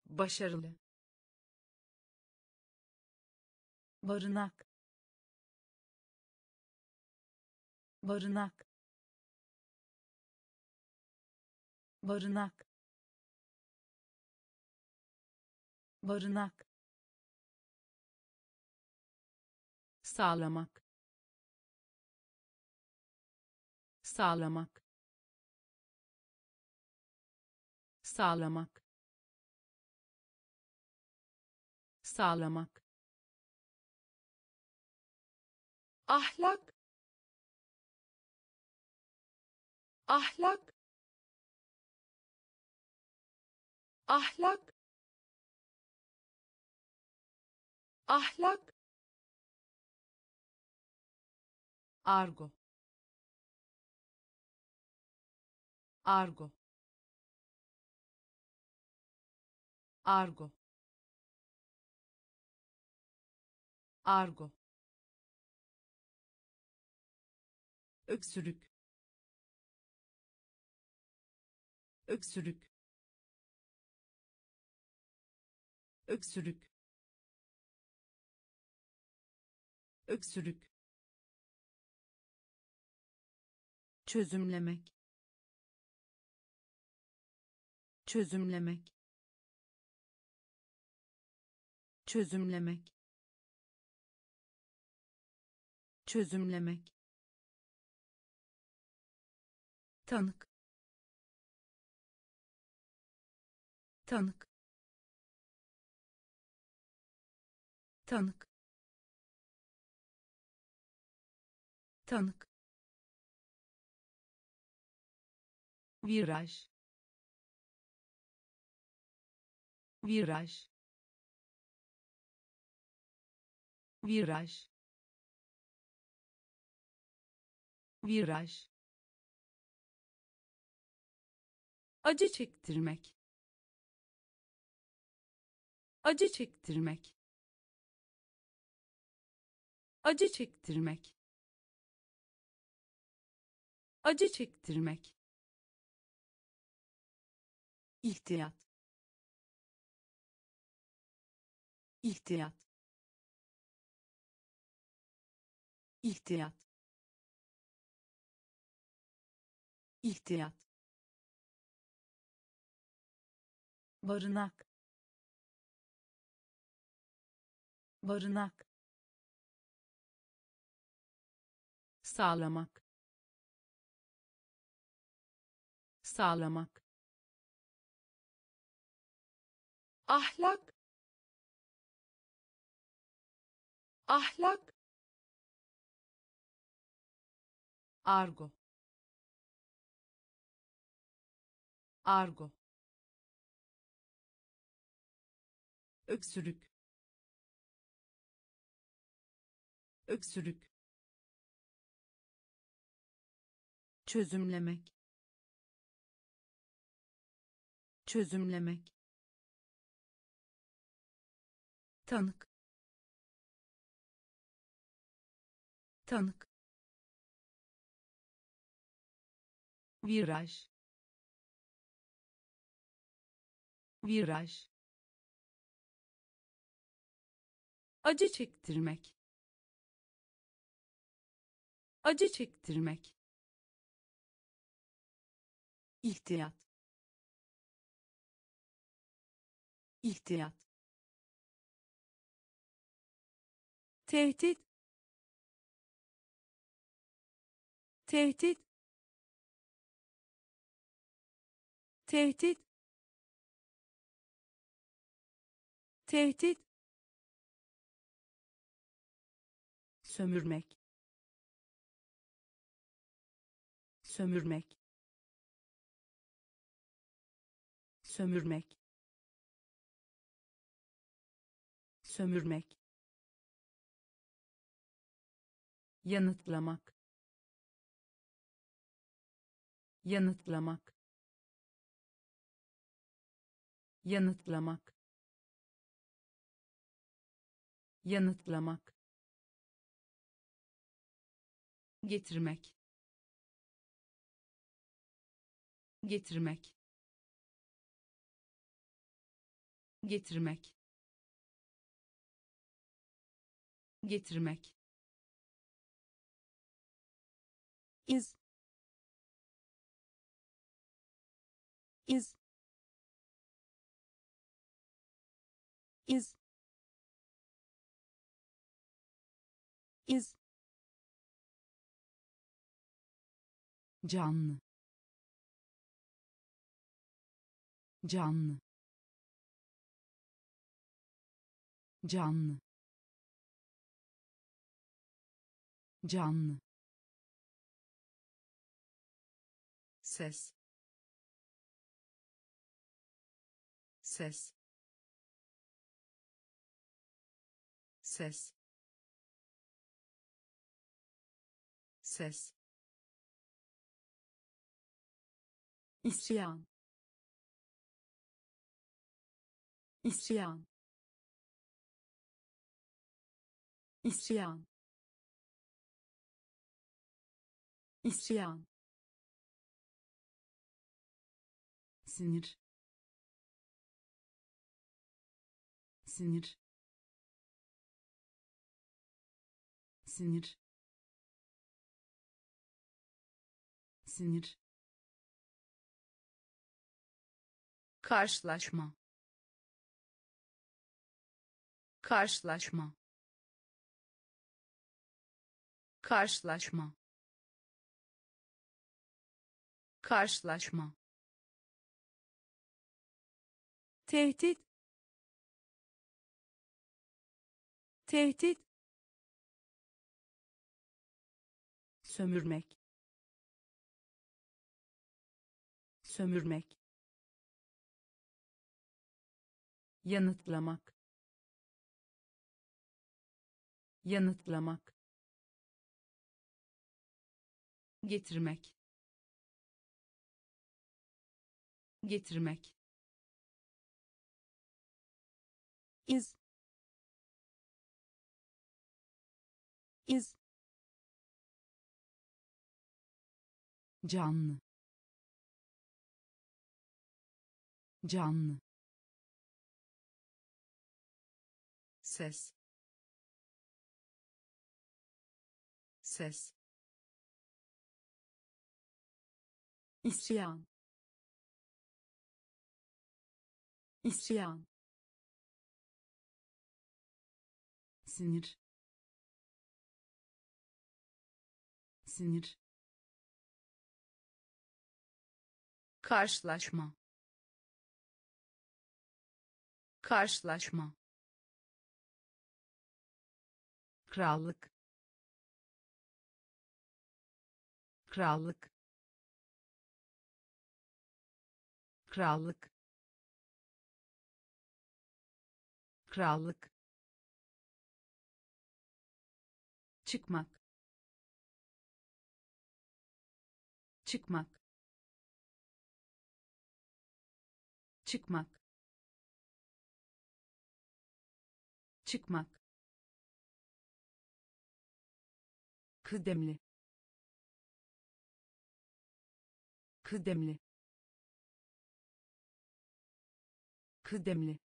Başarılı. Barınak. Barınak barınak. Barınak. Sağlamak. Sağlamak. Sağlamak. Sağlamak. Ahlak. Ahlak ahlak. Ahlak. Argo. Argo. Argo. Argo. Öksürük. Öksürük öksürük. Öksürük. Çözümlemek. Çözümlemek. Çözümlemek. Çözümlemek. Tanık. Tanık tanık. Tanık. Viraj. Viraj. Viraj. Viraj. Acı çektirmek. Acı çektirmek acı çektirmek. Acı çektirmek. İhtiyat ihtiyat ihtiyat ihtiyat barınak. Barınak sağlamak. Sağlamak. Ahlak. Ahlak. Argo. Argo. Öksürük. Öksürük çözümlemek. Çözümlemek. Tanık. Tanık. Viraj. Viraj. Acı çektirmek. Acı çektirmek ihtiyat. İhtiyat. Tehdit. Tehdit. Tehdit. Tehdit. Sömürmek. Sömürmek sömürmek sömürmek yanıtlamak yanıtlamak yanıtlamak yanıtlamak getirmek getirmek getirmek getirmek. İz iz iz. İz. Canlı. Canlı canlı. Canlı. Ses. Ses. Ses. Ses. İsyan. İsyan isyan. İsyan. Sinir. Sinir. Sinir. Sinir. Karşılaşma. Karşılaşma karşılaşma. Karşılaşma. Tehdit. Tehdit. Sömürmek. Sömürmek. Yanıtlamak. Yanıtlamak getirmek getirmek. İz iz. Canlı canlı. Ses ses isyan. İsyan. Sinir. Sinir. Karşılaşma. Karşılaşma. Krallık. Krallık krallık. Krallık. Çıkmak. Çıkmak. Çıkmak. Çıkmak. Kıdemli. Kıdemli kıdemli.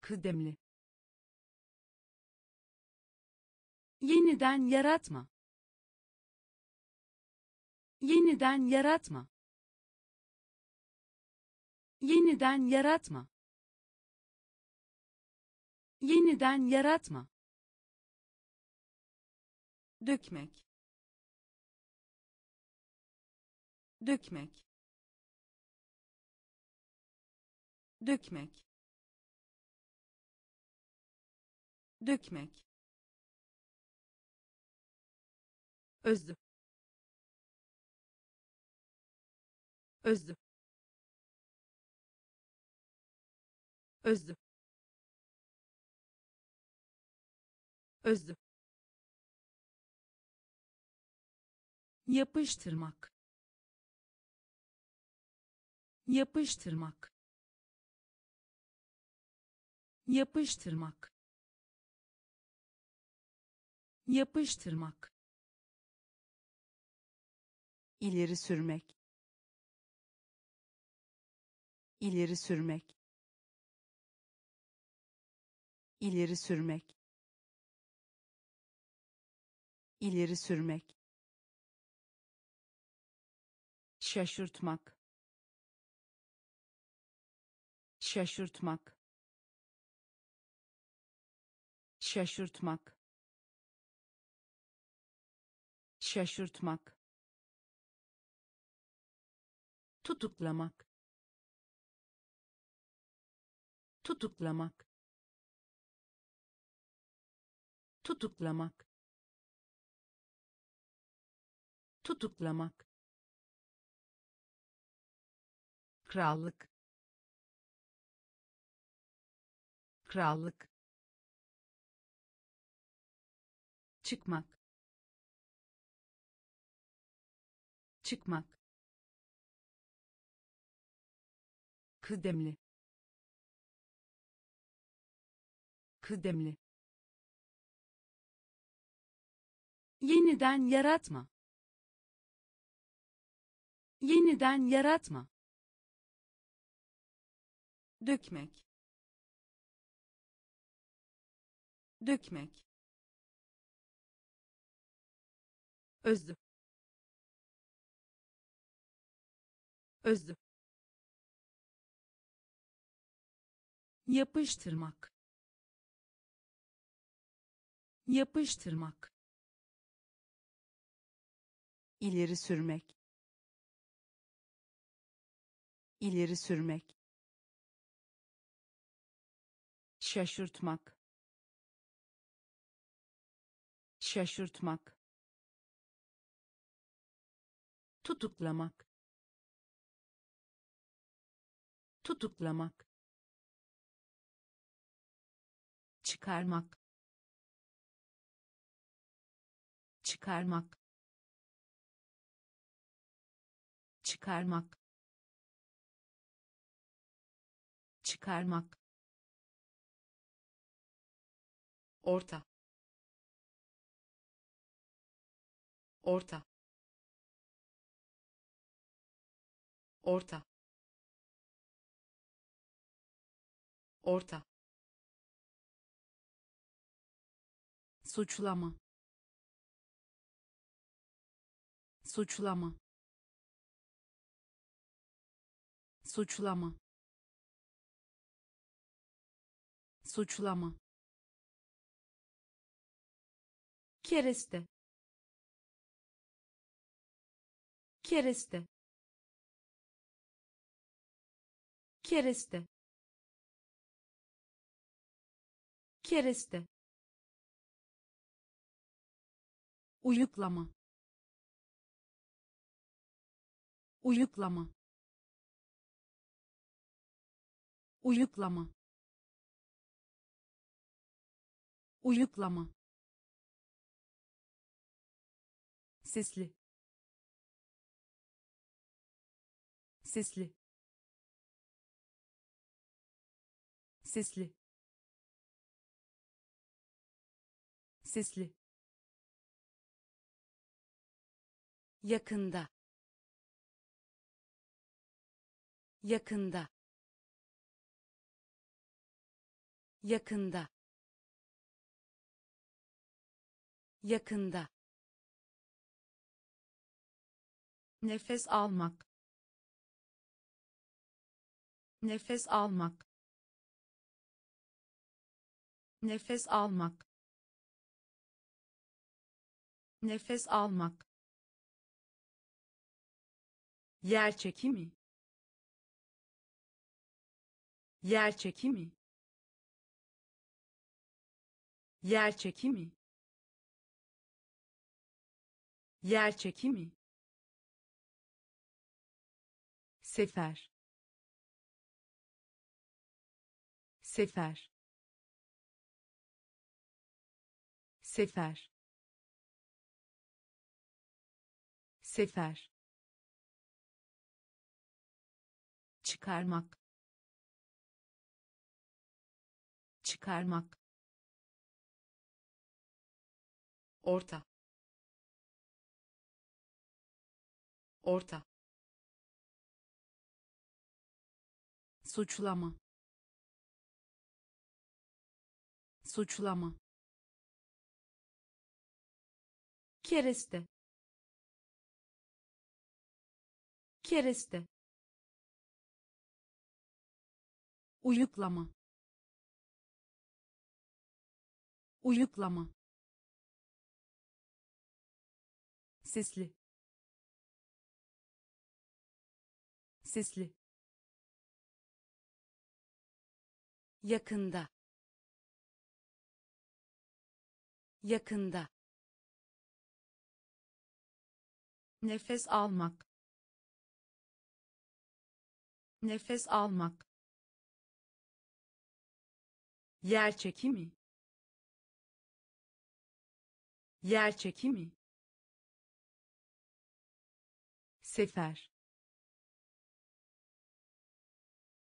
Kıdemli. Yeniden yaratma. Yeniden yaratma. Yeniden yaratma. Yeniden yaratma. Dökmek. Dökmek dökmek. Dökmek. Özlü. Özlü. Özlü. Özlü. Yapıştırmak. Yapıştırmak yapıştırmak. Yapıştırmak. İleri sürmek. İleri sürmek. İleri sürmek. İleri sürmek. Şaşırtmak. Şaşırtmak şaşırtmak şaşırtmak tutuklamak tutuklamak tutuklamak tutuklamak krallık krallık çıkmak. Çıkmak. Kıdemli. Kıdemli. Yeniden yaratma. Yeniden yaratma. Dökmek. Dökmek özlü özlü yapıştırmak. Yapıştırmak. İleri sürmek. İleri sürmek. Şaşırtmak. Şaşırtmak tutuklamak. Tutuklamak. Çıkarmak. Çıkarmak. Çıkarmak. Çıkarmak. Orta. Orta orta. Orta. Suçlama. Suçlama. Suçlama. Suçlama. Kereste. Kereste kereste. Kereste. Uyuklama. Uyuklama. Uyuklama. Uyuklama. Sesli. Sesli sesli. Sesli. Yakında. Yakında. Yakında. Yakında. Nefes almak. Nefes almak nefes almak. Nefes almak. Yer çekimi. Yer çekimi. Yer çekimi. Yer çekimi. Sefer. Sefer sefer. Sefer. Çıkarmak. Çıkarmak. Orta. Orta. Suçlama. Suçlama kereste. Kereste. Uyuklama. Uyuklama. Sesli. Sesli. Yakında. Yakında nefes almak. Nefes almak. Yer çekimi. Yer çekimi. Sefer.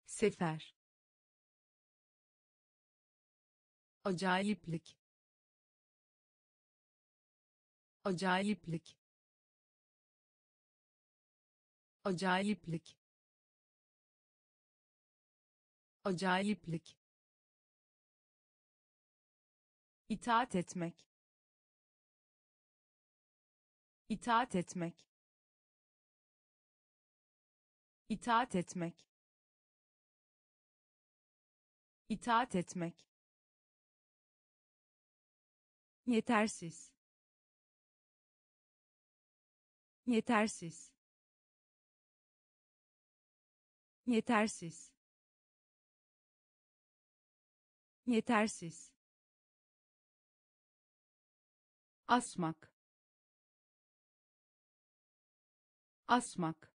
Sefer. Acayiplik. Acayiplik acayiplik. Acayiplik. İtaat etmek. İtaat etmek. İtaat etmek. İtaat etmek. Yetersiz. Yetersiz yetersiz. Yetersiz. Asmak. Asmak.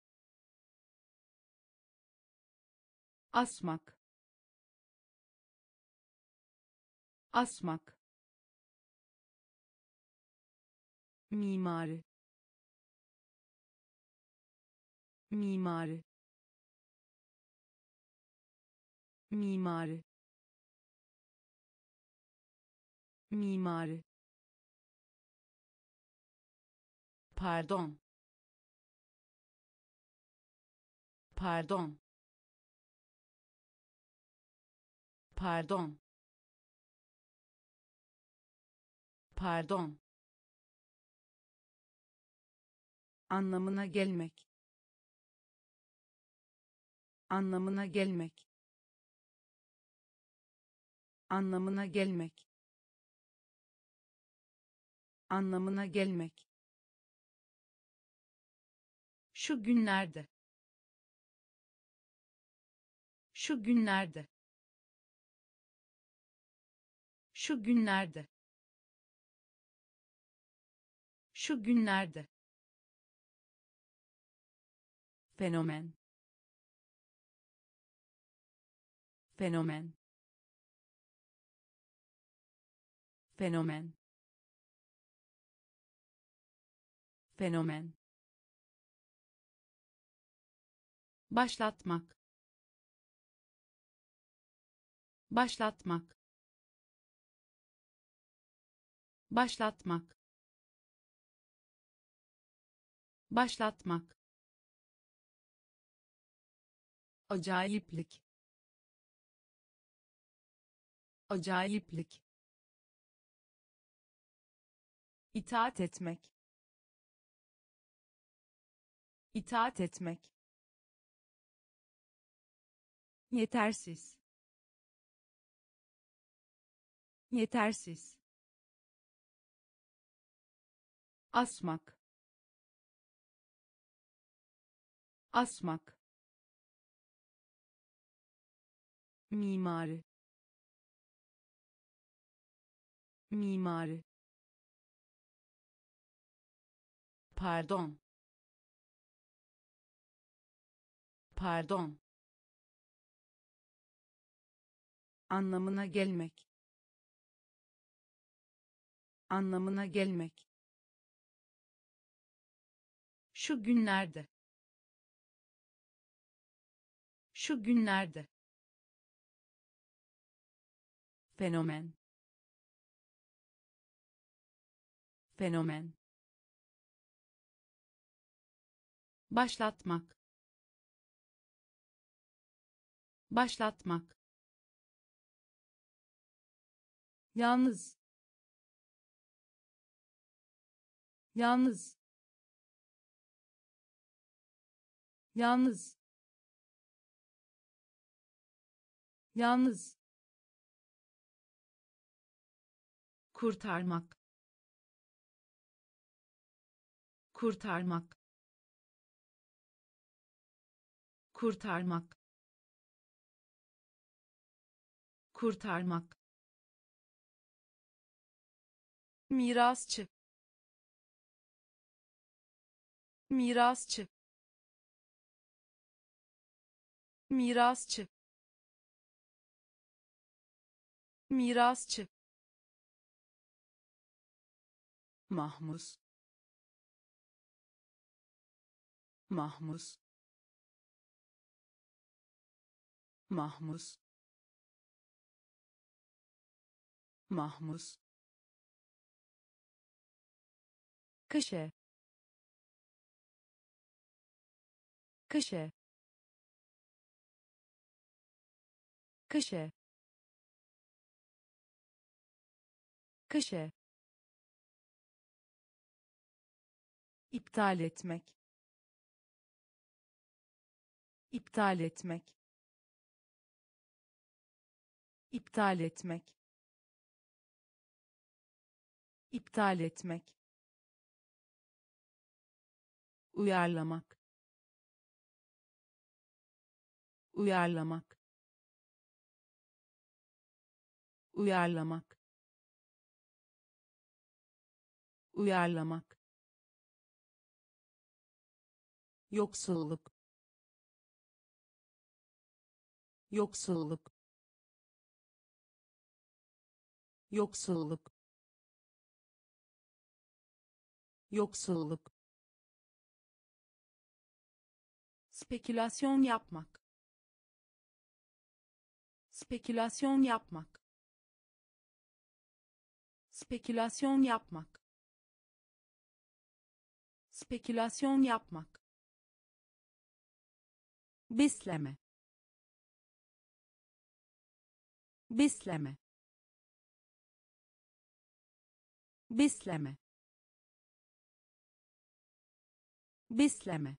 Asmak. Asmak. Mimari. Mimari mimari. Mimari. Pardon. Pardon. Pardon. Pardon. Anlamına gelmek. Anlamına gelmek anlamına gelmek. Anlamına gelmek. Şu günlerde. Şu günlerde. Şu günlerde. Şu günlerde. Fenomen. Fenomen fenomen. Fenomen. Başlatmak. Başlatmak. Başlatmak. Başlatmak. Acayiplik. Acayiplik itaat etmek. İtaat etmek. Yetersiz. Yetersiz. Asmak. Asmak. Mimari. Mimari pardon. Pardon. Anlamına gelmek. Anlamına gelmek. Şu günlerde. Şu günlerde. Fenomen. Fenomen başlatmak. Başlatmak. Yalnız. Yalnız. Yalnız. Yalnız. Kurtarmak. Kurtarmak kurtarmak. Kurtarmak. Mirasçı. Mirasçı. Mirasçı. Mirasçı. Mahmus mahmus mahmus mahmus kışe kışe kışe kışe iptal etmek. İptal etmek iptal etmek. İptal etmek. Uyarlamak. Uyarlamak. Uyarlamak. Uyarlamak. Yoksulluk. Yoksulluk yoksulluk. Yoksulluk. Spekülasyon yapmak. Spekülasyon yapmak. Spekülasyon yapmak. Spekülasyon yapmak. Besleme. Besleme besleme besleme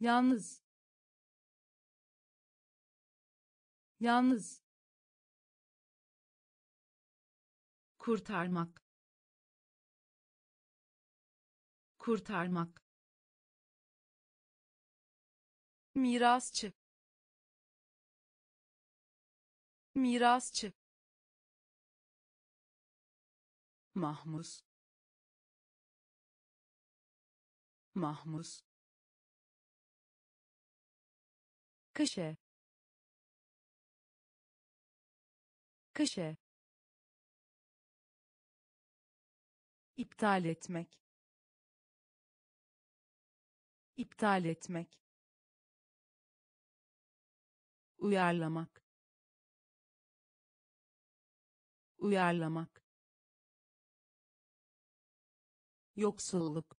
yalnız. Yalnız. Kurtarmak. Kurtarmak. Mirasçı. Mirasçı mahmus mahmus kaşe kaşe iptal etmek. İptal etmek. Uyarlamak. Uyarlamak yoksulluk.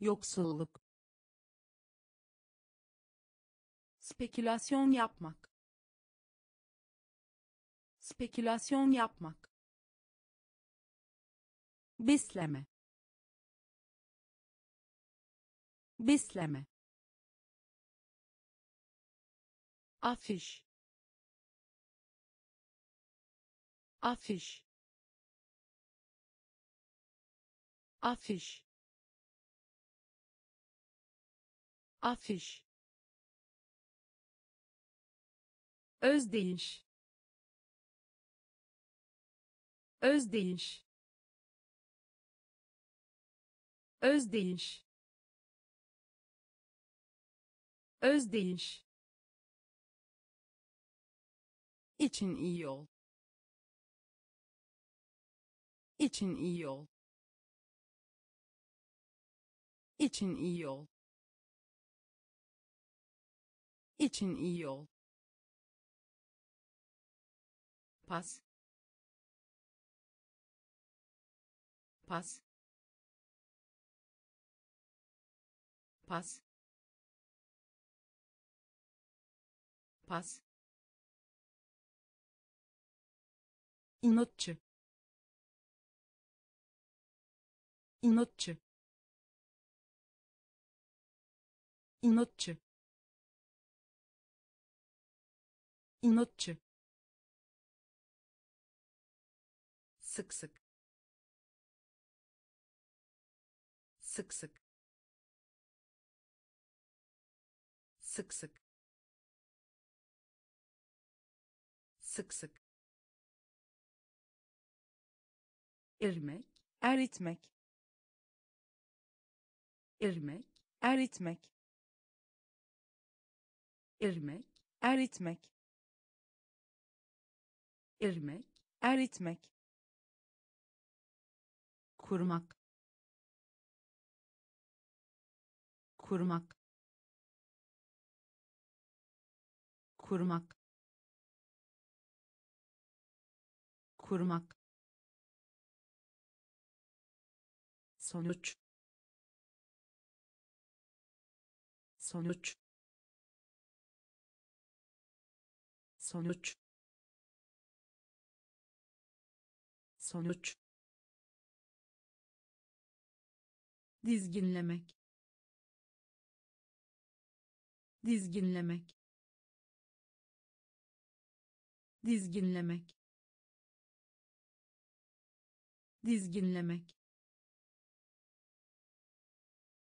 Yoksulluk. Spekülasyon yapmak. Spekülasyon yapmak. Besleme. Besleme. Afiş. Afiş afiş. Afiş. Özdeyiş özdeyiş özdeyiş özdeyiş için iyi ol. İçin iyi ol için iyi ol. İçin iyi ol. Pas. Pas. Pas. Pas. İnatçı. İnatçı inatçı. İnatçı. Sık sık. Sık sık. Sık sık. Sık sık. İrmek eritmek. İrmek eritmek irmek eritmek. İrmek eritmek. Kurmak. Kurmak. Kurmak. Kurmak. Sonuç. Sonuç sonuç. Sonuç. Dizginlemek. Dizginlemek. Dizginlemek. Dizginlemek.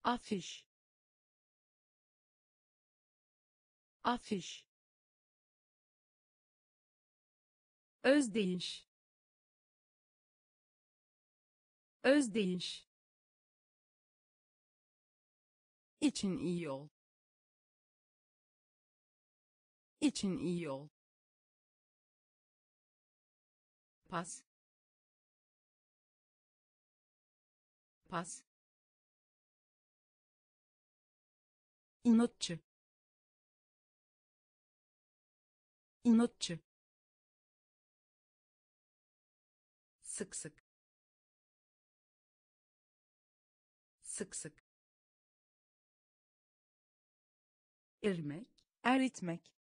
Afiş. Afiş özdeyiş özdeyiş için iyi ol. İçin iyi ol. Pas. Pas. İnatçı. İnatçı sık sık. Sık sık. İrmek eritmek.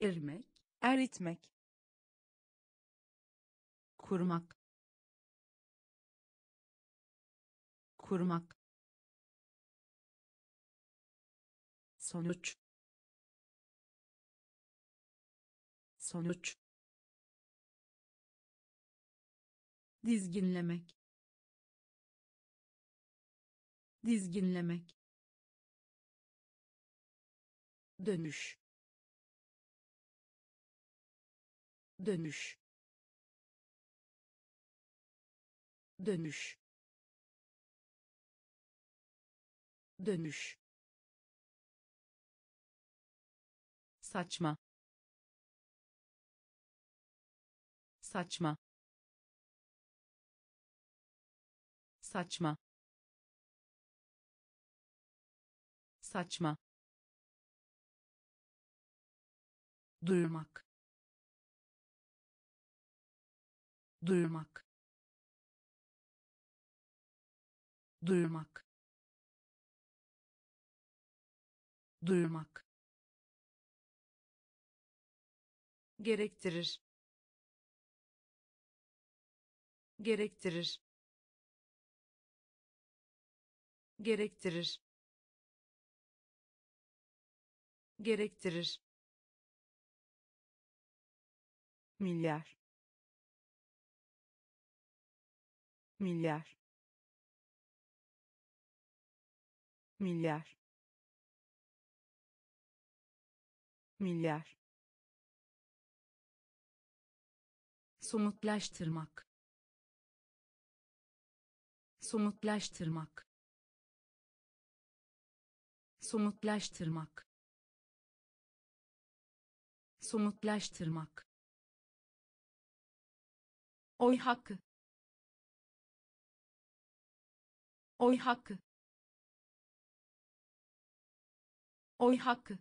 İrmek eritmek. Kurmak. Kurmak. Sonuç. Sonuç dizginlemek. Dizginlemek. Dönüş. Dönüş. Dönüş. Dönüş. Saçma. Saçma saçma. Saçma. Duyurmak. Duyurmak. Duyurmak. Duyurmak. Gerektirir. Gerektirir gerektirir. Gerektirir. Milyar. Milyar. Milyar. Milyar. Somutlaştırmak. Somutlaştırmak somutlaştırmak. Somutlaştırmak. Oy hakkı. Oy hakkı. Oy hakkı.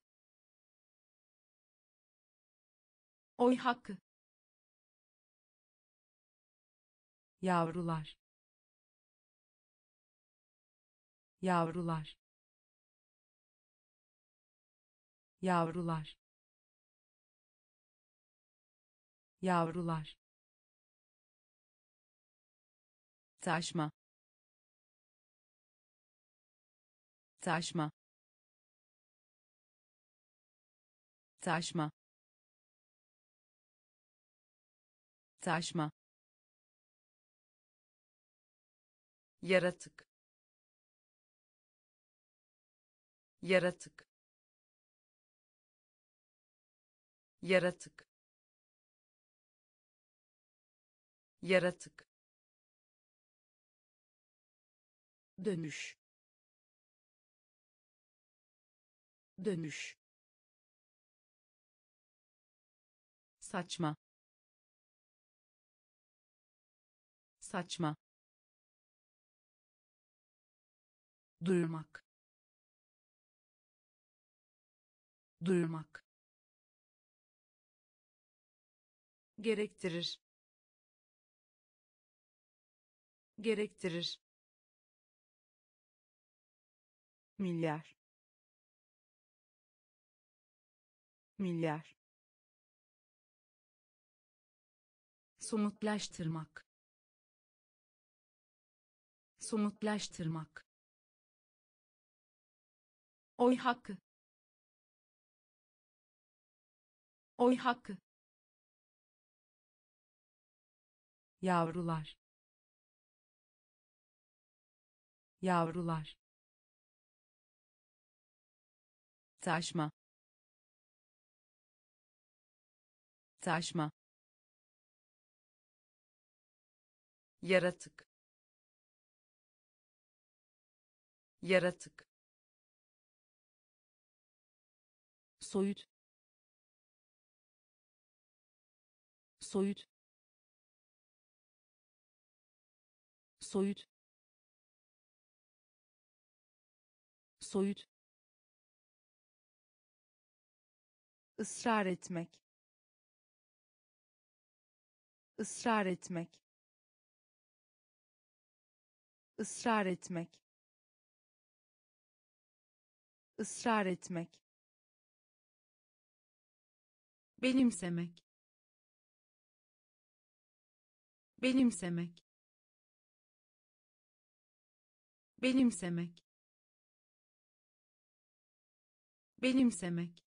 Oy hakkı. Yavrular. Yavrular yavrular. Yavrular. Taşma. Taşma. Taşma. Taşma. Yaratık. Yaratık yaratık. Yaratık. Dönüş. Dönüş. Saçma. Saçma. Duyurmak. Duyurmak gerektirir. Gerektirir. Milyar. Milyar. Somutlaştırmak. Somutlaştırmak. Oy hakkı. Oy hakkı yavrular. Yavrular. Taşma. Taşma. Yaratık. Yaratık. Soyut. Soyut soyut. Soyut. Israr etmek. Israr etmek. Israr etmek. Israr etmek. Benimsemek. Benimsemek benimsemek. Benimsemek.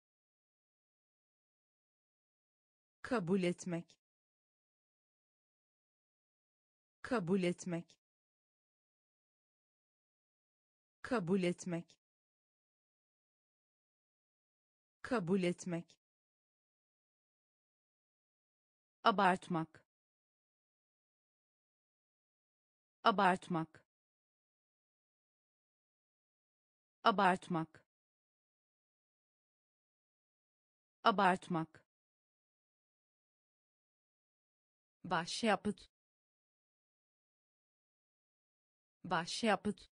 Kabul etmek. Kabul etmek. Kabul etmek. Kabul etmek. Abartmak. Abartmak abartmak. Abartmak. Başyapıt. Başyapıt.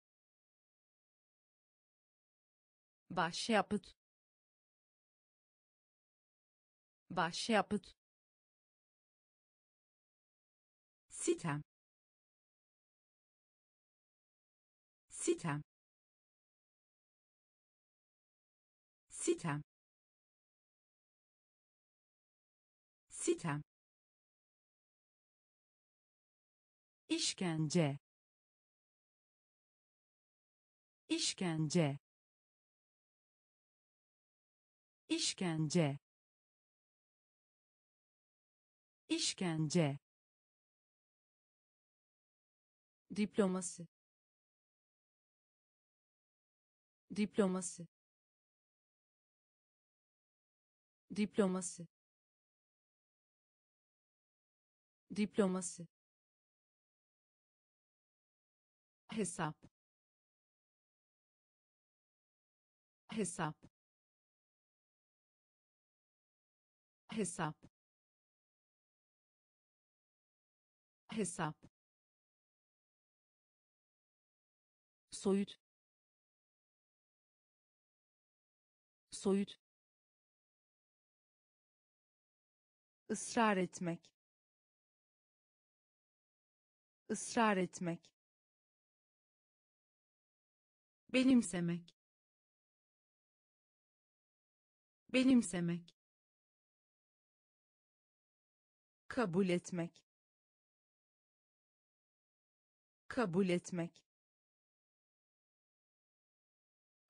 Başyapıt. Başyapıt. Sitem. Sitem sitem. Sitem. İşkence. İşkence. İşkence. İşkence. Diploması diploması diploması diploması hesap. Hesap. Hesap. Hesap. Soyut. Soyut ısrar etmek. Israr etmek. Benimsemek. Benimsemek. Kabul etmek. Kabul etmek.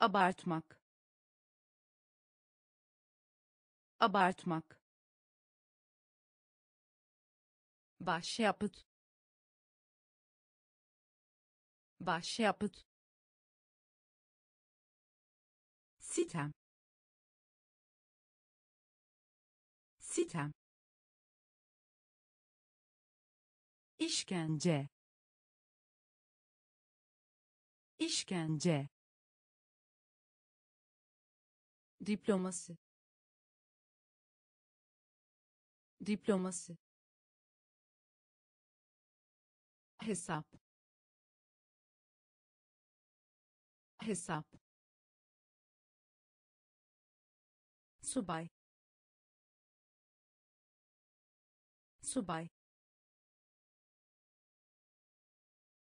Abartmak. Abartmak başyapıt başyapıt sitem. Sitem. İşkence. İşkence. Diploması diploması hesap. Hesap. Subay. Subay.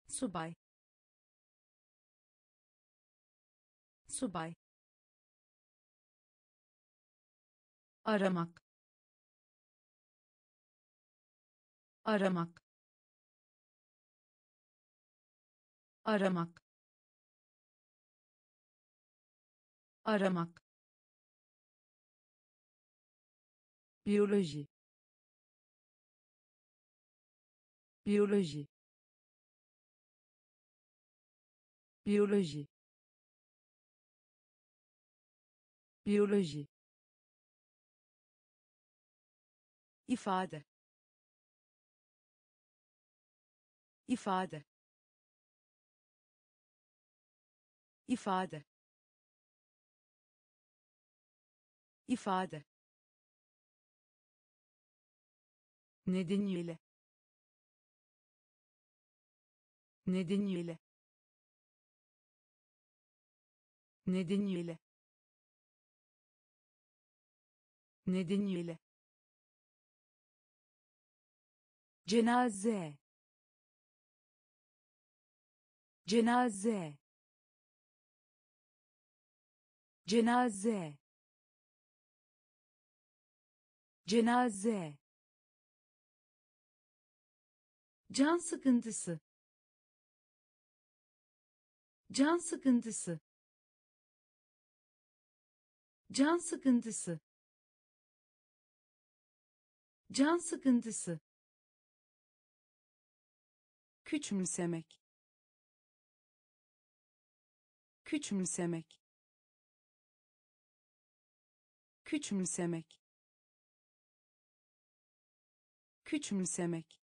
Subay. Subay. Aramak. Aramak aramak. Aramak. Biyoloji. Biyoloji. Biyoloji. Biyoloji. İfade. İfade ifade. İfade. Nedeniyle. Nedeniyle. Nedeniyle. Nedeniyle. Cenaze. Cenaze cenaze. Cenaze. Can sıkıntısı. Can sıkıntısı. Can sıkıntısı. Can sıkıntısı. Küçümsemek. Küçümsemek küçümsemek. Küçümsemek.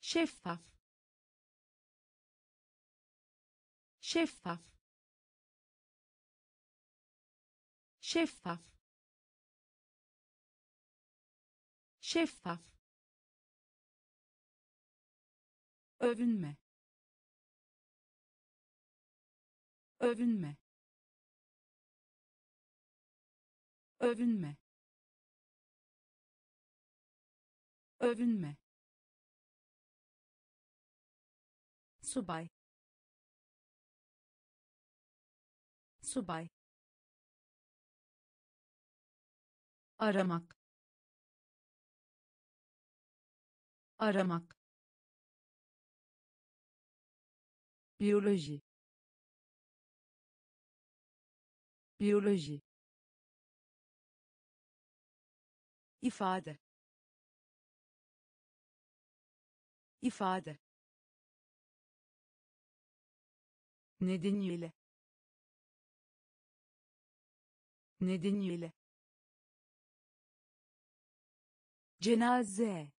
Şeffaf. Şeffaf. Şeffaf. Şeffaf. Övünme. Övünme övünme. Övünme. Subay. Subay. Aramak. Aramak. Biyoloji. Biyoloji ifade. İfade. Nedeniyle. Nedeniyle. Cenaze.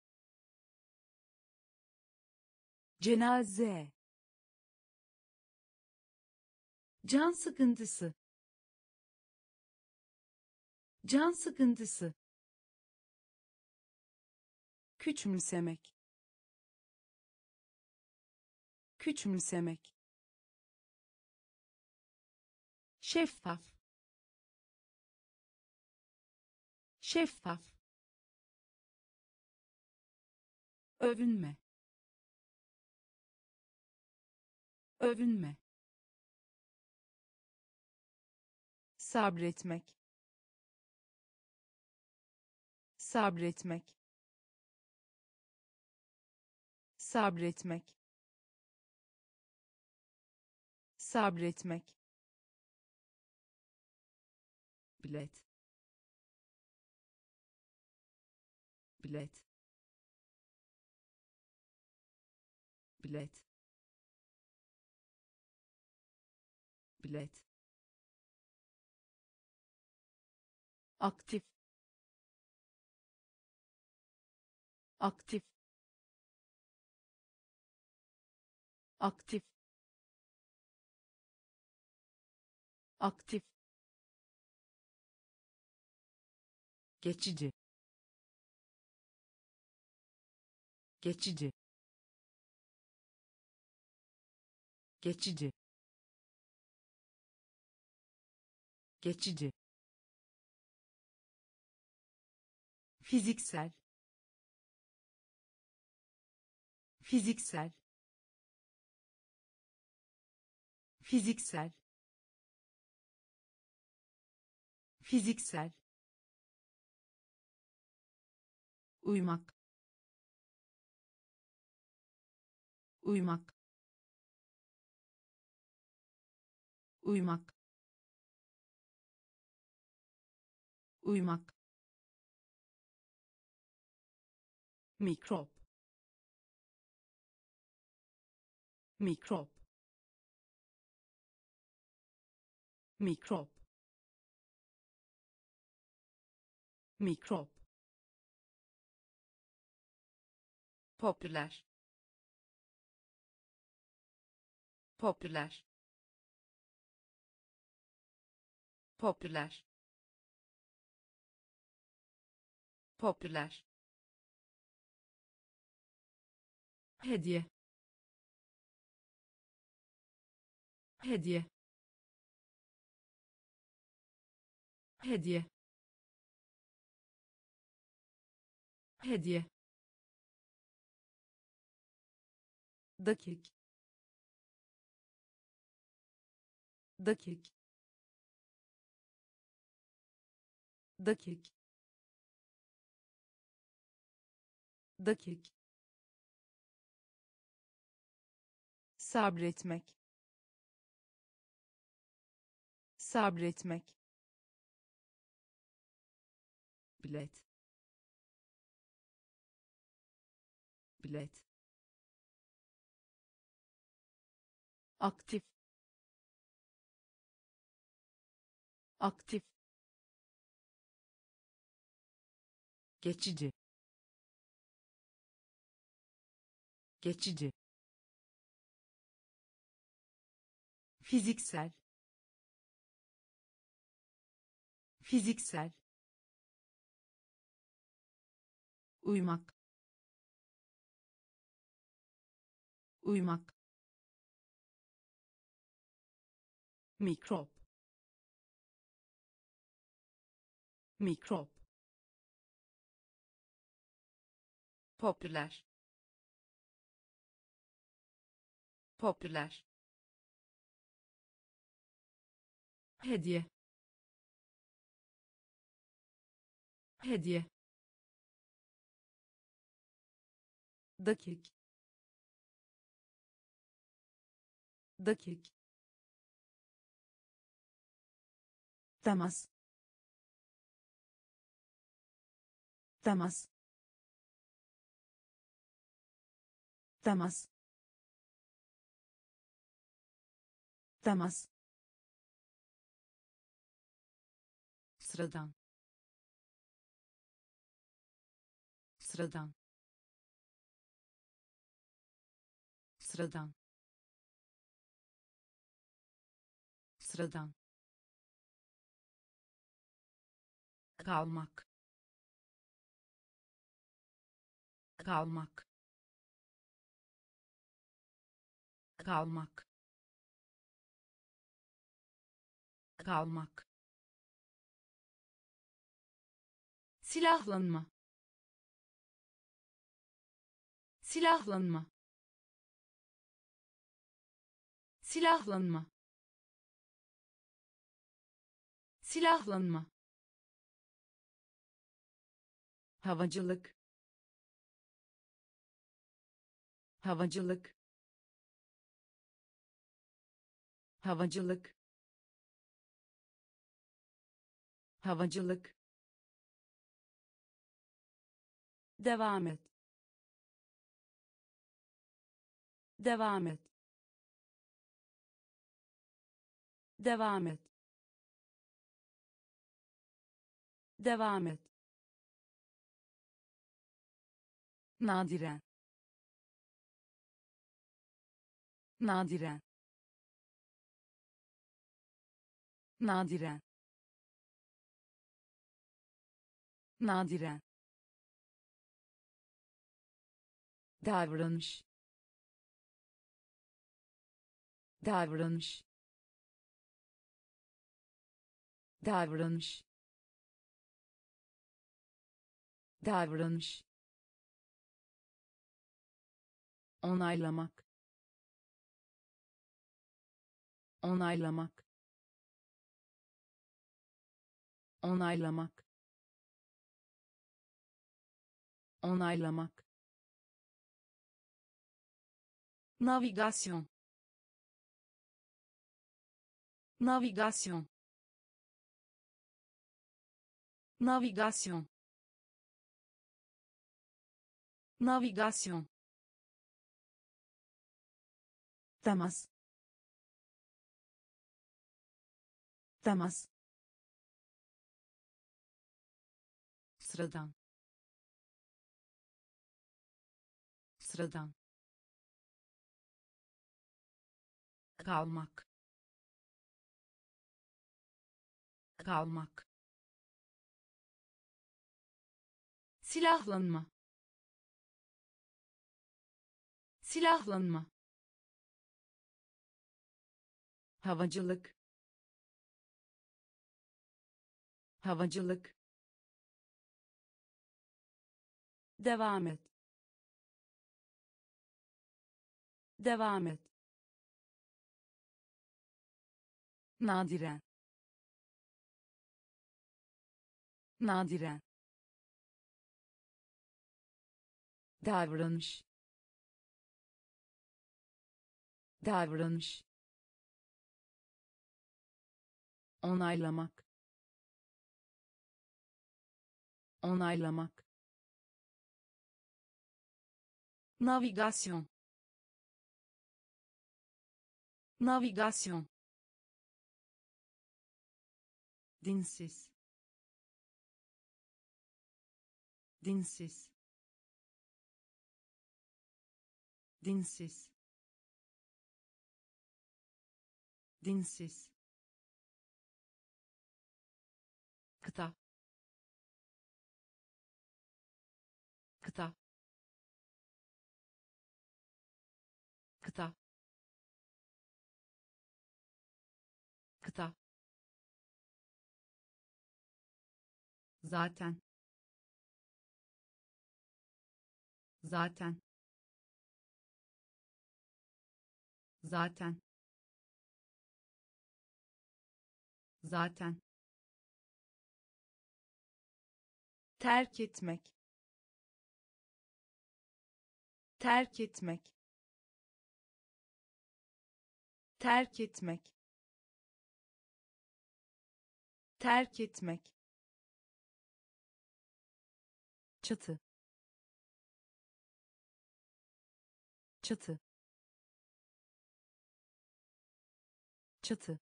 Cenaze. Can sıkıntısı. Can sıkıntısı küçümsemek. Küçümsemek. Şeffaf. Şeffaf. Övünme. Övünme. Sabretmek. Sabretmek sabretmek. Sabretmek. Bilet. Bilet. Bilet. Bilet. Aktif. Aktif aktif. Aktif. Geçici. Geçici. Geçici. Geçici. Fiziksel. Fiziksel fiziksel. Fiziksel. Uymak. Uymak. Uymak. Uymak. Mikrop. Mikrop mikrop. Mikrop. Popüler. Popüler. Popüler. Popüler. Hediye. Hediye hediye. Hediye. Dakik. Dakik. Dakik. Dakik. Sabretmek. Sabretmek bilet. Bilet. Aktif. Aktif. Geçici. Geçici. Fiziksel. Fiziksel uymak. Uymak. Mikrop. Mikrop. Popüler. Popüler. Hediye. Hediye dakik. Dakik. Temas. Temas. Temas. Temas. Sıradan. Sıradan sıradan. Sıradan. Kalmak. Kalmak. Kalmak. Kalmak. Silahlanma. Silahlanma silahlanma. Silahlanma. Havacılık. Havacılık. Havacılık. Havacılık. Devam et. Devam et devam et. Devam et. Nadiren. Nadiren. Nadiren. Nadiren. Davranış. Davranış davranış. Davranış. Onaylamak. Onaylamak. Onaylamak. Onaylamak. Navigasyon. Navigasyon navigasyon. Navigasyon. Temas. Temas. Sıradan. Sıradan. Kalmak. Kalmak silahlanma. Silahlanma. Havacılık. Havacılık. Devam et. Devam et. Nadiren. Nadiren davranış. Davranış. Onaylamak. Onaylamak. Navigasyon. Navigasyon. Dinsiz. Dinsiz dinsiz. Dinsiz. Kıta. Kıta. Kıta. Kıta. Zaten. Zaten zaten. Zaten. Terk etmek. Terk etmek. Terk etmek. Terk etmek. Çatı. Çatı çatı.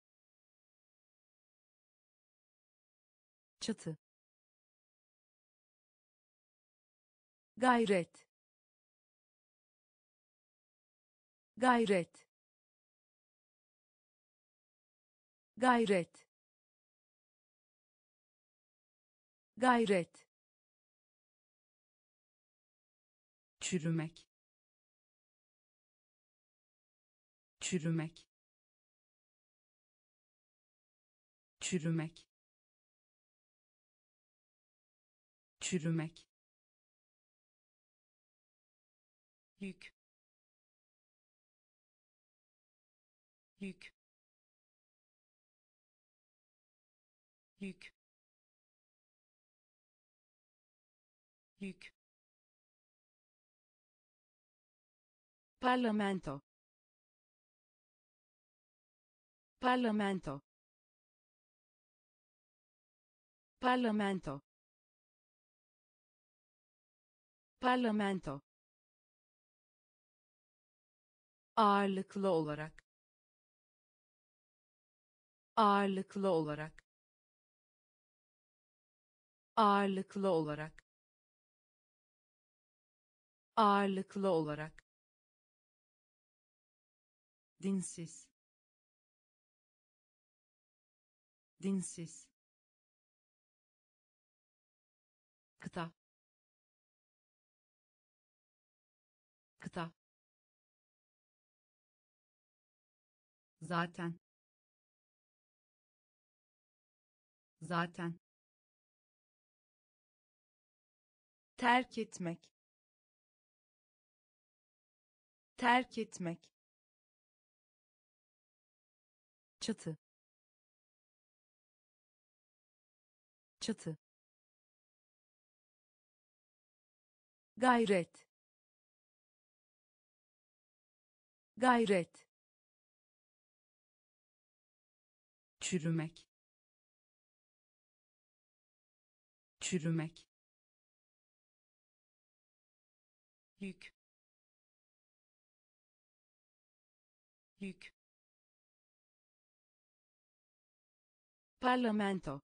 Çatı. Gayret. Gayret. Gayret. Gayret. Çürümek. Çürümek çürümek. Çürümek. Yük. Yük. Yük. Yük. Parlamento. Parlamento parlamento. Parlamento. Ağırlıklı olarak. Ağırlıklı olarak. Ağırlıklı olarak. Ağırlıklı olarak. Dinsiz. Dinsiz zaten. Zaten. Terk etmek. Terk etmek. Çatı. Çatı. Gayret. Gayret çürümek. Çürümek. Yük. Yük. Parlamento.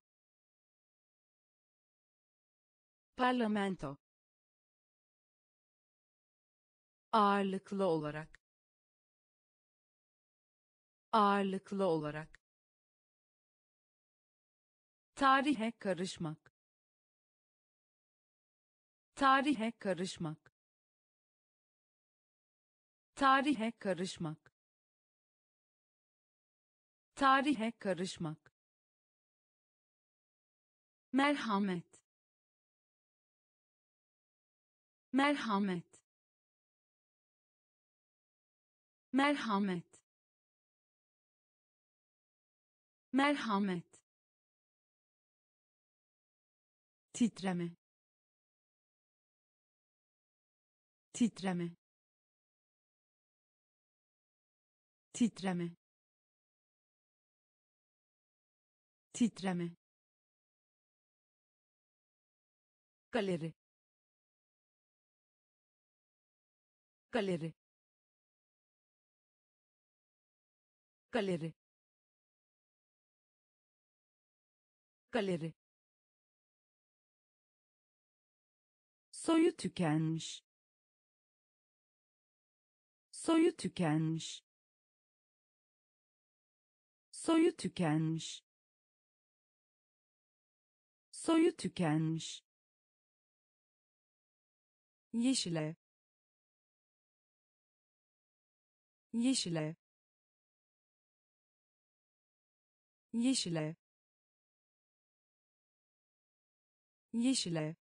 Parlamento. Ağırlıklı olarak. Ağırlıklı olarak tarihe karışmak. Tarihe karışmak. Tarihe karışmak. Tarihe karışmak. Merhamet. Merhamet. Merhamet. Merhamet titreme. Titreme. Titreme. Titreme. Galeri. Galeri. Galeri. Galeri soyu tükenmiş. Soyu tükenmiş. Soyu tükenmiş. Soyu tükenmiş. Yeşile. Yeşile. Yeşile. Yeşile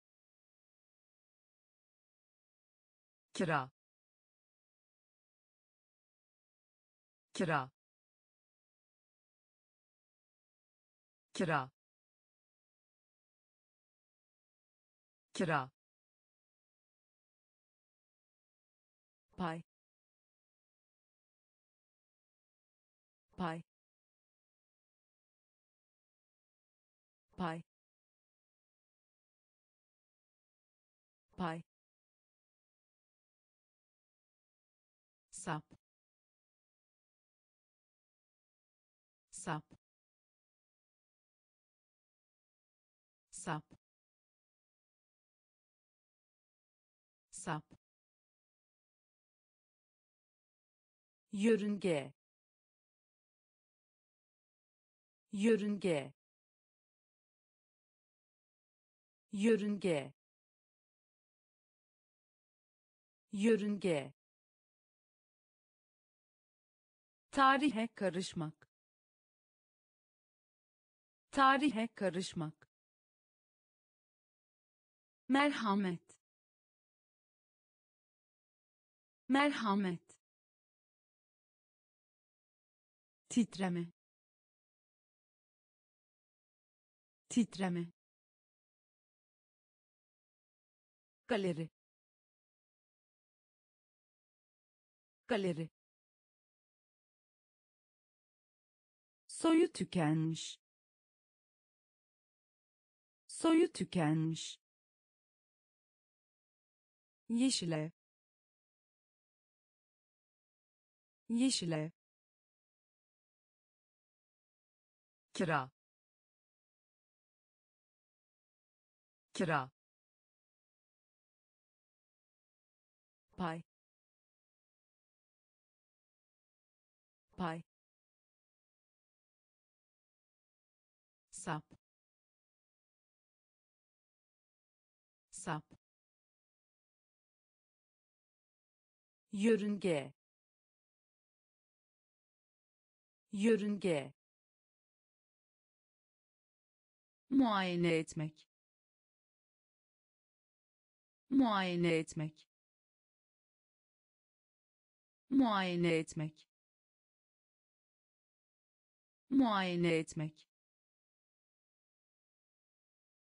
kira kira kira kira pay pay pay pay sap yörünge. Yörünge. Yörünge. Yörünge. Tarihe karışmak. Tarihe karışmak. Merhamet merhamet. Titreme. Titreme. Galeri. Galeri. Soyu tükenmiş. Soyu tükenmiş. Yeşile yeşile. Kira. Kira. Pay. Pay. Sap. Sap. Yörünge yörünge. Muayene etmek. Muayene etmek. Muayene etmek. Muayene etmek.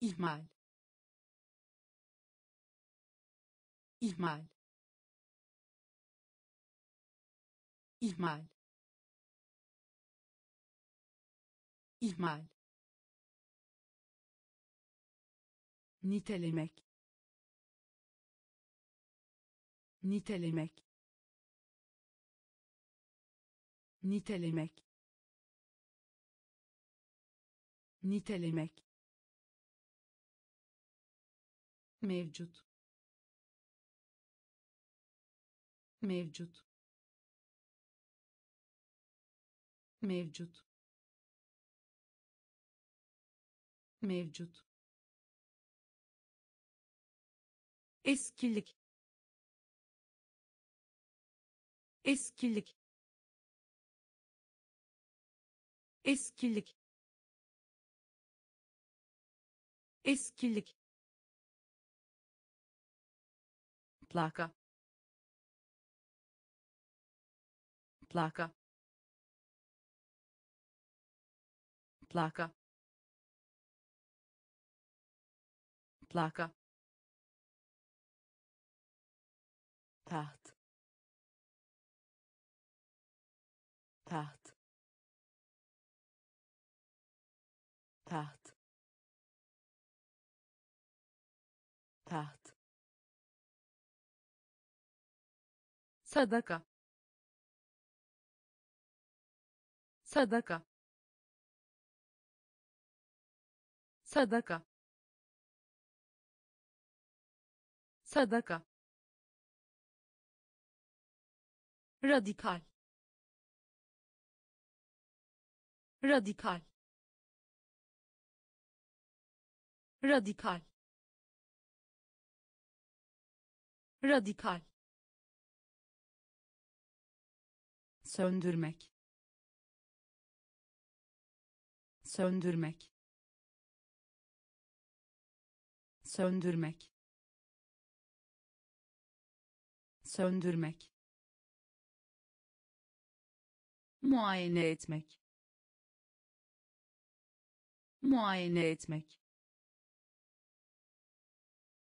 İhmal. İhmal. İhmal ihmal nitelemek nitelemek nitelemek nitelemek. Mevcut. Mevcut. Mevcut mevcut. Eskilik. Eskilik. Eskilik. Eskilik. Plaka plaka plaka plaka taht taht taht taht sadaka sadaka sadaka sadaka. Radikal. Radikal. Radikal. Radikal. Söndürmek. Söndürmek. Söndürmek söndürmek. Muayene etmek. Muayene etmek.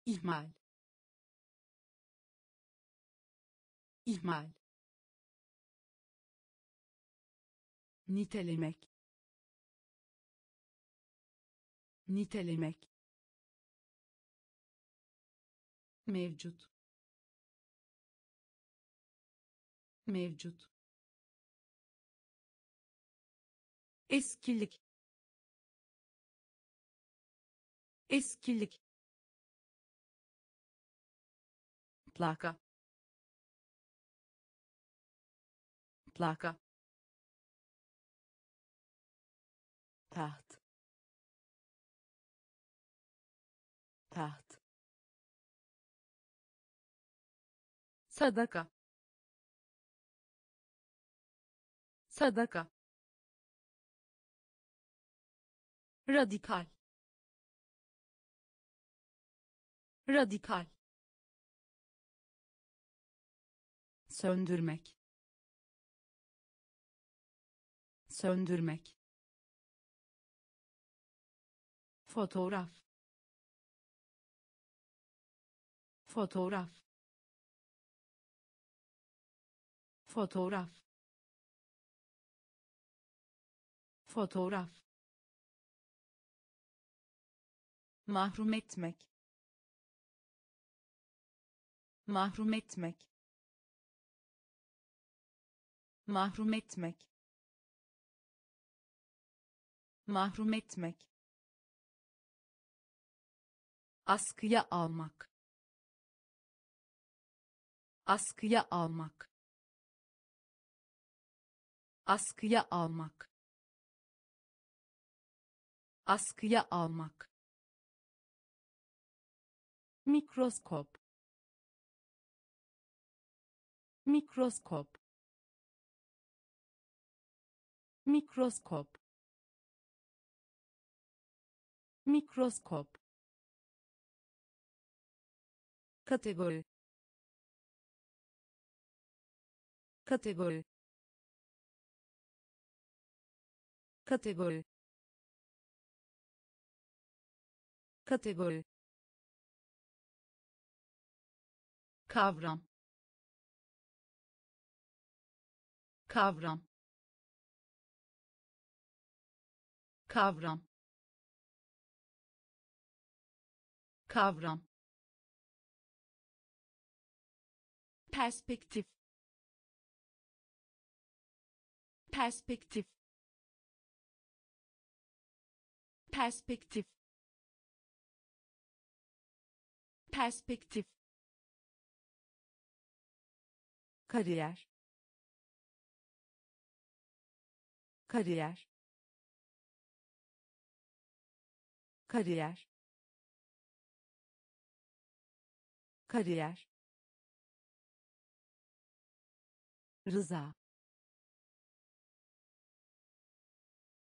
İhmal. İhmal. Nitelemek. Nitelemek. Mevcut mevcut. Eskilik. Eskilik. Plaka plaka taht. Taht. Sadaka sadaka. Radikal. Radikal. Söndürmek. Söndürmek. Fotoğraf. Fotoğraf. Fotoğraf fotoğraf. Mahrum etmek. Mahrum etmek. Mahrum etmek. Mahrum etmek. Askıya almak. Askıya almak. Askıya almak askıya almak. Mikroskop. Mikroskop. Mikroskop. Mikroskop. Kategori. Kategori. Kategori kategori. Kavram. Kavram. Kavram. Kavram. Perspektif. Perspektif. Perspektif perspektif kariyer kariyer kariyer kariyer rıza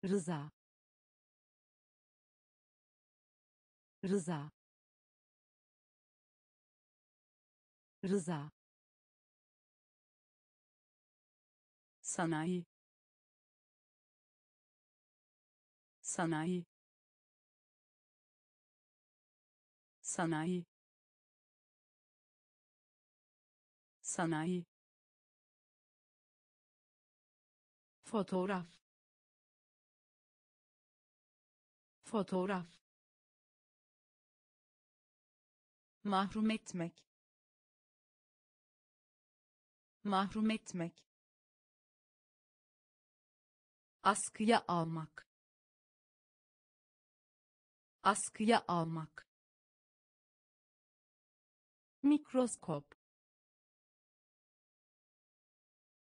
rıza rıza rıza. Sanayi. Sanayi. Sanayi. Sanayi. Fotoğraf. Fotoğraf. Mahrum etmek mahrum etmek. Askıya almak. Askıya almak. Mikroskop.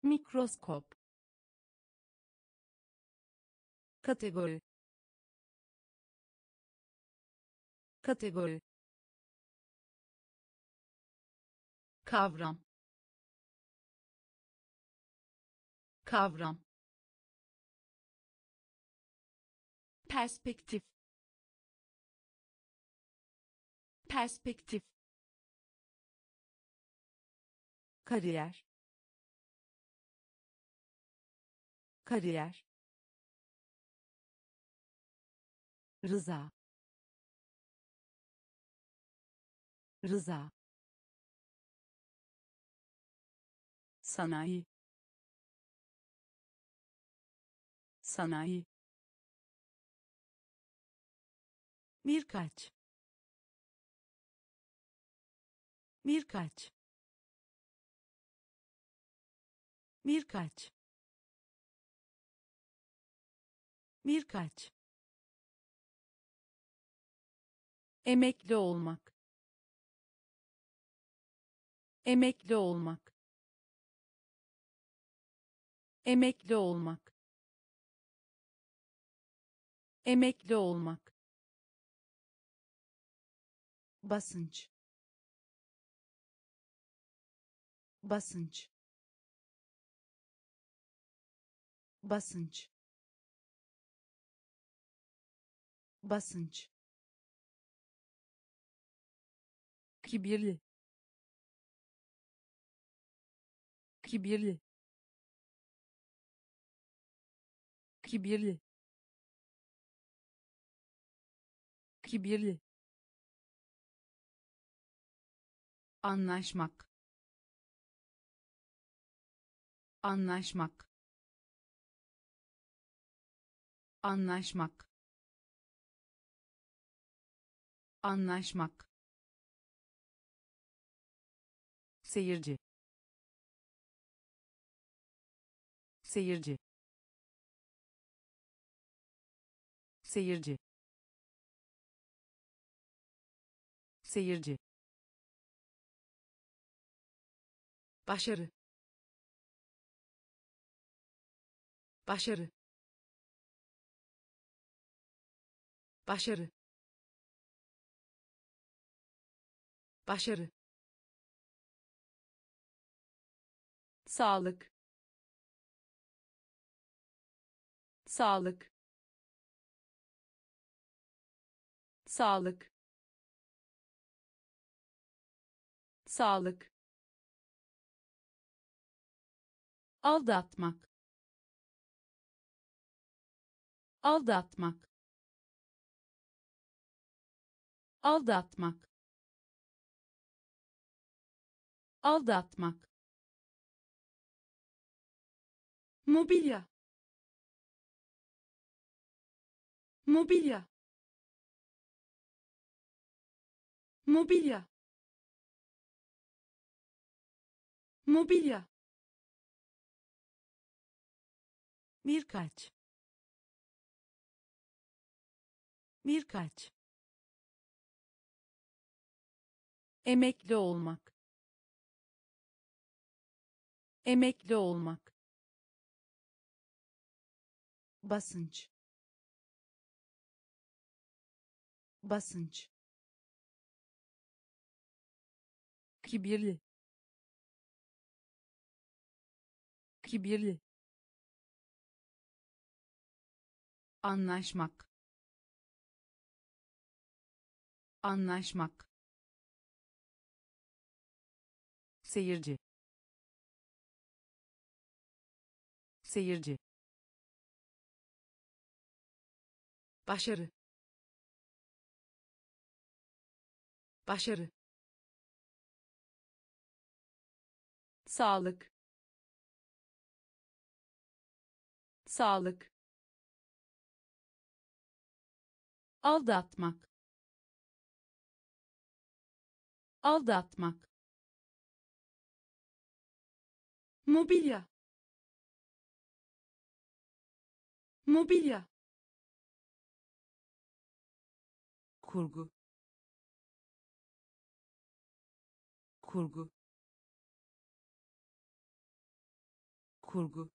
Mikroskop. Kategori. Kategori. Kavram kavram. Perspektif. Perspektif. Kariyer. Kariyer. Rıza. Rıza. Sanayi sanayi. Birkaç. Birkaç. Birkaç. Birkaç. Emekli olmak. Emekli olmak. Emekli olmak emekli olmak. Basınç. Basınç. Basınç. Basınç. Kibirli. Kibirli. Kibirli kibirli anlaşmak. Anlaşmak. Anlaşmak. Anlaşmak. Seyirci. Seyirci. Seyirci seyirci. Başarı. Başarı. Başarı. Başarı. Sağlık. Sağlık. Sağlık sağlık. Aldatmak. Aldatmak. Aldatmak. Aldatmak. Mobilya. Mobilya. Mobilya mobilya. Birkaç. Birkaç. Emekli olmak. Emekli olmak. Basınç. Basınç. Kibirli kibirli anlaşmak. Anlaşmak. Seyirci. Seyirci. Başarı. Başarı. Sağlık sağlık. Aldatmak. Aldatmak. Mobilya. Mobilya. Kurgu. Kurgu. Kurgu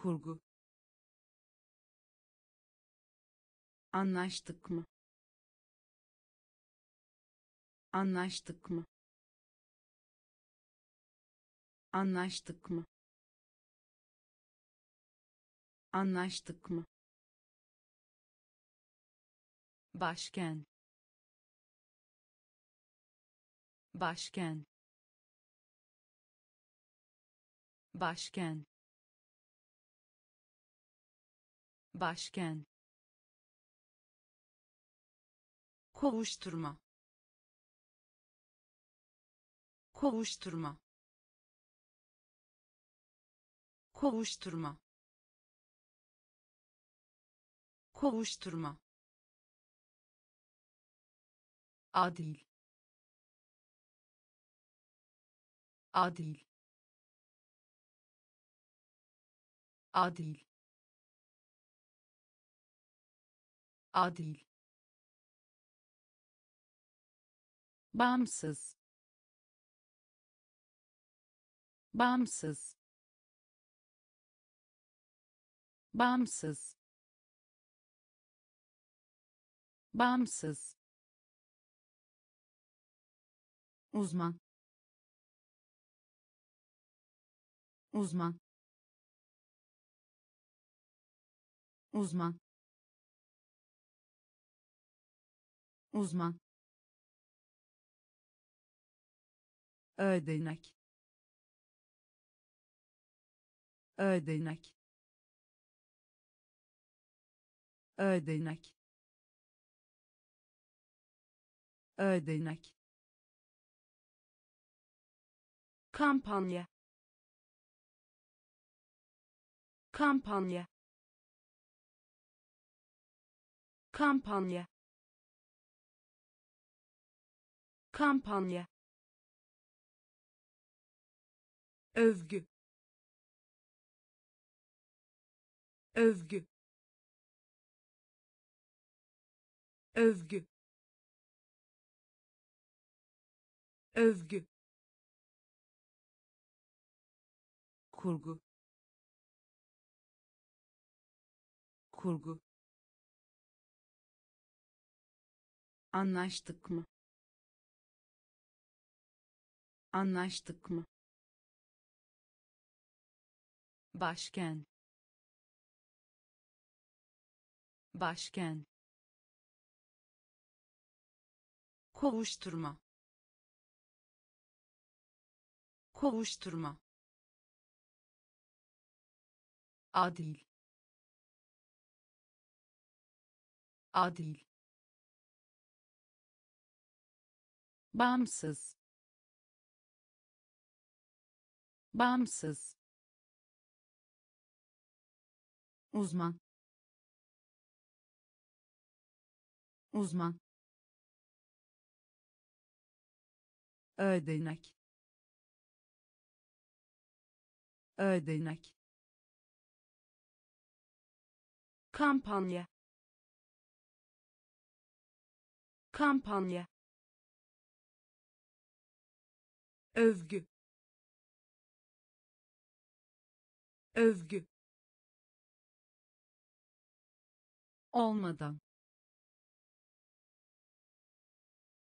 kurgu. Anlaştık mı? Anlaştık mı? Anlaştık mı? Anlaştık mı? Başken başken başken başken kovuşturma. Kovuşturma. Kovuşturma. Kovuşturma. Adil. Adil. Adil adil. Bağımsız. Bağımsız. Bağımsız. Bağımsız. Uzman. Uzman. Uzman uzman. Ödenek. Ödenek. Ödenek. Ödenek. Kampanya. Kampanya. Kampanya kampanya övgü övgü övgü övgü kurgu kurgu anlaştık mı anlaştık mı? Başken başken kovuşturma. Kovuşturma. Adil. Adil. Bağımsız bağımsız. Uzman. Uzman. Ödenek. Ödenek. Kampanya. Kampanya. Övgü övgü. Olmadan.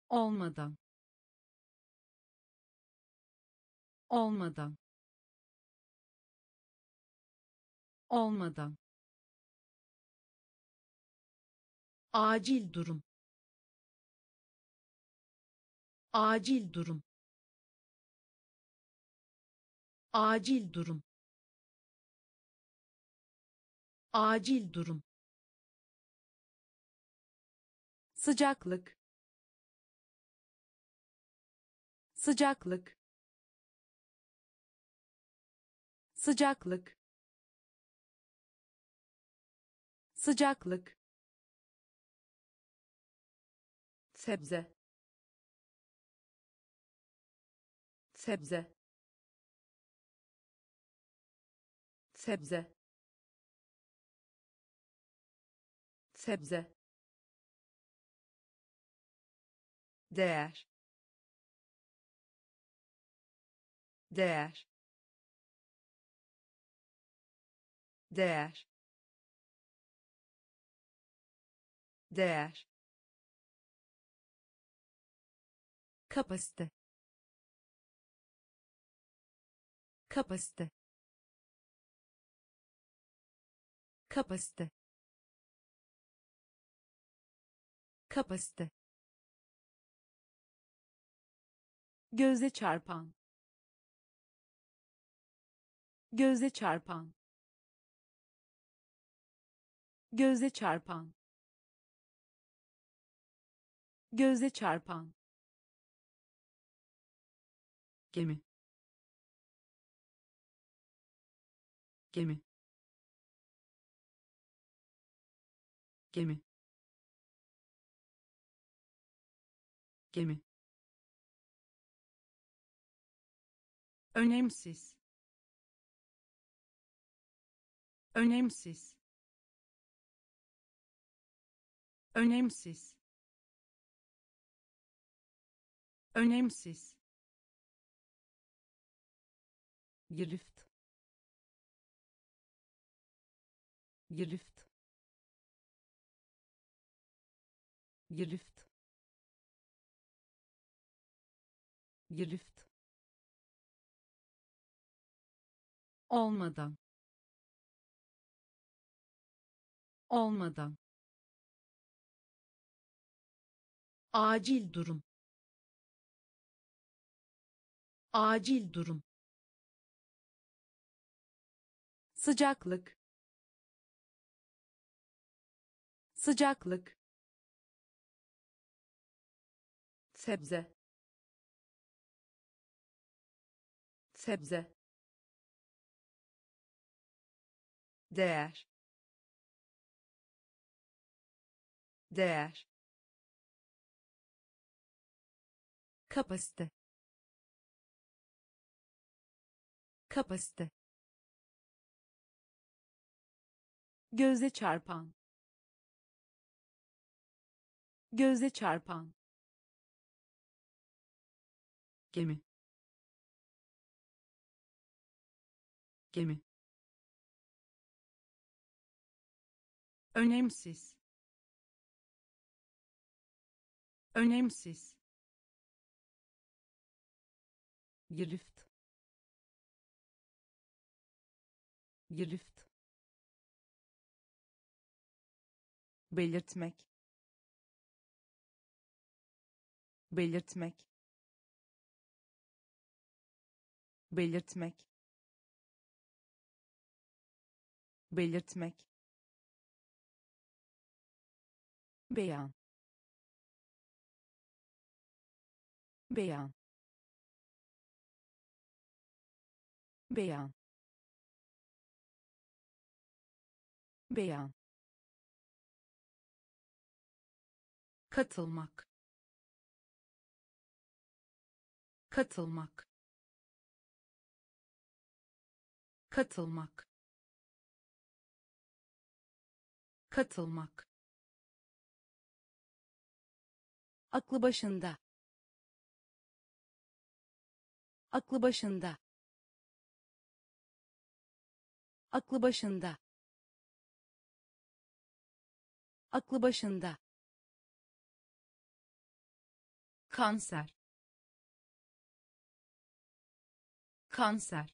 Olmadan. Olmadan. Olmadan. Acil durum. Acil durum. Acil durum acil durum. Sıcaklık. Sıcaklık. Sıcaklık. Sıcaklık. Sebze. Sebze. Sebze sebze değer değer değer değer kapasite kapasite kapasite kapasite Göze çarpan. Göze çarpan. Göze çarpan. Göze çarpan. gemi gemi gemi gemi Önemsiz. Önemsiz. Önemsiz. Önemsiz. girift girift girift girift olmadan. Olmadan. Acil durum. Acil durum. Sıcaklık. Sıcaklık. Sebze sebze değer değer kapasite kapasite göze çarpan göze çarpan gemi gemi önemsiz. Önemsiz. Girift. Girift. Belirtmek. Belirtmek. Belirtmek belirtmek. Beyan. Beyan. Beyan. Beyan. Katılmak. Katılmak. Katılmak katılmak. Aklı başında. Aklı başında. Aklı başında. Aklı başında. Kanser. Kanser.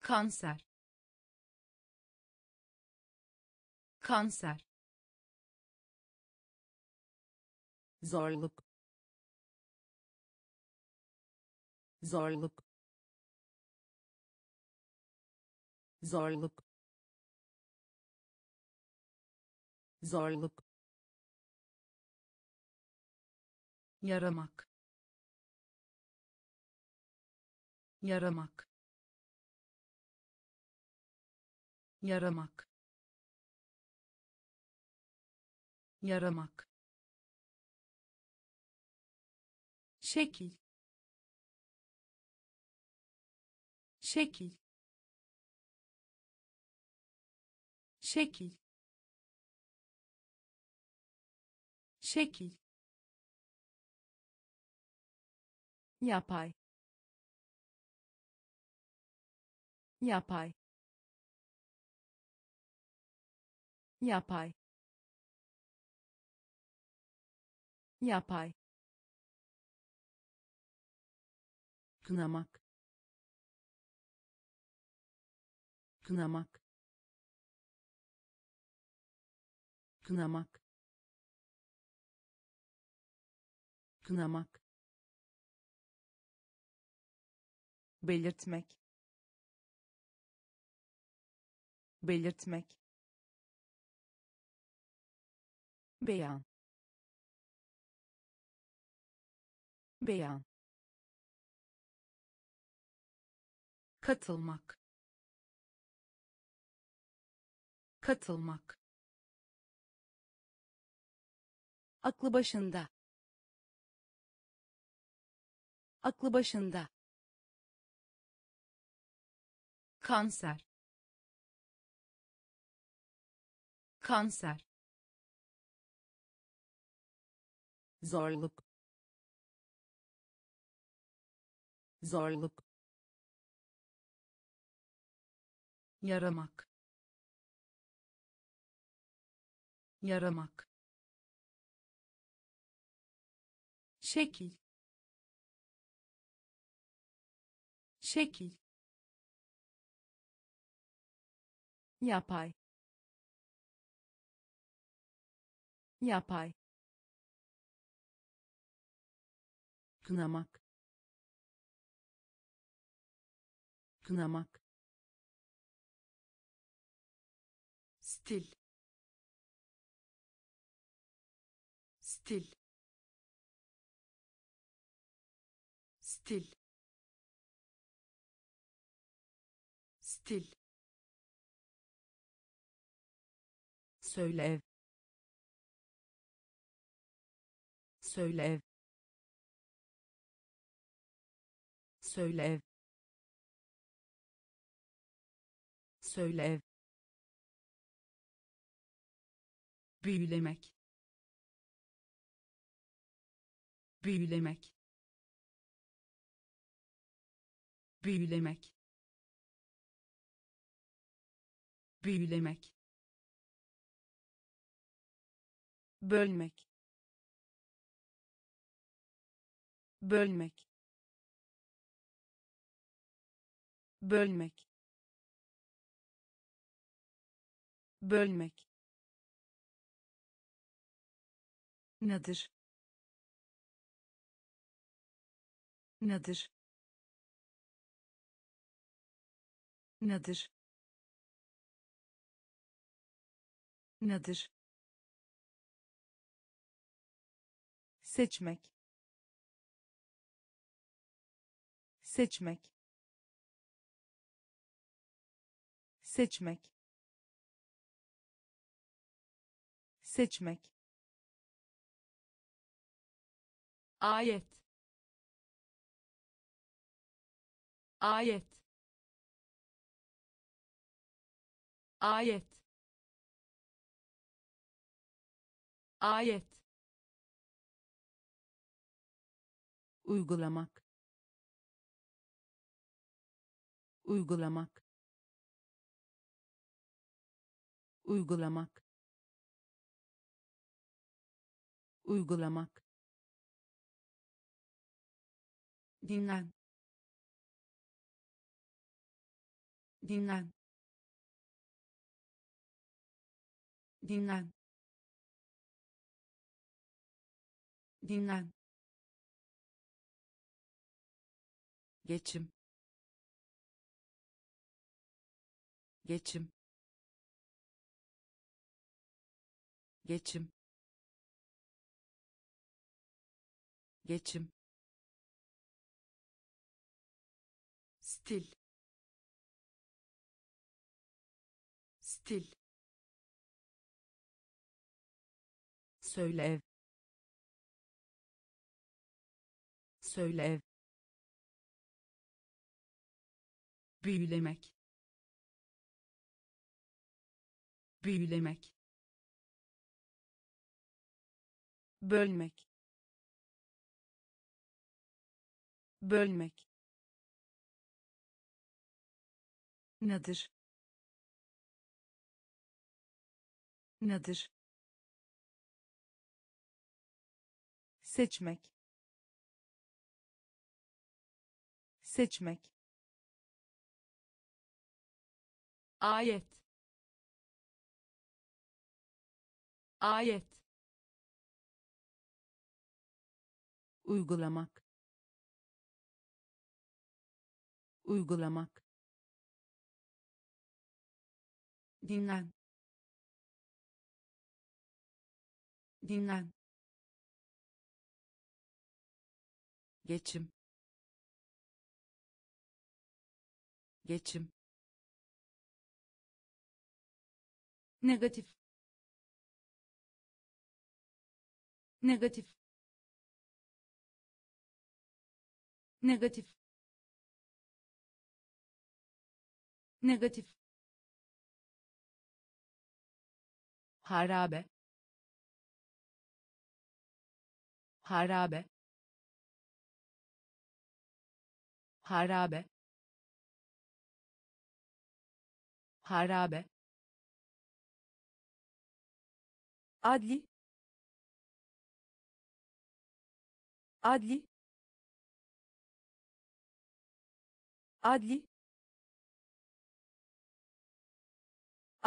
Kanser kanser. Zorluk. Zorluk. Zorluk. Zorluk. Yaramak. Yaramak. Yaramak yaramak. Şekil. Şekil. Şekil. Şekil. Yapay. Yapay. Yapay yapay. Kınamak. Kınamak. Kınamak. Kınamak. Belirtmek. Belirtmek. Beyan beyan katılmak. Katılmak. Aklı başında. Aklı başında. Kanser. Kanser. Zorluk zorluk. Yaramak. Yaramak. Şekil. Şekil. Yapay. Yapay. Kınamak kınamak. Stil. Stil. Stil. Stil. Söyle. Söyle. Söyle söyle ev. Büyülemek. Büyülemek. Büyülemek. Büyülemek. Bölmek. Bölmek. Bölmek bölmek. Nedir nedir nedir nedir seçmek. Seçmek. Seçmek seçmek. Ayet. Ayet. Ayet. Ayet. Uygulamak. Uygulamak. Uygulamak uygulamak. Dinlen. Dinlen. Dinlen. Dinlen. Geçim. Geçim. Geçim geçim. Stil. Stil. Söyle ev söyle ev büyülemek. Büyülemek. Bölmek bölmek. Nedir nedir seçmek. Seçmek. Ayet. Ayet. Uygulamak uygulamak. Dinlen. Dinlen. Geçim. Geçim. Negatif. Negatif. Negatif negatif. Harabe. Harabe. Harabe. Harabe. Adli. Adli. Adli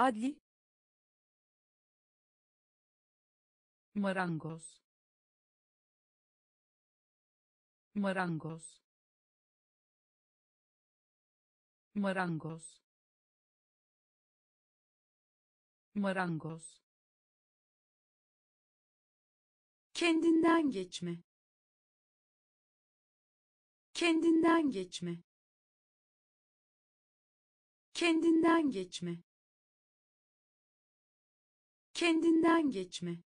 adli. Marangoz. Marangoz. Marangoz. Marangoz. Kendinden geçme. Kendinden geçme. Kendinden geçme kendinden geçme.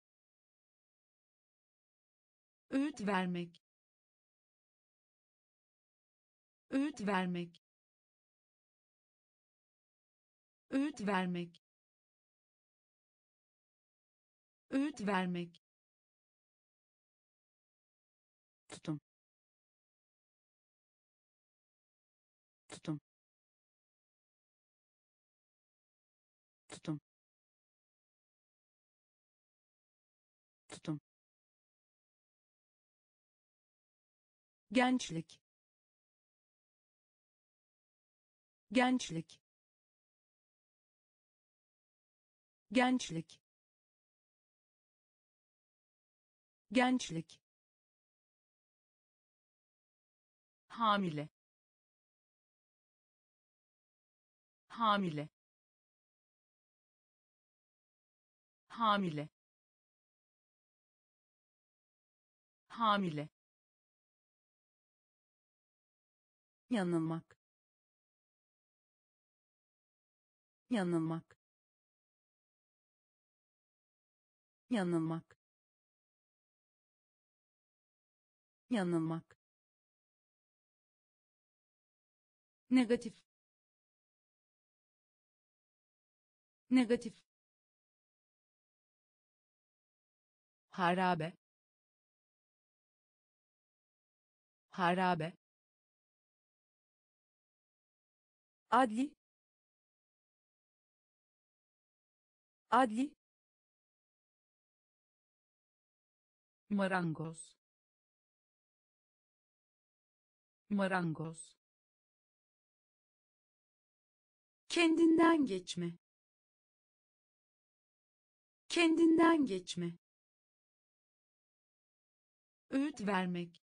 Öğüt vermek. Öğüt vermek. Öğüt vermek. Öğüt vermek gençlik. Gençlik. Gençlik. Gençlik. Hamile. Hamile. Hamile. Hamile yanılmak. Yanılmak. Yanılmak. Yanılmak. Negatif. Negatif. Harabe. Harabe adli. Adli. Marangoz. Marangoz. Kendinden geçme. Kendinden geçme. Öğüt vermek.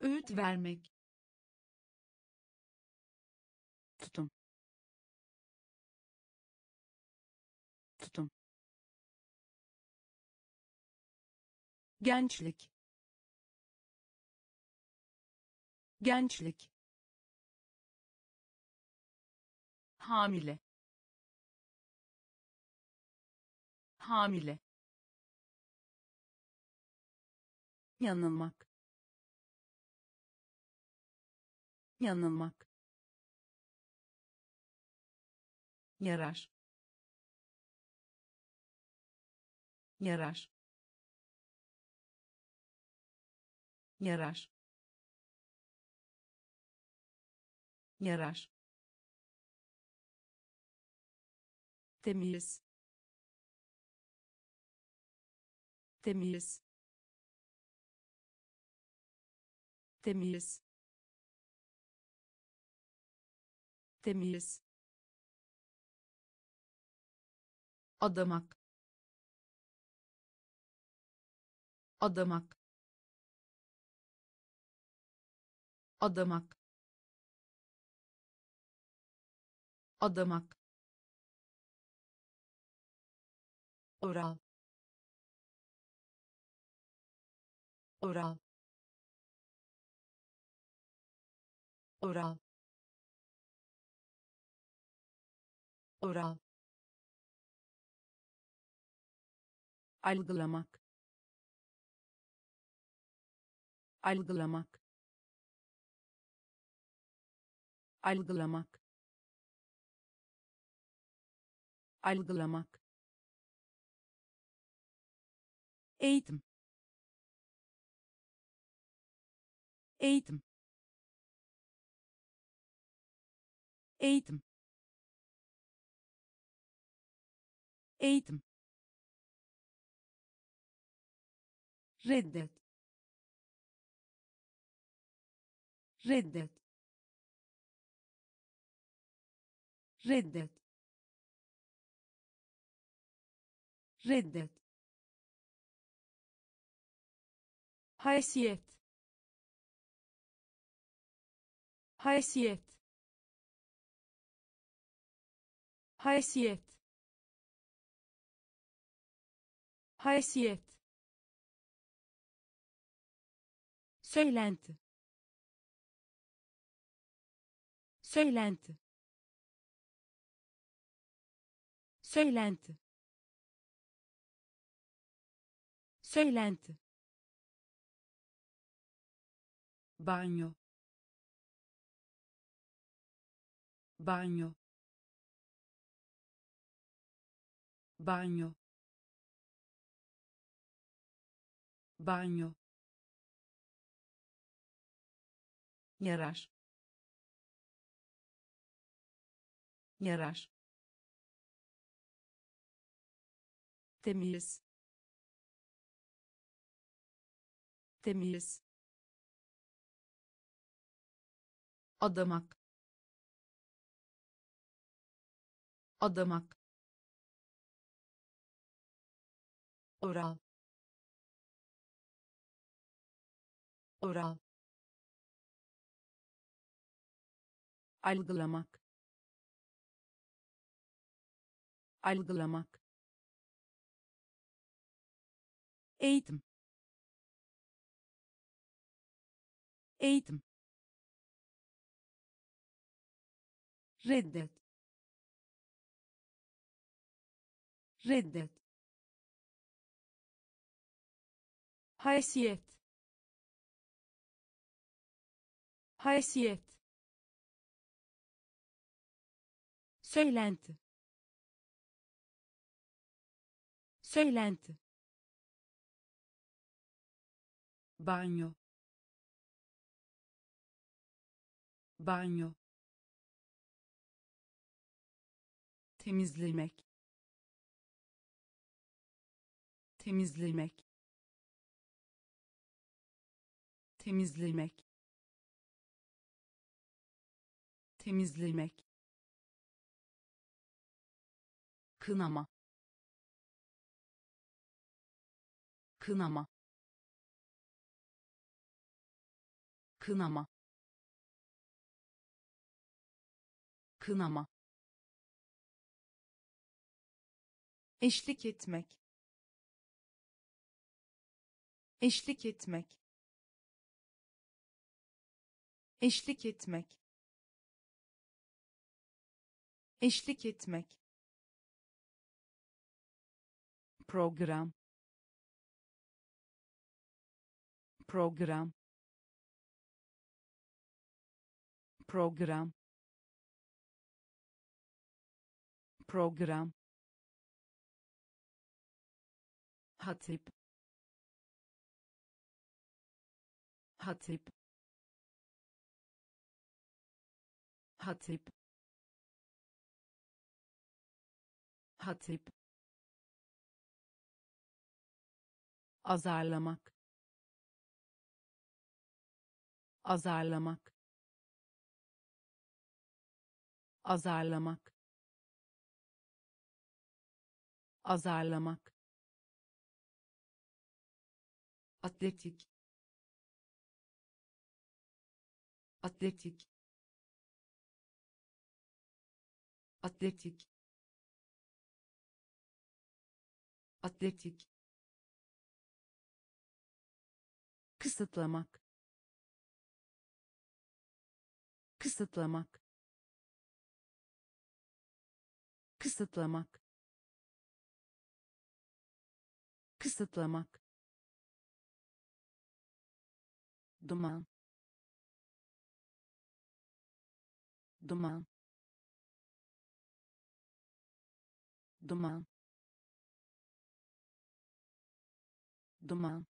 Öğüt vermek gençlik. Gençlik. Hamile. Hamile. Yanılmak. Yanılmak. Yarar. Yarar yarar. Yarar. Temiz. Temiz. Temiz. Temiz. Adamak. Adamak adamak. Adamak. Oral. Oral. Oral. Oral. Algılamak. Algılamak algılamak. Algılamak. Eğitim. Eğitim. Eğitim. Eğitim. Reddet. Reddet reddet. Reddet. Haysiyet. Haysiyet. Haysiyet. Haysiyet. Söylenti. Söylenti söylenti. Söylenti. Banyo. Banyo. Banyo. Banyo. Yarar. Yarar temiz. Temiz. Adamak. Adamak. Oral. Oral. Algılamak. Algılamak eğitim. Eğitim. Reddet. Reddet. Haysiyet. Haysiyet. Söylenti. Söylenti banyo. Banyo. Temizlemek. Temizlemek. Temizlemek. Temizlemek. Kınama. Kınama kınama. Kınama. Eşlik etmek. Eşlik etmek. Eşlik etmek. Eşlik etmek. Program. Program program. Program. Hatip. Hatip. Hatip. Hatip. Azarlamak. Azarlamak azarlamak. Azarlamak. Atletik. Atletik. Atletik. Atletik. Kısıtlamak. Kısıtlamak kısıtlamak. Kısıtlamak. Duman. Duman. Duman. Duman.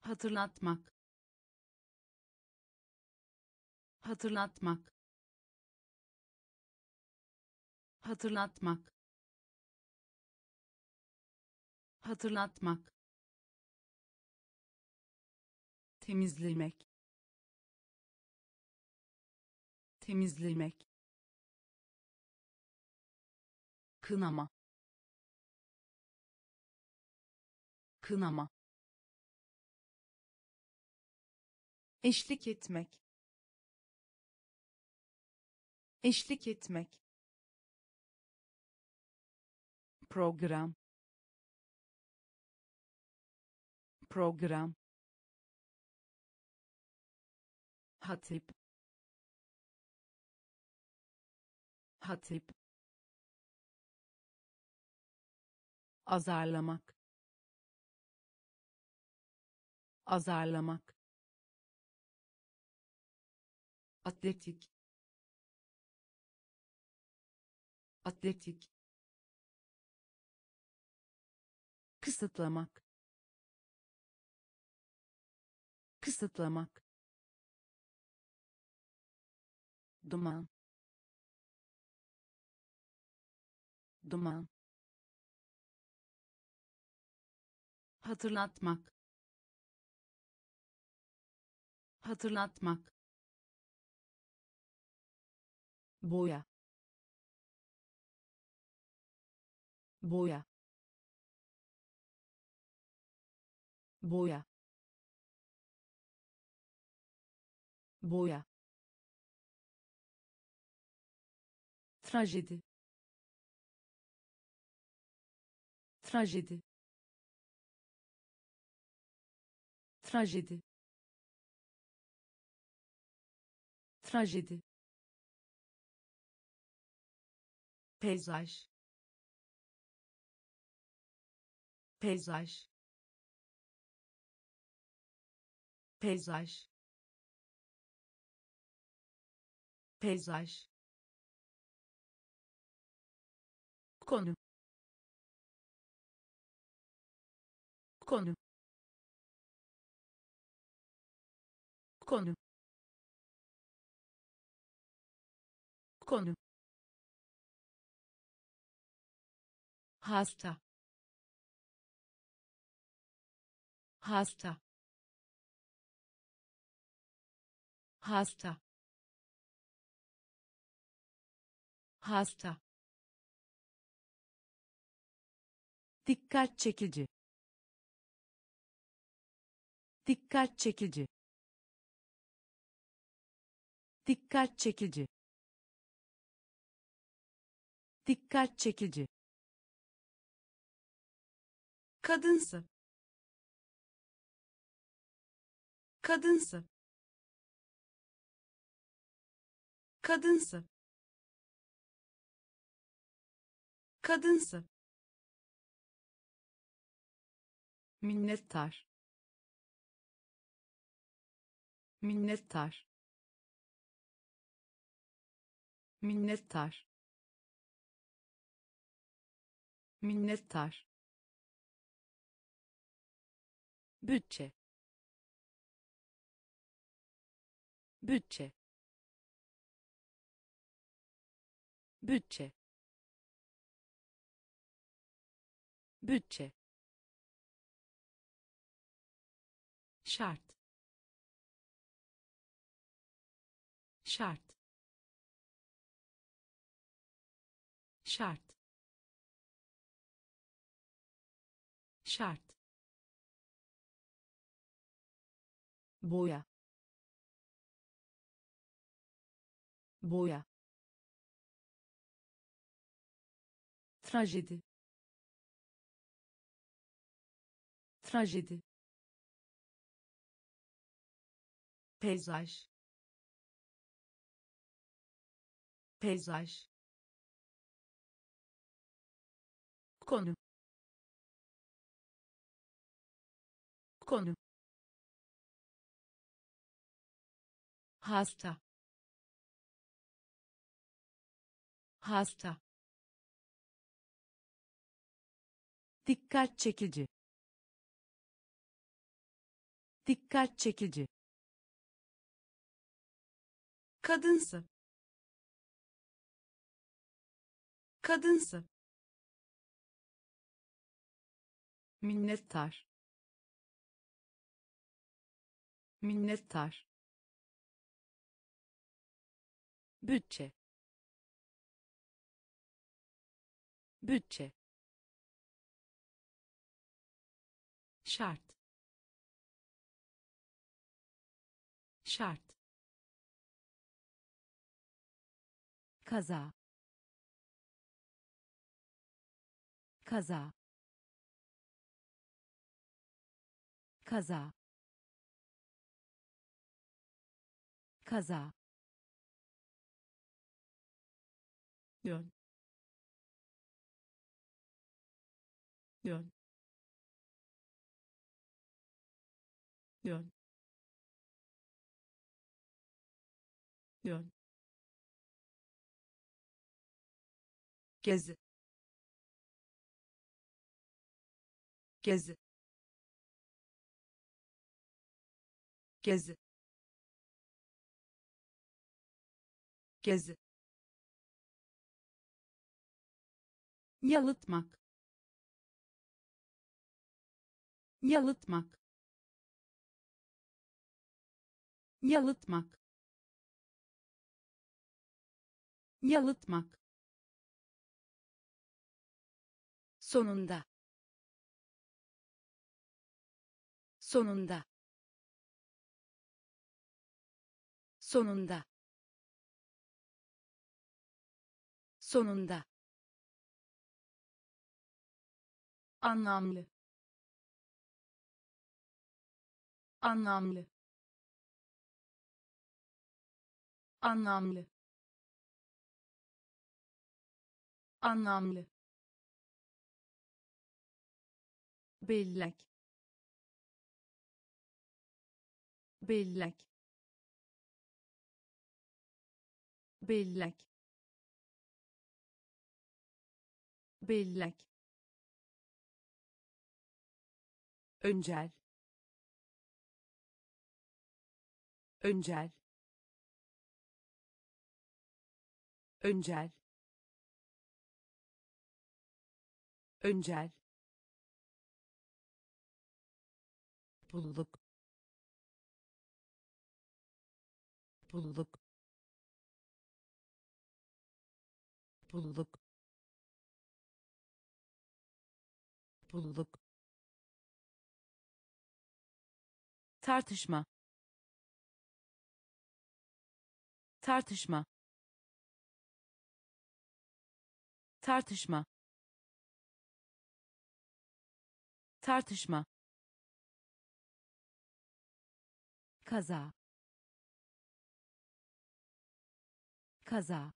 Hatırlatmak. Hatırlatmak hatırlatmak. Hatırlatmak. Temizlemek. Temizlemek. Kınama. Kınama. Eşlik etmek. Eşlik etmek program. Program. Hatip. Hatip. Azarlamak. Azarlamak. Atletik. Atletik kısıtlamak. Kısıtlamak. Duman. Duman. Hatırlatmak. Hatırlatmak. Boya. Boya boya. Boya. Trajedi trajedi trajedi trajedi peyzaj. Peyzaj peyzaj. Peyzaj. Konu. Konu. Konu. Konu. Hasta. Hasta hasta. Hasta. Dikkat çekici. Dikkat çekici. Dikkat çekici. Dikkat çekici. Kadınsı. Kadınsı kadınsı. Kadınsı. Minnettar. Minnettar. Minnettar. Minnettar. Bütçe. Bütçe bütçe. Bütçe. Şart. Şart. Şart. Şart. Boya. Boya trajedi trajedi peyzaj. Peyzaj. Konu. Konu. Hasta. Hasta dikkat çekici. Dikkat çekici. Kadınsı. Kadınsı. Minnettar. Minnettar. Bütçe. Bütçe şart. Şart. Kaza. Kaza. Kaza. Kaza. Yön. Yön yön yön gezi. Gezi. Gezi. Gezi. Yalıtmak. Yalıtmak yalıtmak. Yalıtmak. Sonunda. Sonunda. Sonunda. Sonunda. Anlamlı. Anlamlı anlamlı. Anlamlı. Bellek. Bellek. Bellek. Bellek. Öncel. Öncel öncel. Öncel. Pulluk pulluk pulluk pulluk tartışma. Tartışma tartışma. Tartışma. Kaza. Kaza.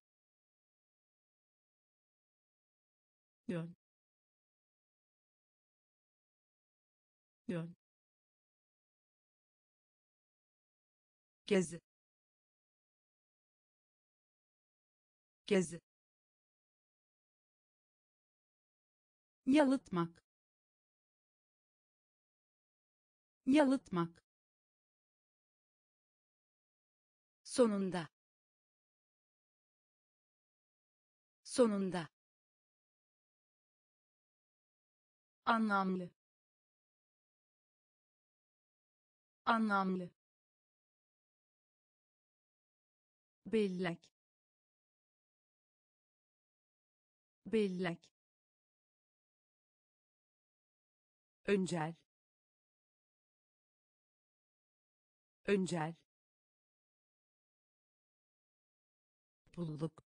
Yön. Yön. Gezi. Gezi yalıtmak. Yalıtmak. Sonunda. Sonunda. Anlamlı. Anlamlı. Bellek. Bellek öncel. Öncel. Bulluk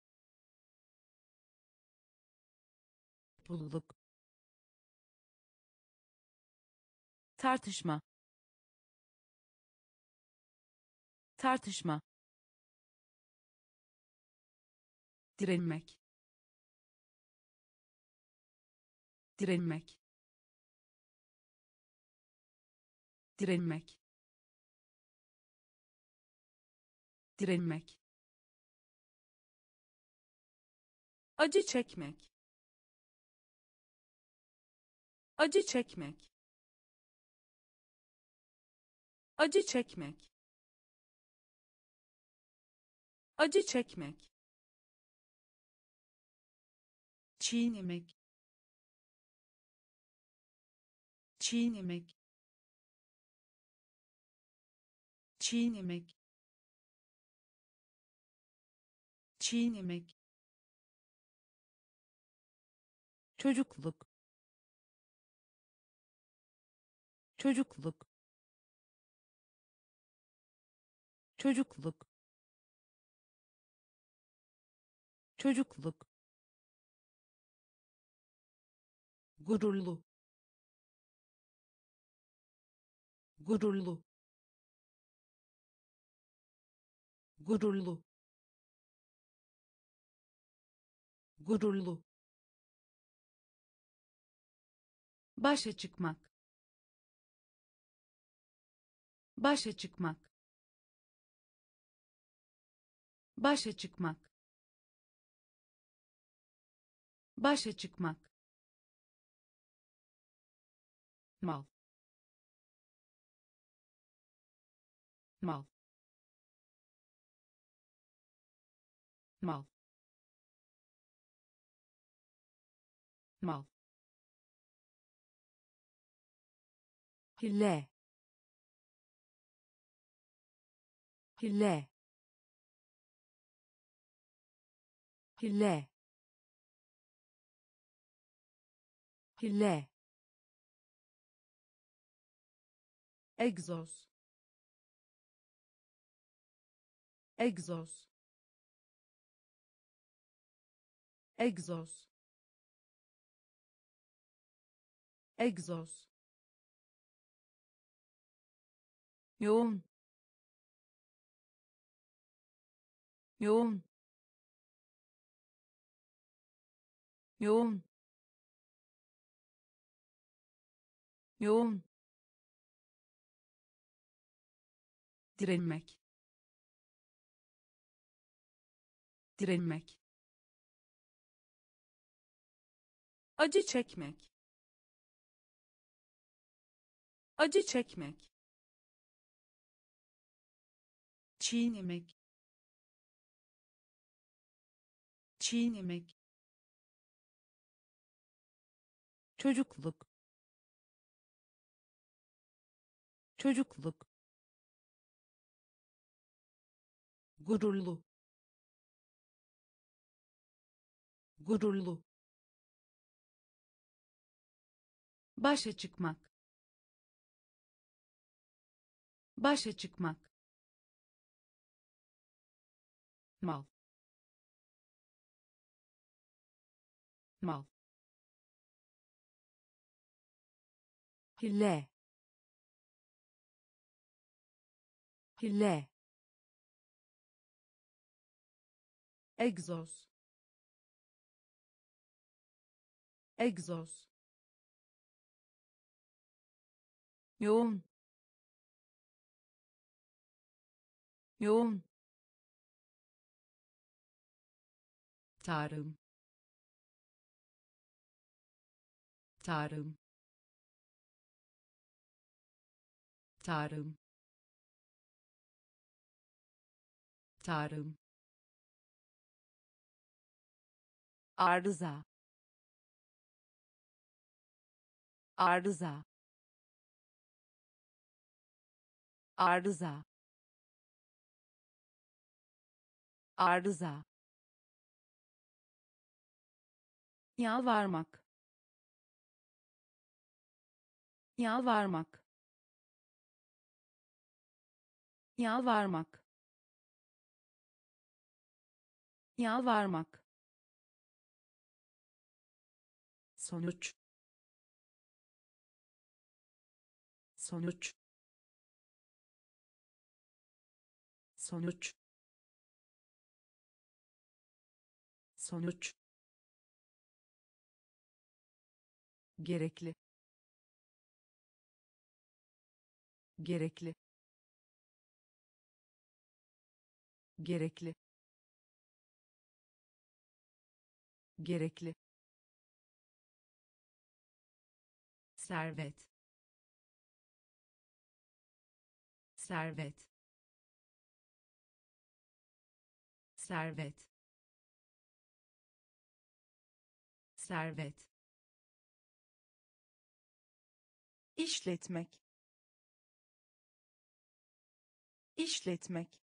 bulluk tartışma. Tartışma. Direnmek. Direnmek direnmek. Direnmek. Acı çekmek. Acı çekmek. Acı çekmek. Acı çekmek. Çiğnemek. Çiğnemek çiğnemek çiğnemek çocukluk. Çocukluk. Çocukluk. Çocukluk. Gururlu. Gururlu gururlu. Gururlu. Başa çıkmak. Başa çıkmak. Başa çıkmak. Başa çıkmak. Mal. Mal mal. Mal. Hille hille hille hille egzoz egzoz egzoz. Egzoz. Yoğun. Yoğun. Yoğun. Yoğun. Direnmek. Direnmek acı çekmek. Acı çekmek. Çiğnemek. Çiğnemek. Çocukluk. Çocukluk. Gururlu. Gururlu başa çıkmak. Başa çıkmak. Mal. Mal. Hille hille egzoz. Egzoz yoğun. Yoğun. Tarım. Tarım. Tarım. Tarım. Arıza. Arıza arıza arıza yalvarmak yalvarmak yalvarmak yalvarmak. Sonuç sonuç sonuç. Sonuç. Gerekli. Gerekli. Gerekli. Gerekli. Servet. Servet servet. Servet. İşletmek. İşletmek.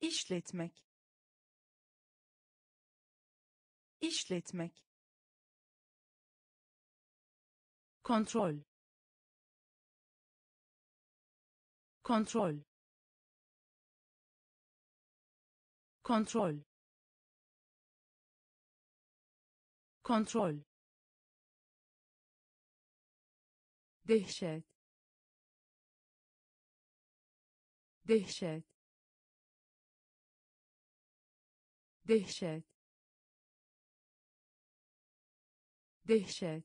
İşletmek. İşletmek. Kontrol. Kontrol kontrol. Kontrol. Dehşet. Dehşet. Dehşet. Dehşet.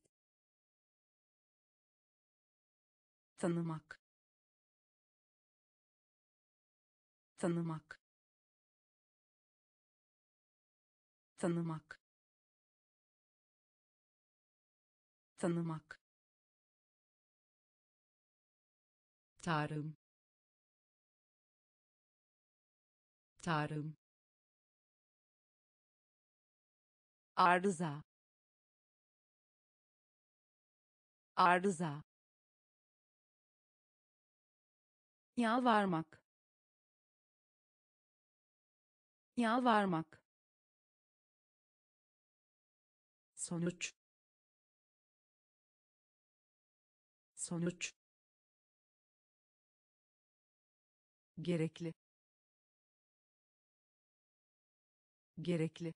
Tanımak. Tanımak tanımak. Tanımak. Tarım. Tarım. Arıza. Arıza. Yalvarmak. Yalvarmak sonuç. Sonuç. Gerekli. Gerekli.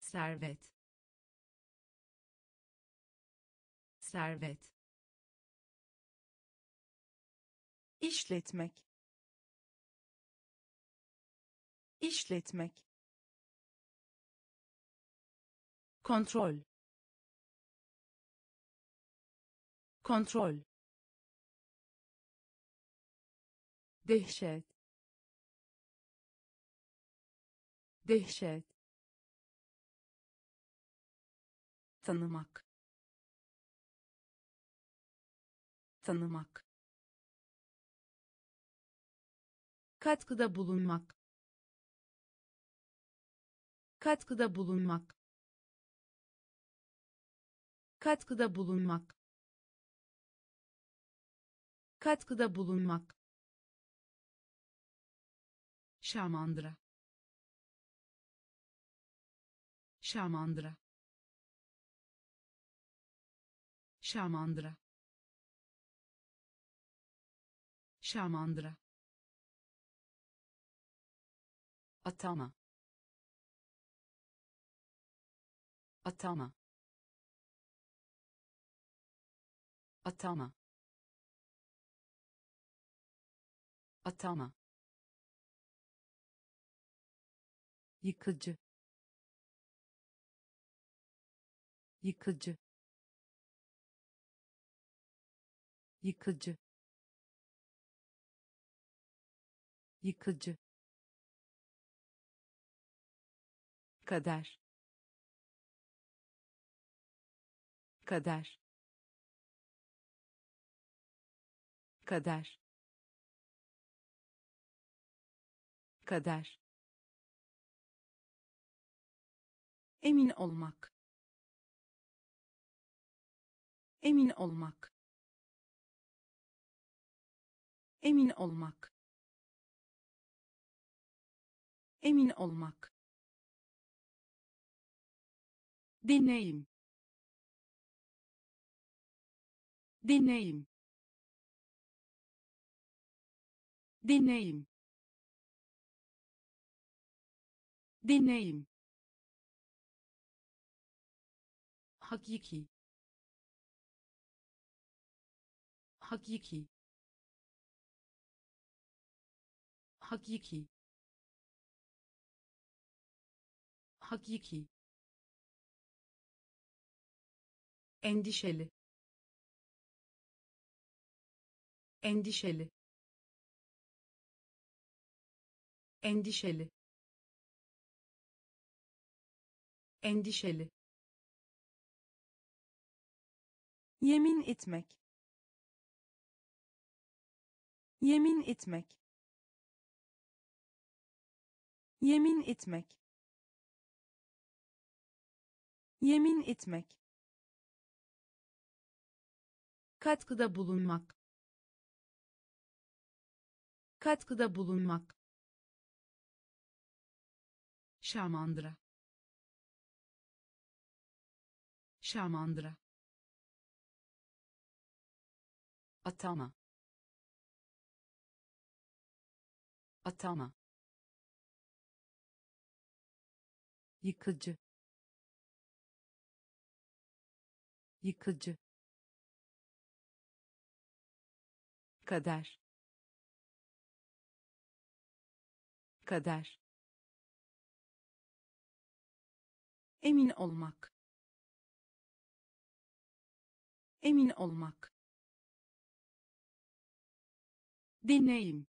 Servet. Servet. İşletmek. İşletmek kontrol. Kontrol. Dehşet. Dehşet. Tanımak. Tanımak. Katkıda bulunmak. Katkıda bulunmak katkıda bulunmak. Katkıda bulunmak. Şamandıra. Şamandıra. Şamandıra. Şamandıra. Atama. Atama atama. Atama. Yıkıcı. Yıkıcı. Yıkıcı. Yıkıcı. Kader. Kader kader. Kader. Emin olmak. Emin olmak. Emin olmak. Emin olmak. Deneyim deneyim deneyim deneyim hakiki. Hakiki. Hakiki. Hakiki. Endişeli. Endişeli endişeli. Endişeli. Yemin etmek. Yemin etmek. Yemin etmek. Yemin etmek. Katkıda bulunmak. Katkıda bulunmak şamandıra. Şamandıra. Atama. Atama. Yıkıcı. Yıkıcı. Kader. Kader emin olmak. Emin olmak. Deneyim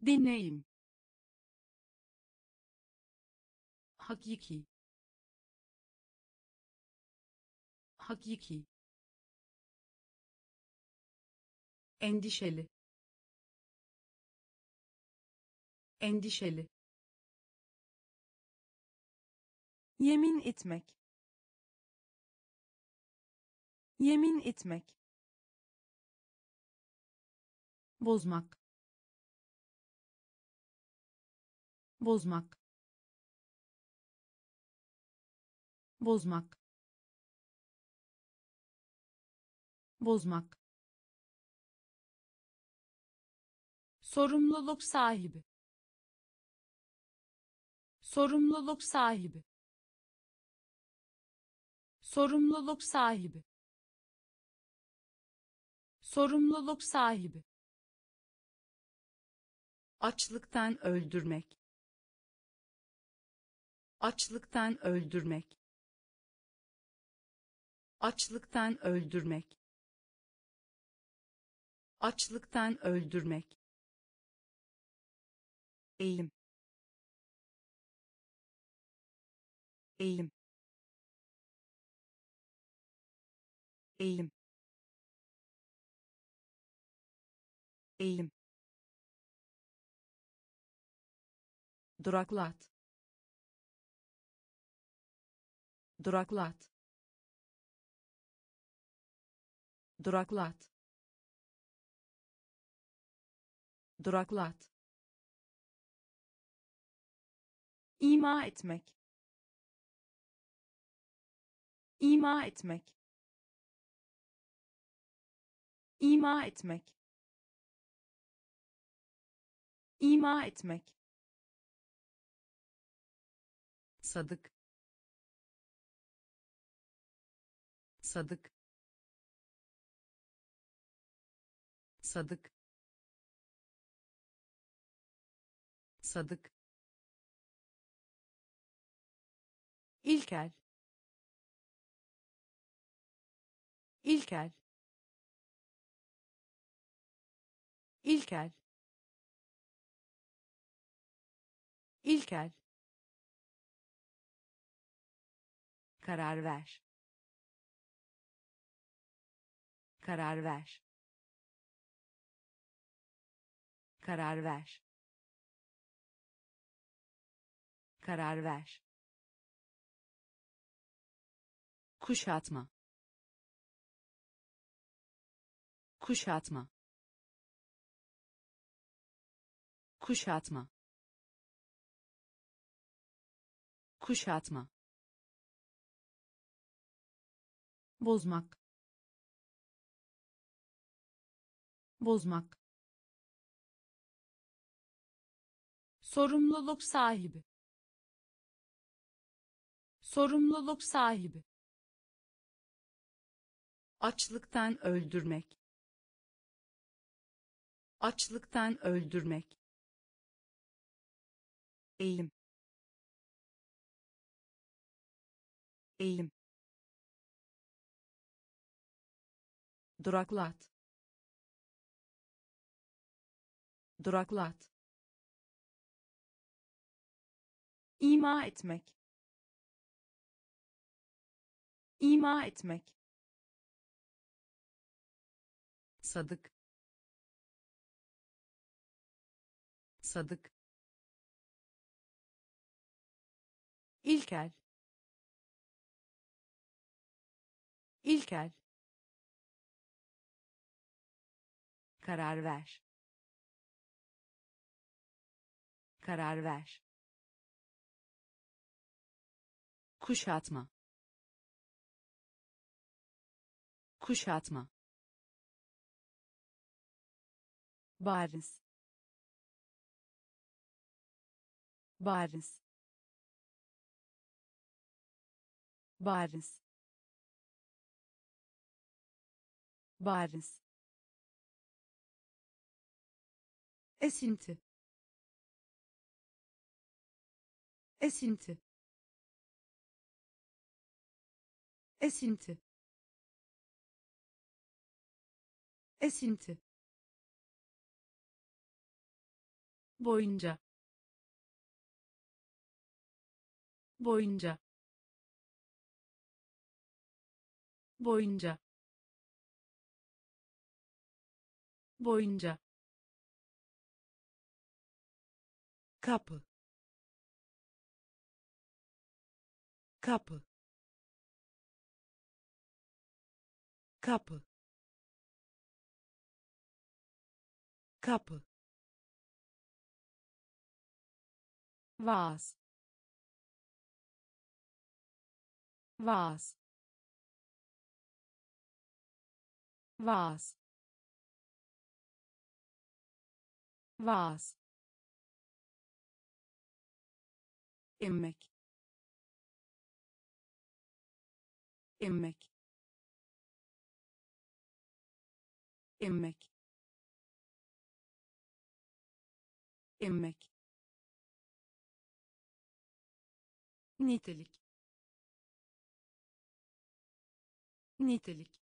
deneyim hakiki. Hakiki. Endişeli. Endişeli yemin etmek. Yemin etmek. Bozmak. Bozmak. Bozmak. Bozmak. Sorumluluk sahibi. Sorumluluk sahibi sorumluluk sahibi. Sorumluluk sahibi. Açlıktan öldürmek. Açlıktan öldürmek. Açlıktan öldürmek. Açlıktan öldürmek. Eğilim eğilim eğilim. Eğilim. Duraklat duraklat duraklat duraklat ima etmek. İma etmek ima etmek. İma etmek. Sadık. Sadık. Sadık. Sadık. İlkel ilkel ilkel. İlkel. Karar ver. Karar ver. Karar ver. Karar ver. Kuşatma. Kuşatma kuşatma. Kuşatma. Bozmak. Bozmak. Sorumluluk sahibi. Sorumluluk sahibi. Açlıktan öldürmek. Açlıktan öldürmek eğim eğim duraklat duraklat ima etmek. İma etmek. Sadık. Sadık ilkel. İlkel. Karar ver. Karar ver. Kuşatma. Kuşatma. Bariz. Bariz bariz. Bariz. Esinti. Esinti. Esinti. Esinti. Boyunca. Boyunca boyunca boyunca kapı kapı kapı kapı. Vaaz. Vaaz vaaz vaaz emmek. Emmek. Emmek. Emmek. Nitelik. Nitelik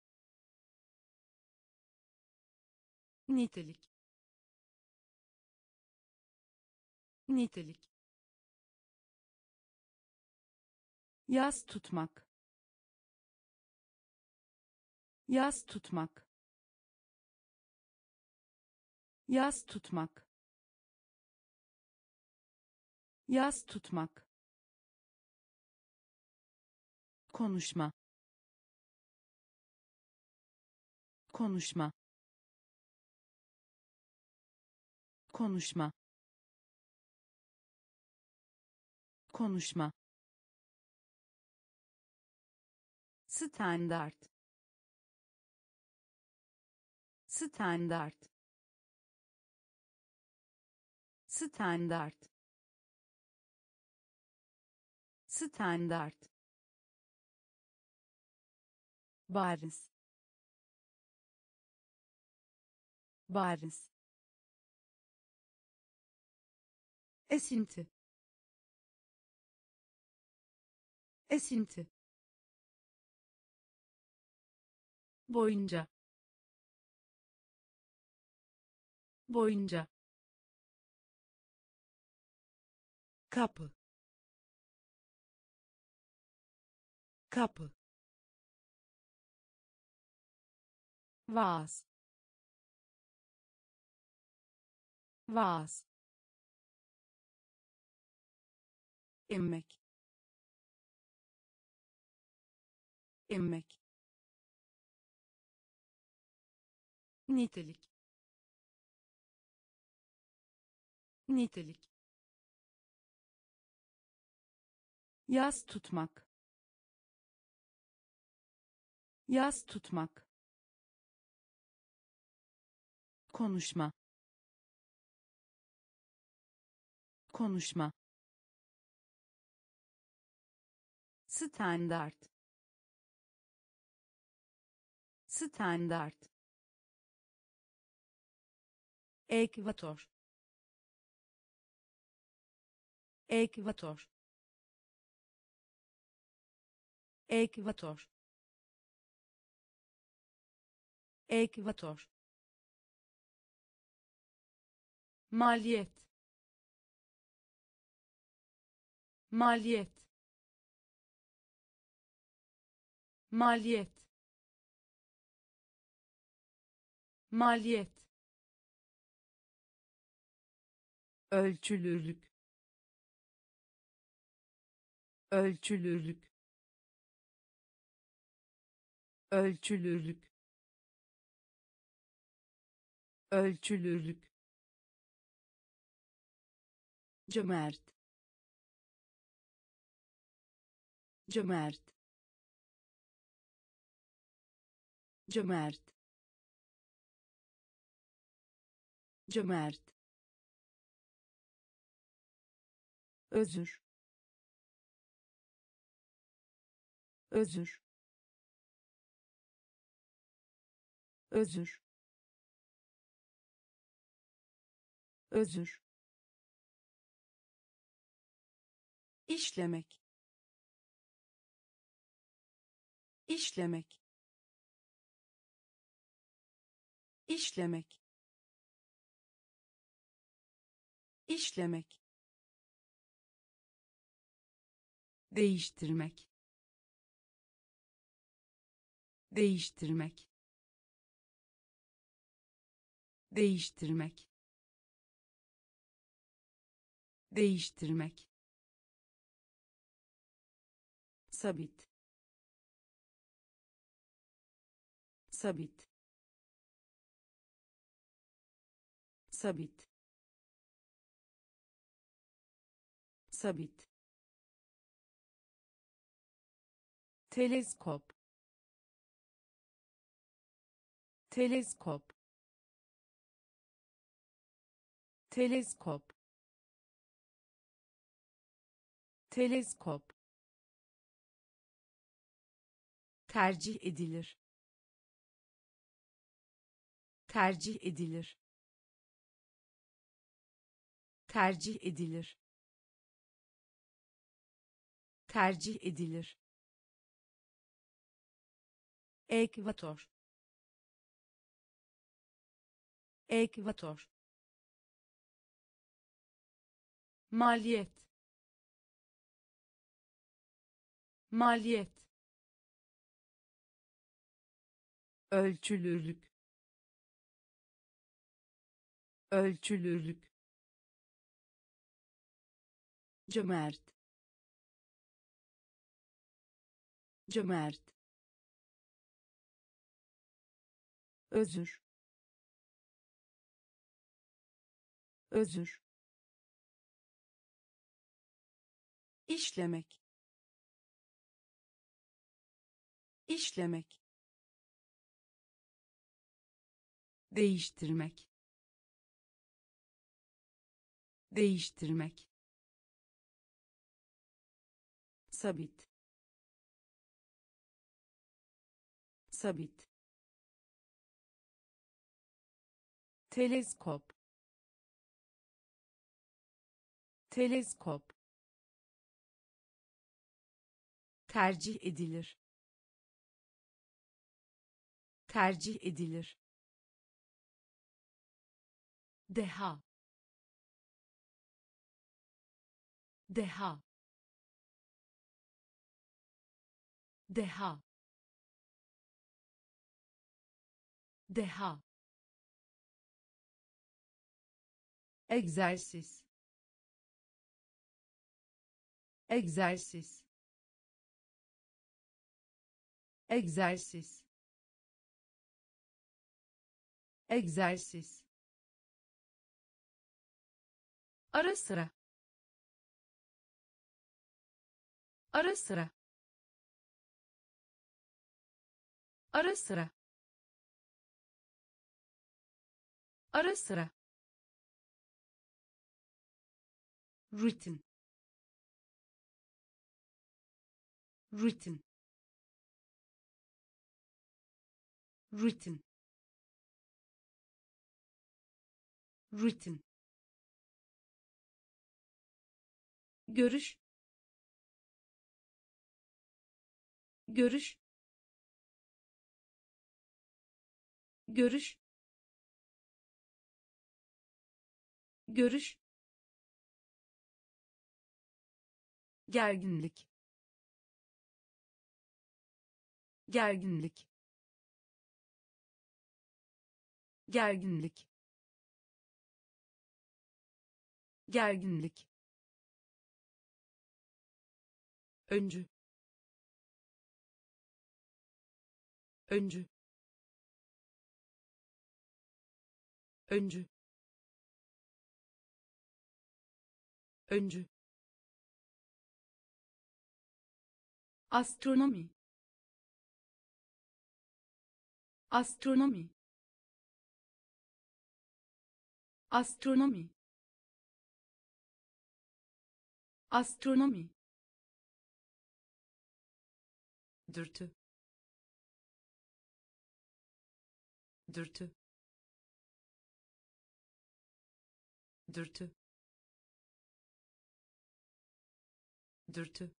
nitelik. Nitelik. Yaz tutmak. Yaz tutmak. Yaz tutmak. Yaz tutmak. Konuşma. Konuşma konuşma. Konuşma. Standart. Standart. Standart. Standart. Bariz bariz esinti. Esinti. Boyunca. Boyunca. Kapı. Kapı. Vaaz. Vaaz emmek. Emmek. Nitelik. Nitelik. Yaz tutmak. Yaz tutmak. Konuşma. Konuşma standart standart ekvator ekvator ekvator ekvator maliyet maliyet maliyet. Maliyet. Ölçülürlük. Ölçülürlük. Ölçülürlük. Ölçülürlük. Cömert. Cömert cömert. Cömert. Özür. Özür. Özür. Özür. İşlemek. İşlemek işlemek. İşlemek. Değiştirmek. Değiştirmek. Değiştirmek. Değiştirmek. Sabit. Sabit sabit. Sabit. Teleskop. Teleskop. Teleskop. Teleskop. Tercih edilir. Tercih edilir tercih edilir. Tercih edilir. Ekvator. Ekvator. Maliyet. Maliyet. Ölçülürlük. Ölçülürlük cömert. Cömert. Özür. Özür. İşlemek. İşlemek. Değiştirmek. Değiştirmek sabit. Sabit. Teleskop. Teleskop. Tercih edilir. Tercih edilir. Deha. Deha deha. Deha. Egzersiz. Egzersiz. Egzersiz. Egzersiz. Ara sıra. Ara sıra ara sıra. Ara sıra. Rutin. Rutin. Rutin. Rutin. Görüş. Görüş görüş. Görüş. Gerginlik. Gerginlik. Gerginlik. Gerginlik. Öncü. Öncü öncü. Öncü. Astronomi. Astronomi. Astronomi. Astronomi. Dürtü. Dürtü dürtü. Dürtü.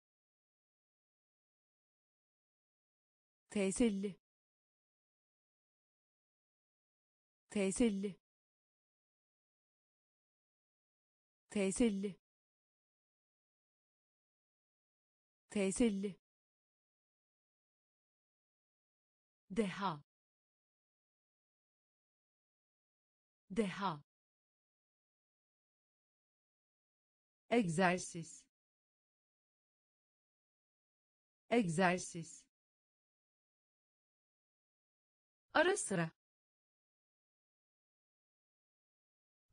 Teselli. Teselli. Teselli. Teselli. Deha. Deha egzersiz. Egzersiz. Ara sıra.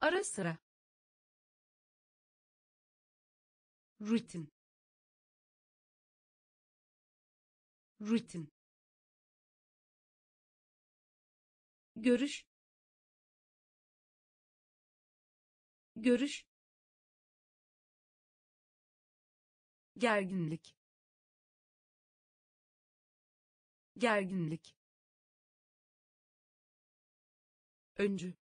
Ara sıra. Rutin. Rutin. Görüş. Görüş gerginlik. Gerginlik. Öncü.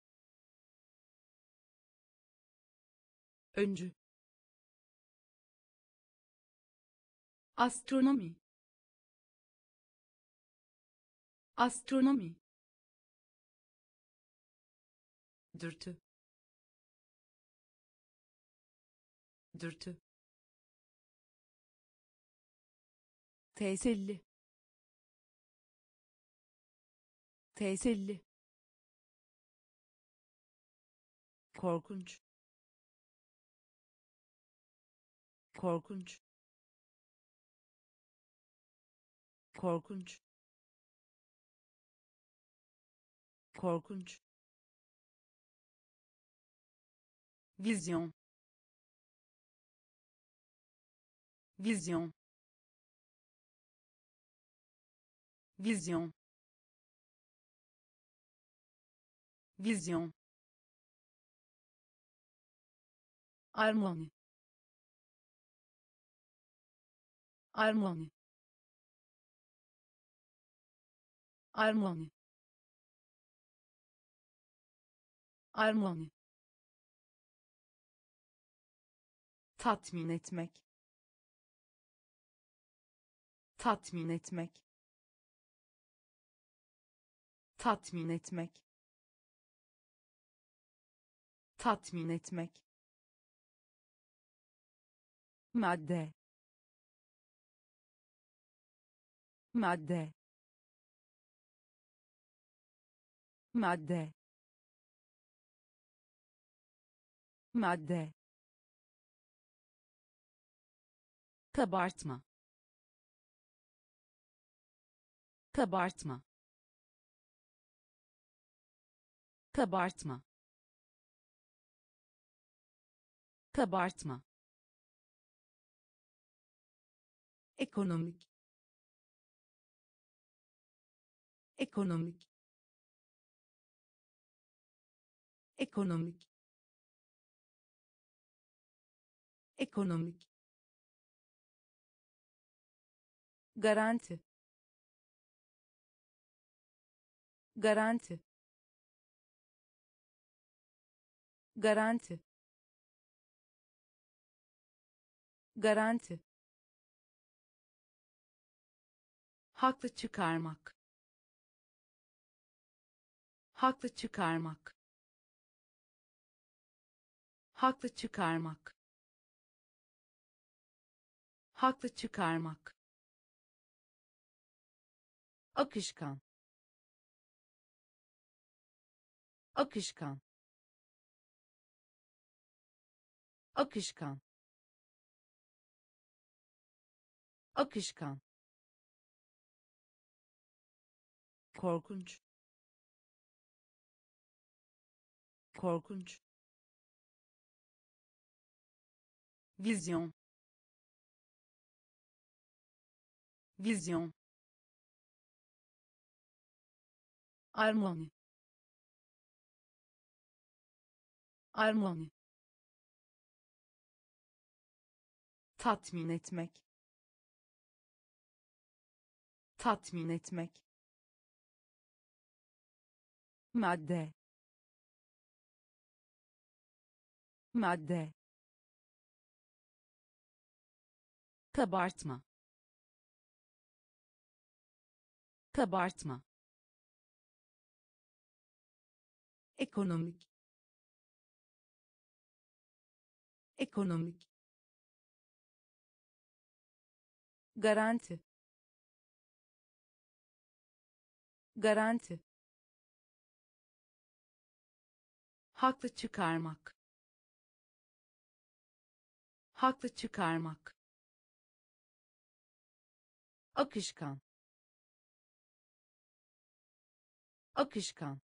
Öncü. Astronomi. Astronomi. Dürtü. Dürtü teselli. Teselli. Korkunç. Korkunç. Korkunç. Korkunç. Vizyon vizyon vizyon vizyon armoni armoni armoni armoni tatmin etmek. Tatmin etmek tatmin etmek. Tatmin etmek. Madde. Madde. Madde. Madde. Kabartma. Kabartma kabartma. Kabartma. Ekonomik. Ekonomik. Ekonomik. Ekonomik. Garanti. Garanti garanti. Garanti. Haklı çıkarmak. Haklı çıkarmak. Haklı çıkarmak. Haklı çıkarmak. Akışkan. Akışkan akışkan. Akışkan. Korkunç. Korkunç. Vizyon. Vizyon. Armoni. Armoni tatmin etmek. Tatmin etmek. Madde. Madde. Kabartma. Kabartma. Ekonomik. Ekonomik garanti. Garanti. Haklı çıkarmak. Haklı çıkarmak. Akışkan. Akışkan